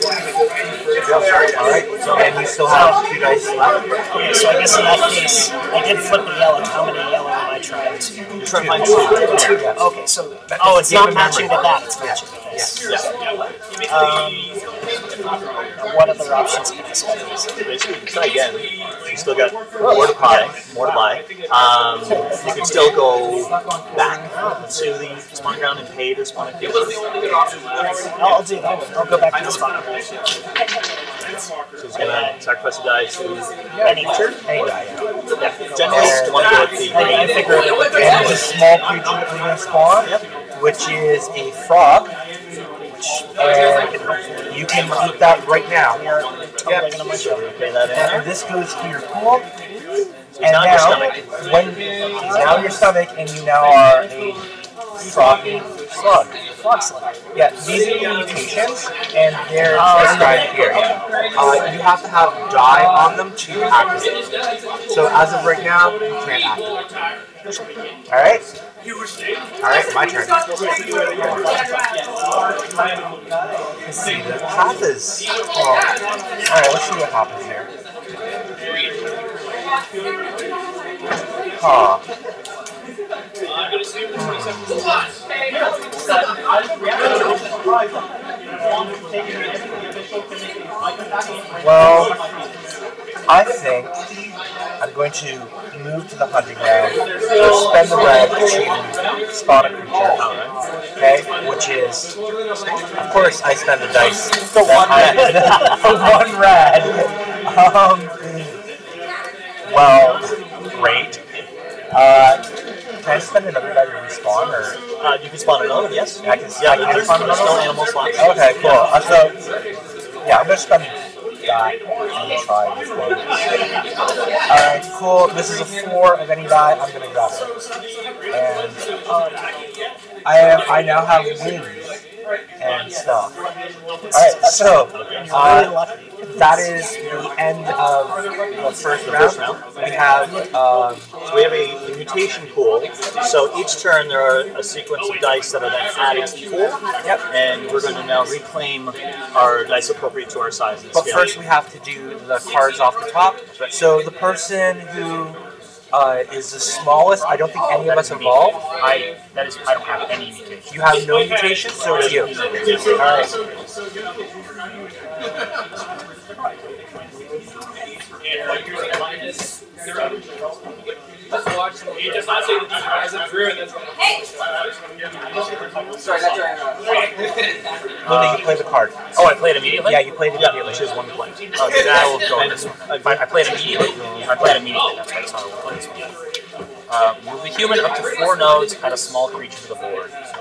so and you still have two dice left. Okay, so I guess in that case, I did flip the yellow. How many yellow am I trying to? Trying find two. Okay, so oh, it's not matching with that. It's matching to this. Yeah. Um, what other options can I spend? Basically, you can try again. You still got more to buy. More to buy. Um, you can still go back to the spawn ground and pay to spawn a. I'll, I'll do that. I'll go back to the spot. So he's gonna sacrifice a die to Any creature. Any die. Yeah. Generally, you want to go with the I, figure And the small creature that we're to spawn, which is a frog. And you can eat that right now. totally gonna munch on it. Pay that in And this goes to your pool. And now your now, stomach. when now your stomach, and you now are a froggy slug. Frog slug. Yeah, these are the mutations, and they're described here. Uh, you have to have dye on them to activate. So as of right now, you can't activate. All right. All right, my turn. Let's is. Well, oh. all right, let's see what happens here. Huh. Well, I think I'm going to move to the hunting ground, spend the red to spawn a creature, okay? Which is, of course, I spend the dice for one red. for one red. Um, well, great. Uh, can I spend another die to respawn, or Uh, you can spawn another, yes. I can, Yeah, I can there's, there's another no animal slots. Okay, cool. Uh, so, yeah, I'm gonna spend die try. Alright, cool. This is a four of any die. I'm gonna grab it. And um, I am. I now have wings and stuff. Alright, so uh, that is the end of the first round. We have um, So we have a, a mutation pool. So each turn there are a sequence of dice that are then added to the pool. Yep. And we're going to now reclaim our dice appropriate to our size But scale. first, we have to do the cards off the top. So the person who uh, is the smallest, I don't think any of us evolve. I that is I don't have any mutation. You have no mutation, so it's you. All right. He does not say the deep as a drew, and that's Sorry, that's right. No, you play the card. Oh, I played immediately. Yeah, you played Yeah, immediately. which is one play. Oh, then I will go with this one. I, I played immediately. I played immediately. That's why that's how I will play this one. Uh, move the human up to four nodes. Add a small creature to the board. So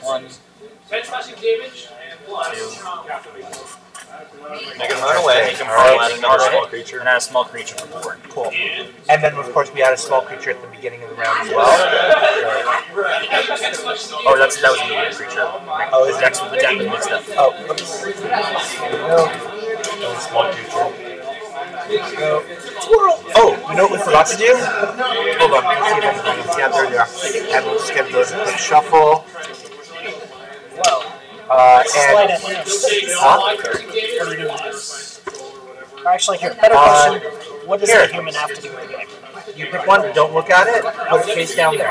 one, ten slashing damage plus. two. Make him run away. Make him Or fall. add another small creature. And add a small creature to the board. Cool. And then, of course, we had a small creature at the beginning of the round as well. Oh, that's that was a medium creature. Oh, is the deck the deck was mixed up. Oh, oops. There we go. That was a small creature. Go. Oh, you know what we forgot to do? Hold on, let's see if I can find it. Yeah, there. And we'll just give those a quick shuffle. Uh, and of hand. Huh? What are you doing this? Actually, here, better Uh, question. What does here. the human have to do with the game? you pick one, don't look at it, put it face down there.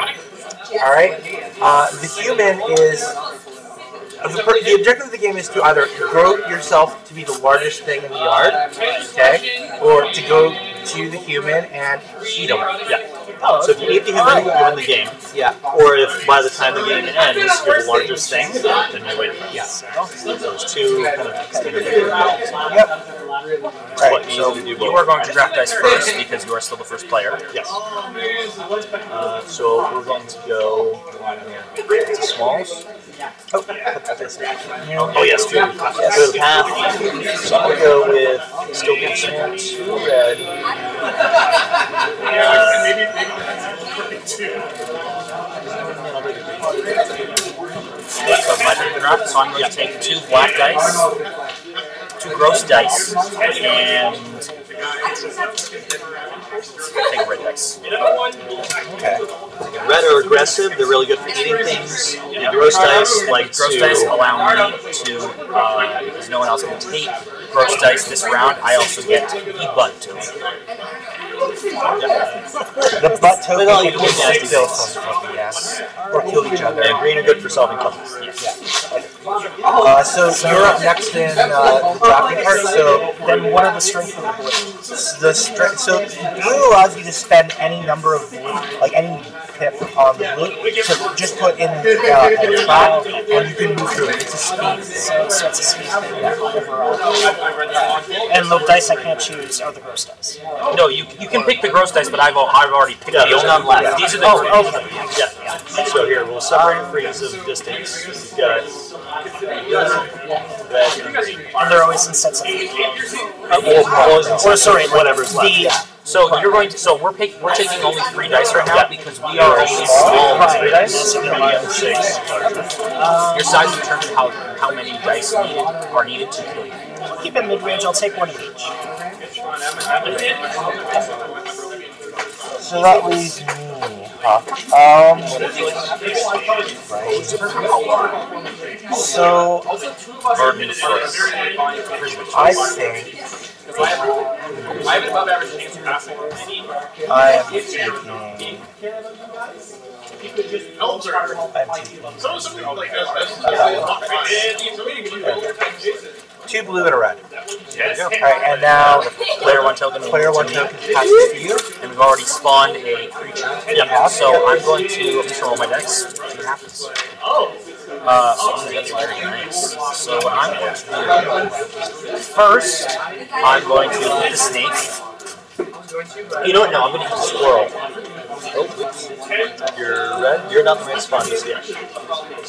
Alright? Uh, the human is. The, per- the objective of the game is to either grow yourself to be the largest thing in the yard, okay, or to go to the human and eat him. Yeah. Oh, So if you eat the human, you win the game. Yeah. Or if by the time the game ends, you're the largest thing, then you win. Yeah. So those two kind of standard. Yep. Right, So easy to do you are going to draft dice first because you are still the first player. Yes. Uh, so we're going to go to smalls. Oh, yes, two. Go to the path. So I'm gonna go with still two red. Uh, maybe maybe two. So my turn to. So I'm going to take two black dice, two gross dice, and red. Okay. red are aggressive. They're really good for eating things. The gross dice like Gross to. dice allow me to, uh, because no one else can take gross dice this round, I also get the butt to. The butt token Well, you can can nasty kill things. yes. Or kill each other. And green are good for solving puzzles. Uh, so you're up next in uh, drafting part. So Then what are the strength of the board? the strength. So blue allows you to spend any number of blue, like any pip on the blue, to just put in uh, a trap, and you can move through it. It's a speed. So, so it's a speed thing overall. And the dice I can't choose are the gross dice. No, you you can pick the gross dice, but I've, I've already picked Yeah, there's none left. These are the Oh, okay. Yeah. So here, we'll separate freeze of distance. We've got red and they're always in sets of. Uh, well, well, Or sorry, whatever's left. The, So you're going to. So we're pick, we're taking only three dice right now Yeah. because we are only small. Right. Three dice. So you have Six. Your size determines how how many dice needed are needed to kill you. keep it mid range. I'll take one of each. So that leaves me. Huh? Um. So I think I have an above average chance of passing. I am taking. Elves are. I'm taking Some something like do two blue and a red. Yes. All right, and now Player one token. player one token passes to you. And we've already spawned a creature. Yeah. So I'm going to I'm roll my dice. See what happens. Oh. Uh, nice. So what I'm going to do first, I'm going to hit the snake. You know what? No, I'm going to hit the squirrel. Oh. You're red. You're not the red spawn just yet.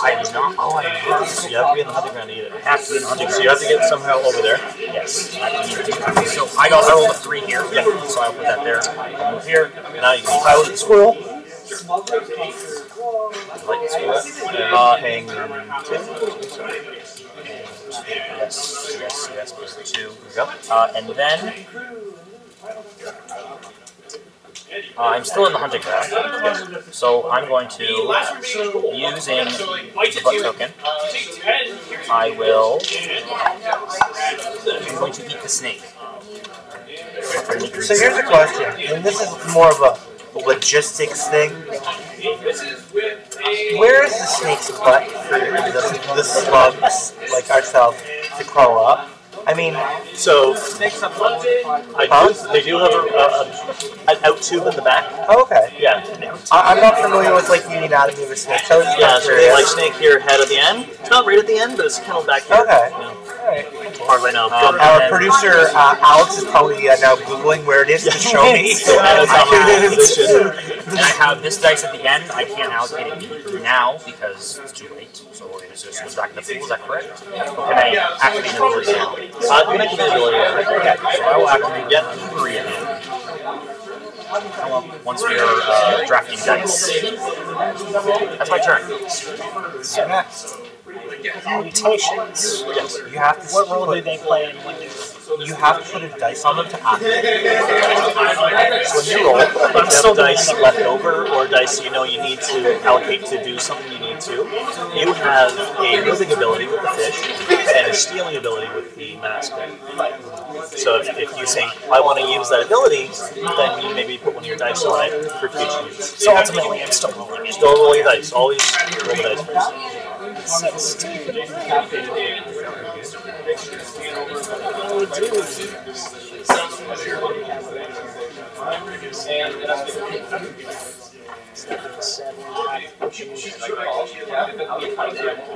I am not. Oh, I am. So you have to be in the hunting ground to eat it. I have to be in the hunting So you have to get somehow over there. Yes. Ground. So I got I rolled a three here. Yeah. So I'll put that there. I'll move here. Now you can pilot the squirrel. Like squirrel. Uh, hang two. Yes, yes, yes. Plus two. Uh, and then uh, I'm still in the hunting. Yes. So I'm going to using the butt token. I will. I'm going to eat the snake. So here's a question, and this is more of a logistics thing. Where is the snake's butt for the, the slugs like ourselves to crawl up? I mean, so I do, they do have a, a, an out tube in the back. Oh, okay. Yeah. I, I'm not familiar with like the anatomy of a snake. So Yeah, so they like snake here, head at the end. It's not right at the end, but it's kind of back here. Okay. You know, Hardly know. Um, our producer uh, Alex is probably uh, now googling where it is to show me. So that is on my position. And I have this dice at the end. I can't allocate it now because it's too late. So it just goes back to the pool. Is that correct? Or can I activate the ability now? Uh, you can activate the ability. Okay, so I will activate yeah. three again. Well, once we are uh, drafting dice. That's my turn. Mutations. Yes. You have to. What role do they play in what? You have to put a dice on them to activate. When you roll, if you have dice left over or dice you know you need to allocate to do something you need to, you have a moving ability with the fish and a stealing ability with the mask. So if, if you think, I want to use that ability, then you maybe put one of your dice on it for future use. So ultimately, I'm still rolling. Still roll your dice. Always roll the dice first.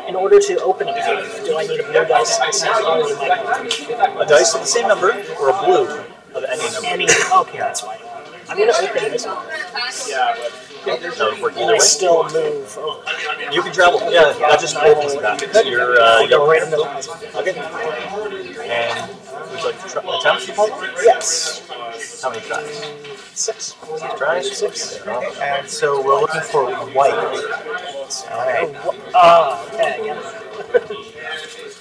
In order to open a cave, do I need a blue dice at the same or a? A dice of the same number or a blue of any number. Any, okay, that's fine. I'm going to open this one. That would work Will either I still move? Oh, You can travel. Yeah, that just opens back. You're, uh, I'll go you're right the Okay. And would you like to try, attempt to pull? Yes. How many tries? Six. Six tries? Six. And so we're looking for white. Alright. Uh, okay, yeah.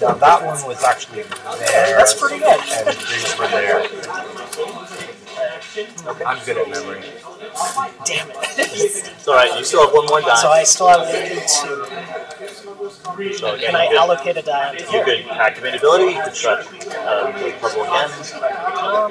Now that one was actually there. That's pretty good. And these were there. I'm good at memory. Damn it. It's alright, you still have one more die. So I still have 82. So again, Can I you could- allocate a die onto You here? could activate ability, you could try uh, the puzzle again. Um,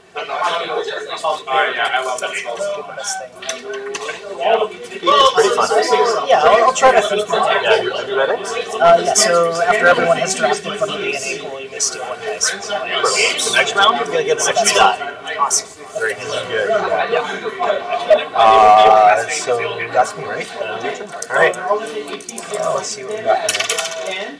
Yeah, I'll, I'll try to thief one. Yeah, are you ready? Uh, yeah, so after everyone has drafted from the DNA pool, you may steal one dice. the next round, you're going to get an extra die. Awesome. Very good. Uh, so that's me, right? Alright. Uh, let's see what we got here.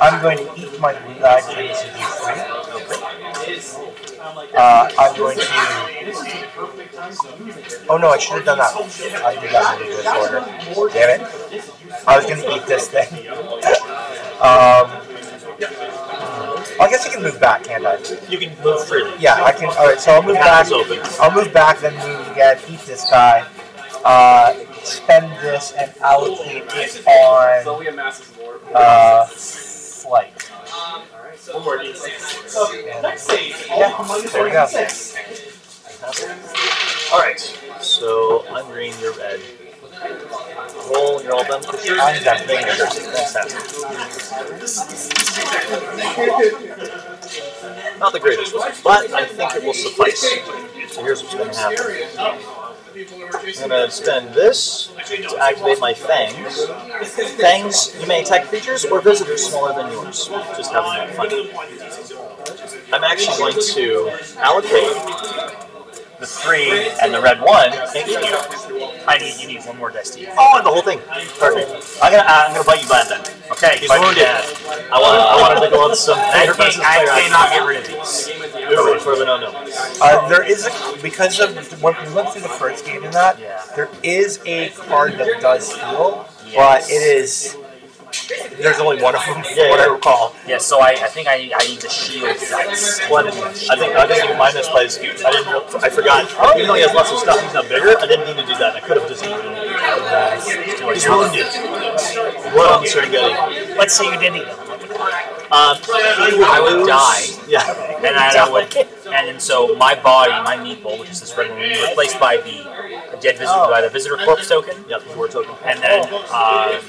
I'm going to eat my blue die to this is free. Uh, I'm going to. Oh no, I should have done that. I did that in reverse order. Damn it. I was going to eat this thing. um, I guess I can move back, can't I? You can move freely. Yeah, I can. All right, so I'll move back. I'll move back, then move again. Eat this guy. Uh, spend this and allocate it on uh, flight. One more D6. Yeah, there we go. Alright, so I'm green, you're red. Roll, you're all done I'm done. Make it Fantastic. Not the greatest one, but I think it will suffice. So here's what's going to happen. I'm going to spend this to activate my fangs. Fangs, you may attack creatures or visitors smaller than yours. Just having that fun. I'm actually going to allocate the three and the red one. Thank you. I need you need one more dice to use. Oh, and the whole thing. Perfect. I'm gonna I'm gonna bite you bad then. Okay, He's wounded. bad. I want I wanted to go on some. I can't, I cannot get rid of these. Perfect for the no no. Uh, there is a because of when we went through the first game in that. There is a card that does heal, but it is there's only one of them, from what I recall. Yeah, so I, I think I need, I need the shield dice. What? I think I think my misplaced. I didn't. know- I forgot. Even though he has lots of stuff, he's not bigger. I didn't mean to do that. I could have just eaten. him. He's wounded. Blood on the Serengeti. Let's say you did eat them. Um, he would I would die. Yeah. And I, I would, and then so my body, my meatball, which is this red one, will be replaced by the dead visitor, by the visitor corpse token. Yep, the war token. And then um,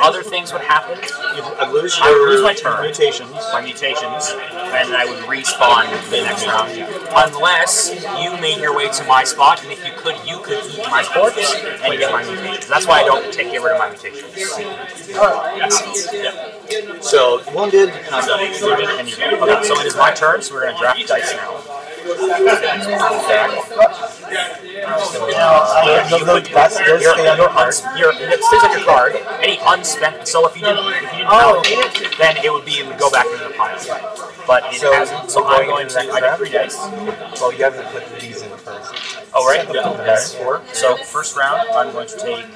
other things would happen. I lose I your lose my turn. mutations. My mutations, and I would respawn the next round. Unless you made your way to my spot, and if you could, you could eat my corpse and get my mutations. That's why I don't take get rid of my mutations. Yeah. So wounded, and I'm done. Wounded, and you're done. Okay, so it is my turn, so we're going to draft dice now. Uh, it stays on your card. Any unspent, so if you didn't, if you didn't allocate it, then it would be it would go back into the pile. But it So, hasn't. So I'm going to. I got three dice. Well, you have to put these in first. Oh right. Yeah. Okay. Four. So first round, I'm going to take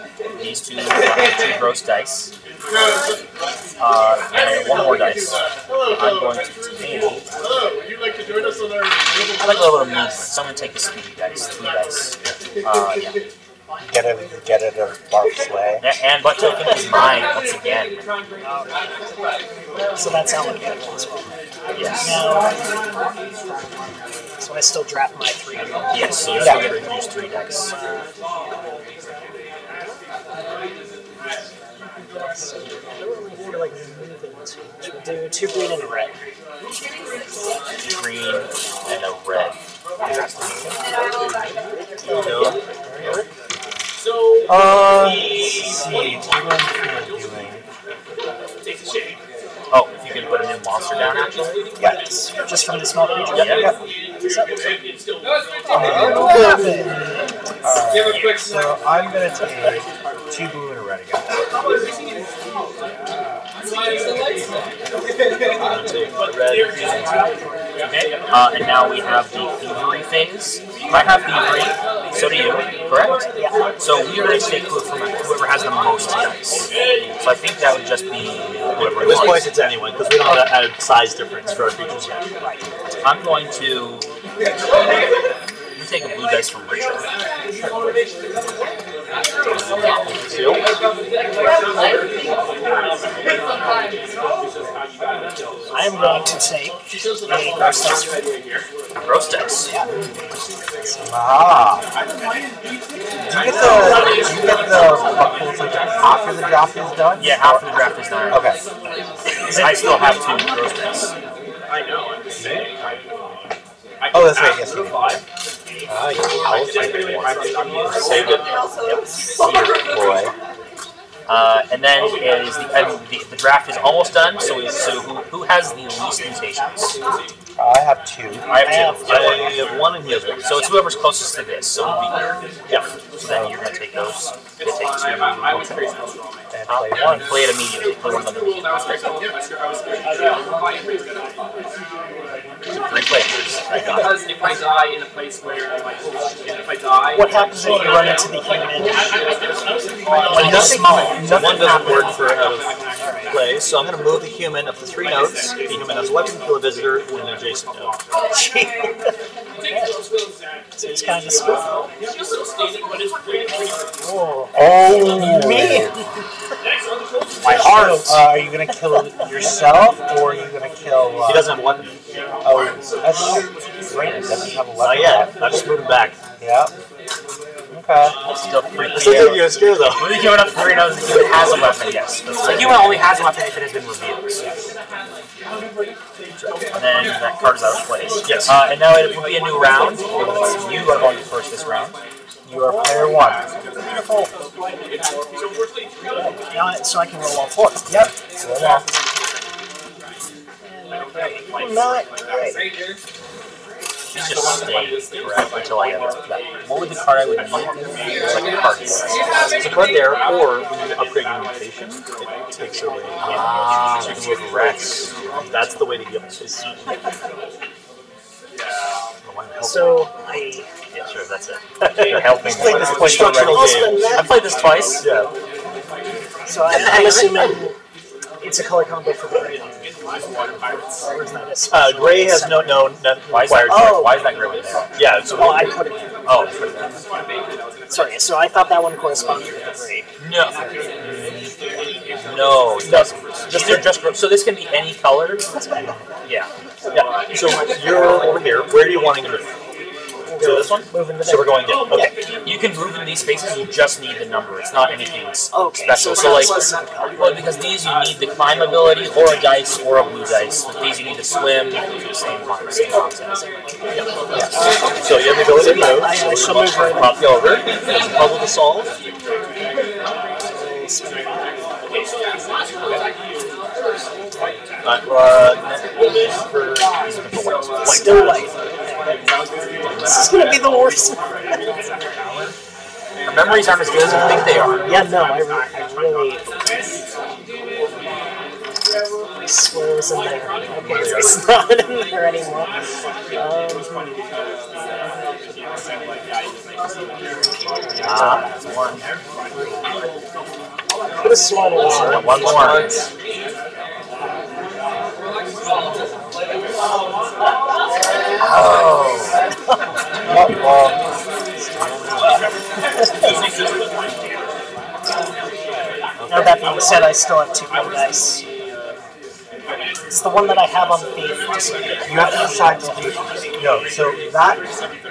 these two, uh, two gross dice. Uh, and one more dice. I'm going to take. Hello, would you like to join us on our I like a little bit of movement, so I'm going to take the speedy dice, three dice. Uh, yeah. Get it, get it a Barf's way. Yeah, and butt token is mine once again. So that's allocated as well. Yes. So I still draft my three. Yes, so you're still going to use three dice. So I don't really feel like moving too much. We'll do two green and a red. Green and a red. So, Uh, let's see. What am I doing? takes a shake. Oh, if you can put a new monster down, actually. Yes. Just from the small creature. Yeah. Yeah. Still, Uh, so I'm gonna take two blue and a red again. Okay. Uh, and now we have the thievery phase. I have thievery, so do you, correct? Yeah. So we are going to take whoever has the most dice. So I think that would just be whoever At this point, it's anyone because we don't have a size difference for our creatures yet. I'm going to take a blue dice from Richard. I am going to take a gross dice from Gross dice. Ah. Do you get the do you get the buckles like after the draft is done? Yeah, after the draft is done. Okay. I still have two gross dice. I know, I'm just saying. Oh, that's right. Yes, you do. Ah, you saved it. Cedar boy. Uh, and then is the, and the the draft is almost done. So is, so who, who has the least mutations? I have two. I have two. I have one and he has one. So it's whoever's closest to this. So it'll be yeah. So then you're gonna take those. You take two. I was crazy. And Uh, play one. one. Play it immediately. Play one of them. I was crazy. I was crazy. Three players. I got. Because if I die in a place where like if I die, What happens if you run into the human? When He's small. One doesn't work for of play, so I'm going to move the human up to three nodes. The human has a weapon, kill a visitor in an adjacent node. So it's kind of spooky. it's just so stated, but it's pretty pretty. Oh, Oh, man. My heart. Uh, are you gonna kill yourself or are you gonna kill? Uh, He doesn't have a weapon. Oh, that's great. He doesn't have a weapon. Not yet. I just moved him back. Yeah. Okay. Still freaking Still think you're scared though. When the human up to three nodes, the human has a weapon, yes. The human only has a weapon if it has been revealed. And then that card is out of place. Yes. Uh, and now it will be a new round. You are going first this round. You are player one. beautiful. Now, so I can roll all four. Yep. Roll off. Not great. You just stay correct until I get that. What would the card I would need? It's like a card. There's a card there, or when you upgrade your mutation, it takes away Ah. So you can move Rex. That's the way to get it. So I. Yeah, sure, that's it. You're helping. Played this Played structural already. game. I played this twice. Yeah. So I, I'm assuming it's a color combo for the green. Or is that a Uh, gray has no no no Why is that? required. Oh. Why is that gray one there? Yeah. So Oh, I put it there. Oh, put it there. Sorry, so I thought that one corresponded to the gray. No. No, it doesn't. Just, just so this can be any color. Yeah. yeah. So you're over here. Where do you want to move? To this one. Moving to So we're going down. Okay. You can move in these spaces. You just need the number. It's not anything Okay, special. so So like, it's not specific color. well, because these you need the climb ability or a dice or a blue dice. With these you need to swim. Same one, same concept. So you have the ability to move. I, I shall move right you over. There's a puzzle to solve. Uh, uh, for, for white. White. Still white. This is gonna be the worst. Our memories aren't as good as we think they are. Yeah, no, I, re- I really. I swear it in there. Okay, it's not in there anymore. Um, Ah, that's one. could have sworn it was. One more. Now that being said, I still have two blue dice. It's the one that I have on thief. You have to decide to do no. So that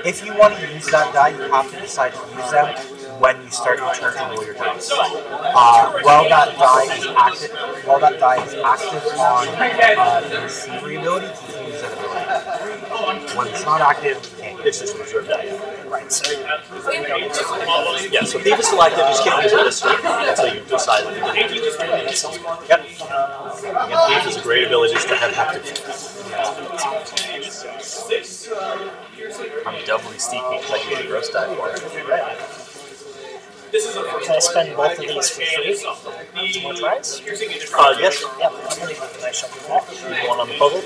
if you want to use that die, you have to decide to use them when you start your turn to roll your dice. Uh, while that die is active, while that die is active on uh, the receiver ability, can use that ability. When it's not active. It's just reserve die. Right, so Yeah, so thief is selected, you just can't use it this turn until you decide to. Yep. Again, thief is a great ability just to have active. I'm doubly steeped because I use a gross die for it. Can I spend both of these for free? Two more tries? Uh, yes. Yep, I shall do that. One on the puzzle.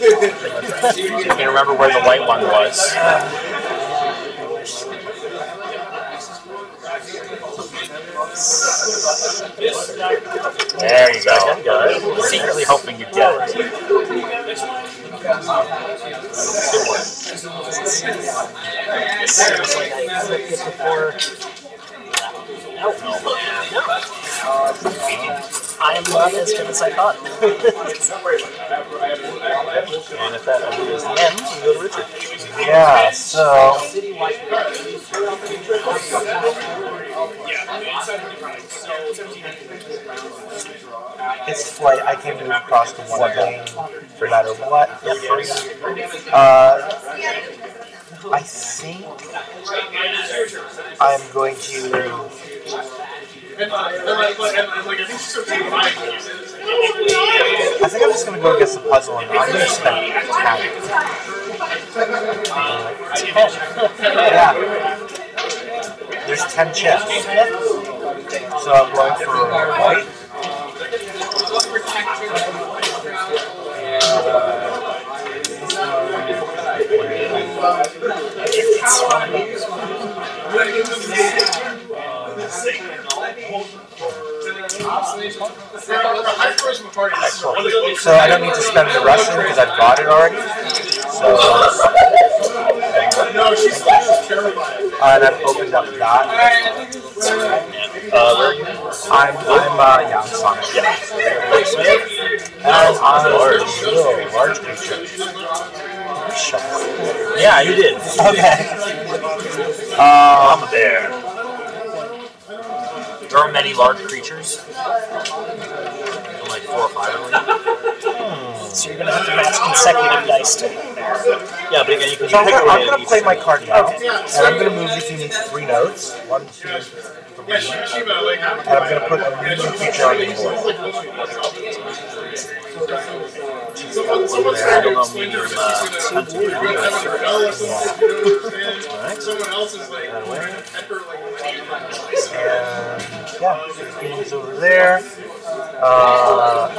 You can remember where the white one was. There you go. Secretly hoping you get it. Seems like I clicked it before. Nope. I am not as good as I thought. And if that is the end, we go to Richard. Yeah. So it's flight. I can move across the one lane no matter what. Uh, I think I'm going to. I think I'm just going to go against the puzzle and I'm going to spend 10. yeah. There's 10 chips. So I'm going for white. Uh, about how so I don't need to spend the Russian because I've got it already. So uh, and I've opened up that. Uh, where are you? I'm I'm uh, yeah I'm Sonic. Yeah. And I'm a large, little large creature. Yeah, you did. Okay. Uh, I'm a bear. There are many large creatures. Like four or five, I believe. Hmm. So you're gonna have to match consecutive dice to Yeah, but again, you can So I'm pick gonna, I'm gonna play my card now, and I'm gonna move this unit three notes. One, two, three. And I'm gonna put a medium creature on the board. Uh, Someone else is like, And yeah, things over there. Uh,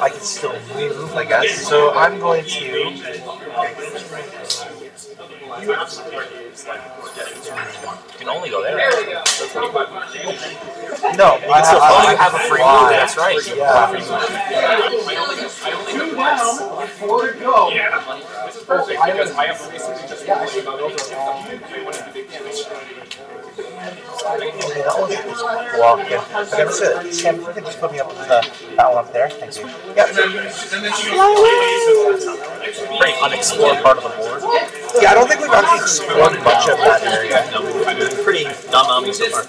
I can still move, I guess. So I'm going to. You can only go there. No, You can still you have a free move. That's right. Yeah. Four to go. This is perfect because I have basically just one thing about those are I wanted to big damage. Okay, that one's just walking. Okay, that's it. Sam, you can just put me up with the, that one up there. Thank you. Yep. Pretty unexplored part of the board. Yeah, I don't think we've actually explored much of that area. No, we've been pretty dumb so far.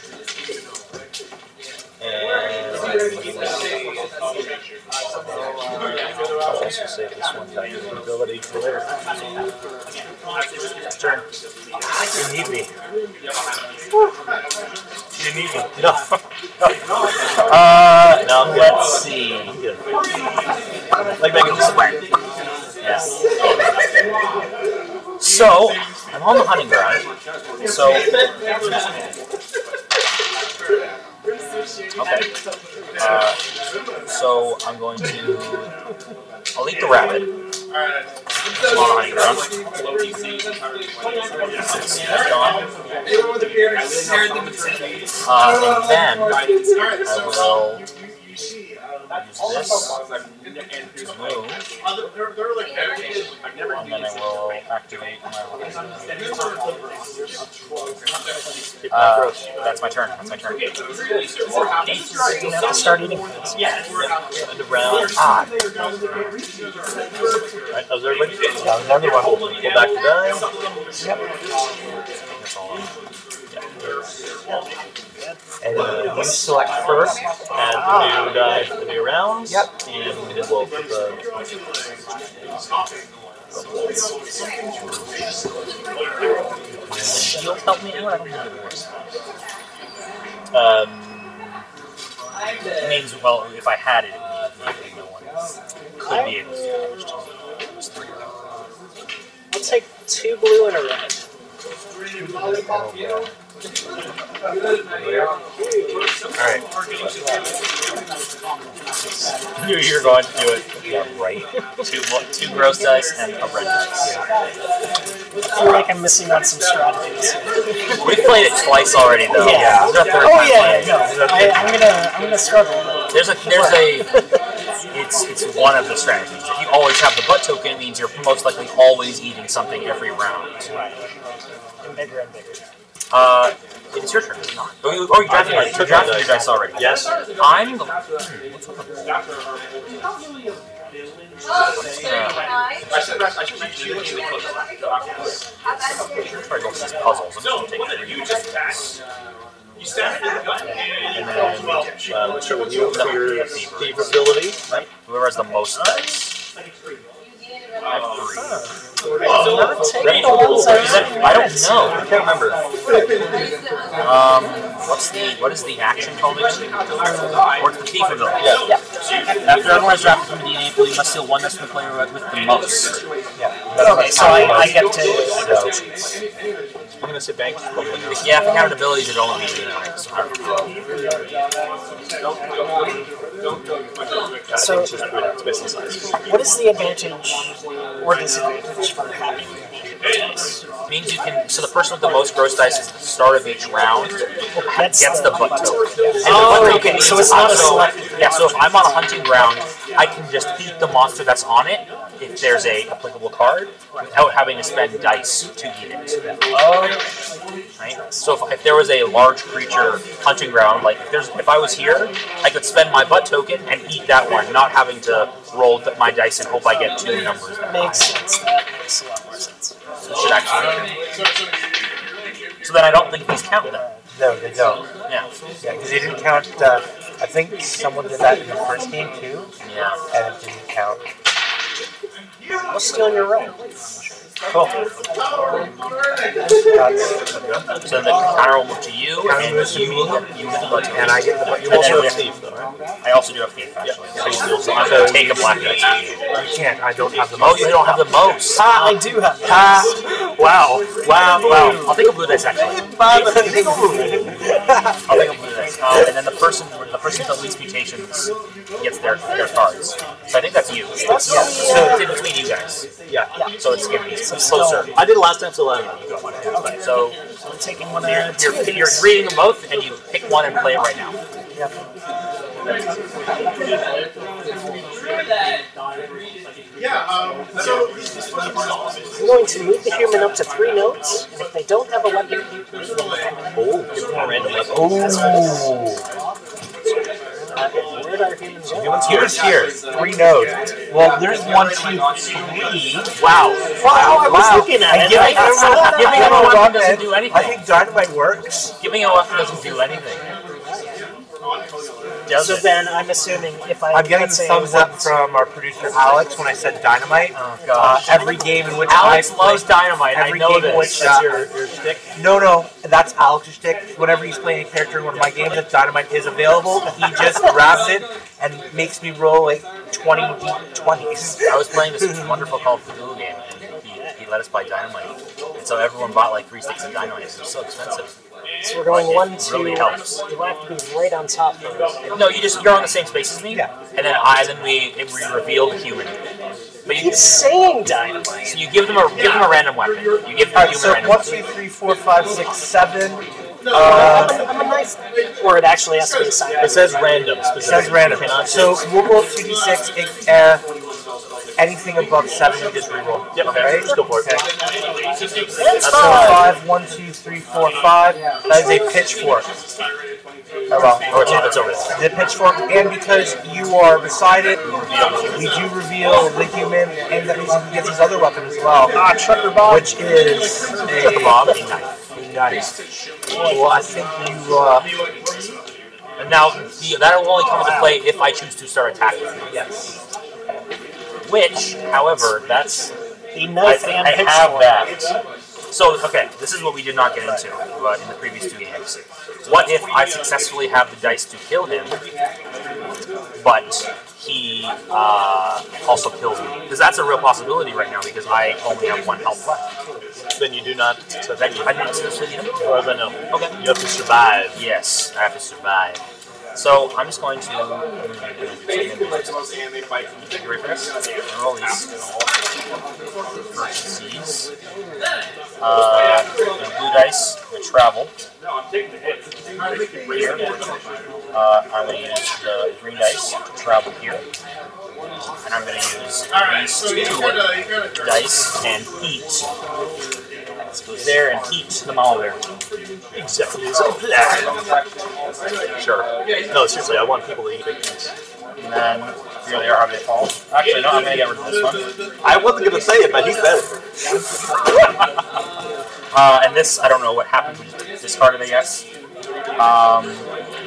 This one to ability. Turn. You need me. You need me. No. uh, let's see. Like making whack. Yeah. So, I'm on the hunting ground. So, okay. Uh, so I'm going to. I'll eat the rabbit. The hunting ground. That's gone. Uh, then I use this to move, and then I will activate my. Uh, that's my turn. That's my turn. You have start eating things. Yeah. End round. Ah. Right, that was everybody? That was everyone. Go back to die. Yep. That's all. And uh, you select first. And the new die for the new rounds. Yep. And we'll put the. Shield help me out? I don't what it. Um, It means, well, if I had it, it would mean no one could be able to damage to me. It was three. I'll take two blue and a red. Alright. Knew you're going to do it. Yeah, right. two, two gross dice and a red dice. I feel like I'm missing on some strategies. We've played it twice already, though. Yeah. This is our third Oh yeah, yeah, no. I, I'm gonna, I'm gonna struggle. There's a there's a it's it's one of the strategies. If you always have the butt token, it means you're most likely always eating something every round. Right. And bigger and bigger. Uh, it's your turn. It's not. Oh, you, oh, you drafted, your- you drafted your dice already. Yes. I'm the. Hmm, what's up with that? I should I should use you in the close. Try to go for these puzzles. I'm just gonna take three. You just pass. You stab it in the gut And and then, uh, let's start with you for your thief ability. Right? Whoever has the most dice. Uh, I have. The I I don't know. I can't remember. Um, what's the what is the action called again? Or the thief ability. Yeah. After everyone has drafted from the DNA pool, you must steal one dice from the player with the most. Okay, so I, I get to. I'm gonna say bank. Yeah, for counted abilities, it only means that. So I don't know. So, It's basically size. what is the advantage or disadvantage for having dice? means you can. So the person with the most gross dice at the start of each round gets the butt token. And the Oh, okay, so it's not a select- Yeah, so if I'm on a hunting ground, I can just eat the monster that's on it if there's a applicable card without having to spend dice to eat it. Oh, Right. So if, if there was a large creature hunting ground, like if there's if I was here, I could spend my butt token and eat that one, not having to roll th- my dice and hope I get two numbers. That Makes sense. That makes a lot more sense. So it should actually. So then I don't think these count then. No, they don't. Yeah. Yeah, because they didn't count. Uh, I think someone did that in the first game too. Yeah. And it didn't count. I'll steal your roll. Cool. So the counter will move to you, and you will get, you get the butt and I get the butt- you also then have thief, though, right? I also do have thief, actually. Yeah. So I'm going to take a black dice. You can't. I don't have the Oh, most. you don't have the most. Ah, I do have Ah, wow, wow, wow. I'll take a blue dice actually. I'll take a blue dice. Um, and then the person, the person with the least mutations gets their their cards. So I think that's you. Yeah. So it's in between you guys. Yeah. So it's be closer. I did it last time, so let me. You got one. So I'm taking one you're, of you're, you're reading them both, and you pick one and play it right now. Yeah, um, so I'm going to move the human up to three notes, and if they don't have a weapon, move them back. Oh, give them a random weapon. Oh. Humans go? Humans here. Three nodes. Well, there's one, two, three. Wow. Wow, I was looking at it. giving I- Giving giving everyone everyone doesn't do anything. I think dynamite works. Giving a weapon doesn't do anything. Does So it? then I'm assuming if I I'm getting the thumbs up from our producer Alex when I said dynamite. Oh Uh, every game in which Alex I play- loves dynamite. I Every know game this. in which That's uh, your, your stick. No, no, that's Alex's stick. Whenever he's playing a character in one of my games that Dynamite is available, he just grabs it and makes me roll like 20 d20s. I was playing this wonderful Call of Cthulhu game, and he, he let us buy dynamite. And so everyone bought like three sticks of dynamite. It was so expensive. So we're going It one, two. really helps. Do I have to be right on top first? No, you just you're on the same space as me. Yeah. And then I then we it, we reveal the human. But you Keep saying dynamite. so you give them a give them a random weapon. You give the Alright, human so random. 1, 2, 3, 4, 5, 6, 7. I'm, Uh, a, I'm a nice. Or it actually has to be assigned. It says random. it says random. So we'll roll 2d6. If, uh, anything above 7, you just reroll. Yep. Okay. Right? Just go for it. Okay. That's so fine. 5, 1, 2, 3, 4, 5. That is a pitchfork. Oh, well. Oh, it's, it's over there. the pitchfork, and because you are beside it, we do reveal the human, and that means he gets his other weapon as well. Ah, trucker bob. Which is a, Trucker a knife. a knife. Well, I think you, uh, And now the, that will only come into play if I choose to start attacking. yes. Which, however, that's The I, I have that. So, okay, this is what we did not get into uh, in the previous two games. What if I successfully have the dice to kill him, but he uh, also kills me? Because that's a real possibility right now because I only have one health left. Then you do not. So Then I didn't successfully hit him? Or then no. Okay. You have to survive. Yes, I have to survive. So I'm just going to. For this? Uh, the blue dice, the travel. Here. Uh, I'm going to use the green dice to travel here. And I'm going to use these two dice and heat. Goes there and heat all there. Exactly as I planned. Sure. No, seriously, I want people to eat big things. And then here they are, how they fall. Actually, no, I'm going to get rid of this one. I wasn't going to say it, but he's better. Uh, and this, I don't know what happened. We discarded, I guess. Um,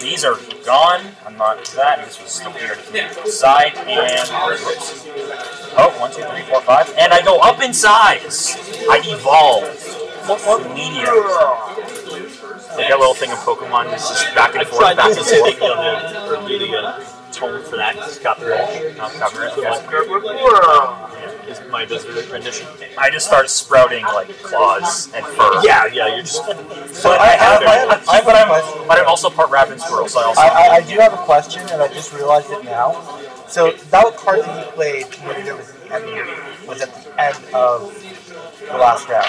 these are gone. I'm not that. This was still here to the side and oh, one, two, three, four, five, and I go up in size. I evolve. Medium. Like that little thing in Pokemon, it's just back and forth, back and forth. the other, or do the tone for that, just copyright. I'll cover it. Is my visitor rendition. I just start sprouting like claws and fur. Yeah, yeah, you're just. But I have, I have, I, but I'm, but I'm also part rabbit and squirrel, so I also. I, I, I do have a question, and I just realized it now. So that card that you played when there was the end was at the end of the last round,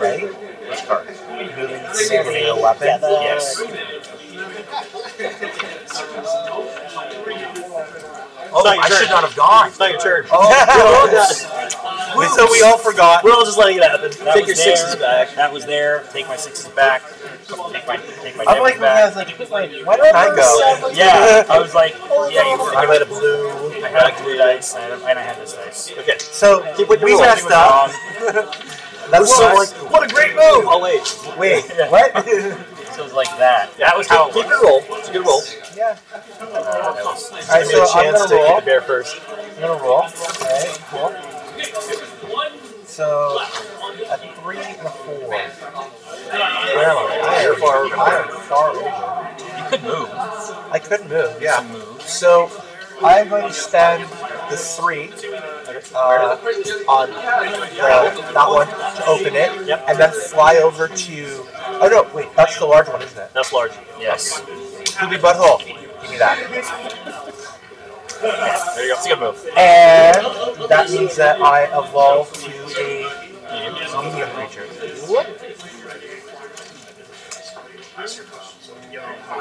right? Which card? Moving the weapon. Yes. Oh, I should not have gone. It's not your turn. Oh, Wait, so we all forgot. We're all just letting it happen. That Take your sixes there. back. That was there. Take my sixes back. Take my take my I'm like, when I back. was like, why don't I go? Yeah, I was like, yeah, you were. I had a blue. I had a blue dice, and I had this dice. Okay. So we messed up. That's So, like, what a great move! Oh wait. wait, what? So it was like that. That was how. Keep, your roll. It's a good roll. yeah. Uh, that was, All right, so a I'm gonna to roll. the bear first. I'm gonna roll. Alright, cool. So a three and a four. Where am I? I am far. I am far over. you could move. I could move. Yeah. Moves. So I'm going to spend the three uh, on the, that one to open it, Yep. and then fly over to. Oh no! Wait, that's the large one, isn't it? That's large. Yes. Poopy butthole. Give me that. Yeah, there you go. It's a good move. And that means that I evolve to a medium creature.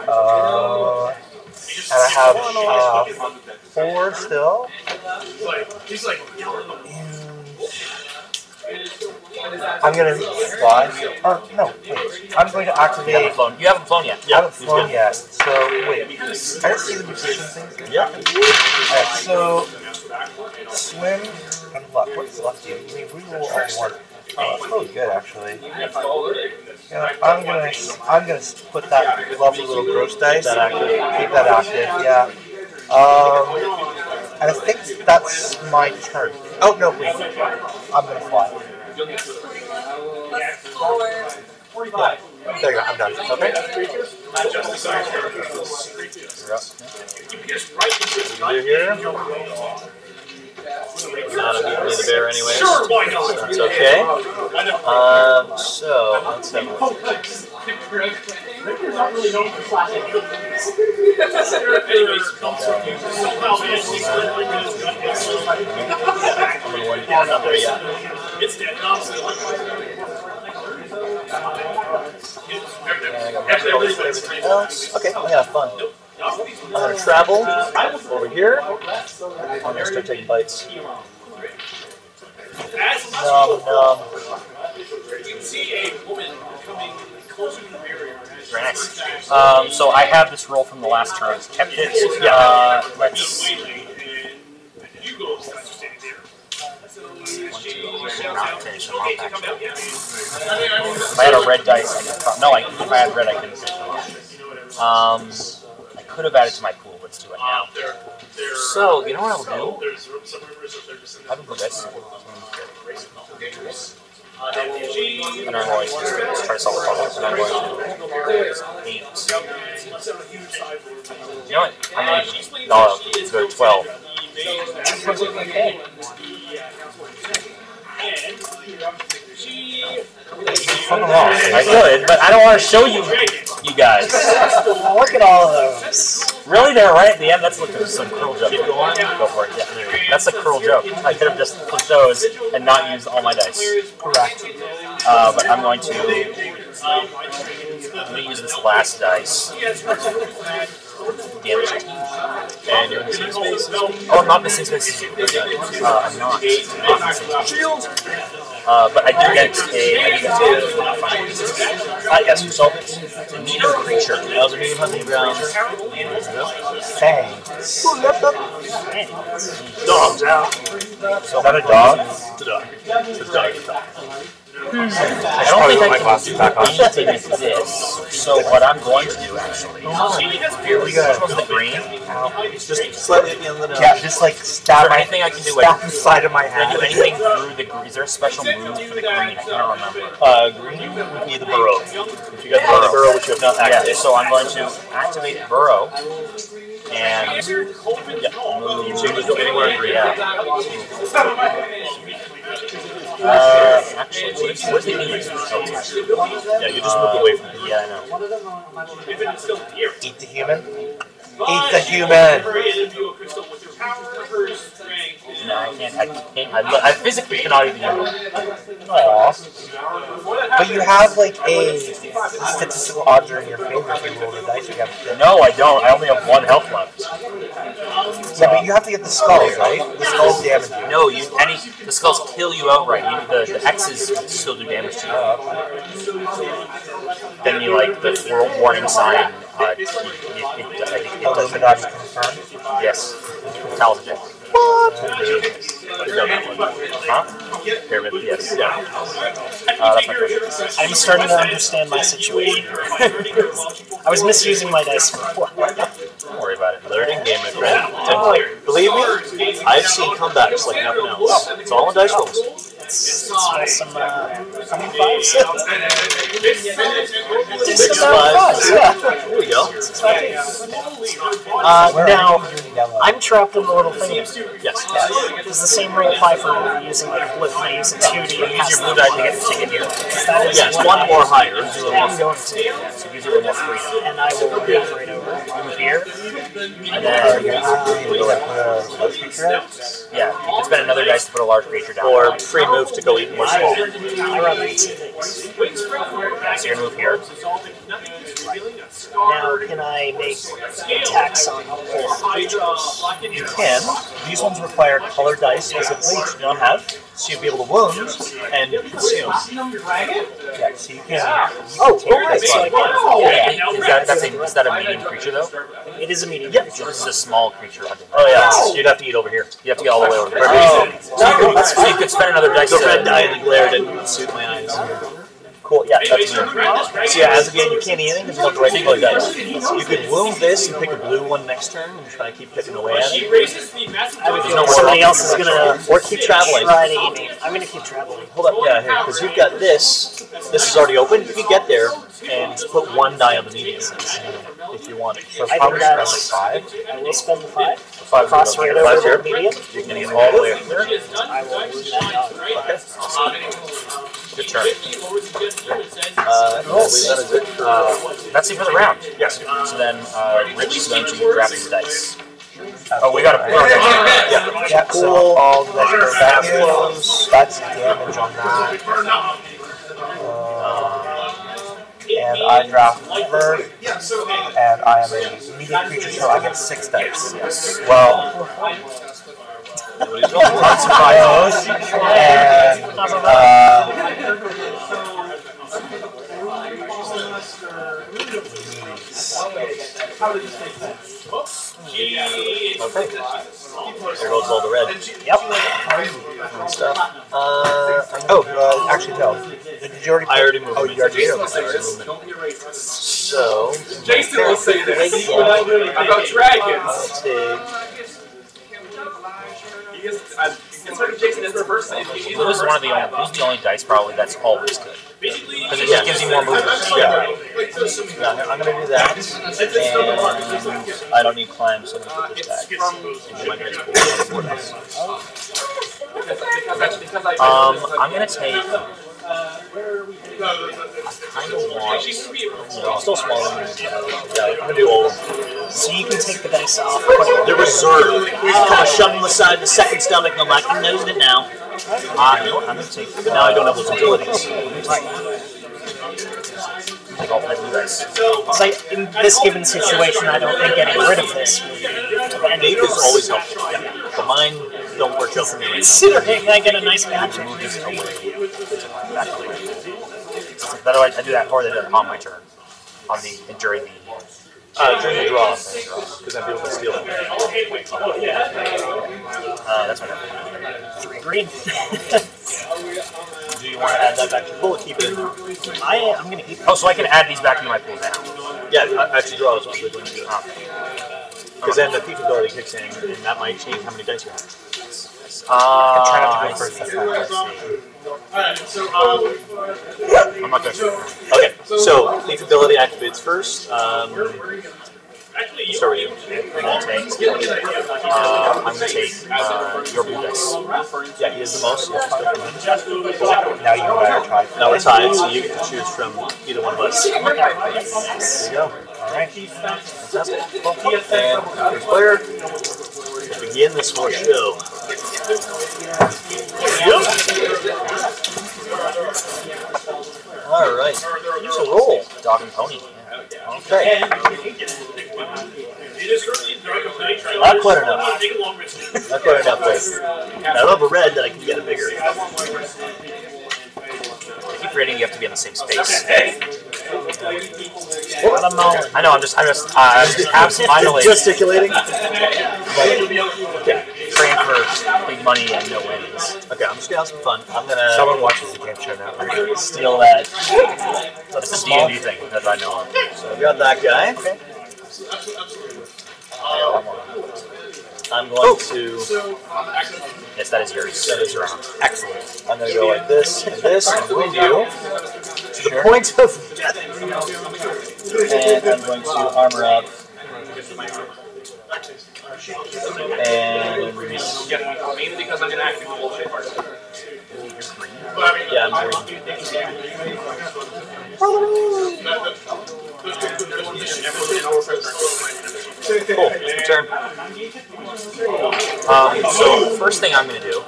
Uh, and I have uh, four still. He's like, I'm gonna fly. Or no, wait. I'm going to You haven't activate. flown. You haven't flown yet. I haven't flown yet, so wait. I didn't see the musician things. Yeah. Alright, so swim and luck. What's luck do? I mean, we roll all one. Oh, it's really good actually. Yeah, I'm gonna I'm gonna put that lovely little gross dice. That active. Keep that active. Yeah. Um, and I think that's my turn. Oh no, wait. I'm gonna fly. Yeah. There you go. I'm done. Okay. Do here. Not a meet me the bear anyways. Sure, why not? So That's okay. Um, so let's have a look. Victor's not really known for slashing. I'm gonna warn you, yeah, not there yet. It's dead. I got my colors for everything else. Okay, I'm gonna have fun. I'm gonna travel over here. I'm gonna start taking bites. Nom nom. See a woman coming closer to the barrier. Very nice. Um, so I have this roll from the last turn. Kept it. Uh, let's. You go standing there. Not finish them off, actually. If I had a red dice, I could no. I, if I had red, I couldn't finish them off. Um, could have added to my pool. Let's do it now. Ah, so you know what I will do? There's some rumors that they're just in uh, I will do this. And I'm going to try to solve the puzzle. And I'm going to eight. You know what? I'm going to no, let's go to twelve. I could, but I don't want to show you, you guys. Look at all of those. Really, they're right at the end. That's like some cruel joke. Keep going. Go for it. Yeah, that's a cruel joke. I could have just put those and not used all my dice. Correct. Uh, but I'm going to. I'm going to use this last dice. Damn it. And you're in the same space. Oh, I'm not in the same space. Uh, I'm not. I'm not in the same. Uh, but I do get a. I do get a. Uh, yes, so it's a medium creature. How's a medium hunting ground? Thanks. Dogs out. Is that a dog? It's a dog. It's a dog at the top. I don't think I can do anything with this. So what I'm going to do actually, here we go. Which the green? Just slightly at the end of the nose. Yeah, just like stab there my anything I can do? stab Like, the side of my can I do anything through the green? Is there a special move for the green? I can't remember. Uh, green would be the burrow. If you got the Burrow. burrow, which you have not Yeah, so I'm going to activate Burrow and yeah. So you just go anywhere in green. Yeah. Uh, actually, where's, where's the human? Yeah, you just moved away from it. Yeah, I know. Eat the human. Eat the human. No, I can't. I can't. I, I physically cannot even do it. Aw. But you have like a statistical odds are in your favor if you roll the dice. You have No, I don't. I only have one health left. yeah, but you have to get the skulls, right? The skulls damage you. No, you any the skulls kill you outright. You, the the X's still do damage to you. Oh, then you like the world warning sign. Uh, it, it, it, it, it does Illuminati confirmed. Yes. Intelligent. What? Huh? Pyramid, yes. Yeah. Uh, that's my. I'm starting to understand my situation. I was misusing my dice for a. Don't worry about it. Learning game, my friend. And believe me, I've seen comebacks like nothing else. It's all in dice rolls. Let's, let's roll some uh, how many fives? Six, Six five, fives, yeah. There we go. Uh, now, I'm trapped in the little thing. Yes. Does the same rule apply for using like blue? Can I use a two to get Use your blue die to get to get here. Yes, one more higher. I'm going to. Use your freedom. And I will move right over. Move here. And Uh, you have to like put a blood creature yeah, it's been another dice to put a large creature down. Or free move to go eat more small. I rather eat some things. So you're move here. Now, can I make attacks on both creatures? You can. These ones require colored dice specifically, which you don't have. So you'll be able to wound and consume. Yeah, so you can. Oh, oh, right. So I can. Yeah. Is that, that's a, is that a medium creature though? It is a medium Yeah. creature. This is a small creature hunting. Oh yeah, you'd have to eat over here. You have to get all the way over here. Oh. So you could, so you could spend another dice The to red dye in the glare didn't suit my eyes. Cool, yeah, that's me. So yeah, as again, you can't eat anything because you don't have the right dice. You could wound this and pick a blue one next turn and try to keep picking away at it. I have a somebody else is gonna Or keep traveling. try to eat me. I'm gonna keep traveling. Hold up, yeah, here, because you've got this. This is already open. You can get there and put one die on the medium if you want it. So I think that's like five. I will spend the five. Five Cross right over Five here. the medium. You can get all the way up here. I will wound that dog. Okay. Good turn. Uh, I believe that is it for Uh, that's it for the round. Yes. So then uh, Rich is going to grab his dice. Oh, we got to. Yeah. Yeah, so all the dice go back close. That's damage on that. Uh, and I draft first, and I am a medium creature, so I get six dice. Yes. Well, lots of bios, and uh, Okay. There goes all the red. Yep. And stuff. Uh, oh, uh, actually no. Did you already? I already moved. Oh, you already already moved. So. Jason will say this about dragons. Is, I, it's like Jason is reverse. He's this is one of the only. Is the only dice probably that's always good because it just gives you more movement. Yeah. Yeah, I'm gonna do that. And I don't need climb, so I'm gonna put this back. My dice pool. Um, I'm gonna take. I kind of want. You know, still smaller. than Yeah, I'm gonna do all of them. So you can take the dice off. They're reserved. Kind of shove them aside the second stomach, and I'm like, I'm nosing it now. Uh, you know what? I'm gonna take. But now I don't have those abilities. Take all my blue dice. So in this given situation, I don't think getting rid of this would be of Nape is always helpful. The mine don't work out for me right now. Considering I get a nice match. Move these away. Back away. That way I do that, or I do it on my turn. On the during the. Uh, during the draw, because I'm able to steal it. Uh, that's what I Three green. do you want to add that back to your pool or keep it in? I, I'm gonna keep it. Oh, so I can add these back into my pool now. Yeah, I- actually draw those ones. We're going to do it. Because then the thief ability kicks in, and that might change how many dice you have. Uh, try not to I go first. see. That's not what Alright, so, um, I'm not going. Okay, so thief ability activates first. Um, actually, let's start with you. I'm going to take. Uh, I'm going to take uh, your blue dice. Yeah, he has the most. So you have to start from him. Now you and I are tied. Now we're tied, so you get to choose from either one of us. There you go. Alright. Fantastic. And first player, begin this whole show. Yep. All right. Use a roll. Dog and pony. Okay. Not quite enough. Not quite enough. But I love a red that I can get a bigger. I keep reading you have to be in the same space. Watermelon. I know, I'm just, I'm just, uh, I'm just absent-mindedly Gesticulating. okay. praying for big money and no wins. Okay, I'm just gonna have some fun. I'm gonna. Someone watches the game show now. steal that. That's a D&D thing that I know of. So I've got that guy. I'm going oh. to. Yes, that is yours. That is your Excellent. I'm going to go like this and this and wound you to the point of death. And I'm going to armor up. And Mainly because I'm an active bullshit person. Yeah, I'm green. Cool. It's your turn. Um, so first thing I'm going to do.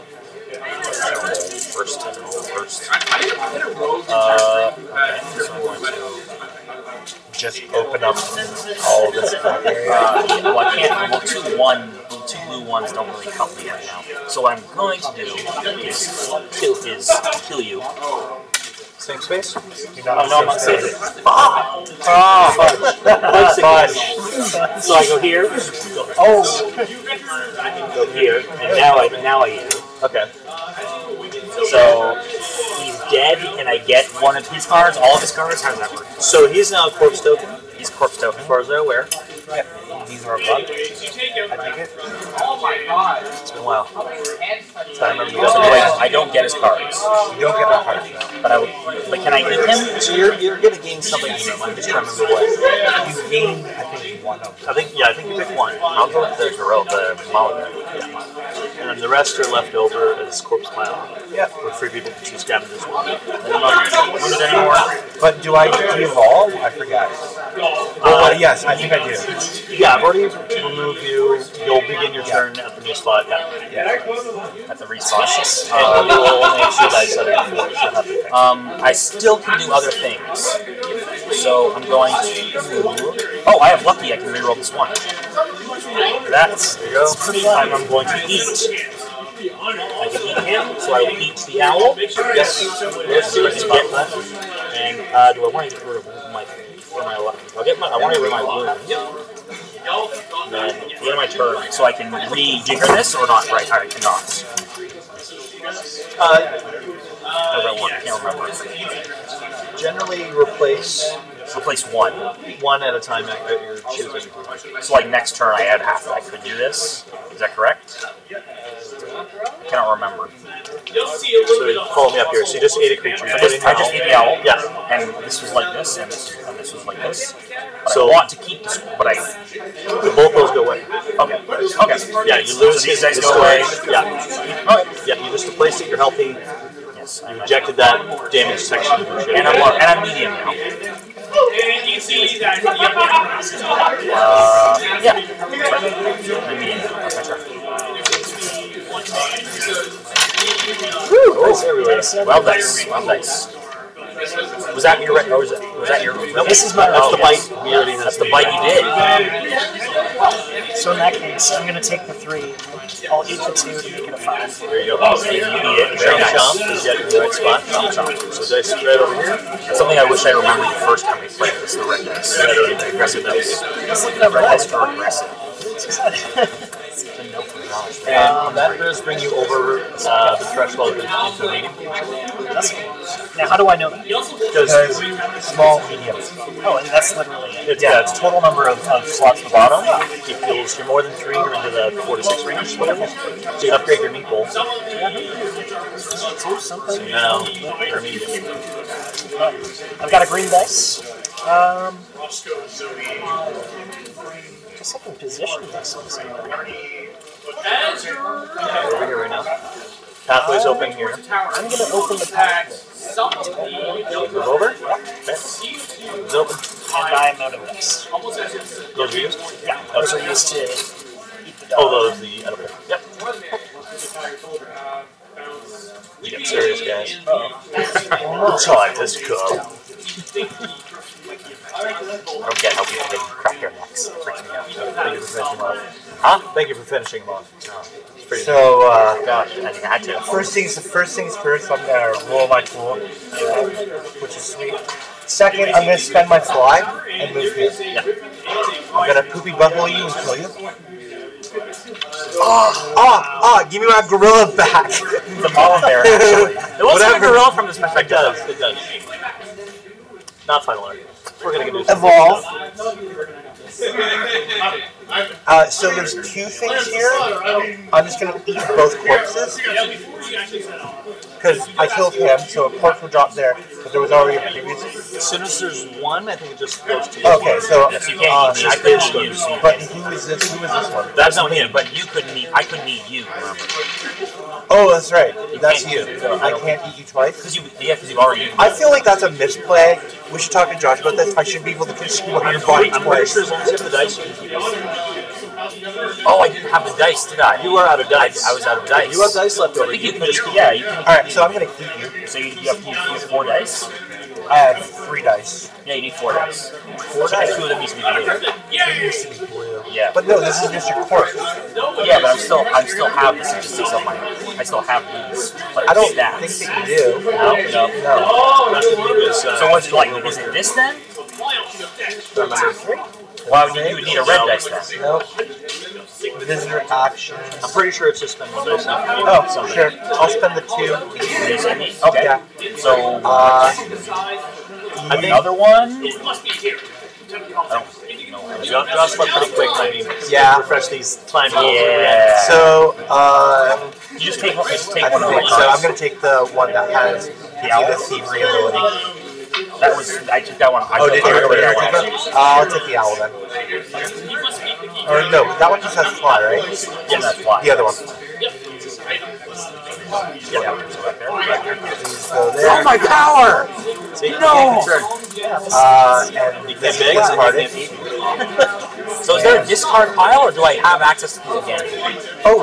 First, first. Uh, okay, so I'm going to Just open up all this area. Uh, well, I can't. Well, two one, two blue ones don't really help me right now. So what I'm going to do is kill is kill you. Same space? Oh, no, I'm not saving. Oh, fudge. So I go here. Oh, go here, and now I now I eat. Okay. So he's dead, and I get one of his cards, all of his cards. How does that work? So he's now a corpse token, He's corpse token. as far as they're aware. These are blood. Oh my god. It's been a while. So I remember you So got wait, I don't get his cards, You don't get the cards now. but I would. But can I eat him? So you're, you're going to gain something from him. I'm just trying to remember what. You gain, I think, one of them. I think, yeah, I think you picked one. I'll go with the Giro, the Mulligan. And then the rest are left over as corpse pile. Yeah. With three people to choose scavengers one. Wounded anymore? But do I evolve? I forgot. Uh, yes, I think I do. Yeah, I've already removed you. You'll begin your turn at the new spot. Yeah. Yeah. At the respawn. Uh, you will only two dice out of four. So have to Um, I still can do other things. So I'm going to. Oh, I have lucky. I can reroll this one. That's There you go. pretty time I'm going to eat. I can eat him, so I will eat the owl. Yes. Yes. See that. And uh, do I want to get rid of my? Lucky? I'll get my. I want to get rid of my wound. End my turn, so I can re-jigger this or not? Right, I cannot. Uh, What do I want? I can't remember. generally, replace Replace one. one at a time at at your choosing. So like next turn I add half. I could do this. Is that correct? I cannot remember. So you follow me up here. So you just ate a creature. I just, in I just ate the owl. Yeah. And this was like this, and this, and this was like this. But So- I want to keep this, but I. So both those go away. Okay. Okay. Yeah, you lose So these his guys go away. Yeah. Okay. Yeah, you just replace it. You're healthy. You rejected that damage section of your. And I'm and I'm medium now. Uh, yeah. I'm medium. That's my turn. Dice everywhere. Well dice. Well dice. Was that your? Or was, was that your? Nope. This is my. That's oh, the yes. bite. We already had That's the bite you did. so in that case, I'm gonna take the three. I'll eat the two to make it a five. There you go. So you eat it. Very nice. chomp is yet in the right spot. Chomp, chomp. So dice right over here. That's something I wish I remembered the first time we played this. The red dice. Aggressive dice. Let's look at Red that dice are aggressive. And that does bring you over uh, the threshold into medium. Now, how do I know that? Because small, medium. Oh, and that's literally it. It's, yeah, it's total number of, of slots at the bottom. If you're more than three, you're into the four to six range. Whatever. So you upgrade your meatballs. So now you're medium. I've got a green dice. Um, guess I can position this somewhere. Yeah, we're over here right now. Pathway's open here. I'm going to open the pathway. Move over. Okay. It's open. And I'm out of dice. Those are used? Yeah, those are used to eat the dog. Oh, those the edible. Yep. We get serious, guys. The time has come. I don't get how people didn't crack their necks. It freaks me out. Thank you for finishing them off. Huh? Thank you for finishing them off. No, So, uh, gosh, I had to. First things first things first, I'm gonna roll my tool, which is sweet. Second, I'm gonna spend my fly and move here. I'm gonna poopy butthole you and kill you. Oh, oh, oh, give me my gorilla back. The bear, actually. It like a gorilla from this perspective. It does, it does. Not final art. We're gonna do some Evolve. Uh, so there's two things here. I'm just gonna eat both corpses because I killed him, so a corpse will drop there. But there was already a previous. As soon as there's one, I think it just goes to Okay, so Yes, you can't uh, eat. I couldn't eat you. But who is this? Who is this one? That's not me, but you couldn't eat. I couldn't eat you. Remember? Oh, that's right. That's can't you. eat. I can't eat you twice. Because you, yeah, because you've already. I feel like that's a misplay. We should talk to Josh about this. I should be able to consume your body I'm pretty twice. sure as long as you the dice, you can keep. Oh, I didn't have the dice, did I? You were out of dice. I, I was out of dice. You have dice left I over. think You you can just Yeah, you can. All right, so I'm gonna eat you. So you, you have to use, use four dice. I have three dice. Yeah, you need four dice. Four So dice. Two of them needs to be blue. Yeah. But no, this is Mr. Corpse. Yeah, but I'm still, I still have the statistics on my. I still have these. Like, I don't stats. think that you do. No, no. No. That's the blue is, uh, So what's like? Is it this then? Why would you, you would need a red dice then? No. Visitor action. I'm pretty sure it's just spend one dice. Oh, sure. I'll spend the two. Okay. Yeah. So Uh, I think another one. Josh, Josh left pretty quick. I mean, Yeah. refresh these time Yeah. so, uh, You just take. Just take I one of think the so. I'm gonna take the one that has the owl? thievery ability. That was. I took that one. I Oh, took did you? really that one. Uh, I'll take the owl then. Or no, that one just has fly, right? Yeah, that's why. The other one. Yeah, that one's back there. Back there. So there. my power! No! can't. Uh, and You this can't beg, is so discarded. So is there a discard pile, or do I have access to these again? Oh,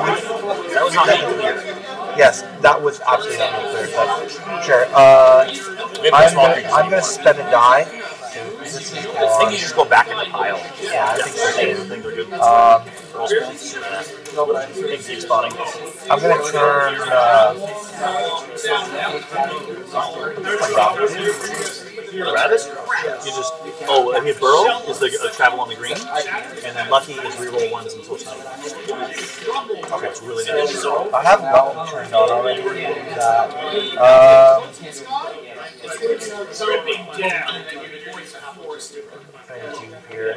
That was not made clear. Yes, that was absolutely not clear, but sure. Uh, We have no I'm gonna, I'm gonna spend a die. I think you just go back in the pile. Yeah, I think so too. think we're good. Um, I'm gonna turn. Uh, Rabbit? You just oh, I mean burrow is the uh, travel on the green, and then lucky is reroll ones until it's not. Okay, it's really nice. I have that one turned on already. Uh, um, trying here.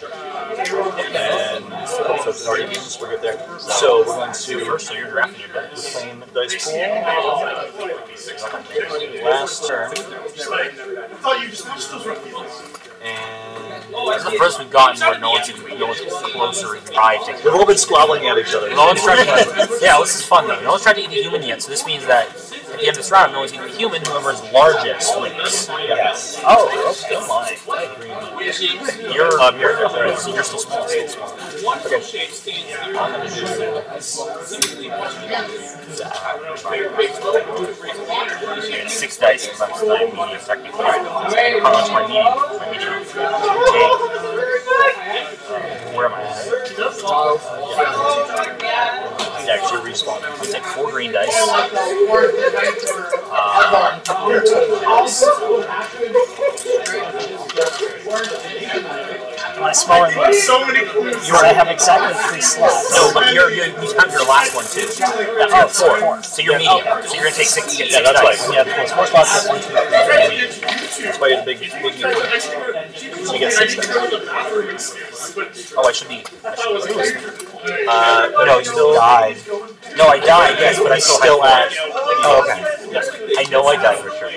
And so. We're good there. So we're going to First, so you're drafting your dice. reclaim dice pool. Last turn. And This is the first we've gotten where no one's no one's closer even tried to. we've all been squabbling at each other. No one's tried to. Yeah, this is fun though. No one's to eat a human yet, so this means that at the end of this round, no one's going to be human. Whoever's largest wins. Yes. Oh, okay. Oh my. You're um, you're, you're, you're still small. Still small. Okay. I'm gonna do I get six dice because I'm still medium technically. How much my medium? My medium. Okay. Uh, where am I? Yeah, actually respawn. I'll take four green dice. Uh, My smaller ones. So many clues. You I have exactly three slots. no, but you're, you're, you count your last one too. Yeah, Oh, four. four. So you're medium. So you're gonna take six. Get Yeah, six that's dice. why. Yeah, there's four spots. One, two, three. That's why you're the big, big medium. You get six dice. Oh, I should be. I should be. Uh, no, you still died. No, I died. Yes, but I still, Still have at. Oh, okay. Yes, I know I died for sure.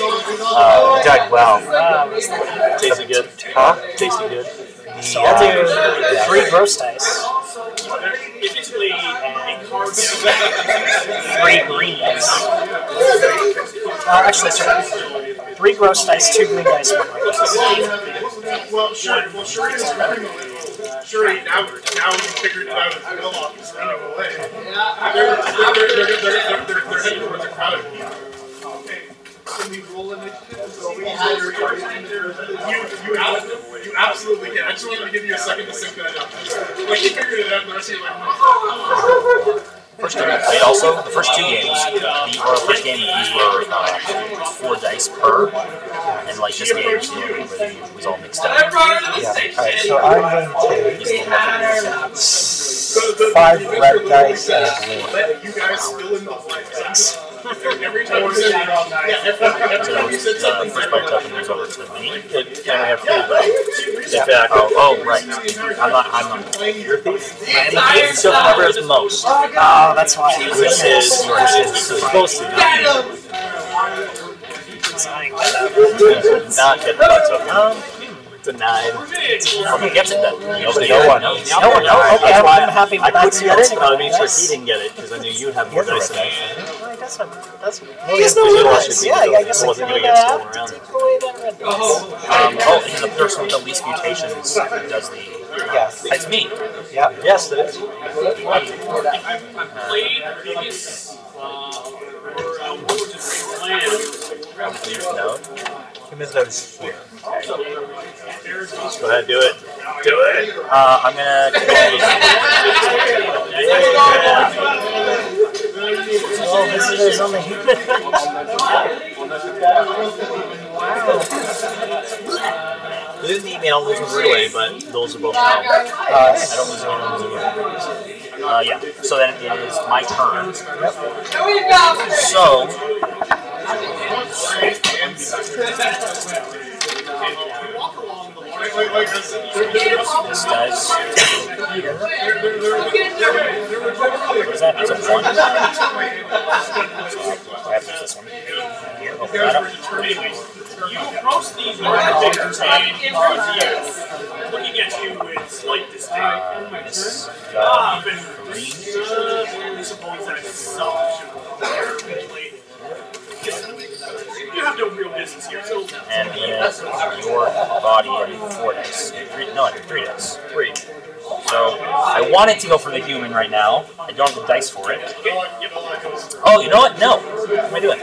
Uh, died well. Tasted good. Huh? Tasted good. So I'll do three gross dice, three green dice. Uh, actually, sorry. Three gross dice, two green dice, one red dice. Well, sure. Well, sure. Sure. Now, now you figured it out. As Willock is running away. They're, heading towards a crowd. Can we roll initiative? So we You, you, ab- you absolutely can. I just wanted to give you a second to sync that up. Like you figured it out, and the rest of you are like, First game I played also, the first two games, the, or first game, these were uh, four dice per, and like this game, you know, was all mixed up. Yeah. Alright, so I'm going to These take five red dice and a blue. you guys still in the fight. Every time you said, yeah, every, every time you said something, first part token moves over to me. It kind of have two, but In fact, oh, oh, right. I'm not, I'm not. you're a thief. You still cover as most, Oh, that's why. which is which is supposed to be not get the blood. Denied. Okay, gets it then. Nobody, no one. No one, no, okay, well, I'm happy I that. couldn't get it, but I made sure he didn't get it because I knew you'd have more dice than I. I guess I'm, that's, Well, yes, yeah, no, because you red dice. Yeah, I guess I wasn't can gonna get have stolen around. to take away that red dice. Um, oh, and the person with the least mutations does the. Yes. It's me. Yeah. Yes, it is. I've No. Human's notice here. Go ahead, do it. Do it. Uh, I'm gonna. Oh, visitors on the We didn't email ones right away, but those are both now. Uh, I don't lose I don't lose. Uh, yeah. So then it is my turn. So. This does. What is that? It's a one. So I have to use this one. You approach these markets and you with slight disdain. Uh, this got three. I suppose that itself should You have no real business here, so and then your body and four dice. Three, no, three dice. Three. So I wanted to go for the human right now. I don't have the dice for it. Oh, you know what? No. What am I doing?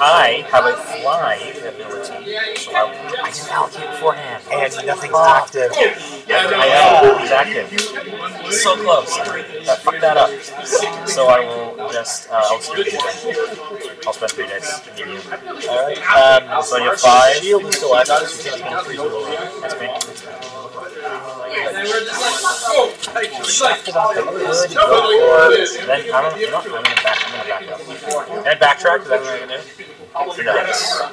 I have a fly ability, so I, I didn't allocate beforehand. And nothing's active. I know, active. So close. I fucked that up. So I will just, uh, I'll spend three dice. I'll spend three dice to give you. Alright. Um, So you have five. Shield is still active, so you can't freeze below you. That's me. Then I don't, you know, I'm gonna back, I'm gonna back up. Can I backtrack? Is that what I'm gonna do? Or no?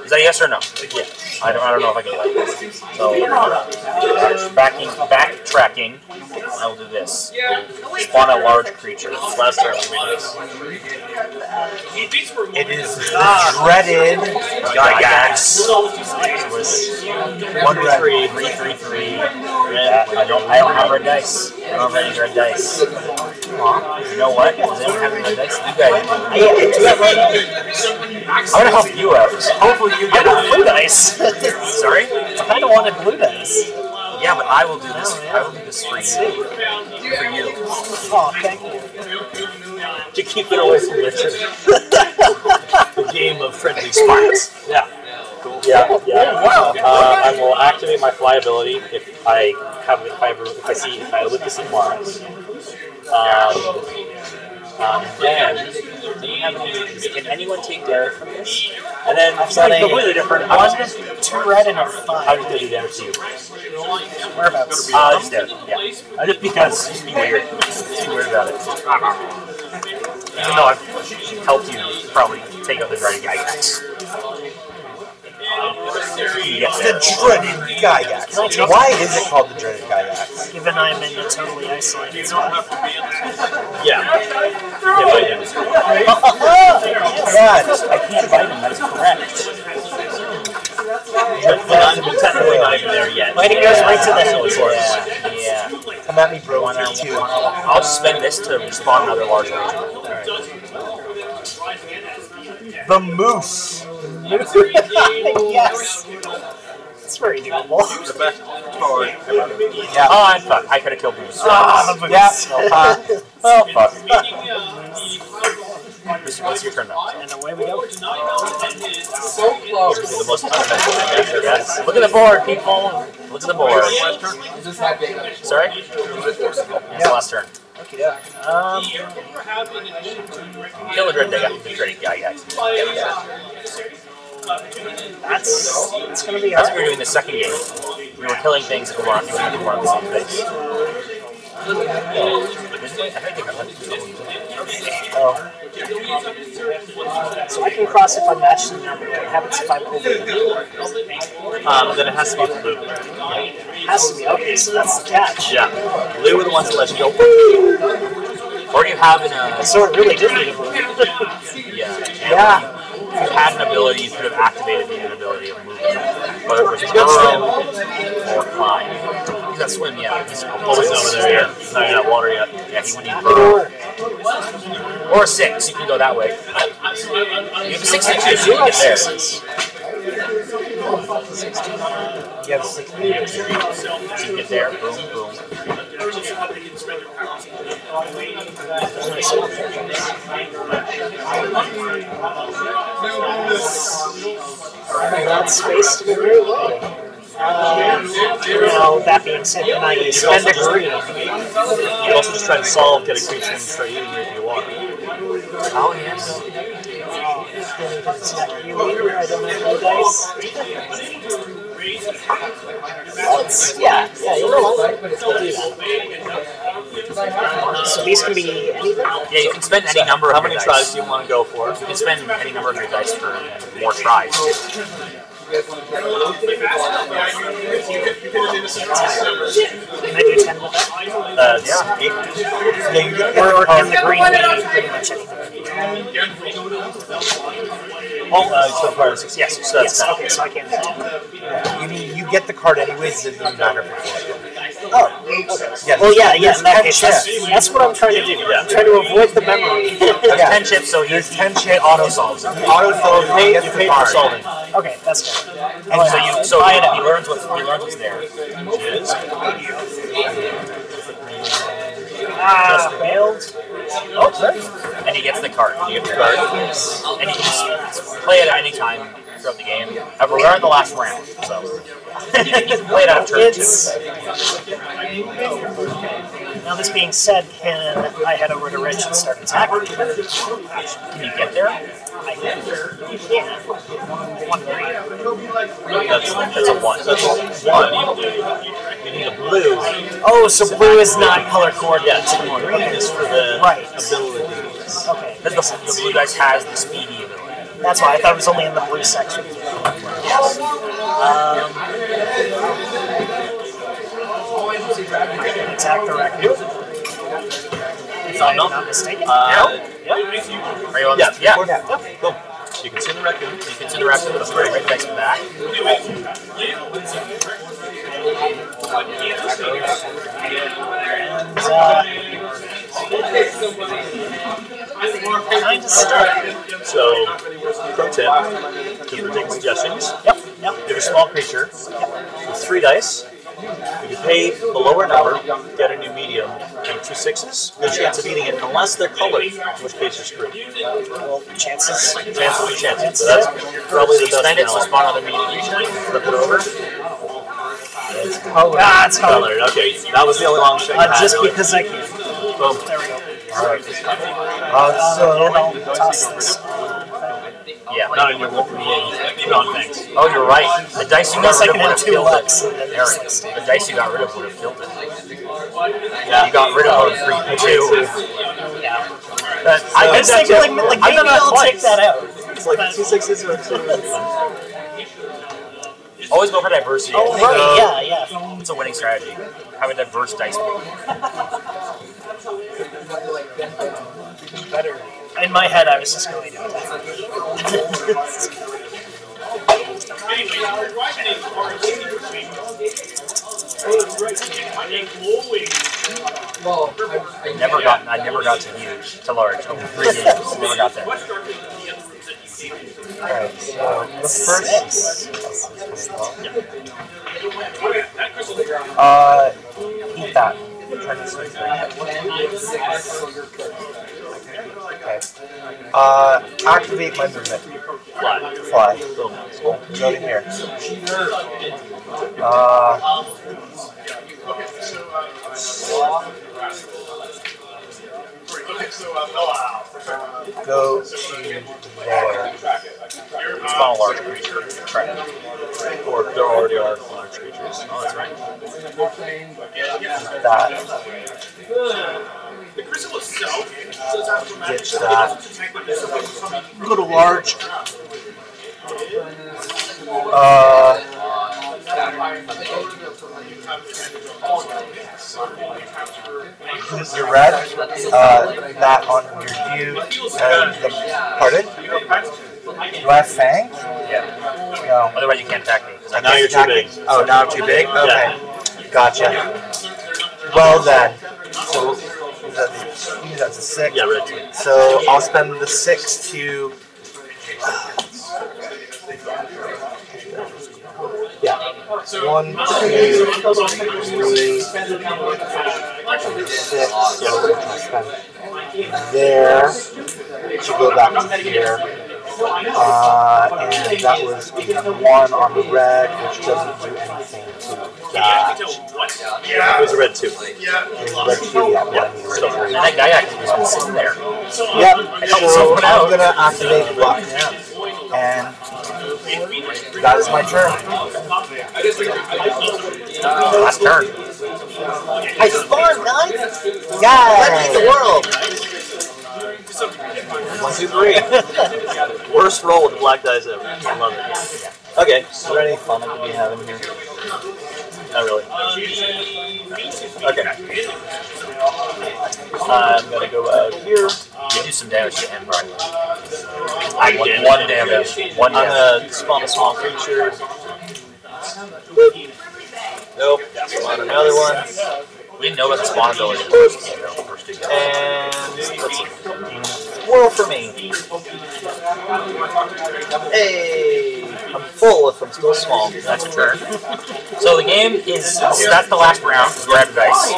Is that a yes or no? Yeah. I don't, I don't know if I can do that. So, uh, backing, backtracking, I will do this. Spawn a large creature. Last turn we made this. It is the dreaded Gygax. one red. Three, three, three, three. Red. I don't, I don't have red dice. I don't have any red dice. You know what? Does anyone have any dice? You guys do. I, I do have right I'm gonna help you out. Hopefully you I get want blue dice. Sorry? I kind of wanted blue dice. Yeah, but I will do this. I will do this for you. For you. Oh, thank you. To keep it away from Richard. the game of friendly sparks. Yeah. Yeah, yeah. Uh, I will activate my fly ability if I have if I ever if I see if I live to see Mars. Um, um, then Do you have any? Can anyone take damage from this? and then I've something completely different. one, I'm just, two red, and a I'm five. just gonna do damage to you. Whereabouts? Uh, just there. Yeah. Uh, just because. Just be weird. Just be weird about it. Even though I've helped you probably take out the dreaded Gygax. Yes, The dreaded Gygax. Why is it called the dreaded Gygax? Given I'm in a totally isolated spot. Yeah. Yeah, but him. God. I can't bite him, that's correct. But I'm technically not even there yet. Mighty goes right to the hill. Yeah. Yeah. Come at me, bro. Wanna, for two. I'll spend this to spawn another large region. The moose. yes. It's very doable. The best card ever. Yeah. Oh, I'm fuck. I could have killed Bruce. Ah, the Yeah. boots. Uh, Oh, fuck. What's, what's your turn now? And away we go. So close. The most uneventful thing after that. Look at the board, people. Look at the board. Is this that big? Sorry? It's the last turn. Okay, yeah. Um, Kill the dread digger. The dreaded guy, guys. That's it's gonna be That's what we were doing the second game. We were killing things that we weren't doing the one the same place. Oh. So I can cross if I match the number. What happens if I pull the? Um, then it has to be blue. Has to be okay. So that's the catch. Yeah. Blue are the ones that let you go. Or you have an, uh, So it really did need a blue. yeah. Yeah. If you had an ability, you could have activated the inability of moving. Whether it was burrow or climb. He's got swim, yeah. He's Always over there. Yeah. It's not even at water yet. Yeah, he wouldn't even burrow. Or a six, you can go that way. You have a 62, so you can get there. you have six. So you can get there, boom, boom. That's spaced very well. Um, now, that being said, can I spend a green? You also just try and solve, get a creature and start eating it if you want. Oh, yes. I don't have no dice. Let's, yeah, yeah, you know what? We'll do that. So these can be? Yeah, you can spend any number of How many dice. tries do you want to go for? You can spend any number of your dice for more tries. Can I do 10 with that? Uh, yeah. Yeah, you get Or, or can the green be pretty much anything? Oh, uh, so far six. Yes, so that's Yes, okay, so I can't do 10. You mean you get the card anyways? It doesn't matter Oh, Yeah. well, yeah, yeah, in that case, 10 that's, that's what I'm trying to do. I'm trying to avoid the memory. There's Yeah. 10 chips, so There's 10 chips. auto solves. Auto solve. You you the pay for card. solving. Okay, that's good. And so you so Buy he, he learns what's he learns what's there. Ah, failed. Oh, sorry. And he gets the card. You get the card. And you can just play it at any time throughout the game. Uh, We're at the last round, so you can, you can play it out of turn two. Now, this being said, can I head over to Rich and start attacking? Can you get there? I can. You can. One green. That's, that's a one. That's a one. You need a blue. Oh, so blue is not color coordinated. Yeah, green is for the Right. abilities. Okay. Because the, the blue dice has the speedy ability. That's why I thought it was only in the blue section. Yes. Um, I attack the raccoon. If I'm no. not mistaken. Uh, yeah. Are you on Yeah, yeah. yeah. Cool. You can see the raccoon. You can see the raccoon with a straight right dice back. Uh, kind of started. So, pro tip, keep taking suggestions. Yep, yep. You have a small creature yep. with three dice. If you pay the lower number, get a new medium, and two sixes, Good chance of eating it unless they're colored, in which case you're screwed. Well, chances. Chances are chances. So that's probably the best analysis. It's spawn on the medium. Flip it over. Ah, it's colored. Ah, it's colored. Okay, that was the only long shot. Uh, just because I can. Boom. There we go. Uh, so, And I'll toss this. Yeah. Not in your non thanks. Oh, you're right. The dice you got Unless I rid of would have have two killed lucks. it. and then Eric, just, like, the dice you got rid of would have killed it. Yeah, you got rid of a three two. Yeah. But I I was did thinking, like, too. like maybe I'll twice. take that out. It's like two sixes or two. Always go for diversity. Oh, right, uh, yeah, yeah. It's a winning strategy. Have a diverse dice pool. Better. In my head, I was just going to. Well, I, I never got. I never got to huge to large over three games. Never got there. alright, so the first. Uh, eat that. Okay. Uh, activate my movement. Fly. Fly. Boom. Go to here. Uh, go to there. Spawn a large creature. Right. Or there already are large creatures. Oh, that's right. That. Ditch that. Go to large. Uh, you're red. Uh, that on your view. Uh, the, pardon? Do I have Fang? Yeah. No. Otherwise, you can't attack me. 'cause I Now can't you're too big. me. Oh, now I'm too big? Okay. Gotcha. Well then. So that's, that's a six. Yeah, red. So I'll spend the six to. Yeah. One, two, three, six. Spend there to go back to here. Uh, and that was one on the red, which doesn't do anything to that. It was a red two. It was red two, yeah, Yeah. So. And that guy actually has been sitting there. Yep. So. I'm gonna activate block and that is my turn. Last turn. I spawned nine. Yeah. Let me the world. One, two, three. Worst roll with the black dice ever. I love it. Okay. Is there any fun I could be having here? Not really. Okay. I'm gonna go out here. You do some damage to him, right? I One, did. one damage. One I'm gonna spawn a small creature. Nope. Spawn another one. We know about the spawn ability. And let's see. For me. Hey, I'm full if I'm still small. That's a turn. So the game is that's the last round. Grab dice.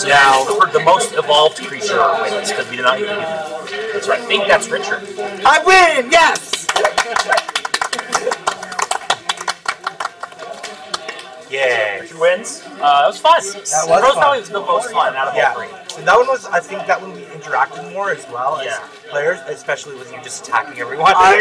So now for the most evolved creature wins because we did not even do that. right. I think that's Richard. I win. Yes. Yeah. Richard wins. Uh, that was fun. That was Rose fun. probably was the most fun out of Yeah. all three. And that one was, I think that one we interacted more as well as Yeah. players, especially with you just attacking everyone. I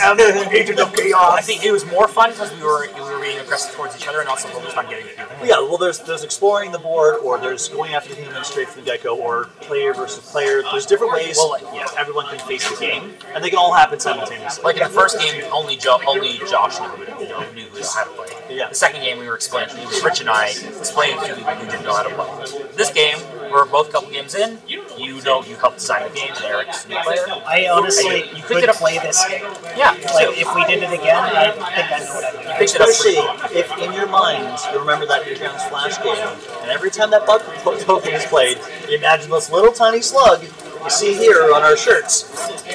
am agent of I think it was more fun because we were we were being aggressive towards each other and also focused on getting people. Yeah, well, there's there's exploring the board, or there's going after the human straight from the get-go, or player versus player. There's different ways Well, yeah. everyone can face the game, and they can all happen simultaneously. Like in the first game, only jo- only Josh knew, you know, knew how to play. Yeah. The second game, we were explaining. Rich and I explaining to people who didn't know how to play. This game, we're both a couple games in. You know, you helped design the game. and Eric's new player. I honestly And you, you could up. play this game. Yeah, Like, too. if we did it again, I think I know what I would do. picked it up Especially if in your mind you remember that Newgrounds Flash game, and every time that bug token is played, you imagine this little tiny slug you see here on our shirts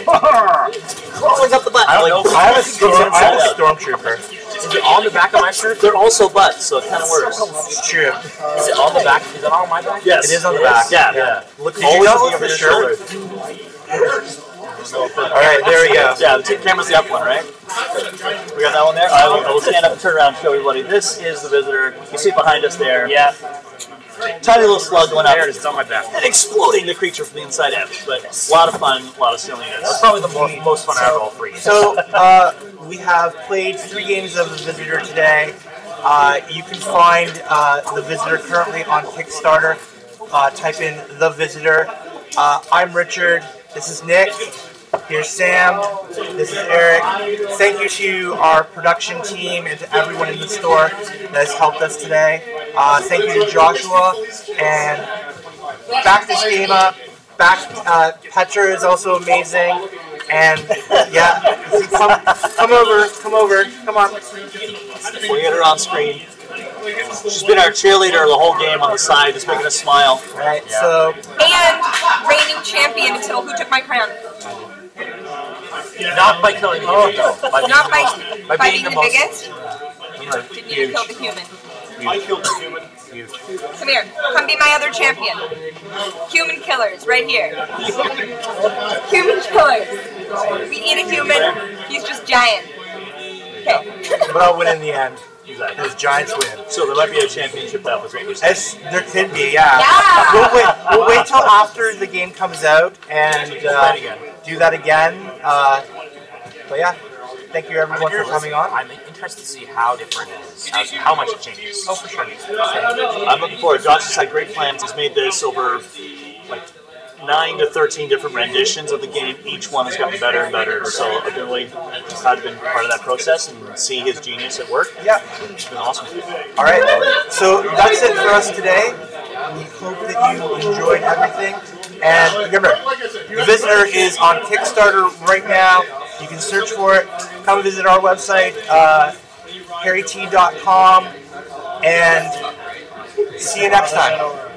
crawling up the butt. I don't like, know. I have a storm. I have a stormtrooper. Is it on the back of my shirt? They're also butts, so it kind of works. It's true. Is it on the back? Is it on my back? Yes, It is on the back. Yeah, Yeah. Look, Did you always not looking look over for your sure? shoulder. All right, there we go. Yeah, the camera's the up one, right? We got that one there. I will, I will stand up and turn around and show everybody. This is the visitor. You see it behind us there. Yeah. Tiny little slug going up There it is. On my back. and exploding the creature from the inside out. But a lot of fun, a lot of silliness. That's probably the most, most fun out of all three. So uh, we have played three games of the Visitor today. Uh, you can find uh, the Visitor currently on Kickstarter. Uh, type in the Visitor. Uh, I'm Richard. This is Nick. Here's Sam. This is Eric. Thank you to our production team and to everyone in the store that has helped us today. Uh, thank you to Joshua and back this game up. Back, uh, Petra is also amazing, and yeah, come, come over, come over, come on. We'll get her on screen. She's been our cheerleader the whole game on the side, just making us smile. Right, so And reigning champion until who took my crown. Not by killing the human, though. By being Not the by, most- by, by being the, the most- biggest. Didn't even kill the human. I killed the human. Come here. Come be my other champion. Human killers, right here. human killers. We eat a human. He's just giant. Okay. but I'll win in the end. Those Giants win. So there might be a championship battle, is what you're saying. As, there could be, yeah. Yeah. We'll wait. We'll wait till after the game comes out and uh, do that again. Uh, but yeah, thank you everyone for coming on. I'm interested to see how different it is, how, how much it changes. Oh, for sure. I'm looking forward. Josh has had great plans. He's made this over like nine to thirteen different renditions of the game. Each one has gotten better and better. So I've been really proud to be part of that process and see his genius at work. Yeah. It's been awesome. All right. So that's it for us today. We hope that you enjoyed everything. And remember, the Visitor is on Kickstarter right now. You can search for it. Come visit our website, uh, hairyt.com, and see you next time.